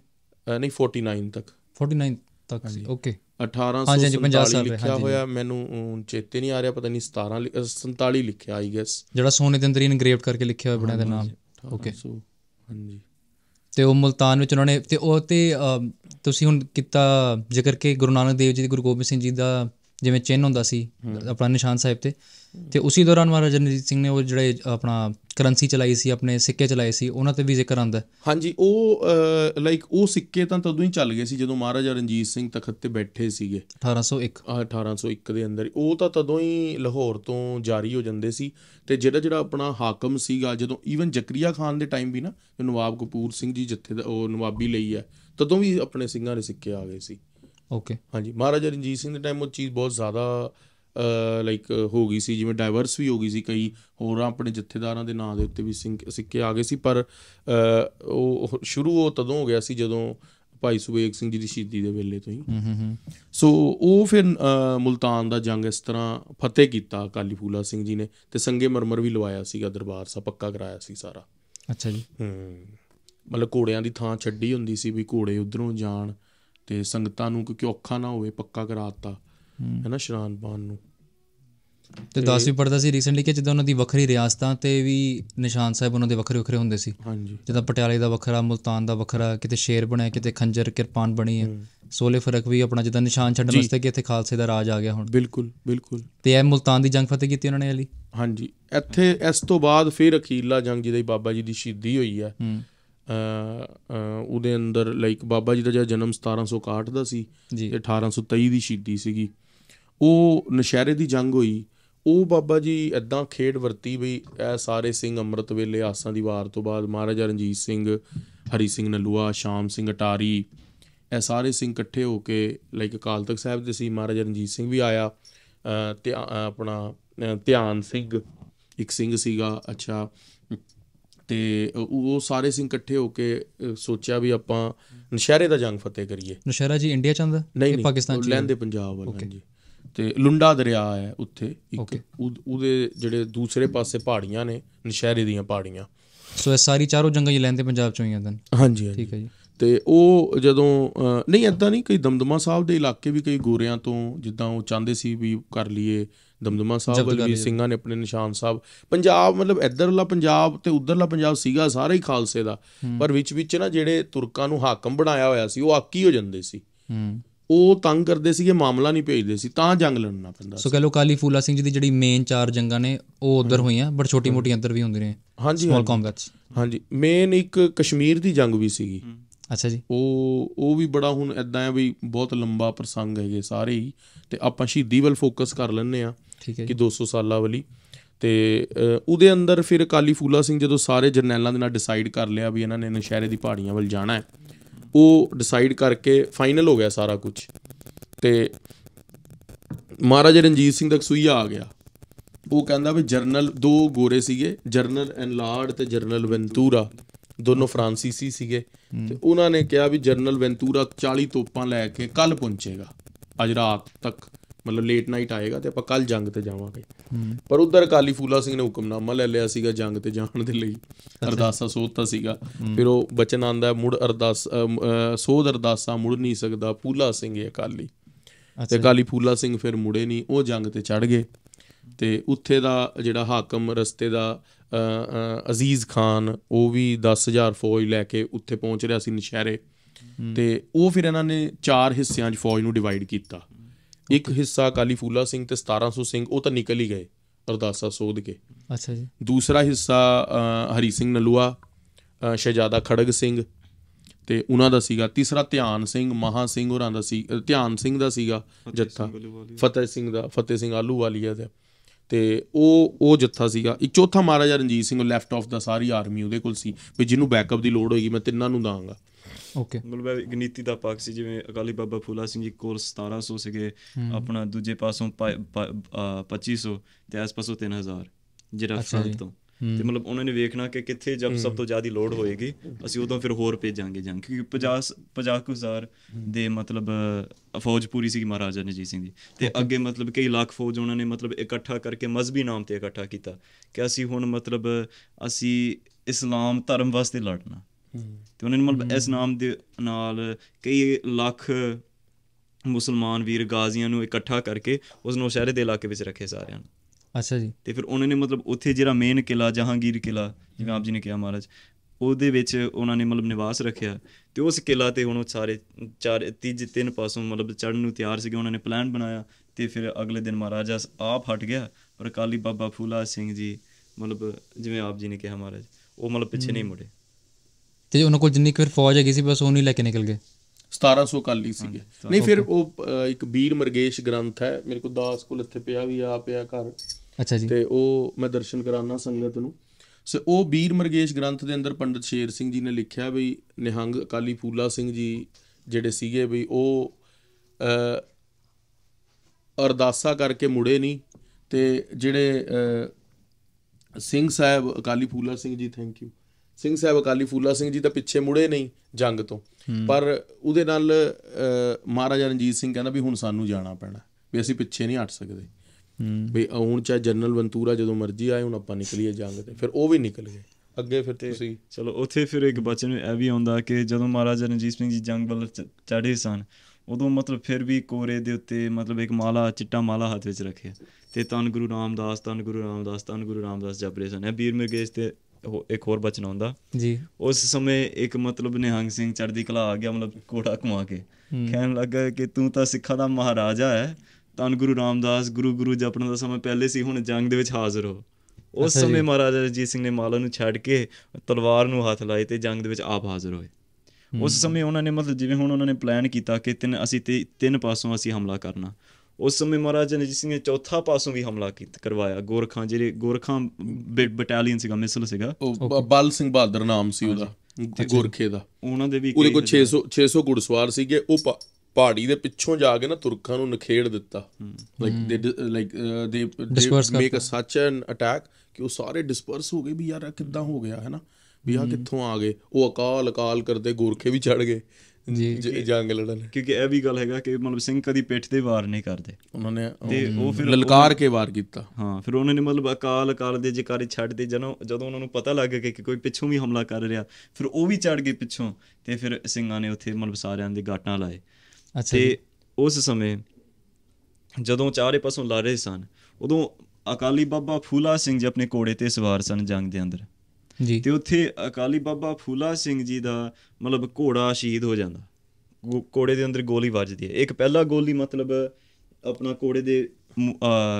ਨਹੀਂ 49 ਤੱਕ। 49 ਤੱਕ ਸੀ। ਓਕੇ 1847 ਹਾਂਜੀ, ਹਾਂਜੀ, ਪੰਜਾਹ ਸਾਲ ਰਹੇ, ਲਿਖਿਆ ਹੋਇਆ ਮੈਨੂੰ ਚੇਤੇ ਨਹੀਂ ਆ ਰਿਹਾ ਪਤਾ ਨਹੀਂ 17 ਲਿ- ਅ, 47 ਲਿਖਿਆ ਆਈ ਗੈਸ ਜਿਹੜਾ ਸੋਨੇ ਦੇ ਅੰਦਰ ਇਨਗ੍ਰੇਵਡ ਕਰਕੇ ਲਿਖਿਆ ਹੋਇਆ ਬਣਿਆ ਦਾ ਨਾਮ। ਓਕੇ ਹਾਂਜੀ। ਤੇ ਉਹ ਮੁਲਤਾਨ ਵਿੱਚ ਉਹਨਾਂ ਨੇ ਤੇ ਉਹ ਤੇ ਤੁਸੀਂ ਹੁਣ ਕੀਤਾ ਜ਼ਿਕਰ ਕਿ ਗੁਰੂ ਨਾਨਕ ਦੇਵ ਜੀ ਤੇ ਗੁਰੂ ਗੋਬਿੰਦ ਸਿੰਘ ਜੀ ਦਾ ਜਿਵੇਂ ਚਿੰਨ੍ਹ ਹੁੰਦਾ ਸੀ ਆਪਣਾ ਨਿਸ਼ਾਨ ਸਾਹਿਬ ਤੇ। ਤੇ ਉਸੇ ਦੌਰਾਨ ਮਹਾਰਾਜਾ ਰਣਜੀਤ ਸਿੰਘ ਨੇ ਉਹ ਜਿਹੜੇ ਆਪਣਾ ਕਰੰਸੀ ਚਲਾਈ ਸੀ ਆਪਣੇ ਸਿੱਕੇ ਚਲਾਏ ਸੀ ਉਹਨਾਂ ਤੇ ਵੀ ਜ਼ਿਕਰ ਆਂਦਾ ਹਾਂਜੀ ਉਹ ਲਾਈਕ ਉਹ ਸਿੱਕੇ ਤਾਂ ਤਦੋਂ ਹੀ ਚੱਲ ਗਏ ਸੀ ਜਦੋਂ ਮਹਾਰਾਜਾ ਰਣਜੀਤ ਸਿੰਘ ਤਖਤ ਤੇ ਬੈਠੇ ਸੀਗੇ। 1801 ਆਹ 1801 ਦੇ ਅੰਦਰ। ਉਹ ਤਾਂ ਤਦੋਂ ਹੀ ਲਾਹੌਰ ਤੋਂ ਜਾਰੀ ਹੋ ਜਾਂਦੇ ਸੀ। ਤੇ ਜਿਹੜਾ ਜਿਹੜਾ ਆਪਣਾ ਹਾਕਮ ਸੀਗਾ ਜਦੋਂ ਈਵਨ ਜ਼ਕਰੀਆ ਖਾਨ ਦੇ ਟਾਈਮ ਵੀ ਨਾ ਨਵਾਬ ਕਪੂਰ ਸਿੰਘ ਜੀ ਜਿੱਥੇ ਉਹ ਨਵਾਬੀ ਲਈ ਹੈ ਤਦੋਂ ਵੀ ਆਪਣੇ ਸਿੰਘਾਂ ਦੇ ਸਿੱਕੇ ਆ ਗਏ ਸੀ। ਓਕੇ ਹਾਂਜੀ ਮਹਾਰਾਜਾ ਰਣਜੀਤ ਸਿੰਘ ਦੇ ਟਾਈਮ ਉਹ ਚੀਜ਼ ਬਹੁਤ ਜ਼ਿਆਦਾ ਲਾਈਕ ਹੋ ਗਈ ਸੀ ਜਿਵੇਂ ਡਾਈਵਰਸ ਵੀ ਹੋ ਗਈ ਸੀ ਕਈ ਹੋਰ ਆਪਣੇ ਜਥੇਦਾਰਾਂ ਦੇ ਨਾਂ ਦੇ ਉੱਤੇ ਵੀ ਸਿੱਕੇ ਆ ਗਏ ਸੀ ਪਰ ਉਹ ਸ਼ੁਰੂ ਉਹ ਤਦੋਂ ਹੋ ਗਿਆ ਸੀ ਜਦੋਂ ਭਾਈ ਸੁਬੇਗ ਸਿੰਘ ਜੀ ਦੀ ਸ਼ਹੀਦੀ ਦੇ ਵੇਲੇ ਤੋਂ ਹੀ। ਸੋ ਉਹ ਫਿਰ ਮੁਲਤਾਨ ਦਾ ਜੰਗ ਇਸ ਤਰ੍ਹਾਂ ਫਤਿਹ ਕੀਤਾ ਅਕਾਲੀ ਫੂਲਾ ਸਿੰਘ ਜੀ ਨੇ ਤੇ ਸੰਗੇ ਮਰਮਰ ਵੀ ਲਵਾਇਆ ਸੀਗਾ ਦਰਬਾਰ ਸਾਹਿਬ ਪੱਕਾ ਕਰਾਇਆ ਸੀ ਸਾਰਾ। ਅੱਛਾ ਜੀ। ਹੂੰ। ਮਤਲਬ ਘੋੜਿਆਂ ਦੀ ਥਾਂ ਛੱਡੀ ਹੁੰਦੀ ਸੀ ਵੀ ਘੋੜੇ ਉਧਰੋਂ ਜਾਣ ਤੇ ਸੰਗਤਾਂ ਨੂੰ ਕਿਉਂਕਿ ਔਖਾ ਨਾ ਹੋਵੇ ਪੱਕਾ ਕਰਾਤਾ ਹੈ ਨਾ ਇਸ਼ਨਾਨ ਪਾਣ ਨੂੰ। ਤੇ ਦਾਸ ਵੀ ਪੜਦਾ ਸੀ ਰੀਸੈਂਟਲੀ ਕਿ ਜਦੋਂ ਉਹਨਾਂ ਦੀ ਵੱਖਰੀ ਰਿਆਸਤਾਂ ਤੇ ਵੀ ਨਿਸ਼ਾਨ ਸਾਹਿਬ ਉਹਨਾਂ ਦੇ ਵੱਖਰੇ ਵੱਖਰੇ ਹੁੰਦੇ ਸੀ। ਹਾਂਜੀ। ਜਿੱਦਾਂ ਪਟਿਆਲੇ ਦਾ ਵੱਖਰਾ ਮੁਲਤਾਨ ਦਾ ਵੱਖਰਾ ਕਿਤੇ ਸ਼ੇਰ ਬਣਿਆ ਕਿਤੇ ਖੰਜਰ ਕਿਰਪਾਨ ਬਣੀ ਹੈ। ਸੋਲੇ ਫ਼ਰਕ ਵੀ ਆਪਣਾ ਜਿੱਦਾਂ ਨਿਸ਼ਾਨ ਛੱਡਣ। ਵਾਸਤੇ ਕਿ ਇੱਥੇ ਖਾਲਸੇ ਦਾ ਰਾਜ ਆ ਗਿਆ ਹੁਣ। ਬਿਲਕੁਲ ਬਿਲਕੁਲ। ਤੇ ਇਹ ਮੁਲਤਾਨ ਦੀ ਜੰਗ ਫਤਿਹ ਕੀਤੀ ਉਹਨਾਂ ਨੇ ਅਲੀ? ਹਾਂਜੀ। ਇੱਥੇ ਇਸ ਤੋਂ ਬਾਅਦ ਫਿਰ ਅਖੀਰਲਾ ਜੰਗ ਜਿਹਦੇ ਬਾਬਾ ਜੀ ਦੀ ਸ਼ਹੀਦੀ ਹੋਈ ਅ, ਉਹਦੇ ਅੰਦਰ ਲਾਈਕ ਬਾਬਾ ਜੀ ਦਾ ਜਿਹੜਾ ਜਨਮ 1761 ਦਾ ਸੀ ਤੇ 1823 ਦੀ ਸ਼ਹੀਦੀ ਸੀਗੀ। ਉਹ ਨਸ਼ਹਿਰੇ ਦੀ ਜੰਗ ਹੋਈ। ਉਹ ਬਾਬਾ ਜੀ ਐਦਾਂ ਖੇਡ ਵਰਤੀ ਵੀ ਇਹ ਸਾਰੇ ਸਿੰਘ ਅੰਮ੍ਰਿਤ ਵੇਲੇ ਆਸਾਂ ਦੀ ਵਾਰ ਤੋਂ ਬਾਅਦ ਮਹਾਰਾਜਾ ਰਣਜੀਤ ਸਿੰਘ ਹਰੀ ਸਿੰਘ ਨਲੂਆ ਸ਼ਾਮ ਸਿੰਘ ਅਟਾਰੀ ਇਹ ਸਾਰੇ ਸਿੰਘ ਇਕੱਠੇ ਹੋ ਕੇ ਲਾਈਕ ਅਕਾਲ ਤਖਤ ਸਾਹਿਬ ਦੇ ਸੀ ਮਹਾਰਾਜਾ ਰਣਜੀਤ ਸਿੰਘ ਵੀ ਆਇਆ। ਤੇ ਆਪਣਾ ਧਿਆਨ ਸਿੰਘ ਇੱਕ ਸਿੰਘ ਸੀਗਾ। ਅੱਛਾ। ਤੇ ਉਹ ਸਾਰੇ ਸਿੰਘ ਇਕੱਠੇ ਹੋ ਕੇ ਸੋਚਿਆ ਵੀ ਆਪਾਂ ਨਸ਼ਹਿਰੇ ਦਾ ਜੰਗ ਫਤਿਹ ਕਰੀਏ। ਨੁਸ਼ਹਿਰਾ ਜੀ ਇੰਡੀਆ ਚ ਆਂਦਾ ਨਹੀਂ ਕਿ ਨਹੀਂ ਪਾਕਿਸਤਾਨ ਚ ਲਹਿੰਦੇ ਪੰਜਾਬ ਵੱਲ ਹਾਂਜੀ। ਤੇ ਲੁੰਡਾ ਦਰਿਆ ਹੈ ਉੱਥੇ ਇੱਕ ਉਹਦੇ ਜਿਹੜੇ ਦੂਸਰੇ ਪਾਸੇ ਪਹਾੜੀਆਂ ਨੇ ਨਸ਼ਹਿਰੇ ਦੀਆਂ ਪਹਾੜੀਆਂ। ਸੋ ਇਹ ਸਾਰੀ ਚਾਰੋਂ ਜੰਗਾਂ ਹੀ ਲੈਂਦੇ ਪੰਜਾਬ ਚੋਂ ਹੀ ਆਂਦਨ ਹਾਂਜੀ ਠੀਕ ਹੈ ਜੀ। ਤੇ ਉਹ ਜਦੋਂ ਨਹੀਂ ਐਦਾਂ ਨਹੀਂ ਕਈ ਦਮਦਮਾ ਸਾਹਿਬ ਦੇ ਇਲਾਕੇ ਵੀ ਕਈ ਗੋਰਿਆਂ ਤੋਂ ਜਿੱਦਾਂ ਉਹ ਚਾਹੁੰਦੇ ਸੀ ਵੀ ਕਰ ਲਈਏ ਦਮਦਮਾ ਸਾਹਿਬ ਲਈਏ। ਸਿੰਘਾਂ ਨੇ ਆਪਣੇ ਨਿਸ਼ਾਨ ਸਾਹਿਬ ਪੰਜਾਬ ਮਤਲਬ ਇੱਧਰਲਾ ਪੰਜਾਬ ਤੇ ਉਧਰਲਾ ਪੰਜਾਬ ਸੀਗਾ ਸਾਰਾ ਹੀ ਖਾਲਸੇ ਦਾ। ਪਰ ਵਿੱਚ ਵਿੱਚ ਨਾ ਜਿਹੜੇ ਤੁਰਕਾਂ ਨੂੰ ਹਾਕਮ ਬਣਾਇਆ ਹੋਇਆ ਸੀ ਉਹ ਆਕੀ ਹੋ ਜਾਂਦੇ ਸੀ। ਉਹ ਤੰਗ ਕਰਦੇ ਸੀਗੇ ਮਾਮਲਾ ਨਹੀਂ ਭੇਜਦੇ ਸੀ ਤਾਂ ਜੰਗ ਲੜਨਾ ਪੈਂਦਾ ਸੋ ਕਹ ਲੋ ਕਾਲੀ ਫੂਲਾ ਸਿੰਘ ਜੀ ਦੀ ਜਿਹੜੀ ਮੇਨ ਚਾਰ ਜੰਗਾਂ ਨੇ ਉਹ ਉਧਰ ਹੋਈਆਂ ਬਟ ਛੋਟੀ ਮੋਟੀ ਅੰਦਰ ਵੀ ਹੁੰਦੀਆਂ ਨੇ ਹਾਂਜੀ ਸਮਾਲ ਕੰਬੈਟਸ ਹਾਂਜੀ। ਮੇਨ ਇੱਕ ਕਸ਼ਮੀਰ ਦੀ ਜੰਗ ਵੀ ਸੀਗੀ। ਅੱਛਾ ਜੀ। ਉਹ ਉਹ ਵੀ ਬੜਾ ਹੁਣ ਐਦਾਂ ਹੈ ਵੀ ਬਹੁਤ ਲੰਬਾ ਪ੍ਰਸੰਗ ਹੈਗੇ ਸਾਰੇ ਹੀ। ਤੇ ਆਪਾਂ ਸ਼ਹੀਦੀ ਵੱਲ ਫੋਕਸ ਕਰ ਲੈਂਦੇ ਆ ਕਿ ਜੀ 200 ਸਾਲਾਂ ਵਾਲੀ। ਤੇ ਉਹਦੇ ਅੰਦਰ ਫਿਰ ਅਕਾਲੀ ਫੂਲਾ ਸਿੰਘ ਜਦੋਂ ਸਾਰੇ ਜਰਨੈਲਾਂ ਦੇ ਨਾਲ ਡਿਸਾਈਡ ਕਰ ਲਿਆ ਵੀ ਇਹਨਾਂ ਨੇ ਨਸ਼ਹਿਰੇ ਦੀ ਪਹਾੜੀਆਂ ਵੱਲ ਜਾਣਾ ਹੈ ਉਹ ਡਿਸਾਈਡ ਕਰਕੇ ਫਾਈਨਲ ਹੋ ਗਿਆ ਸਾਰਾ ਕੁਝ ਤੇ ਮਹਾਰਾਜਾ ਰਣਜੀਤ ਸਿੰਘ ਦਾ ਸੂਈਆ ਆ ਗਿਆ। ਉਹ ਕਹਿੰਦਾ ਵੀ ਜਰਨਲ ਦੋ ਗੋਰੇ ਸੀਗੇ ਜਰਨਲ ਐਨਲਾਰਡ ਤੇ ਜਰਨਲ ਵੈਂਤੂਰਾ। ਦੋਨੋਂ ਫਰਾਂਸੀਸੀ ਸੀਗੇ। ਤੇ ਉਹਨਾਂ ਨੇ ਕਿਹਾ ਵੀ ਜਰਨਲ ਵੈਂਤੂਰਾ 40 ਤੋਪਾਂ ਲੈ ਕੇ ਕੱਲ ਪਹੁੰਚੇਗਾ। ਅੱਜ ਰਾਤ ਤੱਕ ਮਤਲਬ ਲੇਟ ਨਾਈਟ ਆਏਗਾ ਤੇ ਆਪਾਂ ਕੱਲ ਜੰਗ ਤੇ ਜਾਵਾਂਗੇ। ਪਰ ਉਧਰ ਅਕਾਲੀ ਫੂਲਾ ਸਿੰਘ ਨੇ ਹੁਕਮਨਾਮਾ ਲੈ ਲਿਆ ਸੀਗਾ ਜੰਗ ਤੇ ਜਾਣ ਦੇ ਲਈ। ਅਰਦਾਸਾ ਸੋਧਤਾ ਸੀਗਾ। ਫਿਰ ਉਹ ਬਚਨ ਆਂਦਾ ਮੁੜ ਅਰਦਾਸ ਸੋਧ ਅਰਦਾਸਾ ਮੁੜ ਨਹੀਂ ਸਕਦਾ ਫੂਲਾ ਸਿੰਘ ਇਹ ਅਕਾਲੀ। ਤੇ ਅਕਾਲੀ ਫੂਲਾ ਸਿੰਘ ਫਿਰ ਮੁੜੇ ਨਹੀਂ ਉਹ ਜੰਗ ਤੇ ਚੜ ਗਏ। ਤੇ ਉੱਥੇ ਦਾ ਜਿਹੜਾ ਹਾਕਮ ਰਸਤੇ ਦਾ ਅਜ਼ੀਜ਼ ਖਾਨ ਉਹ ਵੀ 10000 ਫੌਜ ਲੈ ਕੇ ਉੱਥੇ ਪਹੁੰਚ ਰਿਹਾ ਸੀ ਨਸ਼ਹਿਰੇ। ਤੇ ਉਹ ਫਿਰ ਇਹਨਾਂ ਨੇ ਚਾਰ ਹਿੱਸਿਆਂ 'ਚ ਫੌਜ ਨੂੰ ਡਿਵਾਈਡ ਕੀਤਾ। ਇੱਕ ਹਿੱਸਾ ਅਕਾਲੀ ਫੂਲਾ ਸਿੰਘ ਤੇ 1700 ਸਿੰਘ ਉਹ ਤਾਂ ਨਿਕਲ ਹੀ ਗਏ ਅਰਦਾਸਾ ਸੋਧ ਕੇ। ਅੱਛਾ ਜੀ। ਦੂਸਰਾ ਹਿੱਸਾ ਹਰੀ ਸਿੰਘ ਨਲੂਆ ਸ਼ਹਿਜ਼ਾਦਾ ਖੜਗ ਸਿੰਘ ਤੇ ਉਹਨਾਂ ਦਾ ਸੀਗਾ। ਤੀਸਰਾ ਧਿਆਨ ਸਿੰਘ ਮਹਾ ਸਿੰਘ ਹੋਰਾਂ ਦਾ ਸੀ ਧਿਆਨ ਸਿੰਘ ਦਾ ਸੀਗਾ ਜੱਥਾ। ਫਤਿਹ ਸਿੰਘ ਦਾ ਫਤਿਹ ਸਿੰਘ ਆਲੂਵਾਲੀਆ ਦਾ। ਤੇ ਉਹ ਉਹ ਜੱਥਾ ਸੀਗਾ। ਇੱਕ ਚੌਥਾ ਮਹਾਰਾਜਾ ਰਣਜੀਤ ਸਿੰਘ ਲੈਫਟ ਆਫ ਦਾ ਸਾਰੀ ਆਰਮੀ ਉਹਦੇ ਕੋਲ ਸੀ ਵੀ ਜਿਹਨੂੰ ਬੈਕਅਪ ਦੀ ਲੋੜ ਹੋਏਗੀ ਮੈਂ ਤਿੰਨਾਂ ਨੂੰ ਦਾਂਗਾ ਓਕੇ ਮਤਲਬ ਇਹ ਇੱਕ ਨੀਤੀ ਦਾ ਪੱਖ ਸੀ ਜਿਵੇਂ ਅਕਾਲੀ ਬਾਬਾ ਫੂਲਾ ਸਿੰਘ ਜੀ ਕੋਲ 1700 ਸੀਗੇ ਆਪਣਾ ਦੂਜੇ ਪਾਸੋਂ ਪ- ਪ- ਅ, 2500 ਤੇ ਇਸ ਪਾਸੋਂ 3000 ਜਿਹੜਾ। ਫਰੰਟ ਤੋਂ। ਤੇ ਮਤਲਬ ਉਹਨਾਂ ਨੇ ਵੇਖਣਾ ਕਿ ਕਿੱਥੇ ਜਦ ਸਭ ਤੋਂ ਜ਼ਿਆਦਾ ਲੋਡ ਹੋਏਗੀ ਅਸੀਂ ਉਦੋਂ ਫਿਰ ਹੋਰ ਭੇਜਾਂਗੇ ਜੰਗ। ਕਿਉਂਕਿ 50 50 ਕੁ ਹਜ਼ਾਰ ਦੇ ਮਤਲਬ ਫੌਜ ਪੂਰੀ ਸੀ ਮਹਾਰਾਜਾ ਰਣਜੀਤ ਸਿੰਘ ਦੀ। ਤੇ ਅੱਗੇ ਮਤਲਬ ਕਈ ਲੱਖ ਫੌਜ ਉਹਨਾਂ ਨੇ ਮਤਲਬ ਇਕੱਠਾ ਕਰਕੇ ਮਜ਼ਬੀ ਨਾਮ ਤੇ ਇਕੱਠਾ ਕੀਤਾ ਕਿ ਅਸੀਂ ਹੁਣ ਮਤਲਬ ਅਸੀਂ ਇਸਲਾਮ ਧਰਮ ਵਾਸਤੇ ਲੜਨਾ। ਤੇ ਉਹਨਾਂ ਨੇ ਮਤਲਬ ਇਸ ਨਾਮ ਦੇ ਨਾਲ ਕਈ ਲੱਖ ਮੁਸਲਮਾਨ ਵੀਰ ਗਾਜ਼ੀਆਂ ਨੂੰ ਇਕੱਠਾ ਕਰਕੇ ਉਸ ਨੌਸ਼ਹਿਰੇ ਦੇ ਇਲਾਕੇ ਵਿੱਚ ਰੱਖੇ ਸਾਰਿਆਂ ਨੂੰ। ਅੱਛਾ ਜੀ। ਤੇ ਫਿਰ ਉਹਨਾਂ ਨੇ ਮਤਲਬ ਉੱਥੇ ਜਿਹੜਾ ਮੇਨ ਕਿਲਾ ਜਹਾਂਗੀਰ ਕਿਲਾ ਜਿਵੇਂ ਆਪ ਜੀ ਨੇ ਕਿਹਾ ਮਹਾਰਾਜ ਉਹਦੇ ਵਿੱਚ ਉਹਨਾਂ ਨੇ ਮਤਲਬ ਨਿਵਾਸ ਰੱਖਿਆ। ਤੇ ਉਸ ਕਿਲਾ ਤੇ ਹੁਣ ਉਹ ਸਾਰੇ ਚਾਰ ਤੀਜ ਤਿੰਨ ਪਾਸੋਂ ਮਤਲਬ ਚੜਨ ਨੂੰ ਤਿਆਰ ਸੀਗੇ ਉਹਨਾਂ ਨੇ ਪਲਾਨ ਬਣਾਇਆ। ਤੇ ਫਿਰ ਅਗਲੇ ਦਿਨ ਮਹਾਰਾਜਾ ਆਪ ਹਟ ਗਿਆ ਪਰ ਅਕਾਲੀ ਬਾਬਾ ਫੂਲਾ ਸਿੰਘ ਜੀ ਮਤਲਬ ਜਿਵੇਂ ਆਪ ਜੀ ਨੇ ਕਿਹਾ ਮਹਾਰਾਜ ਉਹ ਮਤਲਬ ਪਿੱਛੇ ਨਹੀਂ ਮੁੜੇ। ਤੇ ਉਹਨਾਂ ਕੋਲ ਜਿੰਨੀ ਕੁ ਫਿਰ ਫੌਜ ਹੈਗੀ ਸੀ ਬਸ ਉਹ ਨਹੀਂ ਲੈ ਕੇ ਨਿਕਲ ਗਏ? 1700 ਕਾਲੀ ਸੀਗੇ। ਨਹੀਂ ਫਿਰ ਉਹ ਇੱਕ ਵੀਰ ਮਰਗੇਸ਼ ਗ੍ਰੰਥ ਹੈ ਮੇਰੇ ਕੋਲ ਦਾਸ ਕੋਲ ਇੱਥੇ ਪਿਆ ਵੀ ਆ ਪਿਆ ਘਰ। ਅੱਛਾ ਜੀ। ਤੇ ਉਹ ਮੈਂ ਦਰਸ਼ਨ ਕਰਾਨਾ ਸੰਗਤ ਨੂੰ। ਸੋ ਉਹ ਵੀਰ ਮਰਗੇਸ਼ ਗ੍ਰੰਥ ਦੇ ਅੰਦਰ ਪੰਡਿਤ ਸ਼ੇਰ ਸਿੰਘ ਜੀ ਨੇ ਲਿਖਿਆ ਵੀ ਨਿਹੰਗ ਅਕਾਲੀ ਫੂਲਾ ਸਿੰਘ ਜੀ ਜਿਹੜੇ ਸੀਗੇ ਵੀ ਉਹ ਅ, ਅਰਦਾਸਾ ਕਰਕੇ ਮੁੜੇ ਨਹੀਂ ਤੇ ਜਿਹੜੇ ਸਿੰਘ ਸਾਹਿਬ ਅਕਾਲੀ ਫੂਲਾ ਸਿੰਘ ਜੀ ਥੈਂਕ ਯੂ ਸਿੰਘ ਸਾਹਿਬ ਅਕਾਲੀ ਫੂਲਾ ਸਿੰਘ ਜੀ ਤਾਂ ਪਿੱਛੇ ਮੁੜੇ ਨਹੀਂ ਜੰਗ ਤੋਂ। ਪਰ ਉਹਦੇ ਨਾਲ ਮਹਾਰਾਜਾ ਰਣਜੀਤ ਸਿੰਘ ਕਹਿੰਦਾ ਵੀ ਹੁਣ ਸਾਨੂੰ ਜਾਣਾ ਪੈਣਾ ਵੀ ਅਸੀਂ ਪਿੱਛੇ ਨਹੀਂ ਹਟ ਸਕਦੇ। ਵੀ ਹੁਣ ਚਾਹੇ ਜਨਰਲ ਵੰਤੂਰਾ ਜਦੋਂ ਮਰਜ਼ੀ ਆਏ ਹੁਣ ਆਪਾਂ ਨਿਕਲੀਏ ਜੰਗ ਤੇ। ਫਿਰ ਉਹ ਵੀ ਨਿਕਲ ਗਏ। ਅੱਗੇ ਫਿਰ ਤੁਸੀਂ ਚਲੋ ਉੱਥੇ ਫਿਰ ਇੱਕ ਬਚਨ ਇਹ ਵੀ ਆਉਂਦਾ ਕਿ ਜਦੋਂ ਮਹਾਰਾਜਾ ਰਣਜੀਤ ਸਿੰਘ ਜੀ ਜੰਗ ਵੱਲ ਚ- ਚੜ੍ਹੇ ਸਨ ਉਦੋਂ ਮਤਲਬ ਫਿਰ ਵੀ ਕੋਰੇ ਦੇ ਉੱਤੇ ਮਤਲਬ ਇੱਕ ਮਾਲਾ ਚਿੱਟਾ ਮਾਲਾ ਹੱਥ ਵਿੱਚ ਰੱਖਿਆ। ਤੇ ਧੰਨ ਗੁਰੂ ਰਾਮਦਾਸ ਧੰਨ ਗੁਰੂ ਰਾਮਦਾਸ ਧੰਨ ਗੁਰੂ ਰਾਮਦਾਸ ਜਪ ਰਹੇ ਸਨ। ਇਹ ਵੀਰ ਮਿਰਗੇਸ਼ ਤੇ ਇੱਕ ਹੋਰ ਬਚਨ ਆਉਂਦਾ। ਜੀ। ਉਸ ਸਮੇਂ ਇੱਕ ਮਤਲਬ ਨਿਹੰਗ ਸਿੰਘ ਚੜ੍ਹਦੀ ਕਲਾ ਆ ਗਿਆ ਮਤਲਬ ਕੋੜਾ ਘੁਮਾ ਕੇ। ਕਹਿਣ ਲੱਗਾ ਕਿ ਤੂੰ ਤਾਂ ਸਿੱਖਾਂ ਦਾ ਮਹਾਰਾਜਾ ਹੈ। ਧੰਨ ਗੁਰੂ ਰਾਮਦਾਸ ਗੁਰੂ ਗੁਰੂ ਜਪਣ ਦਾ ਸਮਾਂ ਪਹਿਲੇ ਸੀ ਹੁਣ ਜੰਗ ਦੇ ਵਿੱਚ ਹਾਜ਼ਰ ਹੋ। ਉਸ। ਸਮੇਂ ਮਹਾਰਾਜਾ ਰਣਜੀਤ ਸਿੰਘ ਨੇ ਮਾਲਾ ਨੂੰ ਛੱਡ ਕੇ ਤਲਵਾਰ ਨੂੰ ਹੱਥ ਲਾਏ ਤੇ ਜੰਗ ਦੇ ਵਿੱਚ ਆਪ ਹਾਜ਼ਰ ਹੋਏ। ਉਸ ਸਮੇਂ ਉਹਨਾਂ ਨੇ ਮਤਲਬ ਜਿਵੇਂ ਹੁਣ ਉਹਨਾਂ ਨੇ ਪਲਾਨ ਕੀਤਾ ਕਿ ਤਿੰਨ ਅਸੀਂ ਤੇ ਤਿੰਨ ਪਾਸੋਂ ਅਸੀਂ ਹਮਲਾ ਕਰਨਾ। ਉਸ ਸਮੇਂ ਮਹਾਰਾਜਾ ਰਣਜੀਤ ਸਿੰਘ ਨੇ ਚੌਥਾ ਪਾਸੋਂ ਵੀ ਹਮਲਾ ਕੀਤਾ ਕਰਵਾਇਆ। ਗੋਰਖਾਂ ਜਿਹੜੇ ਗੋਰਖਾਂ ਬਟਾਲੀਅਨ ਸੀਗਾ ਮਿਸਲ ਸੀਗਾ। ਬਲ ਸਿੰਘ ਬਹਾਦਰ ਨਾਮ ਸੀ ਉਹਦਾ ਗੋਰਖੇ ਦਾ। ਉਹਨਾਂ ਦੇ ਵੀ ਉਹਦੇ ਕਈ ਕੋਲ 600 600 ਘੁੜਸਵਾਰ ਸੀਗੇ ਉਹ ਪਹਾੜੀ ਦੇ ਪਿੱਛੋਂ ਜਾ ਕੇ ਨਾ ਤੁਰਕਾਂ ਨੂੰ ਨਖੇੜ ਦਿੱਤਾ। ਲਾਈਕ ਦੇ ਲਾਈਕ ਦੇ ਮੇਕ ਅ ਸੱਚ ਐਨ ਅਟੈਕ ਕਿ ਉਹ ਸਾਰੇ ਡਿਸਪਰਸ ਹੋ ਗਏ ਵੀ ਯਾਰ ਇਹ ਕਿੱਦਾਂ ਹੋ ਗਿਆ ਹੈ ਨਾ ਵੀ ਆ ਕਿੱਥੋਂ ਆ ਗਏ? ਉਹ ਅਕਾਲ ਅਕਾਲ ਕਰਦੇ ਗੋਰਖੇ ਵੀ ਚੜ ਗਏ। ਜੀ ਜੰਗ ਲੜਨ। ਕਿਉਂਕਿ ਇਹ ਵੀ ਗੱਲ ਹੈਗਾ ਕਿ ਮਤਲਬ ਸਿੰਘ ਕਦੀ ਪਿੱਠ ਤੇ ਵਾਰ ਨਹੀਂ ਕਰਦੇ। ਉਹਨਾਂ ਨੇ ਤੇ ਉਹ ਫਿਰ ਲਲਕਾਰ ਕੇ ਵਾਰ ਕੀਤਾ। ਹਾਂ ਫਿਰ ਉਹਨਾਂ ਨੇ ਮਤਲਬ ਅਕਾਲ ਅਕਾਲ ਦੇ ਜਕਾਰੇ ਛੱਡ ਦੇ ਜਦੋਂ ਜਦੋਂ ਉਹਨਾਂ ਨੂੰ ਪਤਾ ਲੱਗ ਗਿਆ ਕਿ ਕੋਈ ਪਿੱਛੋਂ ਵੀ ਹਮਲਾ ਕਰ ਰਿਹਾ ਫਿਰ ਉਹ ਵੀ ਚੜ ਗਏ ਪਿੱਛੋਂ। ਤੇ ਫਿਰ ਸਿੰਘਾਂ ਨੇ ਉੱਥੇ ਮਤਲਬ ਸਾਰਿਆਂ ਦੇ ਗਾਟਾਂ ਲਾਏ। ਤੇ ਉਸ ਸਮੇਂ ਜਦੋਂ ਚਾਰੇ ਪਾਸੋਂ ਲੜ ਰਹੇ ਸਨ ਉਦੋਂ ਅਕਾਲੀ ਬਾਬਾ ਫੂਲਾ ਸਿੰਘ ਜੀ ਆਪਣੇ ਘੋੜੇ ਤੇ ਸਵਾਰ ਸਨ ਜੰਗ ਦੇ ਅੰਦਰ। ਜੀ। ਤੇ ਉੱਥੇ ਅਕਾਲੀ ਬਾਬਾ ਫੂਲਾ ਸਿੰਘ ਜੀ ਦਾ ਮਤਲਬ ਘੋੜਾ ਸ਼ਹੀਦ ਹੋ ਜਾਂਦਾ। ਘੋੜੇ ਦੇ ਅੰਦਰ ਗੋਲੀ ਵੱਜਦੀ ਹੈ। ਇੱਕ ਪਹਿਲਾ ਗੋਲੀ ਮਤਲਬ ਆਪਣਾ ਘੋੜੇ ਦੇ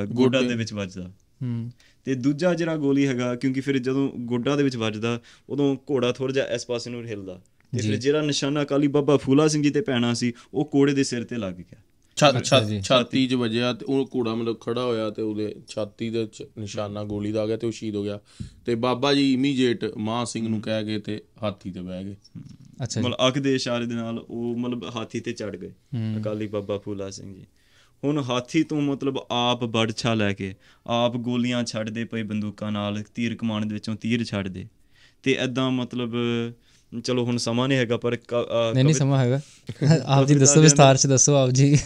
ਗੋਡਾ ਦੇ ਵਿੱਚ ਵੱਜਦਾ। ਹੂੰ। ਤੇ ਦੂਜਾ ਜਿਹੜਾ ਗੋਲੀ ਹੈਗਾ ਕਿਉਂਕਿ ਫਿਰ ਜਦੋਂ ਗੋਡਾ ਦੇ ਵਿੱਚ ਵੱਜਦਾ ਉਦੋਂ ਘੋੜਾ ਥੋੜਾ ਜਿਹਾ ਇਸ ਪਾਸੇ ਨੂੰ ਹਿਲਦਾ। ਤੇ ਫਿਰ ਜਿਹੜਾ ਨਿਸ਼ਾਨਾ ਅਕਾਲੀ ਬਾਬਾ ਫੂਲਾ ਸਿੰਘ ਜੀ ਤੇ ਪੈਣਾ ਸੀ ਉਹ ਘੋੜੇ ਦੇ ਸਿਰ ਤੇ ਲੱਗ ਗਿਆ। ਛਾਤੀ 'ਚ ਵੱਜਿਆ ਤੇ ਉਹ ਘੋੜਾ ਮਤਲਬ ਖੜਾ ਹੋਇਆ ਤੇ ਉਹਦੇ ਛਾਤੀ ਦੇ ਵਿੱਚ ਨਿਸ਼ਾਨਾ ਗੋਲੀ ਦਾ ਆ ਗਿਆ ਤੇ ਉਹ ਸ਼ਹੀਦ ਹੋ ਗਿਆ। ਤੇ ਬਾਬਾ ਜੀ ਇਮੀਡੀਏਟ ਮਾਂ ਸਿੰਘ ਨੂੰ ਕਹਿ ਗਏ ਤੇ ਹਾਥੀ ਤੇ ਬਹਿ ਗਏ। ਅੱਛਾ ਮਤਲਬ ਅੱਖ ਦੇ ਇਸ਼ਾਰੇ ਦੇ ਨਾਲ ਉਹ ਮਤਲਬ ਹਾਥੀ ਤੇ ਚੜ ਗਏ। ਅਕਾਲੀ ਬਾਬਾ ਫੂਲਾ ਸਿੰਘ ਜੀ। ਹੁਣ ਹਾਥੀ ਤੋਂ ਮਤਲਬ ਆਪ ਬੜਛਾ ਲੈ ਕੇ ਆਪ ਗੋਲੀਆਂ ਛੱਡਦੇ ਪਏ ਬੰਦੂਕਾਂ ਨਾਲ ਤੀਰ ਕਮਾਨ ਦੇ ਵਿੱਚੋਂ ਤੀਰ ਛੱਡਦੇ। ਤੇ ਐਦਾਂ ਮਤਲਬ ਚਲੋ ਹੁਣ ਸਮਾਂ ਨਹੀਂ ਹੈਗਾ ਪਰ ਨਹੀਂ ਨਹੀਂ ਸਮਾਂ ਹੈਗਾ। ਆਪ ਜੀ ਦੱਸੋ ਵਿਸਤਾਰ ਚ ਦੱਸੋ ਆਪ ਜੀ।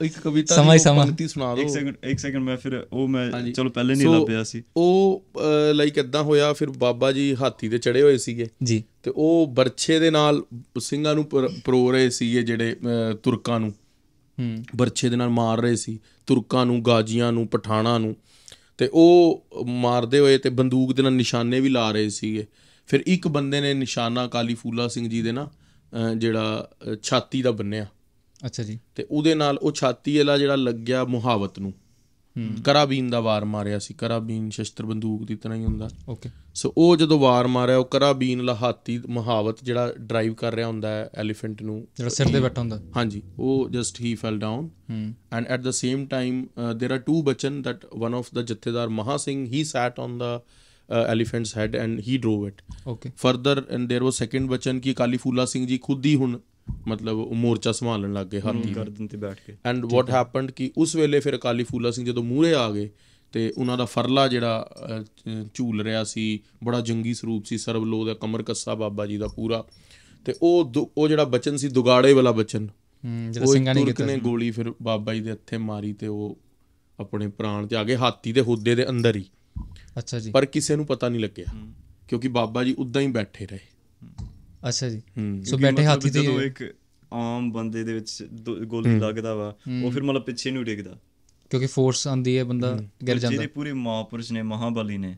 ਇੱਕ ਕਵਿਤਾ ਸਮਾਂ ਹੀ ਸਮਾਂ। ਇੱਕ ਸੈਕਿੰਡ ਇੱਕ ਸੈਕਿੰਡ ਮੈਂ ਫਿਰ ਉਹ ਮੈਂ। ਚਲੋ ਪਹਿਲੇ ਨਹੀਂ ਲੱਭਿਆ ਸੀ। ਉਹ ਲਾਈਕ ਇਦਾਂ ਹੋਇਆ ਫਿਰ ਬਾਬਾ ਜੀ ਹਾਥੀ ਤੇ ਚੜੇ ਹੋਏ ਸੀਗੇ। ਜੀ। ਤੇ ਉਹ ਬਰਛੇ ਦੇ ਨਾਲ ਸਿੰਘਾਂ ਨੂੰ ਪਰ- ਰਹੇ ਸੀਗੇ ਜਿਹੜੇ ਤੁਰਕਾਂ ਨੂੰ। ਹੂੰ। ਬਰਛੇ ਦੇ ਨਾਲ ਮਾਰ ਰਹੇ ਸੀ। ਤੁਰਕਾਂ ਨੂੰ ਗਾਜੀਆਂ ਨੂੰ ਪਠਾਣਾ ਨੂੰ। ਤੇ ਉਹ ਮਾਰਦੇ ਹੋਏ ਤੇ ਬੰਦੂਕ ਦੇ ਨਾਲ ਨਿਸ਼ਾਨੇ ਵੀ ਲਾ ਰਹੇ ਸੀਗੇ। ਫਿਰ ਇੱਕ ਬੰਦੇ ਨੇ ਨਿਸ਼ਾਨਾ ਕਾਲੀ ਫੂਲਾ ਸਿੰਘ ਜੀ ਦੇ ਨਾ ਜਿਹੜਾ ਛਾਤੀ ਦਾ ਬੰਨਿਆ। ਅੱਛਾ ਜੀ। ਤੇ ਉਹਦੇ ਨਾਲ ਉਹ ਛਾਤੀ ਵਾਲਾ ਜਿਹੜਾ ਲੱਗਿਆ ਮੁਹਾਵਤ ਨੂੰ। ਕਰਾਬੀਨ ਦਾ ਵਾਰ ਮਾਰਿਆ ਸੀ। ਕਰਾਬੀਨ ਸ਼ਸਤਰ ਬੰਦੂਕ ਦੀ ਤਰ੍ਹਾਂ ਹੀ ਹੁੰਦਾ। ਓਕੇ ਸੋ ਉਹ ਜਦੋਂ ਵਾਰ ਮਾਰਿਆ ਉਹ ਕਰਾਬੀਨ ਵਾਲਾ ਹਾਥੀ ਮੁਹਾਵਤ ਜਿਹੜਾ ਡਰਾਈਵ ਕਰ ਰਿਹਾ ਹੁੰਦਾ ਹੈ ਐਲੀਫੈਂਟ ਨੂੰ। ਜਿਹੜਾ ਸਿਰ ਤੇ ਬੈਠਾ ਹੁੰਦਾ। ਹਾਂਜੀ ਉਹ ਜਸਟ ਹੀ ਫੈਲ ਡਾਊਨ ਹੂੰ। At the same time uh, there are two bachan that one of the jathedar maha singh he sat on the uh, elephant's head and he drove it. Okay further and there was second bachan ki kali fula singh ji ਖੁਦ ਹੀ ਹੁਣ ਮਤਲਬ ਮੋਰਚਾ ਸੰਭਾਲਣ ਲੱਗ ਗਏ ਹਾਥੀ ਗਰਦਨ ਤੇ ਬੈਠ ਕੇ ਐਂਡ ਵਾਟ ਹੈਪਨਡ ਕਿ ਉਸ ਵੇਲੇ ਫਿਰ ਅਕਾਲੀ ਫੂਲਾ ਸਿੰਘ ਜਦੋਂ ਮੂਹਰੇ ਆ ਗਏ ਤੇ ਉਹਨਾਂ ਦਾ ਫਰਲਾ ਜਿਹੜਾ ਝੂਲ ਰਿਹਾ ਸੀ ਬੜਾ ਜੰਗੀ ਸਰੂਪ ਸੀ ਸਰਬਲੋ ਦਾ ਕਮਰ ਕੱਸਾ ਬਾਬਾ ਜੀ ਦਾ ਪੂਰਾ। ਤੇ ਉਹ ਦੁ- ਉਹ ਜਿਹੜਾ ਬਚਨ ਸੀ ਦੁਗਾੜੇ ਵਾਲਾ ਬਚਨ ਜਿਹੜਾ ਉਹ ਸਿੰਘਾਂ ਨੇ ਕੀਤਾ ਨੇ ਗੋਲੀ ਫਿਰ ਬਾਬਾ ਜੀ ਦੇ ਹੱਥੇ ਮਾਰੀ ਤੇ ਉਹ ਆਪਣੇ ਪ੍ਰਾਣ ਤੇ ਆ ਗਏ ਹਾਥੀ ਦੇ ਹੁੱਦੇ ਦੇ ਅੰਦਰ ਹੀ। ਅੱਛਾ ਜੀ। ਪਰ ਕਿਸੇ ਨੂੰ ਪਤਾ ਨਹੀਂ ਲੱਗਿਆ ਕਿਉਂਕਿ ਬਾਬਾ ਜੀ ਉਦਾਂ ਹੀ ਬੈਠੇ ਰਹੇ। ਅੱਛਾ ਜੀ। ਸੋ ਬੈਠੇ ਹਾਥੀ ਦੀ ਜਦੋਂ ਇੱਕ ਆਮ ਬੰਦੇ ਦੇ ਵਿੱਚ ਗੋਲੀ ਲੱਗਦਾ ਵਾ ਉਹ ਫਿਰ ਮਤਲਬ ਪਿੱਛੇ ਨੂੰ ਡਿੱਗਦਾ ਕਿਉਂਕਿ ਫੋਰਸ ਆਂਦੀ ਹੈ ਬੰਦਾ ਗਿਰ ਜਾਂਦਾ। ਜਿਹੜੇ ਪੂਰੇ ਮਹਾਪੁਰਸ਼ ਨੇ ਮਹਾਬਲੀ ਨੇ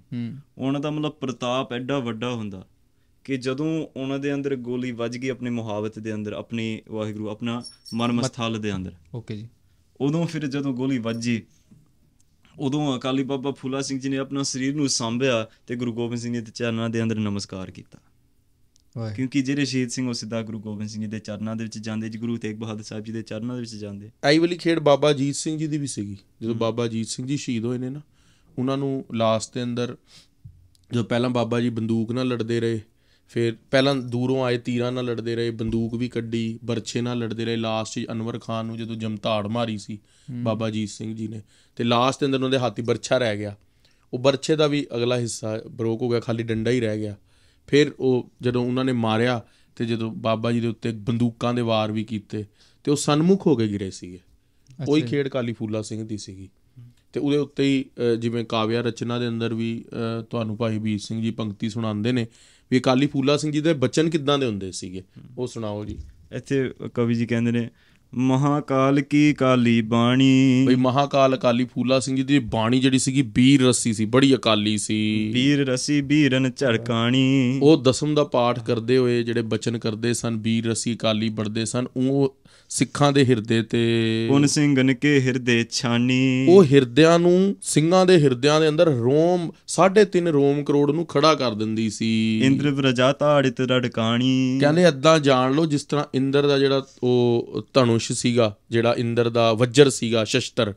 ਉਹਨਾਂ ਦਾ ਮਤਲਬ ਪ੍ਰਤਾਪ ਐਡਾ ਵੱਡਾ ਹੁੰਦਾ ਕਿ ਜਦੋਂ ਉਹਨਾਂ ਦੇ ਅੰਦਰ ਗੋਲੀ ਵੱਜ ਗਈ ਆਪਣੀ ਮੁਹਾਵਤ ਦੇ ਅੰਦਰ ਆਪਣੀ ਵਾਹਿਗੁਰੂ ਆਪਣਾ ਸਥਲ ਦੇ ਅੰਦਰ ਓਕੇ ਜੀ। ਉਦੋਂ ਫਿਰ ਜਦੋਂ ਗੋਲੀ ਵੱਜੀ ਉਦੋਂ ਅਕਾਲੀ ਬਾਬਾ ਫੂਲਾ ਸਿੰਘ ਜੀ ਨੇ ਆਪਣਾ ਸਰੀਰ ਨੂੰ ਸਾਂਭਿਆ ਤੇ ਗੁਰੂ ਗੋਬਿੰਦ ਸਿੰਘ ਜੀ ਦੇ ਚਰਨਾਂ ਦੇ ਅੰਦਰ ਨਮਸਕਾਰ ਕੀਤਾ। ਵਾਹ ਕਿਉਂਕਿ ਜਿਹੜੇ ਸ਼ਹੀਦ ਸਿੰਘ ਉਹ ਸਿੱਧਾ ਗੁਰੂ ਗੋਬਿੰਦ ਸਿੰਘ ਜੀ ਦੇ ਚਰਨਾਂ ਦੇ ਵਿੱਚ ਜਾਂਦੇ ਜੀ ਗੁਰੂ ਤੇਗ ਬਹਾਦਰ ਸਾਹਿਬ ਜੀ ਦੇ ਚਰਨਾਂ ਦੇ ਵਿੱਚ ਜਾਂਦੇ। ਆਈ ਵਾਲੀ ਖੇਡ ਬਾਬਾ ਜੀਤ ਸਿੰਘ ਜੀ ਦੀ ਵੀ ਸੀਗੀ। ਜਦੋਂ ਬਾਬਾ ਜੀਤ ਸਿੰਘ ਜੀ ਸ਼ਹੀਦ ਹੋਏ ਨੇ ਨਾ ਉਹਨਾਂ ਨੂੰ ਲਾਸਟ ਦੇ ਅੰਦਰ ਜਦੋਂ ਪਹਿਲਾਂ ਬਾਬਾ ਜੀ ਬੰਦੂਕ ਨਾਲ ਲੜਦੇ ਰਹੇ ਫਿਰ ਪਹਿਲਾਂ ਦੂਰੋਂ ਆਏ ਤੀਰਾਂ ਨਾਲ ਲੜਦੇ ਰਹੇ ਬੰਦੂਕ ਵੀ ਕੱਢੀ ਬਰਛੇ ਨਾਲ ਲੜਦੇ ਰਹੇ। ਲਾਸਟ 'ਚ ਅਨਵਰ ਖਾਨ ਨੂੰ ਜਦੋਂ ਜਮਤਾੜ ਮਾਰੀ ਸੀ ਬਾਬਾ ਜੀਤ ਸਿੰਘ ਜੀ ਨੇ। ਤੇ ਲਾਸਟ ਦੇ ਅੰਦਰ ਉਹਨਾਂ ਦੇ ਹਾਥੀ ਬਰਛਾ ਰਹਿ ਗਿਆ। ਉਹ ਬਰਛੇ ਦਾ ਵੀ ਅਗਲਾ ਹਿੱਸਾ ਬਰੋਕ ਹੋ ਗਿਆ ਖਾਲੀ ਡੰਡਾ ਹੀ ਰਹਿ ਗਿਆ। ਫਿਰ ਉਹ ਜਦੋਂ ਉਹਨਾਂ ਨੇ ਮਾਰਿਆ ਤੇ ਜਦੋਂ ਬਾਬਾ ਜੀ ਦੇ ਉੱਤੇ ਬੰਦੂਕਾਂ ਦੇ ਵਾਰ ਵੀ ਕੀਤੇ ਤੇ ਉਹ ਸਨਮੁਖ ਹੋ ਕੇ ਗਿਰੇ ਸੀਗੇ। ਉਹੀ ਖੇਡ ਕਾਲੀ ਫੂਲਾ ਸਿੰਘ ਦੀ ਸੀਗੀ। ਤੇ ਉਹਦੇ ਉੱਤੇ ਹੀ ਜਿਵੇਂ ਕਾਵਿਆ ਰਚਨਾ ਦੇ ਅੰਦਰ ਵੀ ਤੁਹਾਨੂੰ ਭਾਈ ਵੀਰ ਸਿੰਘ ਜੀ ਪੰਕਤੀ ਸੁਣਾਉਂਦੇ ਨੇ ਵੀ ਅਕਾਲੀ ਫੂਲਾ ਸਿੰਘ ਜੀ ਦੇ ਬਚਨ ਕਿੱਦਾਂ ਦੇ ਹੁੰਦੇ ਸੀਗੇ? ਉਹ ਸੁਣਾਓ ਜੀ। ਇੱਥੇ ਕਵੀ ਜੀ ਕਹਿੰਦੇ ਨੇ ਮਹਾਕਾਲ ਕੀ ਕਾਲੀ ਬਾਣੀ? ਬਈ ਮਹਾਕਾਲ ਅਕਾਲੀ ਫੂਲਾ ਸਿੰਘ ਜੀ ਦੀ ਬਾਣੀ ਜਿਹੜੀ ਸੀਗੀ ਬੀਰ ਰੱਸੀ ਸੀ ਬੜੀ ਅਕਾਲੀ ਸੀ। ਵੀਰ ਰਸੀ ਵੀਰਨ ਝੜਕਾਣੀ। ਉਹ ਦਸਮ ਦਾ ਪਾਠ ਕਰਦੇ ਹੋਏ ਜਿਹੜੇ ਬਚਨ ਕਰਦੇ ਸਨ ਬੀਰ ਰਸੀ ਅਕਾਲੀ ਪੜਦੇ ਸਨ ਉਹ ਸਿੱਖਾਂ ਦੇ ਹਿਰਦੇ ਤੇ। ਪੁਨ ਸਿੰਘਨ ਕੇ ਹਿਰਦੇ ਛਾਨੀ। ਉਹ ਹਿਰਦਿਆਂ ਨੂੰ ਸਿੰਘਾਂ ਦੇ ਹਿਰਦਿਆਂ ਦੇ ਅੰਦਰ ਰੋਮ 3.5 ਰੋਮ ਕਰੋੜ ਨੂੰ ਖੜਾ ਕਰ ਦਿੰਦੀ ਸੀ। ਇੰਦਰ ਪ੍ਰਜਾ ਤਾੜਿਤ ਰੜਕਾਣੀ। ਕਹਿੰਦੇ ਏਦਾਂ ਜਾਣ ਲਓ ਜਿਸ ਤਰ੍ਹਾਂ ਇੰਦਰ ਦਾ ਜਿਹੜਾ ਉਹ ਧਨੁਸ਼ ਸੀਗਾ ਜਿਹੜਾ ਇੰਦਰ ਦਾ ਵਜਰ ਸੀਗਾ ਸ਼ਸਤਰ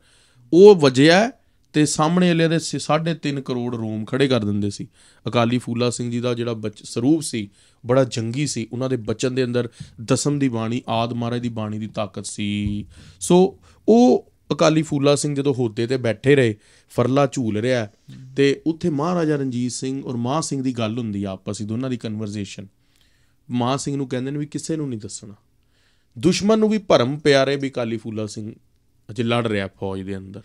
ਉਹ ਵਜਿਆ ਤੇ ਸਾਹਮਣੇ ਵਾਲੇ ਦੇ 3.5 ਕਰੋੜ ਰੂਮ ਖੜੇ ਕਰ ਦਿੰਦੇ ਸੀ। ਅਕਾਲੀ ਫੂਲਾ ਸਿੰਘ ਜੀ ਦਾ ਜਿਹੜਾ ਬਚ- ਸਰੂਪ ਸੀ, ਬੜਾ ਜੰਗੀ ਸੀ। ਉਹਨਾਂ ਦੇ ਬਚਨ ਦੇ ਅੰਦਰ ਦਸਮ ਦੀ ਬਾਣੀ, ਆਦ ਮਹਾਰਾਜ ਦੀ ਬਾਣੀ ਦੀ ਤਾਕਤ ਸੀ। ਸੋ ਉਹ ਅਕਾਲੀ ਫੂਲਾ ਸਿੰਘ ਜਦੋਂ ਹੋਦੇ ਤੇ ਬੈਠੇ ਰਹੇ, ਫਰਲਾ ਝੂਲ ਰਿਹਾ ਤੇ ਉੱਥੇ ਮਹਾਰਾਜਾ ਰਣਜੀਤ ਸਿੰਘ ਔਰ ਮਾਂ ਸਿੰਘ ਦੀ ਗੱਲ ਹੁੰਦੀ ਆ ਆਪਸ ਵਿੱਚ, ਦੋਨਾਂ ਦੀ ਕਨਵਰਸੇਸ਼ਨ ਮਾਂ ਸਿੰਘ ਨੂੰ ਕਹਿੰਦੇ ਨੇ ਵੀ ਕਿਸੇ ਨੂੰ ਨਹੀਂ ਦੱਸਣਾ। ਦੁਸ਼ਮਣ ਨੂੰ ਵੀ ਭਰਮ ਪਿਆਰੇ ਵੀ ਅਕਾਲੀ ਫੂਲਾ ਸਿੰਘ ਅਜੇ ਲੜ ਰਿਹਾ ਫੌਜ ਦੇ ਅੰਦਰ।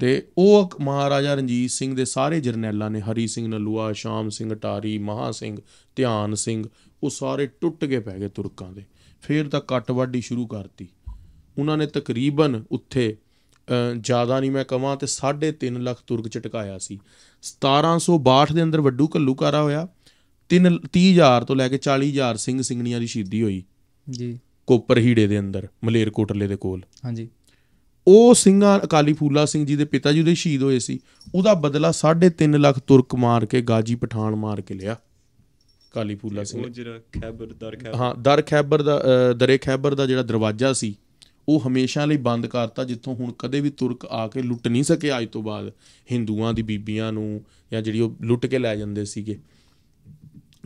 ਤੇ ਉਹ ਮਹਾਰਾਜਾ ਰਣਜੀਤ ਸਿੰਘ ਦੇ ਸਾਰੇ ਜਰਨੈਲਾਂ ਨੇ ਹਰੀ ਸਿੰਘ ਨਲੂਆ ਸ਼ਾਮ ਸਿੰਘ ਟਾਰੀ ਮਹਾ ਸਿੰਘ ਧਿਆਨ ਸਿੰਘ ਉਹ ਸਾਰੇ ਟੁੱਟ ਕੇ ਪੈ ਗਏ ਤੁਰਕਾਂ ਦੇ। ਫੇਰ ਤਾਂ ਕੱਟ ਵਾਢੀ ਸ਼ੁਰੂ ਕਰਤੀ। ਉਹਨਾਂ ਨੇ ਤਕਰੀਬਨ ਉੱਥੇ ਜ਼ਿਆਦਾ ਨਹੀਂ ਮੈਂ ਕਹਾਂ ਤੇ 3.5 ਲੱਖ ਤੁਰਕ ਝਟਕਾਇਆ ਸੀ। 1762 ਦੇ ਅੰਦਰ ਵੱਡੂ ਘੱਲੂਕਾਰਾ ਹੋਇਆ। 3 30000 ਤੋਂ ਲੈ ਕੇ 40000 ਸਿੰਘ ਸਿੰਘਣੀਆਂ ਦੀ ਸ਼ਹੀਦੀ ਹੋਈ। ਜੀ। ਕੋਪਰ ਹੀੜੇ ਦੇ ਅੰਦਰ ਮਲੇਰਕੋਟਲੇ ਦੇ ਕੋਲ। ਹਾਂਜੀ। ਉਹ ਸਿੰਘਾਂ ਅਕਾਲੀ ਫੂਲਾ ਸਿੰਘ ਜੀ ਦੇ ਪਿਤਾ ਜੀ ਉਹਦੇ ਸ਼ਹੀਦ ਹੋਏ ਸੀ ਉਹਦਾ ਬਦਲਾ 3.5 ਲੱਖ ਤੁਰਕ ਮਾਰ ਕੇ ਗਾਜੀ ਪਠਾਨ ਮਾਰ ਕੇ ਲਿਆ ਕਾਲੀ ਫੂਲਾ ਸਿੰਘ ਉਹ ਜਿਹੜਾ ਖੈਬਰ ਦਰ ਖੈਬਰ। ਹਾਂ ਦਰ ਖੈਬਰ ਦਾ ਦਰੇ ਖੈਬਰ ਦਾ ਜਿਹੜਾ ਦਰਵਾਜ਼ਾ ਸੀ ਉਹ ਹਮੇਸ਼ਾ ਲਈ ਬੰਦ ਕਰਤਾ ਜਿੱਥੋਂ ਹੁਣ ਕਦੇ ਵੀ ਤੁਰਕ ਆ ਕੇ ਲੁੱਟ ਨਹੀਂ ਸਕੇ ਅੱਜ ਤੋਂ ਬਾਅਦ ਹਿੰਦੂਆਂ ਦੀ ਬੀਬੀਆਂ ਨੂੰ ਜਾਂ ਜਿਹੜੀ ਉਹ ਲੁੱਟ ਕੇ ਲੈ ਜਾਂਦੇ ਸੀਗੇ।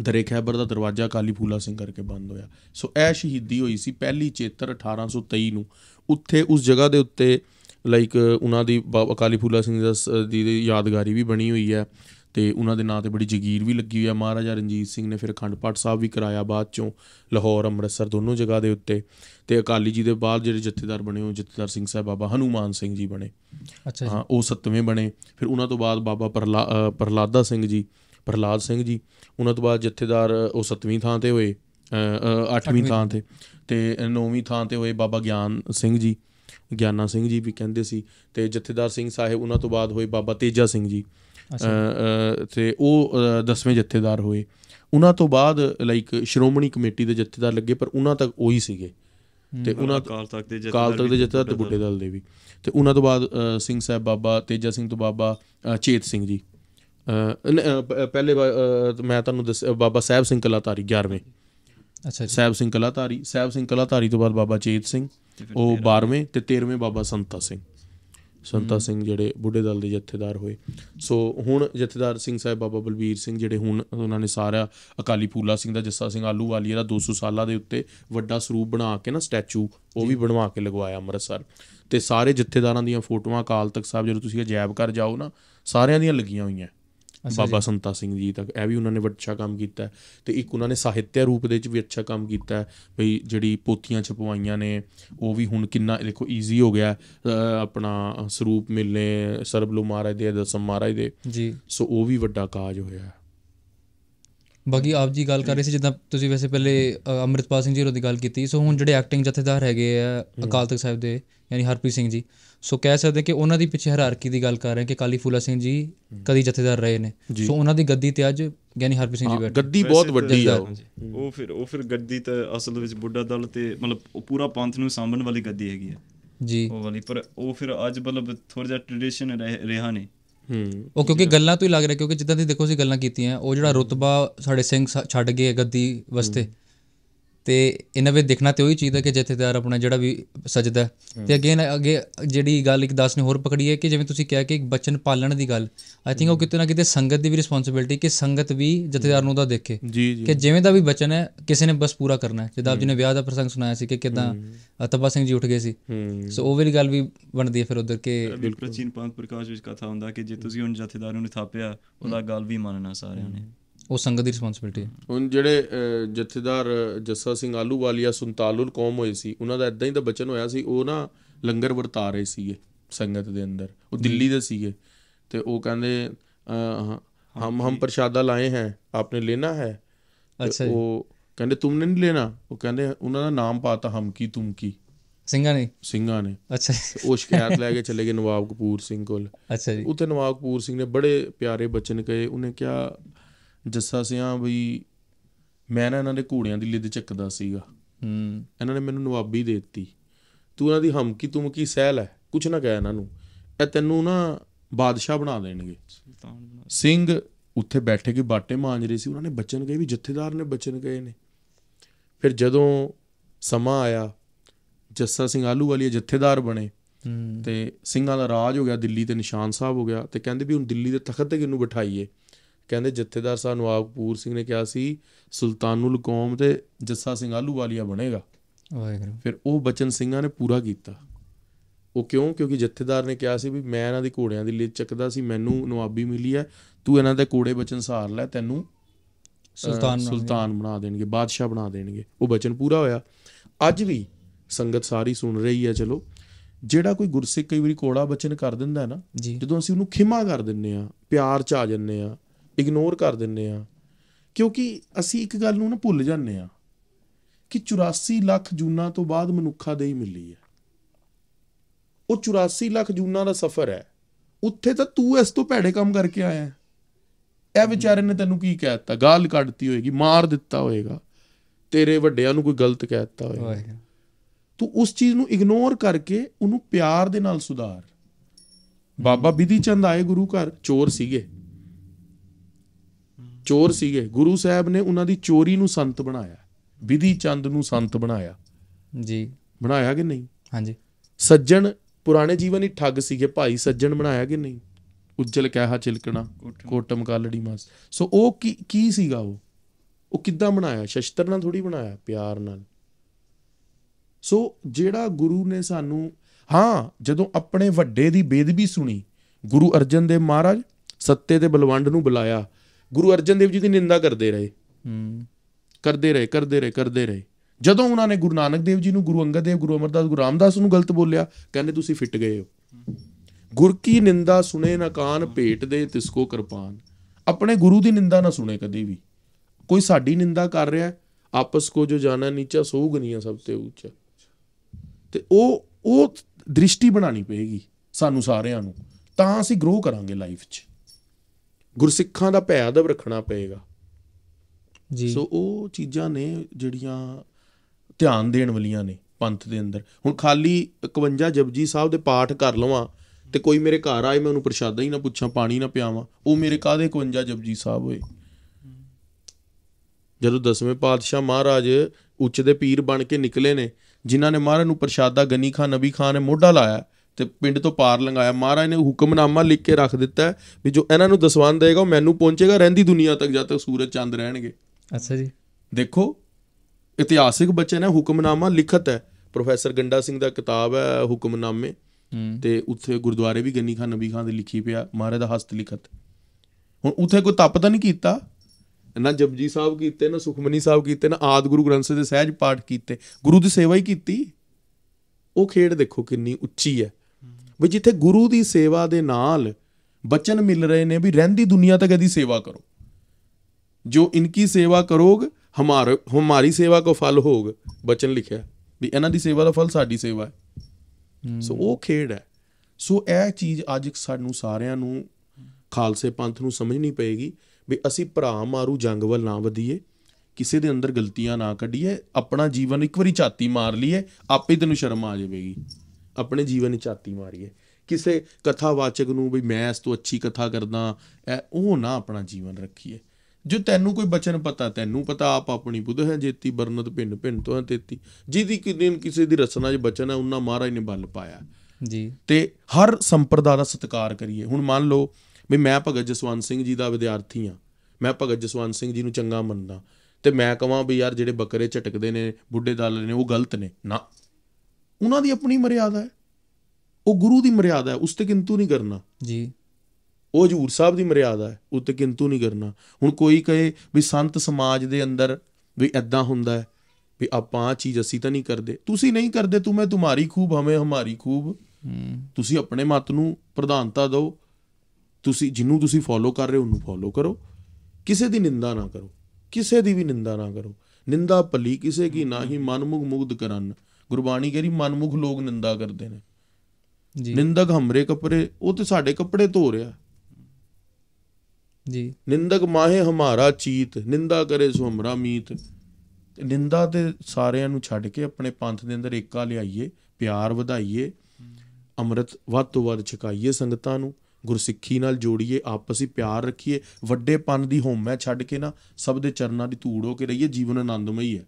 ਦਰੇ ਖੈਬਰ ਦਾ ਦਰਵਾਜ਼ਾ ਕਾਲੀ ਫੂਲਾ ਸਿੰਘ ਕਰਕੇ ਬੰਦ ਹੋਇਆ। ਸੋ ਇਹ ਸ਼ਹੀਦੀ ਹੋਈ ਸੀ ਪਹਿਲੀ ਚੇਤਰ 1823 ਨੂੰ। ਉੱਥੇ ਉਸ ਜਗ੍ਹਾ ਦੇ ਉੱਤੇ ਲਾਈਕ ਉਹਨਾਂ ਦੀ ਅਕਾਲੀ ਫੂਲਾ ਸਿੰਘ ਦਾ ਯਾਦਗਾਰੀ ਵੀ ਬਣੀ ਹੋਈ ਹੈ ਤੇ ਉਹਨਾਂ ਦੇ ਨਾਂ ਤੇ ਬੜੀ ਜਗੀਰ ਵੀ ਲੱਗੀ ਹੋਈ ਹੈ। ਮਹਾਰਾਜਾ ਰਣਜੀਤ ਸਿੰਘ ਨੇ ਫਿਰ ਅਖੰਡ ਪਾਠ ਸਾਹਿਬ ਵੀ ਕਰਾਇਆ ਬਾਅਦ ਚੋਂ ਲਾਹੌਰ ਅੰਮ੍ਰਿਤਸਰ ਦੋਨੋਂ ਜਗ੍ਹਾ ਦੇ ਉੱਤੇ ਤੇ ਅਕਾਲੀ ਜੀ ਦੇ ਬਾਅਦ ਜਿਹੜੇ ਜਥੇਦਾਰ ਬਣੇ ਉਹ ਜਥੇਦਾਰ ਸਿੰਘ ਸਾਹਿਬ ਬਾਬਾ ਹਨੂਮਾਨ ਸਿੰਘ ਜੀ ਬਣੇ। ਅੱਛਾ ਜੀ। ਹਾਂ ਉਹ ਸੱਤਵੇਂ ਬਣੇ। ਫਿਰ ਉਹਨਾਂ ਤੋਂ ਬਾਅਦ ਬਾਬਾ ਪ੍ਰਲਾ- ਅ, ਪ੍ਰਹਲਾਦਾ ਸਿੰਘ ਜੀ ਪ੍ਰਹਲਾਦ ਸਿੰਘ ਜੀ ਉਹਨਾਂ ਤੋਂ ਬਾਅਦ ਜਥੇਦਾਰ ਉਹ ਸੱਤਵੀਂ ਥਾਂ ਤੇ ਹੋਏ ਅ, ਅ, ਅੱਠਵੀਂ ਥਾਂ ਤੇ ਤੇ ਨੌਵੀਂ ਥਾਂ ਤੇ ਹੋਏ ਬਾਬਾ ਗਿਆਨ ਸਿੰਘ ਜੀ ਗਿਆਨਾ ਸਿੰਘ ਜੀ ਵੀ ਕਹਿੰਦੇ ਸੀ ਤੇ ਜਥੇਦਾਰ ਸਿੰਘ ਸਾਹਿਬ ਉਹਨਾਂ ਤੋਂ ਬਾਅਦ ਹੋਏ ਬਾਬਾ ਤੇਜਾ ਸਿੰਘ ਜੀ ਤੇ ਉਹ ਅ, ਦਸਵੇਂ ਜਥੇਦਾਰ ਹੋਏ। ਉਹਨਾਂ ਤੋਂ ਬਾਅਦ ਲਾਈਕ ਸ਼੍ਰੋਮਣੀ ਕਮੇਟੀ ਦੇ ਜਥੇਦਾਰ ਲੱਗੇ ਪਰ ਉਹਨਾਂ ਤੱਕ ਉਹੀ ਸੀਗੇ। ਤੇ ਉਹਨਾਂ ਕਾਲ ਤੱਕ ਦੇ ਕਾਲ ਤੱਕ ਦੇ ਜਥੇਦਾਰ ਤੇ ਬੁੱਢੇ ਦਲ ਦੇ ਵੀ। ਤੇ ਉਹਨਾਂ ਤੋਂ ਬਾਅਦ ਸਿੰਘ ਸਾਹਿਬ ਬਾਬਾ ਤੇਜਾ ਸਿੰਘ ਤੋਂ ਬਾਬਾ ਚੇਤ ਸਿੰਘ ਜੀ। ਪਹਿਲੇ ਮੈਂ ਤੁਹਾਨੂੰ ਦੱਸ ਬਾਬਾ ਸਾਹਿਬ ਸਿੰਘ ਕਲਾਧਾਰੀ 11ਵੇਂ ਅੱਛਾ ਜੀ। ਸਾਹਿਬ ਸਿੰਘ ਕਲਾਧਾਰੀ ਸਾਹਿਬ ਸਿੰਘ ਕਲਾਧਾਰੀ ਤੋਂ ਬਾਅਦ ਬਾਬਾ ਚੇਤ ਸਿੰਘ ਉਹ 12ਵੇਂ ਤੇ 13ਵੇਂ ਬਾਬਾ ਸੰਤਾ ਸਿੰਘ। ਸੰਤਾ ਸਿੰਘ ਜਿਹੜੇ ਬੁੱਢੇ ਦਲ ਦੇ ਜਥੇਦਾਰ ਹੋਏ। ਸੋ ਹੁਣ ਜਥੇਦਾਰ ਸਿੰਘ ਸਾਹਿਬ ਬਾਬਾ ਬਲਬੀਰ ਸਿੰਘ ਜਿਹੜੇ ਹੁਣ ਉਹਨਾਂ ਨੇ ਸਾਰਾ ਅਕਾਲੀ ਫੂਲਾ ਸਿੰਘ ਦਾ ਜੱਸਾ ਸਿੰਘ ਆਲੂ ਵਾਲੀਆ ਦਾ 200 ਸਾਲਾਂ ਦੇ ਉੱਤੇ ਵੱਡਾ ਸਰੂਪ ਬਣਾ ਕੇ ਨਾ ਸਟੈਚੂ ਉਹ ਵੀ ਬਣਵਾ ਕੇ ਲਗਵਾਇਆ ਅੰਮ੍ਰਿਤਸਰ। ਤੇ ਸਾਰੇ ਜਥੇਦਾਰਾਂ ਦੀਆਂ ਫੋਟੋਆਂ ਅਕਾਲ ਤਖਤ ਸਾਹਿਬ ਜਦੋਂ ਤੁਸੀਂ ਅਜਾਇਬ ਘਰ ਜਾਓ ਨਾ ਸਾਰਿਆਂ ਦੀਆਂ ਲੱਗੀਆਂ ਹੋਈਆਂ। ਬਾਬਾ ਸੰਤਾ ਸਿੰਘ ਜੀ ਤੱਕ ਇਹ ਵੀ ਉਹਨਾਂ ਨੇ ਵੱਡਾ ਅੱਛਾ ਕੰਮ ਕੀਤਾ। ਤੇ ਇੱਕ ਉਹਨਾਂ ਨੇ ਸਾਹਿਤਿਆ ਰੂਪ ਦੇ ਵਿੱਚ ਵੀ ਅੱਛਾ ਕੰਮ ਕੀਤਾ। ਬਈ ਜਿਹੜੀ ਪੋਥੀਆਂ ਛਪਵਾਈਆਂ ਨੇ ਉਹ ਵੀ ਹੁਣ ਕਿੰਨਾ ਦੇਖੋ ਈਜ਼ੀ ਹੋ ਗਿਆ। ਆਪਣਾ ਸਰੂਪ ਮਿਲਨੇ ਸਰਬਲੂ ਮਹਾਰਾਜ ਦੇ ਦਸਮ ਮਹਾਰਾਜ ਦੇ। ਜੀ। ਸੋ ਉਹ ਵੀ ਵੱਡਾ ਕਾਜ ਹੋਇਆ। ਬਾਕੀ ਆਪ ਜੀ ਗੱਲ ਕਰ ਰਹੇ ਸੀ ਜਿੱਦਾਂ ਤੁਸੀਂ ਵੈਸੇ ਪਹਿਲੇ ਅੰਮ੍ਰਿਤਪਾਲ ਸਿੰਘ ਜੀ ਹੋਰਾਂ ਦੀ ਗੱਲ ਕੀਤੀ। ਸੋ ਹੁਣ ਜਿਹੜੇ ਐਕਟਿੰਗ ਜਥੇਦਾਰ ਹੈਗੇ ਆ ਅਕਾਲ ਤਖਤ ਸਾਹਿਬ ਦੇ ਯਾਨੀ ਹਰਪ੍ਰੀਤ ਸਿੰਘ ਜੀ ਸੋ ਕਹਿ ਸਕਦੇ ਕਿ ਉਹਨਾਂ ਦੀ ਪਿੱਛੇ ਹਰਾਰਕੀ ਦੀ ਗੱਲ ਕਰ ਰਹੇ ਕਿ ਕਾਲੀ ਫੂਲਾ ਸਿੰਘ ਜੀ ਕਦੀ ਜਥੇਦਾਰ ਰਹੇ ਨੇ। ਸੋ ਉਹਨਾਂ ਦੀ ਗੱਦੀ ਤੇ ਅੱਜ ਯਾਨੀ ਹਰਪ੍ਰੀਤ ਸਿੰਘ ਜੀ ਬੈਠੇ। ਗੱਦੀ ਬਹੁਤ ਵੱਡੀ ਆ ਉਹ। ਫਿਰ ਉਹ ਫਿਰ ਗੱਦੀ ਤਾਂ ਅਸਲ ਵਿੱਚ ਬੁੱਢਾ ਦਲ ਤੇ ਮਤਲਬ ਉਹ ਪੂਰਾ ਪੰਥ ਨੂੰ ਸਾਂਭਣ ਵਾਲੀ ਗੱਦੀ ਹੈਗੀ ਹੈ ਜੀ। ਉਹ ਵਾਲੀ ਪਰ ਉਹ ਫਿਰ ਅੱਜ ਮਤਲਬ ਥੋੜਾ ਜਿਹਾ ਟ੍ਰੈਡੀਸ਼ਨ ਰਿਹਾ ਨਹੀਂ ਹੂੰ। ਉਹ ਕਿਉਂਕਿ ਗੱਲਾਂ ਤੋਂ ਹੀ ਲੱਗ ਰਿਹਾ ਕਿਉਂਕਿ ਜਿੱਦਾਂ ਦੀ ਦੇਖੋ ਅਸੀਂ ਗੱਲਾਂ ਕੀਤੀਆਂ ਉਹ ਜਿਹੜਾ ਰੁਤਬਾ ਸਾਡੇ ਸਿੰਘ ਸ- ਛੱਡ ਗਏ ਗੱਦੀ ਵਾਸਤੇ ਤੇ ਇਹਨਾਂ ਵਿੱਚ ਦਿਖਣਾ ਤੇ ਉਹੀ ਚੀਜ਼ ਹੈ ਕਿ ਜਥੇਦਾਰ ਆਪਣਾ ਜਿਹੜਾ ਵੀ ਸਜਦਾ। ਤੇ ਅਗੇਨ ਅੱਗੇ ਜਿਹੜੀ ਗੱਲ ਇੱਕ ਦਾਸ ਨੇ ਹੋਰ ਪਕੜੀ ਹੈ ਕਿ ਜਿਵੇਂ ਤੁਸੀਂ ਕਿਹਾ ਕਿ ਇੱਕ ਬੱਚਨ ਪਾਲਣ ਦੀ ਗੱਲ ਆਈ ਥਿੰਕ ਉਹ ਕਿਤੇ ਨਾ ਕਿਤੇ ਸੰਗਤ ਦੀ ਵੀ ਰਿਸਪੌਂਸਿਬਿਲਟੀ ਕਿ ਸੰਗਤ ਵੀ ਜਥੇਦਾਰ ਨੂੰ ਉਹਦਾ ਦੇਖੇ। ਕਿ ਜਿਵੇਂ ਦਾ ਵੀ ਬਚਨ ਹੈ ਕਿਸੇ ਨੇ ਬਸ ਪੂਰਾ ਕਰਨਾ ਹੈ। ਜਿੱਦਾਂ ਆਪ ਜੀ ਨੇ ਵਿਆਹ ਦਾ ਪ੍ਰਸੰਗ ਸੁਣਾਇਆ ਸੀ ਕਿ ਕਿਦਾਂ ਤਪਾ ਸਿੰਘ ਜੀ ਉੱਠ ਗਏ ਸੀ। ਸੋ ਉਹ ਵਾਲੀ ਗੱਲ ਵੀ ਬਣਦੀ ਹੈ ਫਿਰ ਉਧਰ ਕਿ ਵੀ ਪ੍ਰਾਚੀਨ ਪੰਥ ਪ੍ਰਕਾਸ਼ ਵਿੱਚ ਕਥਾ ਹੁੰਦਾ ਕਿ ਜੇ ਤੁਸੀਂ ਹੁਣ ਜਥੇਦਾਰ ਨੂੰ ਥਾਪਿਆ ਉਹਦਾ ਗੱਲ ਵੀ ਮੰਨਣਾ ਸਾਰਿਆਂ ਨੇ। ਉਹ ਸੰਗਤ ਦੀ ਰਿਸਪੌਂਸਿਬਿਲਟੀ ਹੈ। ਹੁਣ ਜਿਹੜੇ ਜਥੇਦਾਰ ਜੱਸਾ ਸਿੰਘ ਆਲੂਵਾਲੀਆ ਸੁਲਤਾਨੁਲ ਕੌਮ ਹੋਏ ਸੀ ਉਹਨਾਂ ਦਾ ਇਦਾਂ ਹੀ ਤਾਂ ਬਚਨ ਹੋਇਆ ਸੀ ਉਹ ਨਾ ਲੰਗਰ ਵਰਤਾ ਰਹੇ ਸੀਗੇ ਸੰਗਤ ਦੇ ਅੰਦਰ। ਉਹ ਦਿੱਲੀ ਦੇ ਸੀਗੇ। ਤੇ ਉਹ ਕਹਿੰਦੇ ਹਮ ਹਮ ਪ੍ਰਸ਼ਾਦਾ ਲਾਏ ਹੈ ਆਪਨੇ ਲੈਣਾ ਹੈ? ਅੱਛਾ ਉਹ ਕਹਿੰਦੇ ਤੁਮਨੇ ਨਹੀਂ ਲੈਣਾ ਉਹ ਕਹਿੰਦੇ ਉਹਨਾਂ ਦਾ ਨਾਮ ਪਾਤਾ ਹਮ ਕੀ ਤੁਮ ਕੀ ਸਿੰਘਾਂ ਨੇ? ਸਿੰਘਾਂ ਨੇ। ਅੱਛਾ ਉਹ ਸ਼ਿਕਾਇਤ ਲੈ ਕੇ ਚਲੇ ਗਏ ਨਵਾਬ ਕਪੂਰ ਸਿੰਘ ਕੋਲ। ਅੱਛਾ ਜੀ। ਉੱਥੇ ਨਵਾਬ ਕਪੂਰ ਸਿੰਘ ਨੇ ਬੜੇ ਪਿਆਰੇ ਬਚਨ ਕਹੇ। ਉਹਨੇ ਕਿਹਾ ਜੱਸਾ ਸਿਆਂ ਵੀ ਮੈਂ ਨਾ ਇਹਨਾਂ ਦੇ ਘੋੜਿਆਂ ਦੀ ਲਿੱਦ ਚੱਕਦਾ ਸੀਗਾ। ਹੂੰ। ਇਹਨਾਂ ਨੇ ਮੈਨੂੰ ਨਵਾਬੀ ਦੇ ਦਿੱਤੀ। ਤੂੰ ਇਹਨਾਂ ਦੀ ਹਮਕੀ ਤੁਮਕੀ ਸਹਿਲ ਹੈ ਕੁਛ ਨਾ ਕਹਿ ਇਹਨਾਂ ਨੂੰ। ਇਹ ਤੈਨੂੰ ਨਾ ਬਾਦਸ਼ਾਹ ਬਣਾ ਦੇਣਗੇ। ਸੁਲਤਾਨ ਬਣਾ ਸਿੰਘ ਉੱਥੇ ਬੈਠੇ ਕੇ ਬਾਟੇ ਮਾਂਜ ਰਹੇ ਸੀ ਉਹਨਾਂ ਨੇ ਬਚਨ ਕਹੇ ਵੀ ਜਥੇਦਾਰ ਨੇ ਬਚਨ ਕਹੇ ਨੇ। ਫਿਰ ਜਦੋਂ ਸਮਾਂ ਆਇਆ ਜੱਸਾ ਸਿੰਘ ਆਲੂਵਾਲੀਆ ਜਥੇਦਾਰ ਬਣੇ। ਤੇ ਸਿੰਘਾਂ ਦਾ ਰਾਜ ਹੋ ਗਿਆ ਦਿੱਲੀ ਤੇ ਨਿਸ਼ਾਨ ਸਾਹਿਬ ਹੋ ਗਿਆ। ਤੇ ਕਹਿੰਦੇ ਵੀ ਹੁਣ ਦਿੱਲੀ ਦੇ ਤਖਤ ਤੇ ਕਿਹਨੂੰ ਬਿਠਾਈਏ? ਕਹਿੰਦੇ ਜਥੇਦਾਰ ਸਾਹਿਬ ਨਵਾਬ ਕਪੂਰ ਸਿੰਘ ਨੇ ਕਿਹਾ ਸੀ ਸੁਲਤਾਨੁਲ ਕੌਮ ਤੇ ਜੱਸਾ ਸਿੰਘ ਆਲੂਵਾਲੀਆ ਬਣੇਗਾ। ਵਾਹਿਗੁਰੂ। ਫਿਰ ਉਹ ਬਚਨ ਸਿੰਘਾਂ ਨੇ ਪੂਰਾ ਕੀਤਾ। ਉਹ ਕਿਉਂ? ਕਿਉਂਕਿ ਜਥੇਦਾਰ ਨੇ ਕਿਹਾ ਸੀ ਵੀ ਮੈਂ ਇਹਨਾਂ ਦੀ ਘੋੜਿਆਂ ਦੀ ਲਿੱਦ ਚੱਕਦਾ ਸੀ ਮੈਨੂੰ ਨਵਾਬੀ ਮਿਲੀ ਹੈ ਤੂੰ ਇਹਨਾਂ ਦੇ ਘੋੜੇ ਬਚਨ ਸਹਾਰ ਲੈ ਤੈਨੂੰ ਸੁਲਤਾਨ ਸੁਲਤਾਨ ਬਣਾ ਦੇਣਗੇ ਬਾਦਸ਼ਾਹ ਬਣਾ ਦੇਣਗੇ। ਉਹ ਬਚਨ ਪੂਰਾ ਹੋਇਆ। ਅੱਜ ਵੀ ਸੰਗਤ ਸਾਰੀ ਸੁਣ ਰਹੀ ਹੈ ਚਲੋ ਜਿਹੜਾ ਕੋਈ ਗੁਰਸਿੱਖ ਕਈ ਵਾਰੀ ਕੋੜਾ ਬਚਨ ਕਰ ਦਿੰਦਾ ਹੈ ਨਾ ਜਦੋਂ ਅਸੀਂ ਉਹਨੂੰ ਖਿਮਾ ਕਰ ਦਿੰਨੇ ਆ ਪਿਆਰ ਚ ਆ ਜੰਨੇ ਆ ਇਗਨੋਰ ਕਰ ਦਿੰਨੇ ਆ ਕਿਉਂਕਿ ਅਸੀਂ ਇੱਕ ਗੱਲ ਨੂੰ ਨਾ ਭੁੱਲ ਜਾਂਦੇ ਆ ਕਿ 84 ਲੱਖ ਜੂਨਾਂ ਤੋਂ ਬਾਅਦ ਮਨੁੱਖਾ ਦੇਹੀ ਮਿਲੀ ਹੈ। ਉਹ 84 ਲੱਖ ਜੂਨਾਂ ਦਾ ਸਫ਼ਰ ਹੈ। ਉੱਥੇ ਤਾਂ ਤੂੰ ਇਸ ਤੋਂ ਭੈੜੇ ਕੰਮ ਕਰਕੇ ਆਇਆ ਹੈ। ਇਹ ਵਿਚਾਰੇ ਨੇ ਤੈਨੂੰ ਕੀ ਕਹਿਤਾ ਗਾਲ ਕੱਢਤੀ ਹੋਏਗੀ ਮਾਰ ਦਿੱਤਾ ਹੋਏਗਾ। ਤੇਰੇ ਵੱਡਿਆਂ ਨੂੰ ਕੋਈ ਗਲਤ ਕਹਿਤਾ ਹੋਏਗਾ। ਵਾਹਿਗੁਰੂ। ਤੂੰ ਉਸ ਚੀਜ਼ ਨੂੰ ਇਗਨੋਰ ਕਰਕੇ ਉਹਨੂੰ ਪਿਆਰ ਦੇ ਨਾਲ ਸੁਧਾਰ। ਬਾਬਾ ਬਿਧੀ ਚੰਦ ਆਏ ਗੁਰੂ ਘਰ ਚੋਰ ਸੀਗੇ। ਚੋਰ ਸੀਗੇ। ਗੁਰੂ ਸਾਹਿਬ ਨੇ ਉਹਨਾਂ ਦੀ ਚੋਰੀ ਨੂੰ ਸੰਤ ਬਣਾਇਆ। ਬਿਧੀ ਚੰਦ ਨੂੰ ਸੰਤ ਬਣਾਇਆ। ਜੀ। ਬਣਾਇਆ ਕਿ ਨਹੀਂ? ਹਾਂਜੀ। ਸੱਜਣ ਪੁਰਾਣੇ ਜੀਵਨ ਹੀ ਠੱਗ ਸੀਗੇ। ਭਾਈ ਸੱਜਣ ਬਣਾਇਆ ਕਿ ਨਹੀਂ? ਉੱਜਲ ਕਹਿਆ ਚਿਲਕਣਾ ਕੋਟਮ। ਕਾਲੜੀ ਮਾਸ। ਸੋ ਉਹ ਕੀ ਕੀ ਸੀਗਾ ਉਹ? ਉਹ ਕਿੱਦਾਂ ਬਣਾਇਆ? ਸ਼ਸਤਰ ਨਾਲ ਥੋੜੀ ਬਣਾਇਆ ਪਿਆਰ ਨਾਲ। ਸੋ ਜਿਹੜਾ ਗੁਰੂ ਨੇ ਸਾਨੂੰ ਹਾਂ ਜਦੋਂ ਆਪਣੇ ਵੱਡੇ ਦੀ ਬੇਦਬੀ ਸੁਣੀ ਗੁਰੂ ਅਰਜਨ ਦੇਵ ਮਹਾਰਾਜ ਸੱਤੇ ਤੇ ਬਲਵੰਡ ਨੂੰ ਬੁਲਾਇਆ ਗੁਰੂ ਅਰਜਨ ਦੇਵ ਜੀ ਦੀ ਨਿੰਦਾ ਕਰਦੇ ਰਹੇ। ਹੂੰ। ਕਰਦੇ ਰਹੇ ਕਰਦੇ ਰਹੇ ਕਰਦੇ ਰਹੇ। ਜਦੋਂ ਉਹਨਾਂ ਨੇ ਗੁਰੂ ਨਾਨਕ ਦੇਵ ਜੀ ਨੂੰ ਗੁਰੂ ਅੰਗਦ ਦੇਵ ਗੁਰੂ ਅਮਰਦਾਸ ਗੁਰੂ ਰਾਮਦਾਸ ਨੂੰ ਗਲਤ ਬੋਲਿਆ ਕਹਿੰਦੇ ਤੁਸੀਂ ਫਿੱਟ ਗਏ ਹੋ। ਗੁਰ ਕੀ ਨਿੰਦਾ ਸੁਣੇ ਨਾ ਕਾਨ ਭੇਟ ਦੇ ਤਿਸਕੋ ਕਿਰਪਾਨ। ਆਪਣੇ ਗੁਰੂ ਦੀ ਨਿੰਦਾ ਨਾ ਸੁਣੇ ਕਦੀ ਵੀ। ਕੋਈ ਸਾਡੀ ਨਿੰਦਾ ਕਰ ਰਿਹਾ ਆਪਸ ਕੋ ਜੋ ਜਾਣਾ ਨੀਚਾ ਸੋਗ ਨਹੀਂ ਸਭ ਤੇ ਉੱਚਾ। ਤੇ ਉਹ ਉਹ ਦ੍ਰਿਸ਼ਟੀ ਬਣਾਣੀ ਪਏਗੀ ਸਾਨੂੰ ਸਾਰਿਆਂ ਨੂੰ। ਤਾਂ ਅਸੀਂ ਗਰੋ ਕਰਾਂਗੇ ਲਾਈਫ 'ਚ। ਗੁਰਸਿੱਖਾਂ ਦਾ ਭੈ ਅਦਬ ਰੱਖਣਾ ਪਏਗਾ। ਜੀ। ਸੋ ਉਹ ਚੀਜ਼ਾਂ ਨੇ ਜਿਹੜੀਆਂ ਧਿਆਨ ਦੇਣ ਵਾਲੀਆਂ ਨੇ ਪੰਥ ਦੇ ਅੰਦਰ। ਹੁਣ ਖਾਲੀ 51 ਜਪਜੀ ਸਾਹਿਬ ਦੇ ਪਾਠ ਕਰ ਲਵਾਂ ਤੇ ਕੋਈ ਮੇਰੇ ਘਰ ਆਏ ਮੈਂ ਉਹਨੂੰ ਪ੍ਰਸ਼ਾਦਾ ਹੀ ਨਾ ਪੁੱਛਾਂ ਪਾਣੀ ਨਾ ਪਿਆਵਾਂ ਉਹ ਮੇਰੇ ਕਾਦੇ 51 ਜਪਜੀ ਸਾਹਿਬ ਹੋਏ? ਜਦੋਂ ਦਸਵੇਂ ਪਾਤਸ਼ਾਹ ਮਹਾਰਾਜ ਉੱਚ ਦੇ ਪੀਰ ਬਣ ਕੇ ਨਿਕਲੇ ਨੇ ਜਿਨ੍ਹਾਂ ਨੇ ਮਹਾਰਾਜ ਨੂੰ ਪ੍ਰਸ਼ਾਦਾ ਗਨੀ ਖਾਨ ਨਬੀ ਖਾਨ ਨੇ ਮੋਢਾ ਲਾਇਆ ਤੇ ਪਿੰਡ ਤੋਂ ਪਾਰ ਲੰਘਾਇਆ। ਮਹਾਰਾਜ ਨੇ ਹੁਕਮਨਾਮਾ ਲਿਖ ਕੇ ਰੱਖ ਦਿੱਤਾ ਵੀ ਜੋ ਇਹਨਾਂ ਨੂੰ ਦਸਵੰਦ ਦੇਗਾ ਉਹ ਮੈਨੂੰ ਪਹੁੰਚੇਗਾ ਰਹਿੰਦੀ ਦੁਨੀਆ ਤੱਕ ਜਦ ਤੱਕ ਸੂਰਜ ਚੰਦ ਰਹਿਣਗੇ। ਅੱਛਾ ਜੀ। ਦੇਖੋ ਇਤਿਹਾਸਿਕ ਬਚਨ ਹੈ ਹੁਕਮਨਾਮਾ ਲਿਖਤ ਹੈ। ਪ੍ਰੋਫੈਸਰ ਗੰਡਾ ਸਿੰਘ ਦਾ ਕਿਤਾਬ ਹੈ ਹੁਕਮਨਾਮੇ। ਤੇ ਉੱਥੇ ਗੁਰਦੁਆਰੇ ਵੀ ਗੰਨੀ ਖਾਨ ਨਬੀ ਖਾਨ ਦੇ ਲਿਖੀ ਪਿਆ ਮਹਾਰਾਜ ਦਾ ਹਸਤ ਲਿਖਤ। ਹੁਣ ਉੱਥੇ ਕੋਈ ਤਪ ਤਾਂ ਨਹੀਂ ਕੀਤਾ? ਨਾ ਜਪਜੀ ਸਾਹਿਬ ਕੀਤੇ ਨਾ ਸੁਖਮਨੀ ਸਾਹਿਬ ਕੀਤੇ ਨਾ ਆਦ ਗੁਰੂ ਗ੍ਰੰਥ ਸਾਹਿਬ ਦੇ ਸਹਿਜ ਪਾਠ ਕੀਤੇ। ਗੁਰੂ ਦੀ ਸੇਵਾ ਹੀ ਕੀਤੀ? ਉਹ ਖੇਡ ਦੇਖੋ ਕਿੰਨੀ ਉੱਚੀ ਹੈ। ਵੀ ਜਿੱਥੇ ਗੁਰੂ ਦੀ ਸੇਵਾ ਦੇ ਨਾਲ ਬਚਨ ਮਿਲ ਰਹੇ ਨੇ ਵੀ ਰਹਿੰਦੀ ਦੁਨੀਆ ਤੱਕ ਇਹਦੀ ਸੇਵਾ ਕਰੋ। ਜੋ ਇਨਕੀ ਸੇਵਾ ਕਰੋਗ ਹਮਾਰ ਹਮਾਰੀ ਸੇਵਾ ਕੋ ਫਲ ਹੋਗ ਬਚਨ ਲਿਖਿਆ। ਵੀ ਇਹਨਾਂ ਦੀ ਸੇਵਾ ਦਾ ਫਲ ਸਾਡੀ ਸੇਵਾ ਹੈ। ਸੋ ਉਹ ਖੇਡ ਹੈ। ਸੋ ਇਹ ਚੀਜ਼ ਅੱਜ ਸਾਨੂੰ ਸਾਰਿਆਂ ਨੂੰ ਖਾਲਸੇ ਪੰਥ ਨੂੰ ਸਮਝਣੀ ਪਏਗੀ ਵੀ ਅਸੀਂ ਭਰਾ ਮਾਰੂ ਜੰਗ ਵੱਲ ਨਾ ਵਧੀਏ ਕਿਸੇ ਦੇ ਅੰਦਰ ਗਲਤੀਆਂ ਨਾ ਕੱਢੀਏ ਆਪਣਾ ਜੀਵਨ ਇੱਕ ਵਾਰੀ ਝਾਤੀ ਮਾਰ ਲਈਏ ਆਪੇ ਤੈਨੂੰ ਸ਼ਰਮ ਆ ਜਾਵੇਗੀ। ਆਪਣੇ ਜੀਵਨ ਵਿੱਚ ਝਾਤੀ ਮਾਰੀਏ। ਕਿਸੇ ਕਥਾਵਾਚਕ ਨੂੰ ਵੀ ਮੈਂ ਇਸ ਤੋਂ ਅੱਛੀ ਕਥਾ ਕਰਦਾ ਇਹ ਉਹ ਨਾ ਆਪਣਾ ਜੀਵਨ ਰੱਖੀਏ। ਜੋ ਤੈਨੂੰ ਕੋਈ ਬਚਨ ਪਤਾ ਤੈਨੂੰ ਪਤਾ ਆਪ ਆਪਣੀ ਬੁੱਧ ਹੈ ਜੇਤੀ ਬਰਨਤ ਭਿੰਨ ਭਿੰਨ ਤੋਂ ਹੈ ਤੇਤੀ। ਜਿਹਦੀ ਕਿਤੇ ਕਿਸੇ ਦੀ ਰਚਨਾ 'ਚ ਬਚਨ ਹੈ ਉਹਨਾਂ ਮਹਾਰਾਜ ਨੇ ਬਲ ਪਾਇਆ। ਜੀ। ਤੇ ਹਰ ਸੰਪਰਦਾ ਦਾ ਸਤਿਕਾਰ ਕਰੀਏ। ਹੁਣ ਮੰਨ ਲਓ ਵੀ ਮੈਂ ਭਗਤ ਜਸਵੰਤ ਸਿੰਘ ਜੀ ਦਾ ਵਿਦਿਆਰਥੀ ਹਾਂ। ਮੈਂ ਭਗਤ ਜਸਵੰਤ ਸਿੰਘ ਜੀ ਨੂੰ ਚੰਗਾ ਮੰਨਦਾ। ਤੇ ਮੈਂ ਕਹਾਂ ਵੀ ਯਾਰ ਜਿਹੜੇ ਬੱਕਰੇ ਝਟਕਦੇ ਨੇ ਬੁੱਢੇ ਦਲ ਨੇ ਉਹ ਗਲਤ ਨੇ। ਨਾ। ਉਹਨਾਂ ਦੀ ਆਪਣੀ ਮਰਿਆਦਾ ਹੈ। ਉਹ ਗੁਰੂ ਦੀ ਮਰਿਆਦਾ ਹੈ ਉਸ ਤੇ ਕਿੰਤੂ ਨਹੀਂ ਕਰਨਾ। ਜੀ। ਉਹ ਹਜੂਰ ਸਾਹਿਬ ਦੀ ਮਰਿਆਦਾ ਹੈ ਉੱਤੇ ਕਿੰਤੂ ਨਹੀਂ ਕਰਨਾ। ਹੁਣ ਕੋਈ ਕਹੇ ਵੀ ਸੰਤ ਸਮਾਜ ਦੇ ਅੰਦਰ ਵੀ ਐਦਾਂ ਹੁੰਦਾ ਹੈ ਵੀ ਆਪਾਂ ਆ ਚੀਜ਼ ਅਸੀਂ ਤਾਂ ਨਹੀਂ ਕਰਦੇ। ਤੁਸੀਂ ਨਹੀਂ ਕਰਦੇ ਤੂੰ ਮੈਂ ਤੁਹਾਡੀ ਖੂਬ ਹਮੇ ਹਮਾਰੀ ਖੂਬ। ਤੁਸੀਂ ਆਪਣੇ ਮਤ ਨੂੰ ਪ੍ਰਧਾਨਤਾ ਦਿਓ। ਤੁਸੀਂ ਜਿਹਨੂੰ ਤੁਸੀਂ ਫੋਲੋ ਕਰ ਰਹੇ ਹੋ ਉਹਨੂੰ ਫੋਲੋ ਕਰੋ। ਕਿਸੇ ਦੀ ਨਿੰਦਾ ਨਾ ਕਰੋ। ਕਿਸੇ ਦੀ ਵੀ ਨਿੰਦਾ ਨਾ ਕਰੋ। ਨਿੰਦਾ ਭਲੀ ਕਿਸੇ ਕੀ ਨਾ ਹੀ ਮਨਮੁਖ ਮੁਗਧ ਕਰਨ। ਗੁਰਬਾਣੀ ਕਹਿੰਦੀ ਮਨਮੁਖ ਲੋਕ ਨਿੰਦਾ ਕਰਦੇ ਨੇ। ਜੀ। ਨਿੰਦਕ ਹਮਰੇ ਕੱਪੜੇ ਉਹ ਤੇ ਸਾਡੇ ਕੱਪੜੇ ਧੋ ਰਿਹਾ। ਜੀ। ਨਿੰਦਕ ਮਾਹੇ ਹਮਾਰਾ ਚੀਤ ਨਿੰਦਾ ਕਰੇ ਸੋ ਹਮਰਾ ਮੀਤ। ਨਿੰਦਾ ਤੇ ਸਾਰਿਆਂ ਨੂੰ ਛੱਡ ਕੇ ਆਪਣੇ ਪੰਥ ਦੇ ਅੰਦਰ ਏਕਾ ਲਿਆਈਏ ਪਿਆਰ ਵਧਾਈਏ ਅੰਮ੍ਰਿਤ ਵੱਧ ਤੋਂ ਵੱਧ ਛਕਾਈਏ ਸੰਗਤਾਂ ਨੂੰ ਗੁਰਸਿੱਖੀ ਨਾਲ ਜੋੜੀਏ ਆਪਸੀ ਪਿਆਰ ਰੱਖੀਏ। ਵੱਡੇ ਪੰਨ ਦੀ ਹੋਮੈ ਛੱਡ ਕੇ ਨਾ ਸਭ ਦੇ ਚਰਨਾਂ ਦੀ ਧੂੜ ਹੋ ਕੇ ਰਹੀਏ ਜੀਵਨ ਆਨੰਦਮਈ ਹੈ।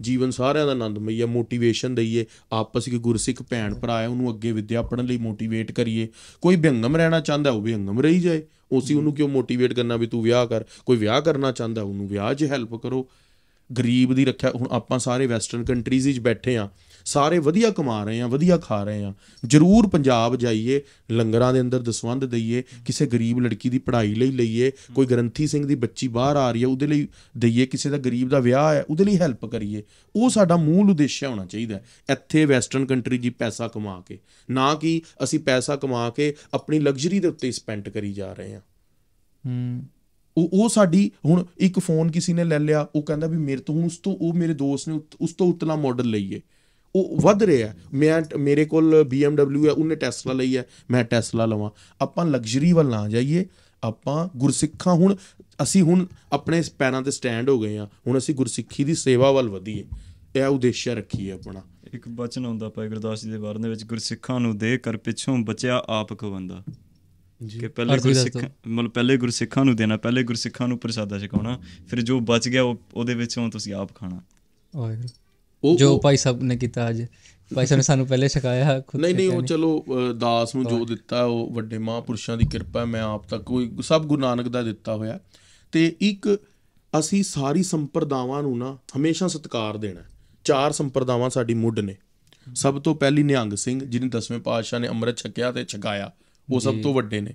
ਜੀਵਨ ਸਾਰਿਆਂ ਦਾ ਆਨੰਦਮਈ ਹੈ ਮੋਟੀਵੇਸ਼ਨ ਦਈਏ, ਆਪਸ ਵਿੱਚ ਗੁਰਸਿੱਖ ਭੈਣ ਭਰਾ ਹੈ, ਉਹਨੂੰ ਅੱਗੇ ਵਿਦਿਆ ਪੜ੍ਹਨ ਲਈ ਮੋਟੀਵੇਟ ਕਰੀਏ। ਕੋਈ ਵਿਹੰਗਮ ਰਹਿਣਾ ਚਾਹੁੰਦਾ, ਉਹ ਵਿਹੰਗਮ ਰਹੀ ਜਾਏ। ਉਸੇ ਉਹਨੂੰ ਕਿਉਂ ਮੋਟੀਵੇਟ ਕਰਨਾ ਵੀ ਤੂੰ ਵਿਆਹ ਕਰ? ਕੋਈ ਵਿਆਹ ਕਰਨਾ ਚਾਹੁੰਦਾ, ਉਹਨੂੰ ਵਿਆਹ 'ਚ ਹੈਲਪ ਕਰੋ। ਗਰੀਬ ਦੀ ਰੱਖਿਆ, ਹੁਣ ਆਪਾਂ ਸਾਰੇ ਵੈਸਟਰਨ ਕੰਟਰੀਜ਼ ਵਿੱਚ ਬੈਠੇ ਆ ਸਾਰੇ ਵਧੀਆ ਕਮਾ ਰਹੇ ਆ ਵਧੀਆ ਖਾ ਰਹੇ ਆ ਜਰੂਰ ਪੰਜਾਬ ਜਾਈਏ ਲੰਗਰਾਂ ਦੇ ਅੰਦਰ ਦਸਵੰਧ ਦਈਏ ਕਿਸੇ ਗਰੀਬ ਲੜਕੀ ਦੀ ਪੜ੍ਹਾਈ ਲਈ ਲਈਏ ਕੋਈ ਗ੍ਰੰਥੀ ਸਿੰਘ ਦੀ ਬੱਚੀ ਬਾਹਰ ਆ ਰਹੀ ਹੈ ਉਹਦੇ ਲਈ ਦਈਏ ਕਿਸੇ ਦਾ ਗਰੀਬ ਦਾ ਵਿਆਹ ਹੈ ਉਹਦੇ ਲਈ ਹੈਲਪ ਕਰੀਏ। ਉਹ ਸਾਡਾ ਮੂਲ ਉਦੇਸ਼ ਹੋਣਾ ਚਾਹੀਦਾ। ਇੱਥੇ ਵੈਸਟਰਨ ਕੰਟਰੀ ਜੀ ਪੈਸਾ ਕਮਾ ਕੇ। ਨਾ ਕਿ ਅਸੀਂ ਪੈਸਾ ਕਮਾ ਕੇ ਆਪਣੀ ਲਗਜ਼ਰੀ ਦੇ ਉੱਤੇ ਸਪੈਂਡ ਕਰੀ ਜਾ ਰਹੇ ਹਾਂ। ਹੂੰ। ਉਹ ਉਹ ਸਾਡੀ ਹੁਣ ਇੱਕ ਫੋਨ ਕਿਸੇ ਨੇ ਲੈ ਲਿਆ ਉਹ ਕਹਿੰਦਾ ਵੀ ਮੇਰੇ ਤੋਂ ਉਸ ਤੋਂ ਉਹ ਮੇਰੇ ਦੋਸਤ ਨੇ ਉਸ ਤੋਂ ਉਤਲਾ ਮਾਡਲ ਲਈਏ। ਉਹ ਵੱਧ ਰਿਹਾ ਮੈਂ ਮੇਰੇ ਕੋਲ BMW ਹੈ ਉਹਨੇ ਟੈਸਲਾ ਲਈ ਹੈ ਮੈਂ ਟੈਸਲਾ ਲਵਾਂ। ਆਪਾਂ ਲਗਜ਼ਰੀ ਵੱਲ ਨਾ ਜਾਈਏ ਆਪਾਂ ਗੁਰਸਿੱਖਾਂ ਹੁਣ ਅਸੀਂ ਹੁਣ ਆਪਣੇ ਪੈਰਾਂ ਤੇ ਸਟੈਂਡ ਹੋ ਗਏ ਆ ਹੁਣ ਅਸੀਂ ਗੁਰਸਿੱਖੀ ਦੀ ਸੇਵਾ ਵੱਲ ਵਧੀਏ। ਇਹ ਉਦੇਸ਼ ਰੱਖੀਏ ਆਪਣਾ। ਇੱਕ ਬਚਨ ਆਉਂਦਾ ਭਾਈ ਗੁਰਦਾਸ ਜੀ ਦੇ ਬਾਰੇ ਦੇ ਵਿੱਚ ਗੁਰਸਿੱਖਾਂ ਨੂੰ ਦੇ ਕਰ ਪਿੱਛੋਂ ਬਚਿਆ ਆਪ ਕਿ ਪਹਿਲੇ ਅਰਥ ਵੀ ਦੱਸ ਗੁਰਸਿੱਖਾਂ ਮਤਲਬ ਪਹਿਲੇ ਗੁਰਸਿੱਖਾਂ ਨੂੰ ਦੇਣਾ ਪਹਿਲੇ ਗੁਰਸਿੱਖਾਂ ਨੂੰ ਪ੍ਰਸਾਦਾ ਛਕਾਉਣਾ ਫਿਰ ਜੋ ਬਚ ਗਿਆ ਉਹ ਉਹਦੇ ਵਿੱਚੋਂ ਤੁਸੀਂ ਆਪ ਖਾਣਾ। ਵਾਹਿਗੁਰੂ। ਜੋ ਉਹ- ਭਾਈ ਸਾਹਿਬ ਨੇ ਕੀਤਾ ਅੱਜ। ਭਾਈ ਸਾਹਿਬ ਨੇ ਸਾਨੂੰ ਪਹਿਲੇ ਸਿਖਾਇਆ ਖੁਦ ਨਹੀਂ ਨਹੀਂ ਉਹ ਚਲੋ ਦਾਸ ਨੂੰ ਜੋ ਦਿੱਤਾ ਉਹ ਵੱਡੇ ਮਹਾਂਪੁਰਸ਼ਾਂ ਦੀ ਕਿਰਪਾ ਹੈ, ਮੈਂ ਆਪ ਤੱਕ ਕੋਈ ਸਭ ਗੁਰੂ ਨਾਨਕ ਦਾ ਦਿੱਤਾ ਹੋਇਆ। ਤੇ ਇੱਕ ਅਸੀਂ ਸਾਰੀ ਸੰਪਰਦਾਵਾਂ ਨੂੰ ਨਾ ਹਮੇਸ਼ਾ ਸਤਿਕਾਰ ਦੇਣਾ। ਚਾਰ ਸੰਪਰਦਾਵਾਂ ਸਾਡੀ ਮੁੱਢ ਨੇ। ਸਭ ਤੋਂ ਪਹਿਲੀ ਨਿਹੰਗ ਸਿੰਘ ਜਿਹਨੇ ਦਸਵੇਂ ਪਾਤਸ਼ਾਹ ਨੇ ਅੰਮ੍ਰਿਤ ਛਕਿਆ ਤੇ ਛਕਾਇਆ ਉਹ ਸਭ ਤੋਂ ਵੱਡੇ ਨੇ।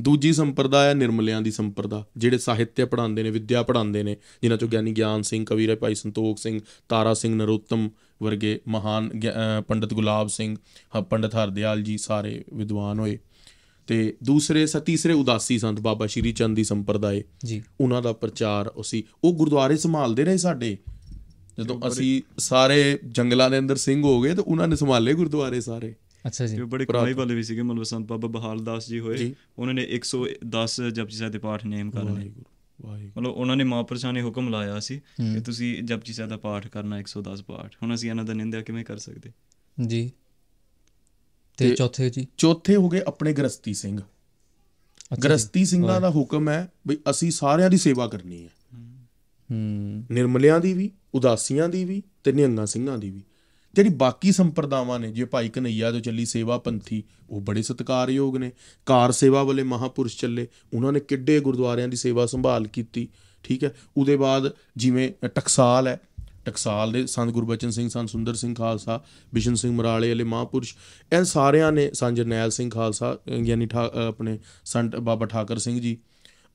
ਦੂਜੀ ਸੰਪਰਦਾ ਹੈ ਨਿਰਮਲਿਆਂ ਦੀ ਸੰਪਰਦਾ ਜਿਹੜੇ ਸਾਹਿਤਯ ਪੜ੍ਹਾਉਂਦੇ ਨੇ ਵਿਦਿਆ ਪੜ੍ਹਾਉਂਦੇ ਨੇ ਜਿਨ੍ਹਾਂ ਚੋਂ ਗਿਆਨੀ ਗਿਆਨ ਸਿੰਘ ਕਵੀਰ ਭਾਈ ਸੰਤੋਖ ਸਿੰਘ ਤਾਰਾ ਸਿੰਘ ਨਰੋਤਮ ਵਰਗੇ ਮਹਾਨ ਪੰਡਿਤ ਗੁਲਾਬ ਸਿੰਘ ਪੰਡਿਤ ਹਰਦਿਆਲ ਜੀ ਸਾਰੇ ਵਿਦਵਾਨ ਹੋਏ। ਤੇ ਦੂਸਰੇ ਸ ਤੀਸਰੇ ਉਦਾਸੀ ਸੰਤ ਬਾਬਾ ਸ਼੍ਰੀ ਚੰਦ ਦੀ ਸੰਪਰਦਾ ਹੈ ਜੀ। ਉਹਨਾਂ ਦਾ ਪ੍ਰਚਾਰ ਅਸੀਂ ਉਹ ਗੁਰਦੁਆਰੇ ਸੰਭਾਲਦੇ ਰਹੇ ਸਾਡੇ? ਜਦੋਂ ਅਸੀਂ ਸਾਰੇ ਜੰਗਲਾਂ ਦੇ ਅੰਦਰ ਸਿੰਘ ਹੋ ਗਏ ਤੇ ਉਹਨਾਂ ਨੇ ਸੰਭਾਲੇ ਗੁਰਦੁਆਰੇ ਸਾਰੇ। ਅੱਛਾ ਜੀ। ਤੇ ਬੜੇ ਕਮਾਈ ਵਾਲੇ ਵੀ ਸੀਗੇ ਮਤਲਬ ਸੰਤ ਬਾਬਾ ਬਹਾਲ ਦਾਸ ਜੀ ਹੋਏ ਉਹਨਾਂ ਨੇ 110 ਜਪਜੀ ਸਾਹਿਬ ਦੇ ਪਾਠ ਨੇਮ ਕਰ ਲਏ। ਵਾਹਿਗੁਰੂ ਵਾਹਿਗੁਰੂ। ਮਤਲਬ ਉਹਨਾਂ ਨੇ ਮਹਾਂਪੁਰਸ਼ਾਂ ਨੇ ਹੁਕਮ ਲਾਇਆ ਸੀ ਕਿ ਤੁਸੀਂ ਜਪਜੀ ਸਾਹਿਬ ਦਾ ਪਾਠ ਕਰਨਾ 110 ਪਾਠ। ਹੁਣ ਅਸੀਂ ਇਹਨਾਂ ਦਾ ਨਿੰਦਿਆ ਕਿਵੇਂ ਕਰ ਸਕਦੇ? ਜੀ। ਤੇ ਚੌਥੇ ਜੀ? ਚੌਥੇ ਹੋ ਗਏ ਆਪਣੇ ਗ੍ਰਸਤੀ ਸਿੰਘ। ਗ੍ਰਸਤੀ ਸਿੰਘਾਂ ਦਾ ਹੁਕਮ ਹੈ ਵੀ ਅਸੀਂ ਸਾਰਿਆਂ ਦੀ ਸੇਵਾ ਕਰਨੀ ਹੈ। ਹੂੰ। ਨਿਰਮਲਿਆਂ ਦੀ ਵੀ ਉਦਾਸੀਆਂ ਦੀ ਵੀ ਤੇ ਨਿਹੰਗਾਂ ਸਿੰਘਾਂ ਦੀ ਵੀ। ਜਿਹੜੀ ਬਾਕੀ ਸੰਪਰਦਾਵਾਂ ਨੇ, ਜੇ ਭਾਈ ਕਨਈਆ ਤੋਂ ਚੱਲੀ ਸੇਵਾ ਪੰਥੀ, ਉਹ ਬੜੇ ਸਤਿਕਾਰਯੋਗ ਨੇ। ਕਾਰ ਸੇਵਾ ਵਾਲੇ ਮਹਾਪੁਰਸ਼ ਚੱਲੇ, ਉਹਨਾਂ ਨੇ ਕਿੱਡੇ ਗੁਰਦੁਆਰਿਆਂ ਦੀ ਸੇਵਾ ਸੰਭਾਲ ਕੀਤੀ, ਠੀਕ ਹੈ? ਉਹਦੇ ਬਾਅਦ ਜਿਵੇਂ ਟਕਸਾਲ ਹੈ, ਟਕਸਾਲ ਦੇ ਸੰਤ ਗੁਰਬਚਨ ਸਿੰਘ, ਸੰਤ ਸੁੰਦਰ ਸਿੰਘ ਖਾਲਸਾ, ਬਿਸ਼ਨ ਸਿੰਘ ਮਰਾਲੇ ਵਾਲੇ ਮਹਾਪੁਰਸ਼, ਇਹ ਸਾਰਿਆਂ ਨੇ ਸੰਤ ਜਰਨੈਲ ਸਿੰਘ ਖਾਲਸਾ ਯਾਨੀ ਠਾ- ਆਪਣੇ ਸੰਤ ਬਾਬਾ ਠਾਕਰ ਸਿੰਘ ਜੀ,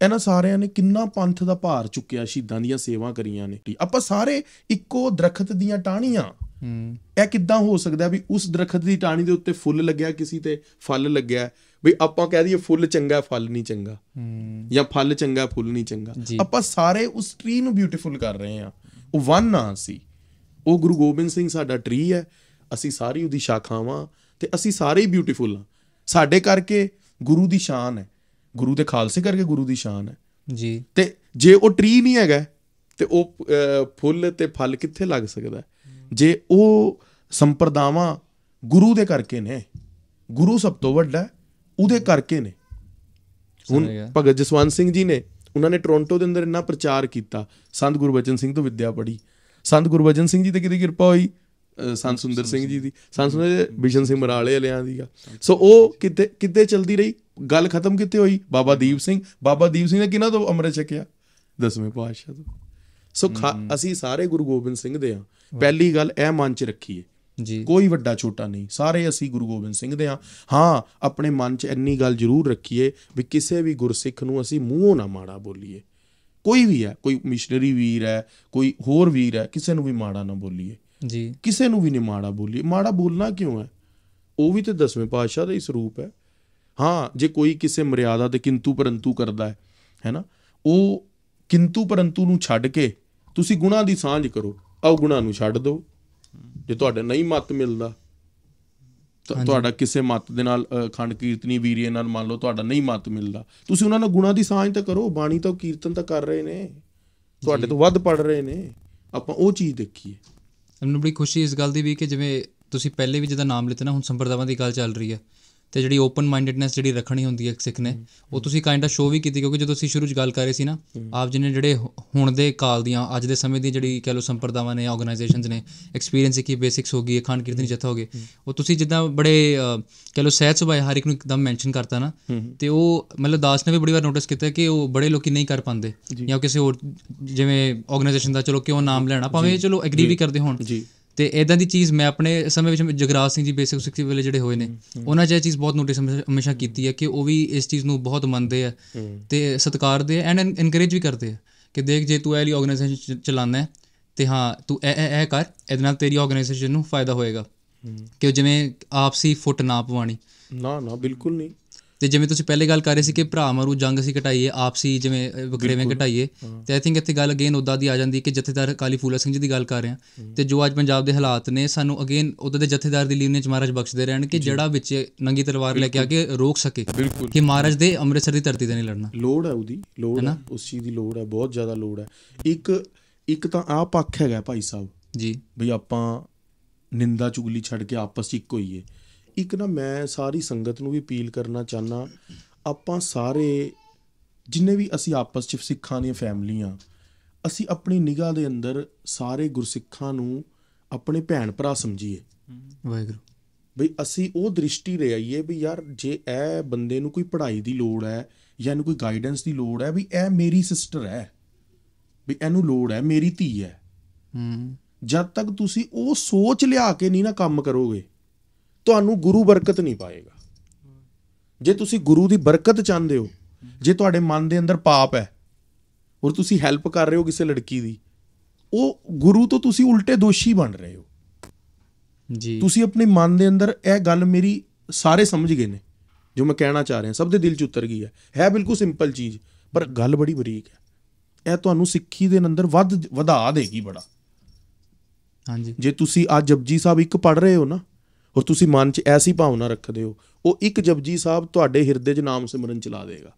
ਇਹਨਾਂ ਸਾਰਿਆਂ ਨੇ ਕਿੰਨਾ ਪੰਥ ਦਾ ਭਾਰ ਚੁੱਕਿਆ, ਸ਼ਹੀਦਾਂ ਦੀਆਂ ਸੇਵਾ ਕਰੀਆਂ ਨੇ। ਆਪਾਂ ਸਾਰੇ ਇੱਕੋ ਦਰਖਤ ਦੀਆਂ ਟਾਹਣੀਆਂ ਇਹ ਕਿੱਦਾਂ ਹੋ ਸਕਦਾ ਵੀ ਉਸ ਦਰਖਤ ਦੀ ਟਾਹਣੀ ਦੇ ਉੱਤੇ ਫੁੱਲ ਲੱਗਿਆ ਕਿਸੇ ਤੇ ਫਲ ਲੱਗਿਆ? ਵੀ ਆਪਾਂ ਕਹਿ ਦਈਏ ਫੁੱਲ ਚੰਗਾ ਫਲ ਨਹੀਂ ਚੰਗਾ। ਜਾਂ ਫਲ ਚੰਗਾ ਫੁੱਲ ਨਹੀਂ ਚੰਗਾ। ਆਪਾਂ ਸਾਰੇ ਉਸ ਟਰੀ ਨੂੰ ਬਿਊਟੀਫੁਲ ਕਰ ਰਹੇ ਹਾਂ। ਉਹ ਵਨ ਆ ਸੀ ਉਹ ਗੁਰੂ ਗੋਬਿੰਦ ਸਿੰਘ ਸਾਡਾ ਟਰੀ ਹੈ। ਅਸੀਂ ਸਾਰੀ ਉਹਦੀ ਸ਼ਾਖਾਵਾਂ ਤੇ ਅਸੀਂ ਸਾਰੇ ਹੀ ਬਿਊਟੀਫੁਲ ਹਾਂ। ਸਾਡੇ ਕਰਕੇ ਗੁਰੂ ਦੀ ਸ਼ਾਨ ਹੈ। ਗੁਰੂ ਦੇ ਖਾਲਸੇ ਕਰਕੇ ਗੁਰੂ ਦੀ ਸ਼ਾਨ ਹੈ। ਜੀ। ਤੇ ਜੇ ਉਹ ਟਰੀ ਨਹੀਂ ਹੈਗਾ ਤੇ ਉਹ ਫੁੱਲ ਤੇ ਫਲ ਕਿੱਥੇ ਲੱਗ ਸਕਦਾ? ਜੇ ਉਹ ਸੰਪਰਦਾਵਾਂ ਗੁਰੂ ਦੇ ਕਰਕੇ ਨੇ ਗੁਰੂ ਸਭ ਤੋਂ ਵੱਡਾ ਉਹਦੇ ਕਰਕੇ ਨੇ। ਹੁਣ। ਭਗਤ ਜਸਵੰਤ ਸਿੰਘ ਜੀ ਨੇ ਉਹਨਾਂ ਨੇ ਟੋਰਾਂਟੋ ਦੇ ਅੰਦਰ ਇੰਨਾ ਪ੍ਰਚਾਰ ਕੀਤਾ ਸੰਤ ਗੁਰਬਚਨ ਸਿੰਘ ਤੋਂ ਵਿਦਿਆ ਪੜ੍ਹੀ। ਸੰਤ ਗੁਰਬਚਨ ਸਿੰਘ ਜੀ ਤੇ ਕਿਹਦੀ ਕਿਰਪਾ ਹੋਈ? ਸੰਤ ਸੁੰਦਰ ਸਿੰਘ ਜੀ ਦੀ। ਸੰਤ ਸੁੰਦਰ ਬਿਸ਼ਨ ਸਿੰਘ ਮਰਾਲੇ ਵਾਲਿਆਂ ਦੀ ਆ। ਸੋ ਉਹ ਕਿਤੇ ਕਿਤੇ ਚਲਦੀ ਰਹੀ ਗੱਲ ਖਤਮ ਕਿਤੇ ਹੋਈ? ਬਾਬਾ ਦੀਪ ਸਿੰਘ। ਬਾਬਾ ਦੀਪ ਸਿੰਘ ਨੇ ਕਿਹਨਾਂ ਤੋਂ ਅੰਮ੍ਰਿਤ ਛਕਿਆ? ਦਸਵੇਂ ਪਾਤਸ਼ਾਹ ਤੋਂ। ਸੋ ਅਸੀਂ ਸਾਰੇ ਗੁਰੂ ਗੋਬਿੰਦ ਸਿੰਘ ਦੇ ਆ। ਪਹਿਲੀ ਗੱਲ ਇਹ ਮਨ 'ਚ ਰੱਖੀਏ। ਜੀ। ਕੋਈ ਵੱਡਾ ਛੋਟਾ ਨਹੀਂ। ਸਾਰੇ ਅਸੀਂ ਗੁਰੂ ਗੋਬਿੰਦ ਸਿੰਘ ਦੇ ਆ ਹਾਂ ਆਪਣੇ ਮਨ 'ਚ ਇੰਨੀ ਗੱਲ ਜ਼ਰੂਰ ਰੱਖੀਏ ਵੀ ਕਿਸੇ ਵੀ ਗੁਰਸਿੱਖ ਨੂੰ ਅਸੀਂ ਮੂੰਹੋਂ ਨਾ ਮਾੜਾ ਬੋਲੀਏ। ਕੋਈ ਵੀ ਹੈ ਕੋਈ ਮਿਸ਼ਨਰੀ ਵੀਰ ਹੈ ਕੋਈ ਹੋਰ ਵੀਰ ਹੈ ਕਿਸੇ ਨੂੰ ਵੀ ਮਾੜਾ ਨਾ ਬੋਲੀਏ। ਜੀ। ਕਿਸੇ ਨੂੰ ਵੀ ਨਹੀਂ ਮਾੜਾ ਬੋਲੀਏ। ਮਾੜਾ ਬੋਲਣਾ ਕਿਉਂ ਹੈ? ਉਹ ਵੀ ਤੇ ਦਸਵੇਂ ਪਾਤਸ਼ਾਹ ਦਾ ਹੀ ਸਰੂਪ ਹੈ। ਹਾਂ ਜੇ ਕੋਈ ਕਿਸੇ ਮਰਿਆਦਾ ਤੇ ਕਿੰਤੂ ਪਰੰਤੂ ਕਰਦਾ ਹੈ ਹੈਨਾ ਉਹ ਕਿੰਤੂ ਪਰੰਤੂ ਨੂੰ ਛੱਡ ਕੇ ਤੁਸੀਂ ਗੁਣਾ ਦੀ ਸਾਂਝ ਕਰੋ। ਆਓ ਗੁਣਾ ਨੂੰ ਛੱਡ ਦਿਓ। ਜੇ ਤੁਹਾਡਾ ਨਹੀਂ ਮਤ ਮਿਲਦਾ ਤੁਹਾਡਾ ਕਿਸੇ ਮਤ ਦੇ ਨਾਲ ਖੰਡ ਕੀਰਤਨੀ ਵੀਰੀਏ ਨਾਲ ਮੰਨ ਲਓ ਤੁਹਾਡਾ ਨਹੀਂ ਮਤ ਮਿਲਦਾ। ਤੁਸੀਂ ਉਹਨਾਂ ਨਾਲ ਗੁਣਾ ਦੀ ਸਾਂਝ ਤਾਂ ਕਰੋ ਬਾਣੀ ਤਾਂ ਕੀਰਤਨ ਤਾਂ ਕਰ ਰਹੇ ਨੇ। ਤੁਹਾਡੇ ਤੋਂ ਵੱਧ ਪੜ ਰਹੇ ਨੇ। ਆਪਾਂ ਉਹ ਚੀਜ਼ ਦੇਖੀਏ। ਮੈਨੂੰ ਬੜੀ ਖੁਸ਼ੀ ਇਸ ਗੱਲ ਦੀ ਵੀ ਕਿ ਜਿਵੇਂ ਤੁਸੀਂ ਪਹਿਲੇ ਵੀ ਜਿਹਦਾ ਨਾਮ ਲਿੱਤਾ ਨਾ ਹੁਣ ਸੰਪਰਦਾਵਾਂ ਦੀ ਗੱਲ ਚੱਲ ਰਹੀ ਹੈ ਤੇ ਜਿਹੜੀ ਓਪਨ ਮਾਈਂਡਡਨੈਸ ਜਿਹੜੀ ਰੱਖਣੀ ਹੁੰਦੀ ਹੈ ਸਿੱਖ ਨੇ ਉਹ ਤੁਸੀਂ ਕਾਈਂਡ ਆਫ ਸ਼ੋ ਵੀ ਕੀਤੀ ਕਿਉਂਕਿ ਜਦੋਂ ਅਸੀਂ ਸ਼ੁਰੂ ਚ ਗੱਲ ਕਰ ਰਹੇ ਸੀ ਨਾ ਆਪ ਜੀ ਨੇ ਜਿਹੜੇ ਹੁਣ ਦੇ ਕਾਲ ਦੀਆਂ ਅੱਜ ਦੇ ਸਮੇਂ ਦੀ ਜਿਹੜੀ ਕਹ ਲੋ ਸੰਪਰਦਾਵਾਂ ਨੇ ਆਰਗੇਨਾਈਜੇਸ਼ਨਸ ਨੇ ਐਕਸਪੀਰੀਅੰਸ ਕੀ ਬੇਸਿਕਸ ਹੋ ਗਈ ਅਖੰਡ ਕੀਰਤਨ ਜਥਾ ਹੋ ਗਏ ਉਹ ਤੁਸੀਂ ਜਿੱਦਾਂ ਬੜੇ ਕਹ ਲੋ ਸਹਿਜ ਸੁਭਾਅ ਹਰ ਇੱਕ ਨੂੰ ਇੱਕਦਮ ਮੈਂਸ਼ਨ ਕਰਤਾ ਨਾ ਤੇ ਉਹ ਮਤਲਬ ਦਾਸ ਨੇ ਵੀ ਬੜੀ ਵਾਰ ਨੋਟਿਸ ਕੀਤਾ ਕਿ ਉਹ ਬੜੇ ਲੋਕੀ ਨਹੀਂ ਕਰ ਪਾਉਂਦੇ ਜਾਂ। ਕਿਸੇ ਹੋਰ ਜਿਵੇਂ ਆਰਗੇਨਾਈਜੇਸ਼ਨ ਦਾ ਚਲੋ ਕਿਉਂ ਨਾਮ ਲੈਣਾ ਭਾਵੇਂ ਚਲੋ ਐਗਰੀ ਵੀ ਕਰਦੇ ਹੋਣ ਜੀ। ਤੇ ਇਦਾਂ ਦੀ ਚੀਜ਼ ਮੈਂ ਆਪਣੇ ਸਮੇਂ ਵਿੱਚ ਜਗਰਾਜ ਸਿੰਘ ਜੀ ਬੇਸਿਕ ਸਿੱਖੀ ਵੇਲੇ ਜਿਹੜੇ ਹੋਏ ਨੇ ਉਹਨਾਂ 'ਚ ਇਹ ਚੀਜ਼ ਬਹੁਤ ਨੋਟਿਸ ਹਮੇਸ਼ਾ ਕੀਤੀ ਹੈ ਕਿ ਉਹ ਵੀ ਇਸ ਚੀਜ਼ ਨੂੰ ਬਹੁਤ ਮੰਨਦੇ ਆ ਤੇ ਸਤਿਕਾਰਦੇ ਆ ਐਂਡ ਐਨਕਰੇਜ ਵੀ ਕਰਦੇ ਆ ਕਿ ਦੇਖ ਜੇ ਤੂੰ ਇਹ ਲਈ ਆਰਗੇਨਾਈਜੇਸ਼ਨ ਚਲਾਉਂਦਾ ਹੈ ਤੇ ਹਾਂ ਤੂੰ ਇਹ ਇਹ ਇਹ ਕਰ ਇਹਦੇ ਨਾਲ ਤੇਰੀ ਆਰਗੇਨਾਈਜੇਸ਼ਨ ਨੂੰ ਫਾਇਦਾ ਹੋਏਗਾ ਕਿ ਜਿਵੇਂ ਆਪਸੀ ਫੁੱਟ ਨਾ ਪਵਾਣੀ ਨਾ ਨਾ ਬਿਲਕੁਲ ਨਹੀਂ। ਤੇ ਜਿਵੇਂ ਤੁਸੀਂ ਪਹਿਲੇ ਗੱਲ ਕਰ ਰਹੇ ਸੀ ਕਿ ਭਰਾ ਮਾਰੂ ਜੰਗ ਅਸੀਂ ਘਟਾਈਏ ਆਪਸੀ ਜਿਵੇਂ ਵਖਰੇਵੇਂ ਘਟਾਈਏ ਤੇ ਆਈ ਥਿੰਕ ਇੱਥੇ ਗੱਲ ਅਗੇਨ ਉਦਾਂ ਦੀ ਆ ਜਾਂਦੀ ਕਿ ਜਥੇਦਾਰ ਕਾਲੀ ਫੂਲਾ ਸਿੰਘ ਜੀ ਦੀ ਗੱਲ ਕਰ ਰਹੇ ਹਾਂ। ਤੇ ਜੋ ਅੱਜ ਪੰਜਾਬ ਦੇ ਹਾਲਾਤ ਨੇ ਸਾਨੂੰ ਅਗੇਨ ਉਦੋਂ ਦੇ ਜਥੇਦਾਰ ਦੀ ਲੀਵਨੇਜ ਮਹਾਰਾਜ ਬਖਸ਼ਦੇ ਰਹਿਣ ਕਿ ਜਿਹੜਾ ਵਿੱਚ ਨੰਗੀ ਤਲਵਾਰ ਲੈ ਕੇ ਆ ਕੇ ਰੋਕ ਸਕੇ ਕਿ ਮਹਾਰਾਜ ਦੇ ਅੰਮ੍ਰਿਤਸਰ ਦੀ ਧਰਤੀ ਤੇ ਨਹੀਂ ਲੜਨਾ। ਲੋੜ ਹੈ ਉਹਦੀ ਲੋੜ ਹੈ ਉਸ ਚੀਜ਼ ਦੀ ਲੋੜ ਹੈ ਬਹੁਤ ਜ਼ਿਆਦਾ ਲੋੜ ਹੈ। ਇੱਕ ਇੱਕ ਤਾਂ ਆਹ ਪੱਖ ਹੈਗਾ ਭਾਈ ਸਾਹਿਬ। ਜੀ। ਵੀ ਆਪਾਂ ਨਿੰਦਾ ਚੁਗਲੀ ਛੱਡ ਕੇ ਆਪਸ 'ਚ ਇੱਕ ਹੋਈਏ ਇੱਕ ਨਾ ਮੈਂ ਸਾਰੀ ਸੰਗਤ ਨੂੰ ਵੀ ਅਪੀਲ ਕਰਨਾ ਚਾਹਨਾ ਆਪਾਂ ਸਾਰੇ ਜਿੰਨੇ ਵੀ ਅਸੀਂ ਆਪਸ 'ਚ ਸਿੱਖਾਂ ਦੀਆਂ ਫੈਮਲੀਆਂ ਅਸੀਂ ਆਪਣੀ ਨਿਗਾਹ ਦੇ ਅੰਦਰ ਸਾਰੇ ਗੁਰਸਿੱਖਾਂ ਨੂੰ ਆਪਣੇ ਭੈਣ ਭਰਾ ਸਮਝੀਏ। ਵਾਹਿਗੁਰੂ। ਬਈ ਅਸੀਂ ਉਹ ਦ੍ਰਿਸ਼ਟੀ ਲੈ ਆਈਏ ਵੀ ਯਾਰ ਜੇ ਇਹ ਬੰਦੇ ਨੂੰ ਕੋਈ ਪੜ੍ਹਾਈ ਦੀ ਲੋੜ ਹੈ ਜਾਂ ਇਹਨੂੰ ਕੋਈ ਗਾਈਡੈਂਸ ਦੀ ਲੋੜ ਹੈ ਵੀ ਇਹ ਮੇਰੀ ਸਿਸਟਰ ਹੈ ਵੀ ਇਹਨੂੰ ਲੋੜ ਹੈ ਮੇਰੀ ਧੀ ਹੈ। ਹੂੰ। ਜਦ ਤੱਕ ਤੁਸੀਂ ਉਹ ਸੋਚ ਲਿਆ ਕੇ ਨਹੀਂ ਨਾ ਕੰਮ ਕਰੋਗੇ ਤੁਹਾਨੂੰ ਗੁਰੂ ਬਰਕਤ ਨਹੀਂ ਪਾਏਗਾ। ਜੇ ਤੁਸੀਂ ਗੁਰੂ ਦੀ ਬਰਕਤ ਚਾਹੁੰਦੇ ਹੋ ਜੇ ਤੁਹਾਡੇ ਮਨ ਦੇ ਅੰਦਰ ਪਾਪ ਹੈ ਔਰ ਤੁਸੀਂ ਹੈਲਪ ਕਰ ਰਹੇ ਹੋ ਕਿਸੇ ਲੜਕੀ ਦੀ ਉਹ ਗੁਰੂ ਤੋਂ ਤੁਸੀਂ ਉਲਟੇ ਦੋਸ਼ੀ ਬਣ ਰਹੇ ਹੋ। ਜੀ। ਤੁਸੀਂ ਆਪਣੇ ਮਨ ਦੇ ਅੰਦਰ ਇਹ ਗੱਲ ਮੇਰੀ ਸਾਰੇ ਸਮਝ ਗਏ ਨੇ ਜੋ ਮੈਂ ਕਹਿਣਾ ਚਾਹ ਰਿਹਾ ਸਭ ਦੇ ਦਿਲ 'ਚ ਉਤਰ ਗਈ ਹੈ। ਹੈ ਬਿਲਕੁਲ ਸਿੰਪਲ ਚੀਜ਼ ਪਰ ਗੱਲ ਬੜੀ ਬਰੀਕ ਹੈ। ਇਹ ਤੁਹਾਨੂੰ ਸਿੱਖੀ ਦੇ ਅੰਦਰ ਵੱਧ ਵਧਾ ਦੇਗੀ ਬੜਾ। ਹਾਂਜੀ। ਜੇ ਤੁਸੀਂ ਅੱਜ ਜਪਜੀ ਸਾਹਿਬ ਇੱਕ ਪੜ ਰਹੇ ਹੋ ਨਾ ਔਰ ਤੁਸੀਂ ਮਨ 'ਚ ਐਸੀ ਭਾਵਨਾ ਰੱਖਦੇ ਹੋ ਉਹ ਇੱਕ ਜਪਜੀ ਸਾਹਿਬ ਤੁਹਾਡੇ ਹਿਰਦੇ 'ਚ ਨਾਮ ਸਿਮਰਨ ਚਲਾ ਦੇਗਾ।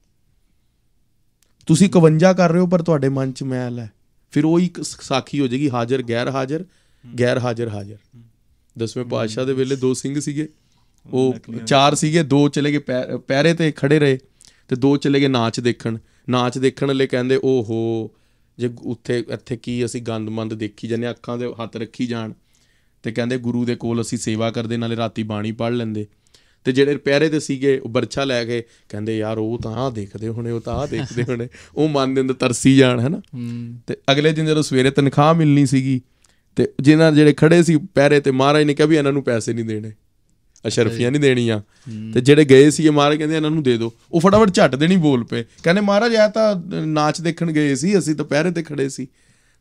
ਤੁਸੀਂ 51 ਕਰ ਰਹੇ ਹੋ ਪਰ ਤੁਹਾਡੇ ਮਨ 'ਚ ਮੈਲ ਹੈ। ਫਿਰ ਉਹ ਇੱਕ ਸਾਖੀ ਹੋ ਜਾਏਗੀ ਹਾਜ਼ਰ ਗੈਰ ਹਾਜ਼ਰ ਗੈਰ ਹਾਜ਼ਰ ਹਾਜ਼ਰ। ਦਸਵੇਂ ਪਾਤਸ਼ਾਹ ਦੇ ਵੇਲੇ ਦੋ ਸਿੰਘ ਸੀਗੇ। ਉਹ ਚਾਰ ਸੀਗੇ ਦੋ ਚਲੇ ਗਏ ਪੈ- ਪਹਿਰੇ ਤੇ ਖੜੇ ਰਹੇ ਤੇ ਦੋ ਚਲੇ ਗਏ ਨਾਚ ਦੇਖਣ। ਨਾਚ ਦੇਖਣ ਲਈ ਕਹਿੰਦੇ ਓਹੋ ਜੇ ਉੱਥੇ ਇੱਥੇ ਕੀ ਅਸੀਂ ਗੰਦਮੰਦ ਦੇਖੀ ਜਾਂਦੇ ਅੱਖਾਂ ਦੇ ਹੱਥ ਰੱਖੀ ਜਾਣ। ਤੇ ਕਹਿੰਦੇ ਗੁਰੂ ਦੇ ਕੋਲ ਅਸੀਂ ਸੇਵਾ ਕਰਦੇ ਨਾਲੇ ਰਾਤੀ ਬਾਣੀ ਪੜ੍ਹ ਲੈਂਦੇ। ਤੇ ਜਿਹੜੇ ਪਹਿਰੇ ਤੇ ਸੀਗੇ ਉਹ ਬਰਛਾ ਲੈ ਕੇ ਕਹਿੰਦੇ ਯਾਰ ਉਹ ਤਾਂ ਆਹ ਦੇਖਦੇ ਹੋਣੇ ਉਹ ਤਾਂ ਆਹ ਦੇਖਦੇ ਹੋਣੇ। ਉਹ ਮਨ ਦੇ ਅੰਦਰ ਤਰਸੀ ਜਾਣ ਹੂੰ। ਤੇ ਅਗਲੇ ਦਿਨ ਜਦੋਂ ਸਵੇਰੇ ਤਨਖਾਹ ਮਿਲਣੀ ਸੀਗੀ ਤੇ ਜਿਨ੍ਹਾਂ ਜਿਹੜੇ ਖੜੇ ਸੀ ਪਹਿਰੇ ਤੇ ਮਹਾਰਾਜ ਨੇ ਕਿਹਾ ਵੀ ਇਹਨਾਂ ਨੂੰ ਪੈਸੇ ਨਹੀਂ ਦੇਣੇ ਅਸ਼ਰਫੀਆਂ ਨਹੀਂ ਦੇਣੀਆਂ। ਤੇ ਜਿਹੜੇ ਗਏ ਸੀਗੇ ਮਹਾਰਾਜ ਕਹਿੰਦੇ ਇਹਨਾਂ ਨੂੰ ਦੇ ਦਿਓ। ਉਹ ਫਟਾਫਟ ਝੱਟ ਦੇਣੀ ਬੋਲ ਪਏ। ਕਹਿੰਦੇ ਮਹਾਰਾਜ ਇਹ ਤਾਂ ਨਾਚ ਦੇਖਣ ਗਏ ਸੀ ਅਸੀਂ ਤਾਂ ਪਹਿਰੇ ਤੇ ਖੜੇ ਸੀ।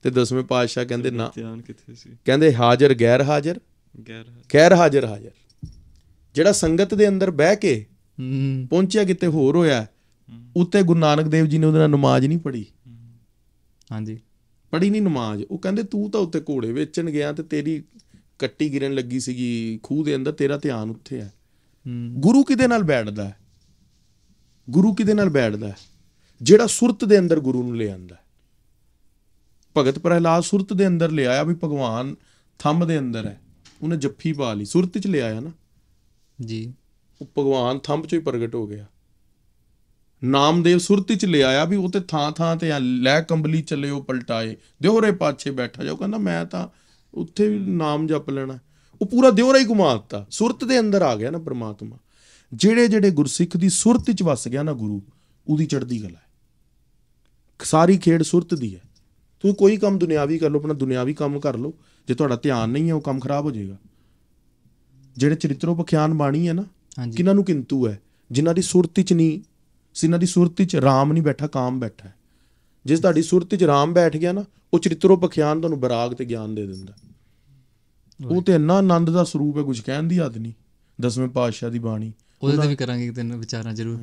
ਤੇ ਦਸਵੇਂ ਪਾਤਸ਼ਾਹ ਕਹਿੰਦੇ ਨਾ। ਧਿਆਨ ਕਿੱਥੇ ਸੀ? ਕਹਿੰਦੇ ਹਾਜ਼ਰ ਗੈਰ ਹਾਜ਼ਰ। ਗੈਰ ਗੈਰ ਹਾਜ਼ਰ। ਹਾਜ਼ਰ ਜਿਹੜਾ ਸੰਗਤ ਦੇ ਅੰਦਰ ਬਹਿ ਕੇ ਪਹੁੰਚਿਆ ਕਿਤੇ ਹੋਰ ਹੋਇਆ ਉੱਤੇ ਗੁਰੂ ਨਾਨਕ ਦੇਵ ਜੀ ਨੇ ਉਹਦੇ ਨਾਲ ਨਮਾਜ਼ ਨਹੀਂ ਪੜ੍ਹੀ। ਹਾਂਜੀ। ਪੜ੍ਹੀ ਨਹੀਂ ਨਮਾਜ਼। ਉਹ ਕਹਿੰਦੇ ਤੂੰ ਤਾਂ ਉੱਤੇ ਘੋੜੇ ਵੇਚਣ ਗਿਆ ਤੇ ਤੇਰੀ ਕੱਟੀ ਗਿਰਨ ਲੱਗੀ ਸੀਗੀ ਖੂਹ ਦੇ ਅੰਦਰ ਤੇਰਾ ਧਿਆਨ ਉੱਥੇ ਹੈ। ਗੁਰੂ ਕਿਹਦੇ ਨਾਲ ਬੈਠਦਾ ਹੈ? ਗੁਰੂ ਕਿਹਦੇ ਨਾਲ ਬੈਠਦਾ ਹੈ? ਜਿਹੜਾ ਸੁਰਤ ਦੇ ਅੰਦਰ ਗੁਰੂ ਨੂੰ ਲੈ ਆਂਦਾ ਭਗਤ ਪ੍ਰਹਿਲਾਦ ਸੁਰਤ ਦੇ ਅੰਦਰ ਲਿਆਇਆ ਵੀ ਭਗਵਾਨ ਥੰਮ ਦੇ ਅੰਦਰ ਹੈ। ਉਹਨੇ ਜੱਫੀ ਪਾ ਲਈ। ਸੁਰਤ ਚ ਲਿਆਇਆ ਨਾ। ਜੀ। ਉਹ ਭਗਵਾਨ ਥੰਮ ਚੋਂ ਹੀ ਪ੍ਰਗਟ ਹੋ ਗਿਆ। ਨਾਮਦੇਵ ਸੁਰਤੀ ਚ ਲਿਆਇਆ ਵੀ ਉਹ ਤੇ ਥਾਂ ਥਾਂ ਤੇ ਲੈ ਕੰਬਲੀ ਚੱਲਿਓ ਪਲਟਾਏ। ਦਿਉਰੇ ਪਾਛੇ ਬੈਠਾ ਜਾਓ ਕਹਿੰਦਾ ਮੈਂ ਤਾਂ ਉੱਥੇ ਵੀ ਨਾਮ ਜਪ ਲੈਣਾ। ਉਹ ਪੂਰਾ ਦਿਉਰਾ ਹੀ ਘੁਮਾ ਦਿੱਤਾ। ਸੁਰਤ ਦੇ ਅੰਦਰ ਆ ਗਿਆ ਨਾ ਪ੍ਰਮਾਤਮਾ। ਜਿਹੜੇ ਜਿਹੜੇ ਗੁਰਸਿੱਖ ਦੀ ਸੁਰਤ ਚ ਵਸ ਗਿਆ ਨਾ ਗੁਰੂ ਉਹਦੀ ਚੜ੍ਹਦੀ ਕਲਾ ਹੈ। ਸਾਰੀ ਖੇਡ ਸੁਰਤ ਦੀ ਹੈ। ਤੁਸੀਂ ਕੋਈ ਕੰਮ ਦੁਨਿਆਵੀ ਕਰ ਲਓ ਆਪਣਾ ਦੁਨਿਆਵੀ ਕੰਮ ਕਰ ਲਓ। ਜੇ ਤੁਹਾਡਾ ਧਿਆਨ ਨਹੀਂ ਹੈ ਉਹ ਕੰਮ ਖਰਾਬ ਹੋ ਜਾਏਗਾ। ਜਿਹੜੇ ਚਰਿੱਤਰੋ ਪਖਿਆਨ ਬਾਣੀ ਹੈ ਨਾ ਕਿਹਨਾਂ ਨੂੰ ਕਿੰਤੂ ਹੈ? ਜਿਨ੍ਹਾਂ ਦੀ ਸੁਰਤੀ ਚ ਨਹੀਂ ਜਿਨ੍ਹਾਂ ਦੀ ਸੁਰਤੀ ਚ ਰਾਮ ਨਹੀਂ ਬੈਠਾ ਕਾਮ ਬੈਠਾ ਹੈ। ਜਿਸ ਤੁਹਾਡੀ ਸੁਰਤੀ ਚ ਰਾਮ ਬੈਠ ਗਿਆ ਨਾ ਉਹ ਚਰਿੱਤਰੋ ਪਖਿਆਨ ਤੁਹਾਨੂੰ ਬਰਾਗ ਤੇ ਗਿਆਨ ਦੇ ਦਿੰਦਾ ਉਹ ਤੇ ਇੰਨਾ ਆਨੰਦ ਦਾ ਸਰੂਪ ਹੈ ਕੁਝ ਕਹਿਣ ਦੀ ਹੱਦ ਨਹੀਂ। ਦਸਵੇਂ ਪਾਤਸ਼ਾਹ ਦੀ ਬਾਣੀ। ਉਹਦੇ ਤੇ ਵੀ ਕਰਾਂਗੇ ਇੱਕ ਦਿਨ ਵਿਚਾਰਾਂ ਜ਼ਰੂਰ।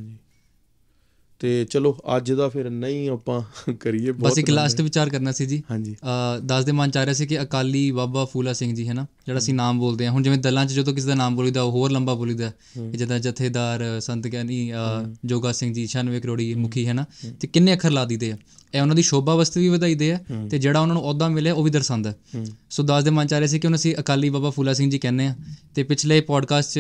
ਤੇ ਚਲੋ ਅੱਜ ਦਾ ਫਿਰ ਨਹੀਂ ਆਪਾਂ ਕਰੀਏ ਬਸ ਇੱਕ ਲਾਸਟ ਵਿਚਾਰ ਕਰਨਾ ਸੀ ਜੀ। ਹਾਂਜੀ। ਅ, ਦੱਸ ਦੇ ਮਨ ਚ ਆ ਰਿਹਾ ਸੀ ਕਿ ਅਕਾਲੀ ਬਾਬਾ ਫੂਲਾ ਸਿੰਘ ਜੀ ਹੈ ਨਾ? ਜਿਹੜਾ ਅਸੀਂ ਨਾਮ ਬੋਲਦੇ ਹਾਂ। ਹੁਣ ਜਿਵੇਂ ਦਲਾਂ 'ਚ ਜਦੋਂ ਕਿਸੇ ਦਾ ਨਾਮ ਬੋਲੀਦਾ ਉਹ ਹੋਰ ਲੰਬਾ ਬੋਲੀਦਾ। ਜਿੱਦਾਂ ਜਥੇਦਾਰ ਸੰਤ ਗਿਆਨੀ ਜੋਗਾ ਸਿੰਘ ਜੀ 96 ਕਰੋੜੀ ਮੁਖੀ ਹੈ ਨਾ? ਤੇ ਕਿੰਨੇ ਅੱਖਰ ਲਾ ਦਿੱਤੇ ਆ? ਇਹ ਉਹਨਾਂ ਦੀ ਸ਼ੋਭਾ ਵਸਤੂ ਵੀ ਵਧਾਈਦੇ ਆ ਤੇ ਜਿਹੜਾ ਉਹਨਾਂ ਨੂੰ ਅਹੁਦਾ ਮਿਲਿਆ ਉਹ ਵੀ ਦਰਸਾਉਂਦਾ। ਸੋ ਦਾਸ ਦੇ ਮਨ ਚ ਆ ਰਿਹਾ ਸੀ ਕਿ ਹੁਣ ਅਸੀਂ ਅਕਾਲੀ ਬਾਬਾ ਫੂਲਾ ਸਿੰਘ ਜੀ ਕਹਿੰਦੇ ਆ ਤੇ ਪਿਛਲੇ ਪੋਡਕਾਸਟ 'ਚ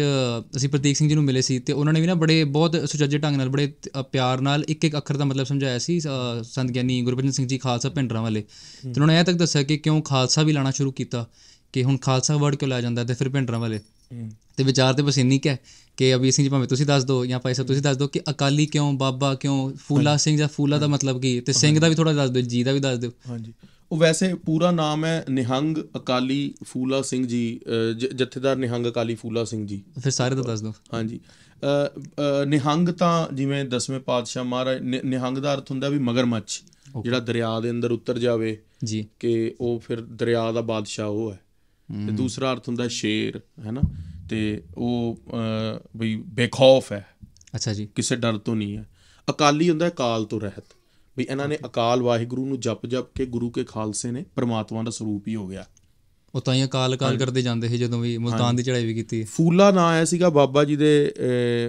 ਅਸੀਂ ਪ੍ਰਤੀਕ ਸਿੰਘ ਜੀ ਨੂੰ ਮਿਲੇ ਸੀ ਤੇ ਉਹਨਾਂ ਨੇ ਵੀ ਨਾ ਬੜੇ ਬਹੁਤ ਸੁਚੱਜੇ ਢੰਗ ਨਾਲ ਬੜੇ ਪਿਆਰ ਨਾਲ ਇੱਕ ਇੱਕ ਅੱਖਰ ਦਾ ਮਤਲਬ ਸਮਝਾਇਆ ਸੀ ਸੰਤ ਗਿਆਨੀ ਗੁਰਬਚਨ ਸਿੰਘ ਜੀ ਖਾਲਸਾ ਭਿੰਡਰਾਂ ਵਾਲੇ ਤੇ ਉਹਨਾਂ ਨੇ ਇਹ ਤੱਕ ਦੱਸਿਆ ਕਿ ਕਿਉਂ ਖਾਲਸਾ ਵੀ ਲਾਣਾ ਸ਼ੁਰੂ ਕੀਤਾ? ਕਿ ਹੁਣ ਖਾਲਸਾ ਵਰਡ ਕਿਉਂ ਲਾਇਆ ਜਾਂਦਾ ਤੇ ਫਿਰ ਭਿੰਡਰਾਂ ਵਾਲੇ? ਤੇ ਵਿਚਾਰ ਤੇ ਬਸ ਇੰਨੀ ਕੁ ਹੈ ਕਿ ਅਭੀ ਸਿੰਘ ਜੀ ਭਾਵੇਂ ਤੁਸੀਂ ਦੱਸ ਦਿਓ ਜਾਂ ਭਾਈ ਸਾਹਿਬ ਤੁਸੀਂ ਦੱਸ ਦਿਓ ਕਿ ਅਕਾਲੀ ਕਿਉਂ ਬਾਬਾ ਕਿਉਂ ਫੂਲਾ ਸਿੰਘ ਜਾਂ ਫੂਲਾ ਦਾ ਮਤਲਬ ਕੀ? ਤੇ ਸਿੰਘ ਦਾ ਵੀ ਥੋੜਾ ਦੱਸ ਦਿਓ ਜੀ ਦਾ ਵੀ ਦੱਸ ਦਿਓ। ਹਾਂਜੀ। ਉਹ ਵੈਸੇ ਪੂਰਾ ਨਾਮ ਹੈ ਨਿਹੰਗ ਅਕਾਲੀ ਫੂਲਾ ਸਿੰਘ ਜੀ ਜਥੇਦਾਰ ਨਿਹੰਗ ਅਕਾਲੀ ਫੂਲਾ ਸਿੰਘ ਜੀ। ਫਿਰ ਸਾਰੇ ਦਾ ਦੱਸ ਦਿਓ। ਹਾਂਜੀ। ਨਿਹੰਗ ਤਾਂ ਜਿਵੇਂ ਦਸਵੇਂ ਪਾਤਸ਼ਾਹ ਮਹਾਰਾਜ ਨਿਹੰਗ ਦਾ ਅਰਥ ਹੁੰਦਾ ਵੀ ਮਗਰਮੱਛ ਜਿਹੜਾ ਦਰਿਆ ਦੇ ਅੰਦਰ ਉਤਰ ਜਾਵੇ ਜੀ। ਕਿ ਉਹ ਫਿਰ ਦਰਿਆ ਦਾ ਬਾਦਸ਼ਾਹ ਉਹ ਹੈ। ਤੇ ਦੂਸਰਾ ਅਰਥ ਹੁੰਦਾ ਸ਼ੇਰ ਹੈ ਨਾ ਤੇ ਉਹ ਵੀ ਬੇਖੌਫ ਹੈ। ਅੱਛਾ ਜੀ। ਕਿਸੇ ਡਰ ਤੋਂ ਨਹੀਂ ਹੈ। ਅਕਾਲੀ ਹੁੰਦਾ ਹੈ ਕਾਲ ਤੋਂ ਰਹਿਤ। ਵੀ ਇਹਨਾਂ ਨੇ ਅਕਾਲ ਵਾਹਿਗੁਰੂ ਨੂੰ ਜਪ ਜਪ ਕੇ ਗੁਰੂ ਕੇ ਖਾਲਸੇ ਨੇ ਪ੍ਰਮਾਤਮਾ ਦਾ ਸਰੂਪ ਹੀ ਹੋ ਗਿਆ। ਉਹ ਤਾਂ ਹੀ ਅਕਾਲ ਅਕਾਲ ਕਰਦੇ ਜਾਂਦੇ ਸੀ ਜਦੋਂ ਵੀ ਮੁਲਤਾਨ ਦੀ ਚੜਾਈ ਵੀ ਕੀਤੀ। ਫੂਲਾ ਨਾਂ ਆਇਆ ਸੀਗਾ ਬਾਬਾ ਜੀ ਦੇ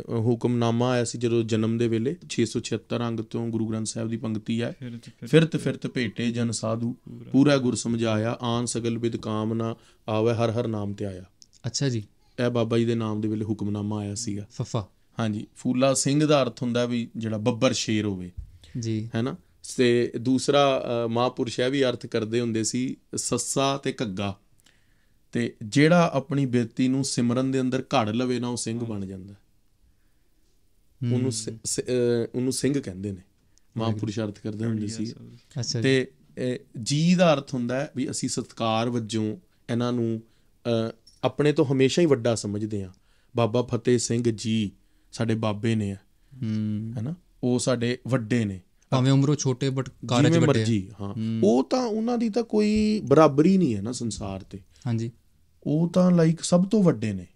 ਹੁਕਮਨਾਮਾ ਆਇਆ ਸੀ ਜਦੋਂ ਜਨਮ ਦੇ ਵੇਲੇ। 676 ਅੰਗ ਤੋਂ ਗੁਰੂ ਗ੍ਰੰਥ ਸਾਹਿਬ ਦੀ ਪੰਕਤੀ ਹੈ ਫਿਰਤ ਫਿਰਤ ਭੇਟੇ ਜਨ ਸਾਧੂ। ਪੂਰਾ। ਗੁਰ ਸਮਝਾਇਆ ਆਨ ਸਗਲ ਵਿਦ ਕਾਮਨਾ ਆਵੇ ਹਰ ਹਰ ਨਾਮ ਤੇ ਆਇਆ। ਅੱਛਾ ਜੀ। ਇਹ ਬਾਬਾ ਜੀ ਦੇ ਨਾਮ ਦੇ ਵੇਲੇ ਹੁਕਮਨਾਮਾ ਆਇਆ ਸੀਗਾ। ਫਫਾ। ਹਾਂਜੀ ਫੂਲਾ ਸਿੰਘ ਦਾ ਅਰਥ ਹੁੰਦਾ ਵੀ ਜਿਹੜਾ ਬੱਬਰ ਸ਼ੇਰ ਹੋਵੇ। ਜੀ। ਹੈਨਾ? ਤੇ ਦੂਸਰਾ ਮਹਾਂਪੁਰਸ਼ ਇਹ ਵੀ ਅਰਥ ਕਰਦੇ ਹੁੰਦੇ ਸੀ ਸੱਸਾ ਤੇ ਘੱਗਾ। ਤੇ ਜਿਹੜਾ ਆਪਣੀ ਬੇਤੀ ਨੂੰ ਸਿਮਰਨ ਦੇ ਅੰਦਰ ਘੜ ਲਵੇ ਨਾ ਉਹ ਸਿੰਘ ਬਣ ਜਾਂਦਾ। ਉਹਨੂੰ ਉਹਨੂੰ ਸਿੰਘ ਕਹਿੰਦੇ ਨੇ। ਮਹਾਂਪੁਰਸ਼ ਅਰਥ ਕਰਦੇ ਹੁੰਦੇ ਸੀ। ਤੇ ਜੀ ਦਾ ਅਰਥ ਹੁੰਦਾ ਹੈ ਵੀ ਅਸੀਂ ਸਤਕਾਰ ਵਜੋਂ ਇਹਨਾਂ ਨੂੰ ਆਪਣੇ ਤੋਂ ਹਮੇਸ਼ਾ ਹੀ ਵੱਡਾ ਸਮਝਦੇ ਹਾਂ। ਬਾਬਾ ਫਤਿਹ ਸਿੰਘ ਜੀ ਸਾਡੇ ਬਾਬੇ ਨੇ ਹੂੰ ਹੈਨਾ? ਉਹ ਸਾਡੇ ਵੱਡੇ ਨੇ। ਭਾਵੇਂ ਉਮਰੋਂ ਛੋਟੇ ਬਟ ਕਾਰਜ ਵੱਡੇ ਆ। ਮਰਜ਼ੀ ਹਾਂ। ਉਹ ਤਾਂ ਉਹਨਾਂ ਦੀ ਤਾਂ ਕੋਈ ਬਰਾਬਰੀ ਨਹੀਂ ਹੈ ਨਾ ਸੰਸਾਰ ਤੇ। ਹਾਂਜੀ। ਉਹ ਤਾਂ ਲਾਈਕ ਸਭ ਤੋਂ ਵੱਡੇ ਨੇ।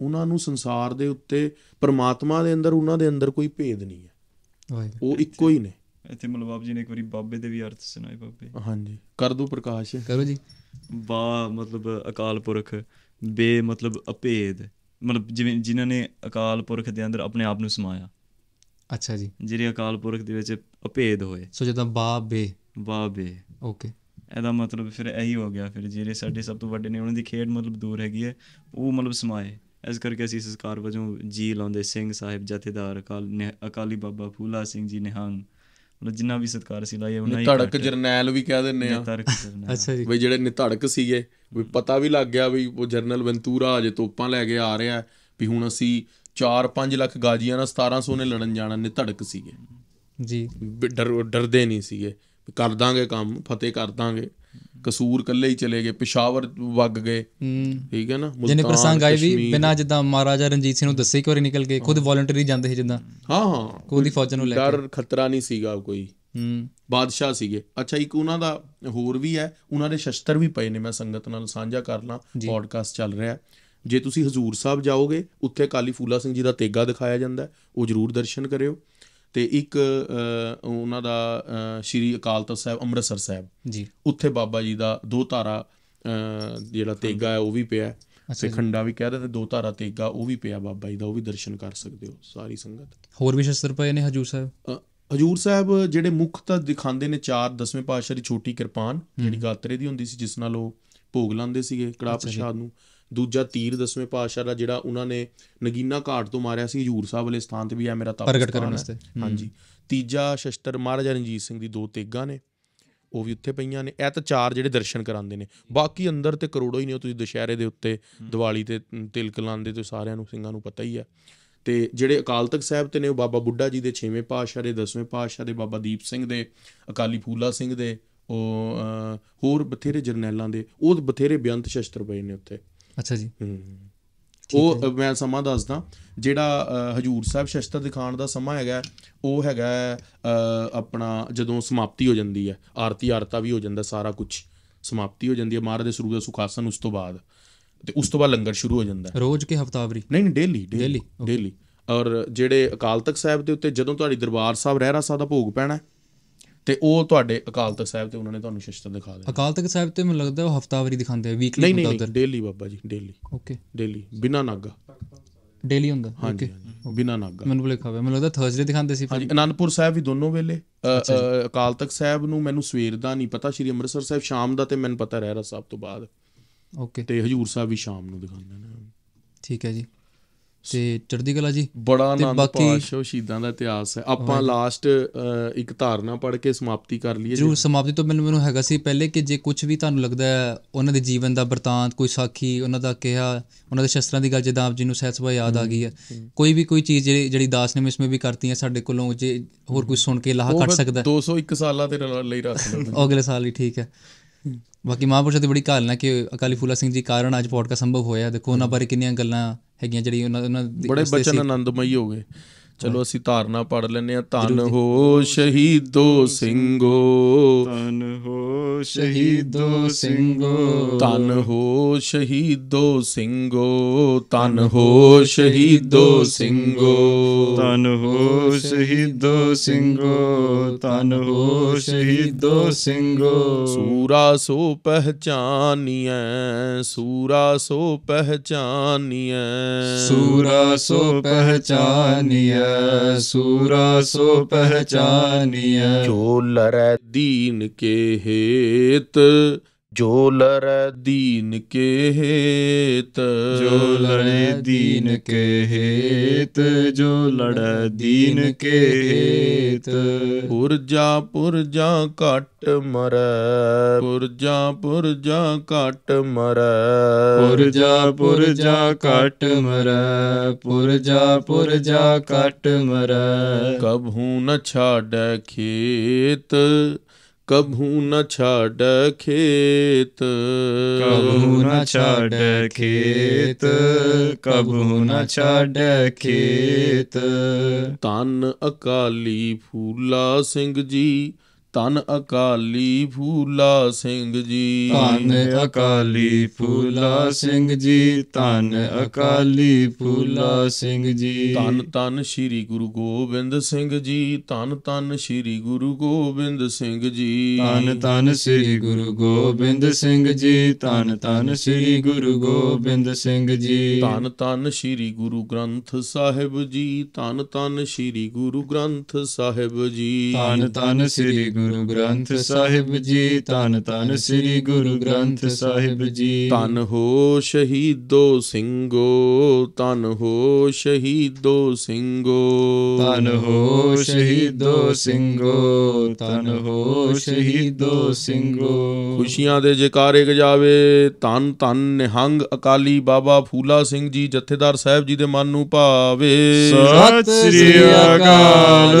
ਉਹਨਾਂ ਨੂੰ ਸੰਸਾਰ ਦੇ ਉੱਤੇ ਪਰਮਾਤਮਾ ਦੇ ਅੰਦਰ ਉਹਨਾਂ ਦੇ ਅੰਦਰ ਕੋਈ ਭੇਦ ਨਹੀਂ ਹੈ। ਉਹ ਇੱਕੋ ਹੀ ਨੇ। ਇੱਥੇ ਮਲਵਾਬ ਜੀ ਨੇ ਇੱਕ ਵਾਰੀ ਬਾਬੇ ਦੇ ਵੀ ਅਰਥ ਸੁਣਾਏ ਬਾਬੇ। ਹਾਂਜੀ। ਕਰ ਦੋ ਪ੍ਰਕਾਸ਼। ਕਰੋ ਜੀ। ਬਾ ਮਤਲਬ ਅਕਾਲ ਪੁਰਖ ਬੇ ਮਤਲਬ ਅਭੇਦ। ਮਤਲਬ ਜਿਵੇਂ ਜਿਨ੍ਹਾਂ ਨੇ ਅਕਾਲ ਪੁਰਖ ਦੇ ਅੰਦਰ ਆਪਣੇ ਆਪ ਨੂੰ ਸਮਾਇਆ। ਅੱਛਾ ਜੀ। ਜਿਹੜੇ ਅਕਾਲ ਪੁਰਖ ਦੇ ਵਿੱਚ ਅਭੇਦ ਹੋਏ। ਸੋ ਜਦੋਂ ਬਾ ਬੇ। ਓਕੇ। ਇਹਦਾ ਮਤਲਬ ਫਿਰ ਇਹੀ ਹੋ ਗਿਆ ਫਿਰ ਜਿਹੜੇ ਸਾਡੇ ਸਭ ਤੋਂ ਵੱਡੇ ਨੇ ਉਹਨਾਂ ਦੀ ਖੇਡ ਮਤਲਬ ਦੂਰ ਹੈਗੀ ਹੈ ਉਹ ਮਤਲਬ ਸਮਾਏ। ਇਸ ਕਰਕੇ ਅਸੀਂ ਸੰਸਕਾਰ ਵਜੋਂ ਜੀ ਲਾਉਂਦੇ ਸਿੰਘ ਸਾਹਿਬ ਜਥੇਦਾਰ ਅਕਾਲ ਬਾਬਾ ਫੂਲਾ ਸਿੰਘ ਜੀ ਨਿਹੰਗ। ਮਤਲਬ ਜਿੰਨਾ ਵੀ ਸਤਕਾਰ ਅਸੀਂ ਲਾਈਏ ਉਹਨਾਂ ਹੀ ਨਿਧੜਕ ਜਰਨੈਲ ਵੀ ਕਹਿ ਦਿੰਨੇ ਆ। ਨਿਤਰਕ ਕਰਨਾ। ਅੱਛਾ ਜੀ। ਵੀ ਜਿਹੜੇ ਨਿਧੜਕ ਸੀਗੇ ਵੀ ਪਤਾ ਵੀ ਲੱਗ ਗਿਆ ਵੀ ਉਹ ਜਰਨਲ ਵੈਂਤੂਰਾ ਅਜੇ ਤੋਪਾਂ ਲੈ ਕੇ ਆ ਰਿਹਾ ਵੀ ਹੁਣ ਅਸੀਂ 4-5 ਲੱਖ ਗਾਜੀਆਂ ਨਾਲ 1700 ਨੇ ਲੜਨ ਜਾਣਾ ਨਿਧੜਕ ਸੀਗੇ। ਜੀ। ਡਰ ਡਰਦੇ ਨਹੀਂ ਸੀਗੇ। ਕਰ ਦਾਂਗੇ ਕੰਮ ਫਤਿਹ ਕਰ ਦਾਂਗੇ। ਕਸੂਰ ਕੱਲੇ ਹੀ ਚਲੇ ਗਏ ਪਿਸ਼ਾਵਰ ਵਗ ਗਏ। ਠੀਕ ਹੈ ਨਾ? ਜਿਹਨੇ ਪ੍ਰਸੰਗ ਆਏ ਵੀ। ਬਿਨਾਂ ਜਿੱਦਾਂ ਮਹਾਰਾਜਾ ਰਣਜੀਤ ਸਿੰਘ ਨੂੰ ਦੱਸੇ ਇੱਕ ਵਾਰੀ ਨਿਕਲ ਕੇ ਖੁਦ ਵੋਲੰਟਰੀ ਜਾਂਦੇ ਸੀ ਜਿੱਦਾਂ। ਹਾਂ ਹਾਂ। ਕੋਈ ਫੌਜ ਨੂੰ ਲੈ ਕੇ। ਡਰ ਖਤਰਾ ਨਹੀਂ ਸੀਗਾ ਕੋਈ। ਹੂੰ। ਬਾਦਸ਼ਾਹ ਸੀਗੇ। ਅੱਛਾ ਇੱਕ ਉਹਨਾਂ ਦਾ ਹੋਰ ਵੀ ਹੈ ਉਹਨਾਂ ਦੇ ਸ਼ਸਤਰ ਵੀ ਪਏ ਨੇ ਮੈਂ ਸੰਗਤ ਨਾਲ ਸਾਂਝਾ ਕਰ ਲਾਂ ਪੋਡਕਾਸਟ ਚੱਲ ਰਿਹਾ। ਜੇ ਤੁਸੀਂ ਹਜ਼ੂਰ ਸਾਹਿਬ ਜਾਓਗੇ ਉੱਥੇ ਕਾਲੀ ਫੂਲਾ ਸਿੰਘ ਜੀ ਦਾ ਤੇਗਾ ਦਿਖਾਇਆ ਜਾਂਦਾ ਉਹ ਜਰੂਰ ਦਰਸ਼ਨ ਕਰਿਓ। ਤੇ ਇੱਕ ਉਹਨਾਂ ਦਾ ਸ਼੍ਰੀ ਅਕਾਲ ਤਖਤ ਸਾਹਿਬ ਅੰਮ੍ਰਿਤਸਰ ਸਾਹਿਬ। ਜੀ। ਉੱਥੇ ਬਾਬਾ ਜੀ ਦਾ ਦੋ ਧਾਰਾ ਜਿਹੜਾ ਤੇਗਾ ਹੈ ਉਹ ਵੀ ਪਿਆ ਹੈ। ਤੇ ਖੰਡਾ ਵੀ ਕਹਿ ਦਿੰਦੇ ਦੋ ਧਾਰਾ ਤੇਗਾ ਉਹ ਵੀ ਪਿਆ ਬਾਬਾ ਜੀ ਦਾ ਉਹ ਵੀ ਦਰਸ਼ਨ ਕਰ ਸਕਦੇ ਹੋ ਸਾਰੀ ਸੰਗਤ। ਹੋਰ ਵੀ ਸ਼ਸਤਰ ਪਏ ਨੇ ਹਜੂਰ ਸਾਹਿਬ? ਹਜੂਰ ਸਾਹਿਬ ਜਿਹੜੇ ਮੁੱਖ ਤਾਂ ਦਿਖਾਉਂਦੇ ਨੇ ਚਾਰ ਦਸਵੇਂ ਪਾਤਸ਼ਾਹ ਦੀ ਛੋਟੀ ਕਿਰਪਾਨ ਜਿਹੜੀ ਗਾਤਰੇ ਦੀ ਹੁੰਦੀ ਸੀ ਜਿਸ ਨਾਲ ਉਹ ਭੋਗ ਲਾਉਂਦੇ ਸੀਗੇ ਕੜਾਹ ਪ੍ਰਸ਼ਾਦ ਨੂੰ। ਦੂਜਾ ਤੀਰ ਦਸਵੇਂ ਪਾਤਸ਼ਾਹ ਦਾ ਜਿਹੜਾ ਉਹਨਾਂ ਨੇ ਨਗੀਨਾ ਘਾਟ ਤੋਂ ਮਾਰਿਆ ਸੀ ਹਜੂਰ ਸਾਹਿਬ ਵਾਲੇ ਸਥਾਨ ਤੇ ਵੀ ਆ ਮੇਰਾ ਤਪ ਪ੍ਰਗਟ ਕਰਨ। ਵਾਸਤੇ। ਹਾਂਜੀ। ਤੀਜਾ ਸ਼ਸਤਰ ਮਹਾਰਾਜਾ ਰਣਜੀਤ ਸਿੰਘ ਦੀ ਦੋ ਤੇਗਾਂ ਨੇ ਉਹ ਵੀ ਉੱਥੇ ਪਈਆਂ ਨੇ। ਇਹ ਤਾਂ ਚਾਰ ਜਿਹੜੇ ਦਰਸ਼ਨ ਕਰਾਉਂਦੇ ਨੇ। ਬਾਕੀ ਅੰਦਰ ਤੇ ਕਰੋੜੋ ਹੀ ਨੇ ਤੁਸੀਂ ਦੁਸ਼ਹਿਰੇ ਦੇ ਉੱਤੇ ਦੀਵਾਲੀ ਤੇ ਤਿਲਕ ਲਾਉਂਦੇ ਤੇ ਸਾਰਿਆਂ ਨੂੰ ਸਿੰਘਾਂ ਨੂੰ ਪਤਾ ਹੀ ਹੈ। ਤੇ ਜਿਹੜੇ ਅਕਾਲ ਤਖਤ ਸਾਹਿਬ ਤੇ ਨੇ ਉਹ ਬਾਬਾ ਬੁੱਢਾ ਜੀ ਦੇ 6ਵੇਂ ਪਾਤਸ਼ਾਹ ਦੇ 10ਵੇਂ ਪਾਤਸ਼ਾਹ ਦੇ ਬਾਬਾ ਦੀਪ ਸਿੰਘ ਦੇ ਅਕਾਲੀ ਫੂਲਾ ਸਿੰਘ ਦੇ ਉਹ ਹੋਰ ਬਥੇਰੇ ਜਰਨੈਲਾਂ ਦੇ ਉਹ ਬਥੇਰੇ ਬੇਅੰਤ ਸ਼ਸਤਰ ਪਏ ਨੇ ਉੱਥੇ। ਅੱਛਾ ਜੀ। ਉਹ ਮੈਂ ਸਮਾਂ ਦੱਸਦਾ। ਜਿਹੜਾ ਹਜੂਰ ਸਾਹਿਬ ਸ਼ਸਤਰ ਦਿਖਾਉਣ ਦਾ ਸਮਾਂ ਹੈਗਾ ਉਹ ਹੈਗਾ ਆਪਣਾ ਜਦੋਂ ਸਮਾਪਤੀ ਹੋ ਜਾਂਦੀ ਹੈ ਆਰਤੀ ਆਰਤਾ ਵੀ ਹੋ ਜਾਂਦਾ ਸਾਰਾ ਕੁਝ ਸਮਾਪਤੀ ਹੋ ਜਾਂਦੀ ਹੈ ਮਹਾਰਾਜ ਦੇ ਸਰੂਪ ਦਾ ਸੁਖਾਸਨ ਉਸ ਤੋਂ ਬਾਅਦ। ਤੇ ਉਸ ਤੋਂ ਬਾਅਦ ਲੰਗਰ ਸ਼ੁਰੂ ਹੋ ਜਾਂਦਾ। ਰੋਜ਼ ਕੇ ਹਫਤਾਵਰੀ ਨਹੀਂ ਨਹੀਂ ਡੇਲੀ ਡੇਲੀ ਡੇਲੀ ਔਰ ਜਿਹੜੇ ਅਕਾਲ ਤਖਤ ਸਾਹਿਬ ਦੇ ਉੱਤੇ ਜਦੋਂ ਤੁਹਾਡੀ ਦਰਬਾਰ ਸਾਹਿਬ ਰਹਿਰਾ ਸਾਹਿਬ ਦਾ ਭੋਗ ਪੈਣਾ ਹੈ, ਤੇ ਉਹ ਤੁਹਾਡੇ ਅਕਾਲ ਤਖਤ ਸਾਹਿਬ ਤੇ ਉਹਨਾਂ ਨੇ ਤੁਹਾਨੂੰ ਸ਼ਸਤਰ ਦਿਖਾ ਦੇਣਾ ਅਕਾਲ ਤਖਤ ਸਾਹਿਬ ਤੇ ਮੈਨੂੰ ਲੱਗਦਾ ਉਹ ਹਫਤਾਵਰੀ ਦਿਖਾਉਂਦੇ ਆ ਵੀਕਲੀ ਨਹੀਂ ਨਹੀਂ daily Baba ji daily okay daily ਬਿਨਾ ਨਾਗਾ। ਡੇਲੀ ਹੁੰਦਾ ਹਾਂਜੀ, ਬਿਨਾ ਨਾਗਾ। ਮੈਨੂੰ ਭੁਲੇਖਾ ਹੋਇਆ ਮੈਨੂੰ ਲੱਗਦਾ ਥਰਸਡੇ ਦਿਖਾਉਂਦੇ ਸੀ ਹਾਂਜੀ ਅਨੰਦਪੁਰ ਸਾਹਿਬ ਵੀ ਦੋਨੋਂ ਵੇਲੇ। ਅਕਾਲ ਤਖਤ ਸਾਹਿਬ ਨੂੰ ਮੈਨੂੰ ਸਵੇਰ ਦਾ ਨਹੀਂ ਪਤਾ ਸ਼੍ਰੀ ਅੰਮ੍ਰਿਤਸਰ ਸਾਹਿਬ ਸ਼ਾਮ ਦਾ ਤੇ ਮੈਨੂੰ ਪਤਾ ਰਹਿਰਾ ਸਾਹਿਬ ਤੋਂ ਬਾਅਦ। ਓਕੇ ਤੇ ਹਜੂਰ ਸਾਹਿਬ ਵੀ ਸ਼ਾਮ ਨੂੰ ਦਿਖਾਉਂਦੇ ਨੇ। ਠੀਕ ਹੈ ਜੀ। ਤੇ ਚੜ੍ਹਦੀ ਕਲਾ ਜੀ। ਬੜਾ ਆਨੰਦ ਪਾਸ਼ੋ ਸ਼ਹੀਦਾਂ ਦਾ ਇਤਿਹਾਸ ਹੈ। ਆਪਾਂ ਲਾਸਟ ਇੱਕ ਧਾਰਨਾ ਪੜ੍ਹ ਕੇ ਸਮਾਪਤੀ ਕਰ ਲਈਏ ਜਰੂਰ ਸਮਾਪਤੀ ਤੋਂ ਮੈਨੂੰ ਮੈਨੂੰ ਹੈਗਾ ਸੀ ਪਹਿਲੇ ਕਿ ਜੇ ਕੁਝ ਵੀ ਤੁਹਾਨੂੰ ਲੱਗਦਾ ਹੈ ਉਹਨਾਂ ਦੇ ਜੀਵਨ ਦਾ ਵਰਤਾਂਤ ਕੋਈ ਸਾਖੀ ਉਹਨਾਂ ਦਾ ਕਿਹਾ ਉਹਨਾਂ ਦੇ ਸ਼ਸਤਰਾਂ ਦੀ ਗੱਲ ਜਿੱਦਾਂ ਆਪ ਜੀ ਨੂੰ ਸਹਿਜ ਯਾਦ ਆ ਗਈ ਹੈ। ਕੋਈ ਵੀ ਕੋਈ ਚੀਜ਼ ਜਿਹੜੀ ਜਿਹੜੀ ਦਾਸ ਨੇ ਮਿਸਮੇ ਵੀ ਕਰਤੀ ਹੈ ਸਾਡੇ ਕੋਲੋਂ ਜੇ ਹੋਰ ਕੋਈ ਸੁਣ ਕੇ ਲਾਹਾ ਕੱਟ ਸਕਦਾ ਹੈ, 201 ਸਾਲਾਂ ਤੇ ਲ- ਲਈ ਰੱਖ ਲਓ ਅਗਲੇ ਸਾਲ ਹੀ ਠੀਕ ਹੈ। ਬਾਕੀ ਮਹਾਂਪੁਰਸ਼ਾਂ ਦੀ ਬੜੀ ਕਾਲਨਾ ਕਿ ਅਕਾਲੀ ਫੂਲਾ ਸਿੰਘ ਜੀ ਕਾਰਨ ਅੱਜ ਪੋਡਕਾਸਟ ਸੰਭਵ ਹੋਇਆ ਦੇਖੋ ਉਹਨਾਂ ਬਾਰੇ ਕਿੰਨੀਆਂ ਗੱਲਾਂ ਹੈਗੀਆਂ ਜਿਹੜੀ ਉਹਨਾਂ ਉਹਨਾਂ ਬੜੇ ਬਚਨ। ਆਨੰਦਮਈ ਹੋ ਗਏ ਚਲੋ ਅਸੀਂ ਧਾਰਨਾ ਪੜ ਲੈਨੇ ਆ ਧੰਨ ਹੋ ਸ਼ਹੀਦੋ ਸਿੰਘੋ। ਧੰਨ ਹੋ ਸ਼ਹੀਦੋ ਸਿੰਘੋ। ਧੰਨ ਹੋ ਸ਼ਹੀਦੋ ਸਿੰਘੋ ਧੰਨ ਹੋ ਸ਼ਹੀਦੋ ਸਿੰਘੋ। ਧੰਨ ਹੋ ਸ਼ਹੀਦੋ ਸਿੰਘੋ ਧੰਨ ਹੋ ਸ਼ਹੀਦੋ ਸਿੰਘੋ। ਸੂਰਾ ਸੋ ਪਹਿਚਾਨੀਐ ਸੂਰਾ ਸੋ ਪਹਿਚਾਨੀਐ। ਸੂਰਾ ਸੋ ਪਹਿਚਾਨੀਐ। ਸੂਰਾ ਸੋ ਪਹਿਚਾਨੀਐ। ਜੋ ਦੀਨ ਕੇ ਹੇਤ। ਜੋ ਲਰੈ ਦੀਨ ਕੇ ਹੇਤ ਜੋ ਲੜੇ ਦੀਨ ਕੇ ਹੇਤ ਜੋ ਲੜੈ ਦੀਨ ਕੇ ਹੇਤ ਪੁਰਜਾ ਪੁਰਜਾ ਘਟ ਮਰੈ ਪੁਰਜਾ ਪੁਰਜਾ ਘਟ ਮਰੈ। ਪੁਰਜਾ ਪੁਰਜਾ ਕਟ ਮਰੈ ਪੁਰਜਾ ਪੁਰਜਾ ਕਟ ਮਰੈ। ਕਬਹੂ ਨ ਛਾੜੈ ਖੇਤ ਕਬਹੂ ਨ ਛਾੜੈ ਖੇਤ। ਕਬਹੂ ਨ ਛਾੜੈ ਖੇਤ ਕਬਹੂ ਨ ਛਾੜੈ ਖੇਤ। ਧੰਨ ਅਕਾਲੀ ਫੂਲਾ ਸਿੰਘ ਜੀ ਧੰਨ ਅਕਾਲੀ ਫੂਲਾ ਸਿੰਘ ਜੀ। ਧੰਨ ਅਕਾਲੀ ਫੂਲਾ ਸਿੰਘ ਜੀ ਧੰਨ ਅਕਾਲੀ ਫੂਲਾ ਸਿੰਘ ਜੀ। ਧੰਨ ਧੰਨ ਸ੍ਰੀ ਗੁਰੂ ਗੋਬਿੰਦ ਸਿੰਘ ਜੀ ਧੰਨ ਧੰਨ ਸ੍ਰੀ ਗੁਰੂ ਗੋਬਿੰਦ ਸਿੰਘ ਜੀ। ਧੰਨ ਧੰਨ ਸ੍ਰੀ ਗੁਰੂ ਗੋਬਿੰਦ ਸਿੰਘ ਜੀ ਧੰਨ ਧੰਨ ਸ੍ਰੀ ਗੁਰੂ ਗੋਬਿੰਦ ਸਿੰਘ ਜੀ। ਧੰਨ ਧੰਨ ਸ੍ਰੀ ਗੁਰੂ ਗ੍ਰੰਥ ਸਾਹਿਬ ਜੀ ਧੰਨ ਧੰਨ ਸ੍ਰੀ ਗੁਰੂ ਗ੍ਰੰਥ ਸਾਹਿਬ ਜੀ। ਧੰਨ ਧੰਨ ਸ੍ਰੀ ਗੁਰੂ ਗ੍ਰੰਥ ਸਾਹਿਬ ਜੀ ਧੰਨ ਧੰਨ ਸ੍ਰੀ ਗੁਰੂ ਗ੍ਰੰਥ ਸਾਹਿਬ ਜੀ। ਧੰਨ ਹੋ ਸ਼ਹੀਦੋ ਸਿੰਘੋ ਧੰਨ ਹੋ ਸ਼ਹੀਦੋ ਸਿੰਘੋ। ਧੰਨ ਹੋ ਸ਼ਹੀਦੋ ਸਿੰਘੋ ਧੰਨ ਹੋ ਸ਼ਹੀਦੋ ਸਿੰਘੋ। ਖੁਸ਼ੀਆਂ ਦੇ ਜੈਕਾਰੇ ਗਜਾਵੇ ਧੰਨ ਧੰਨ ਨਿਹੰਗ ਅਕਾਲੀ ਬਾਬਾ ਫੂਲਾ ਸਿੰਘ ਜੀ ਜਥੇਦਾਰ ਸਾਹਿਬ ਜੀ ਦੇ ਮਨ ਨੂੰ ਭਾਵੇ। ਸਤਿ ਸ੍ਰੀ ਅਕਾਲ।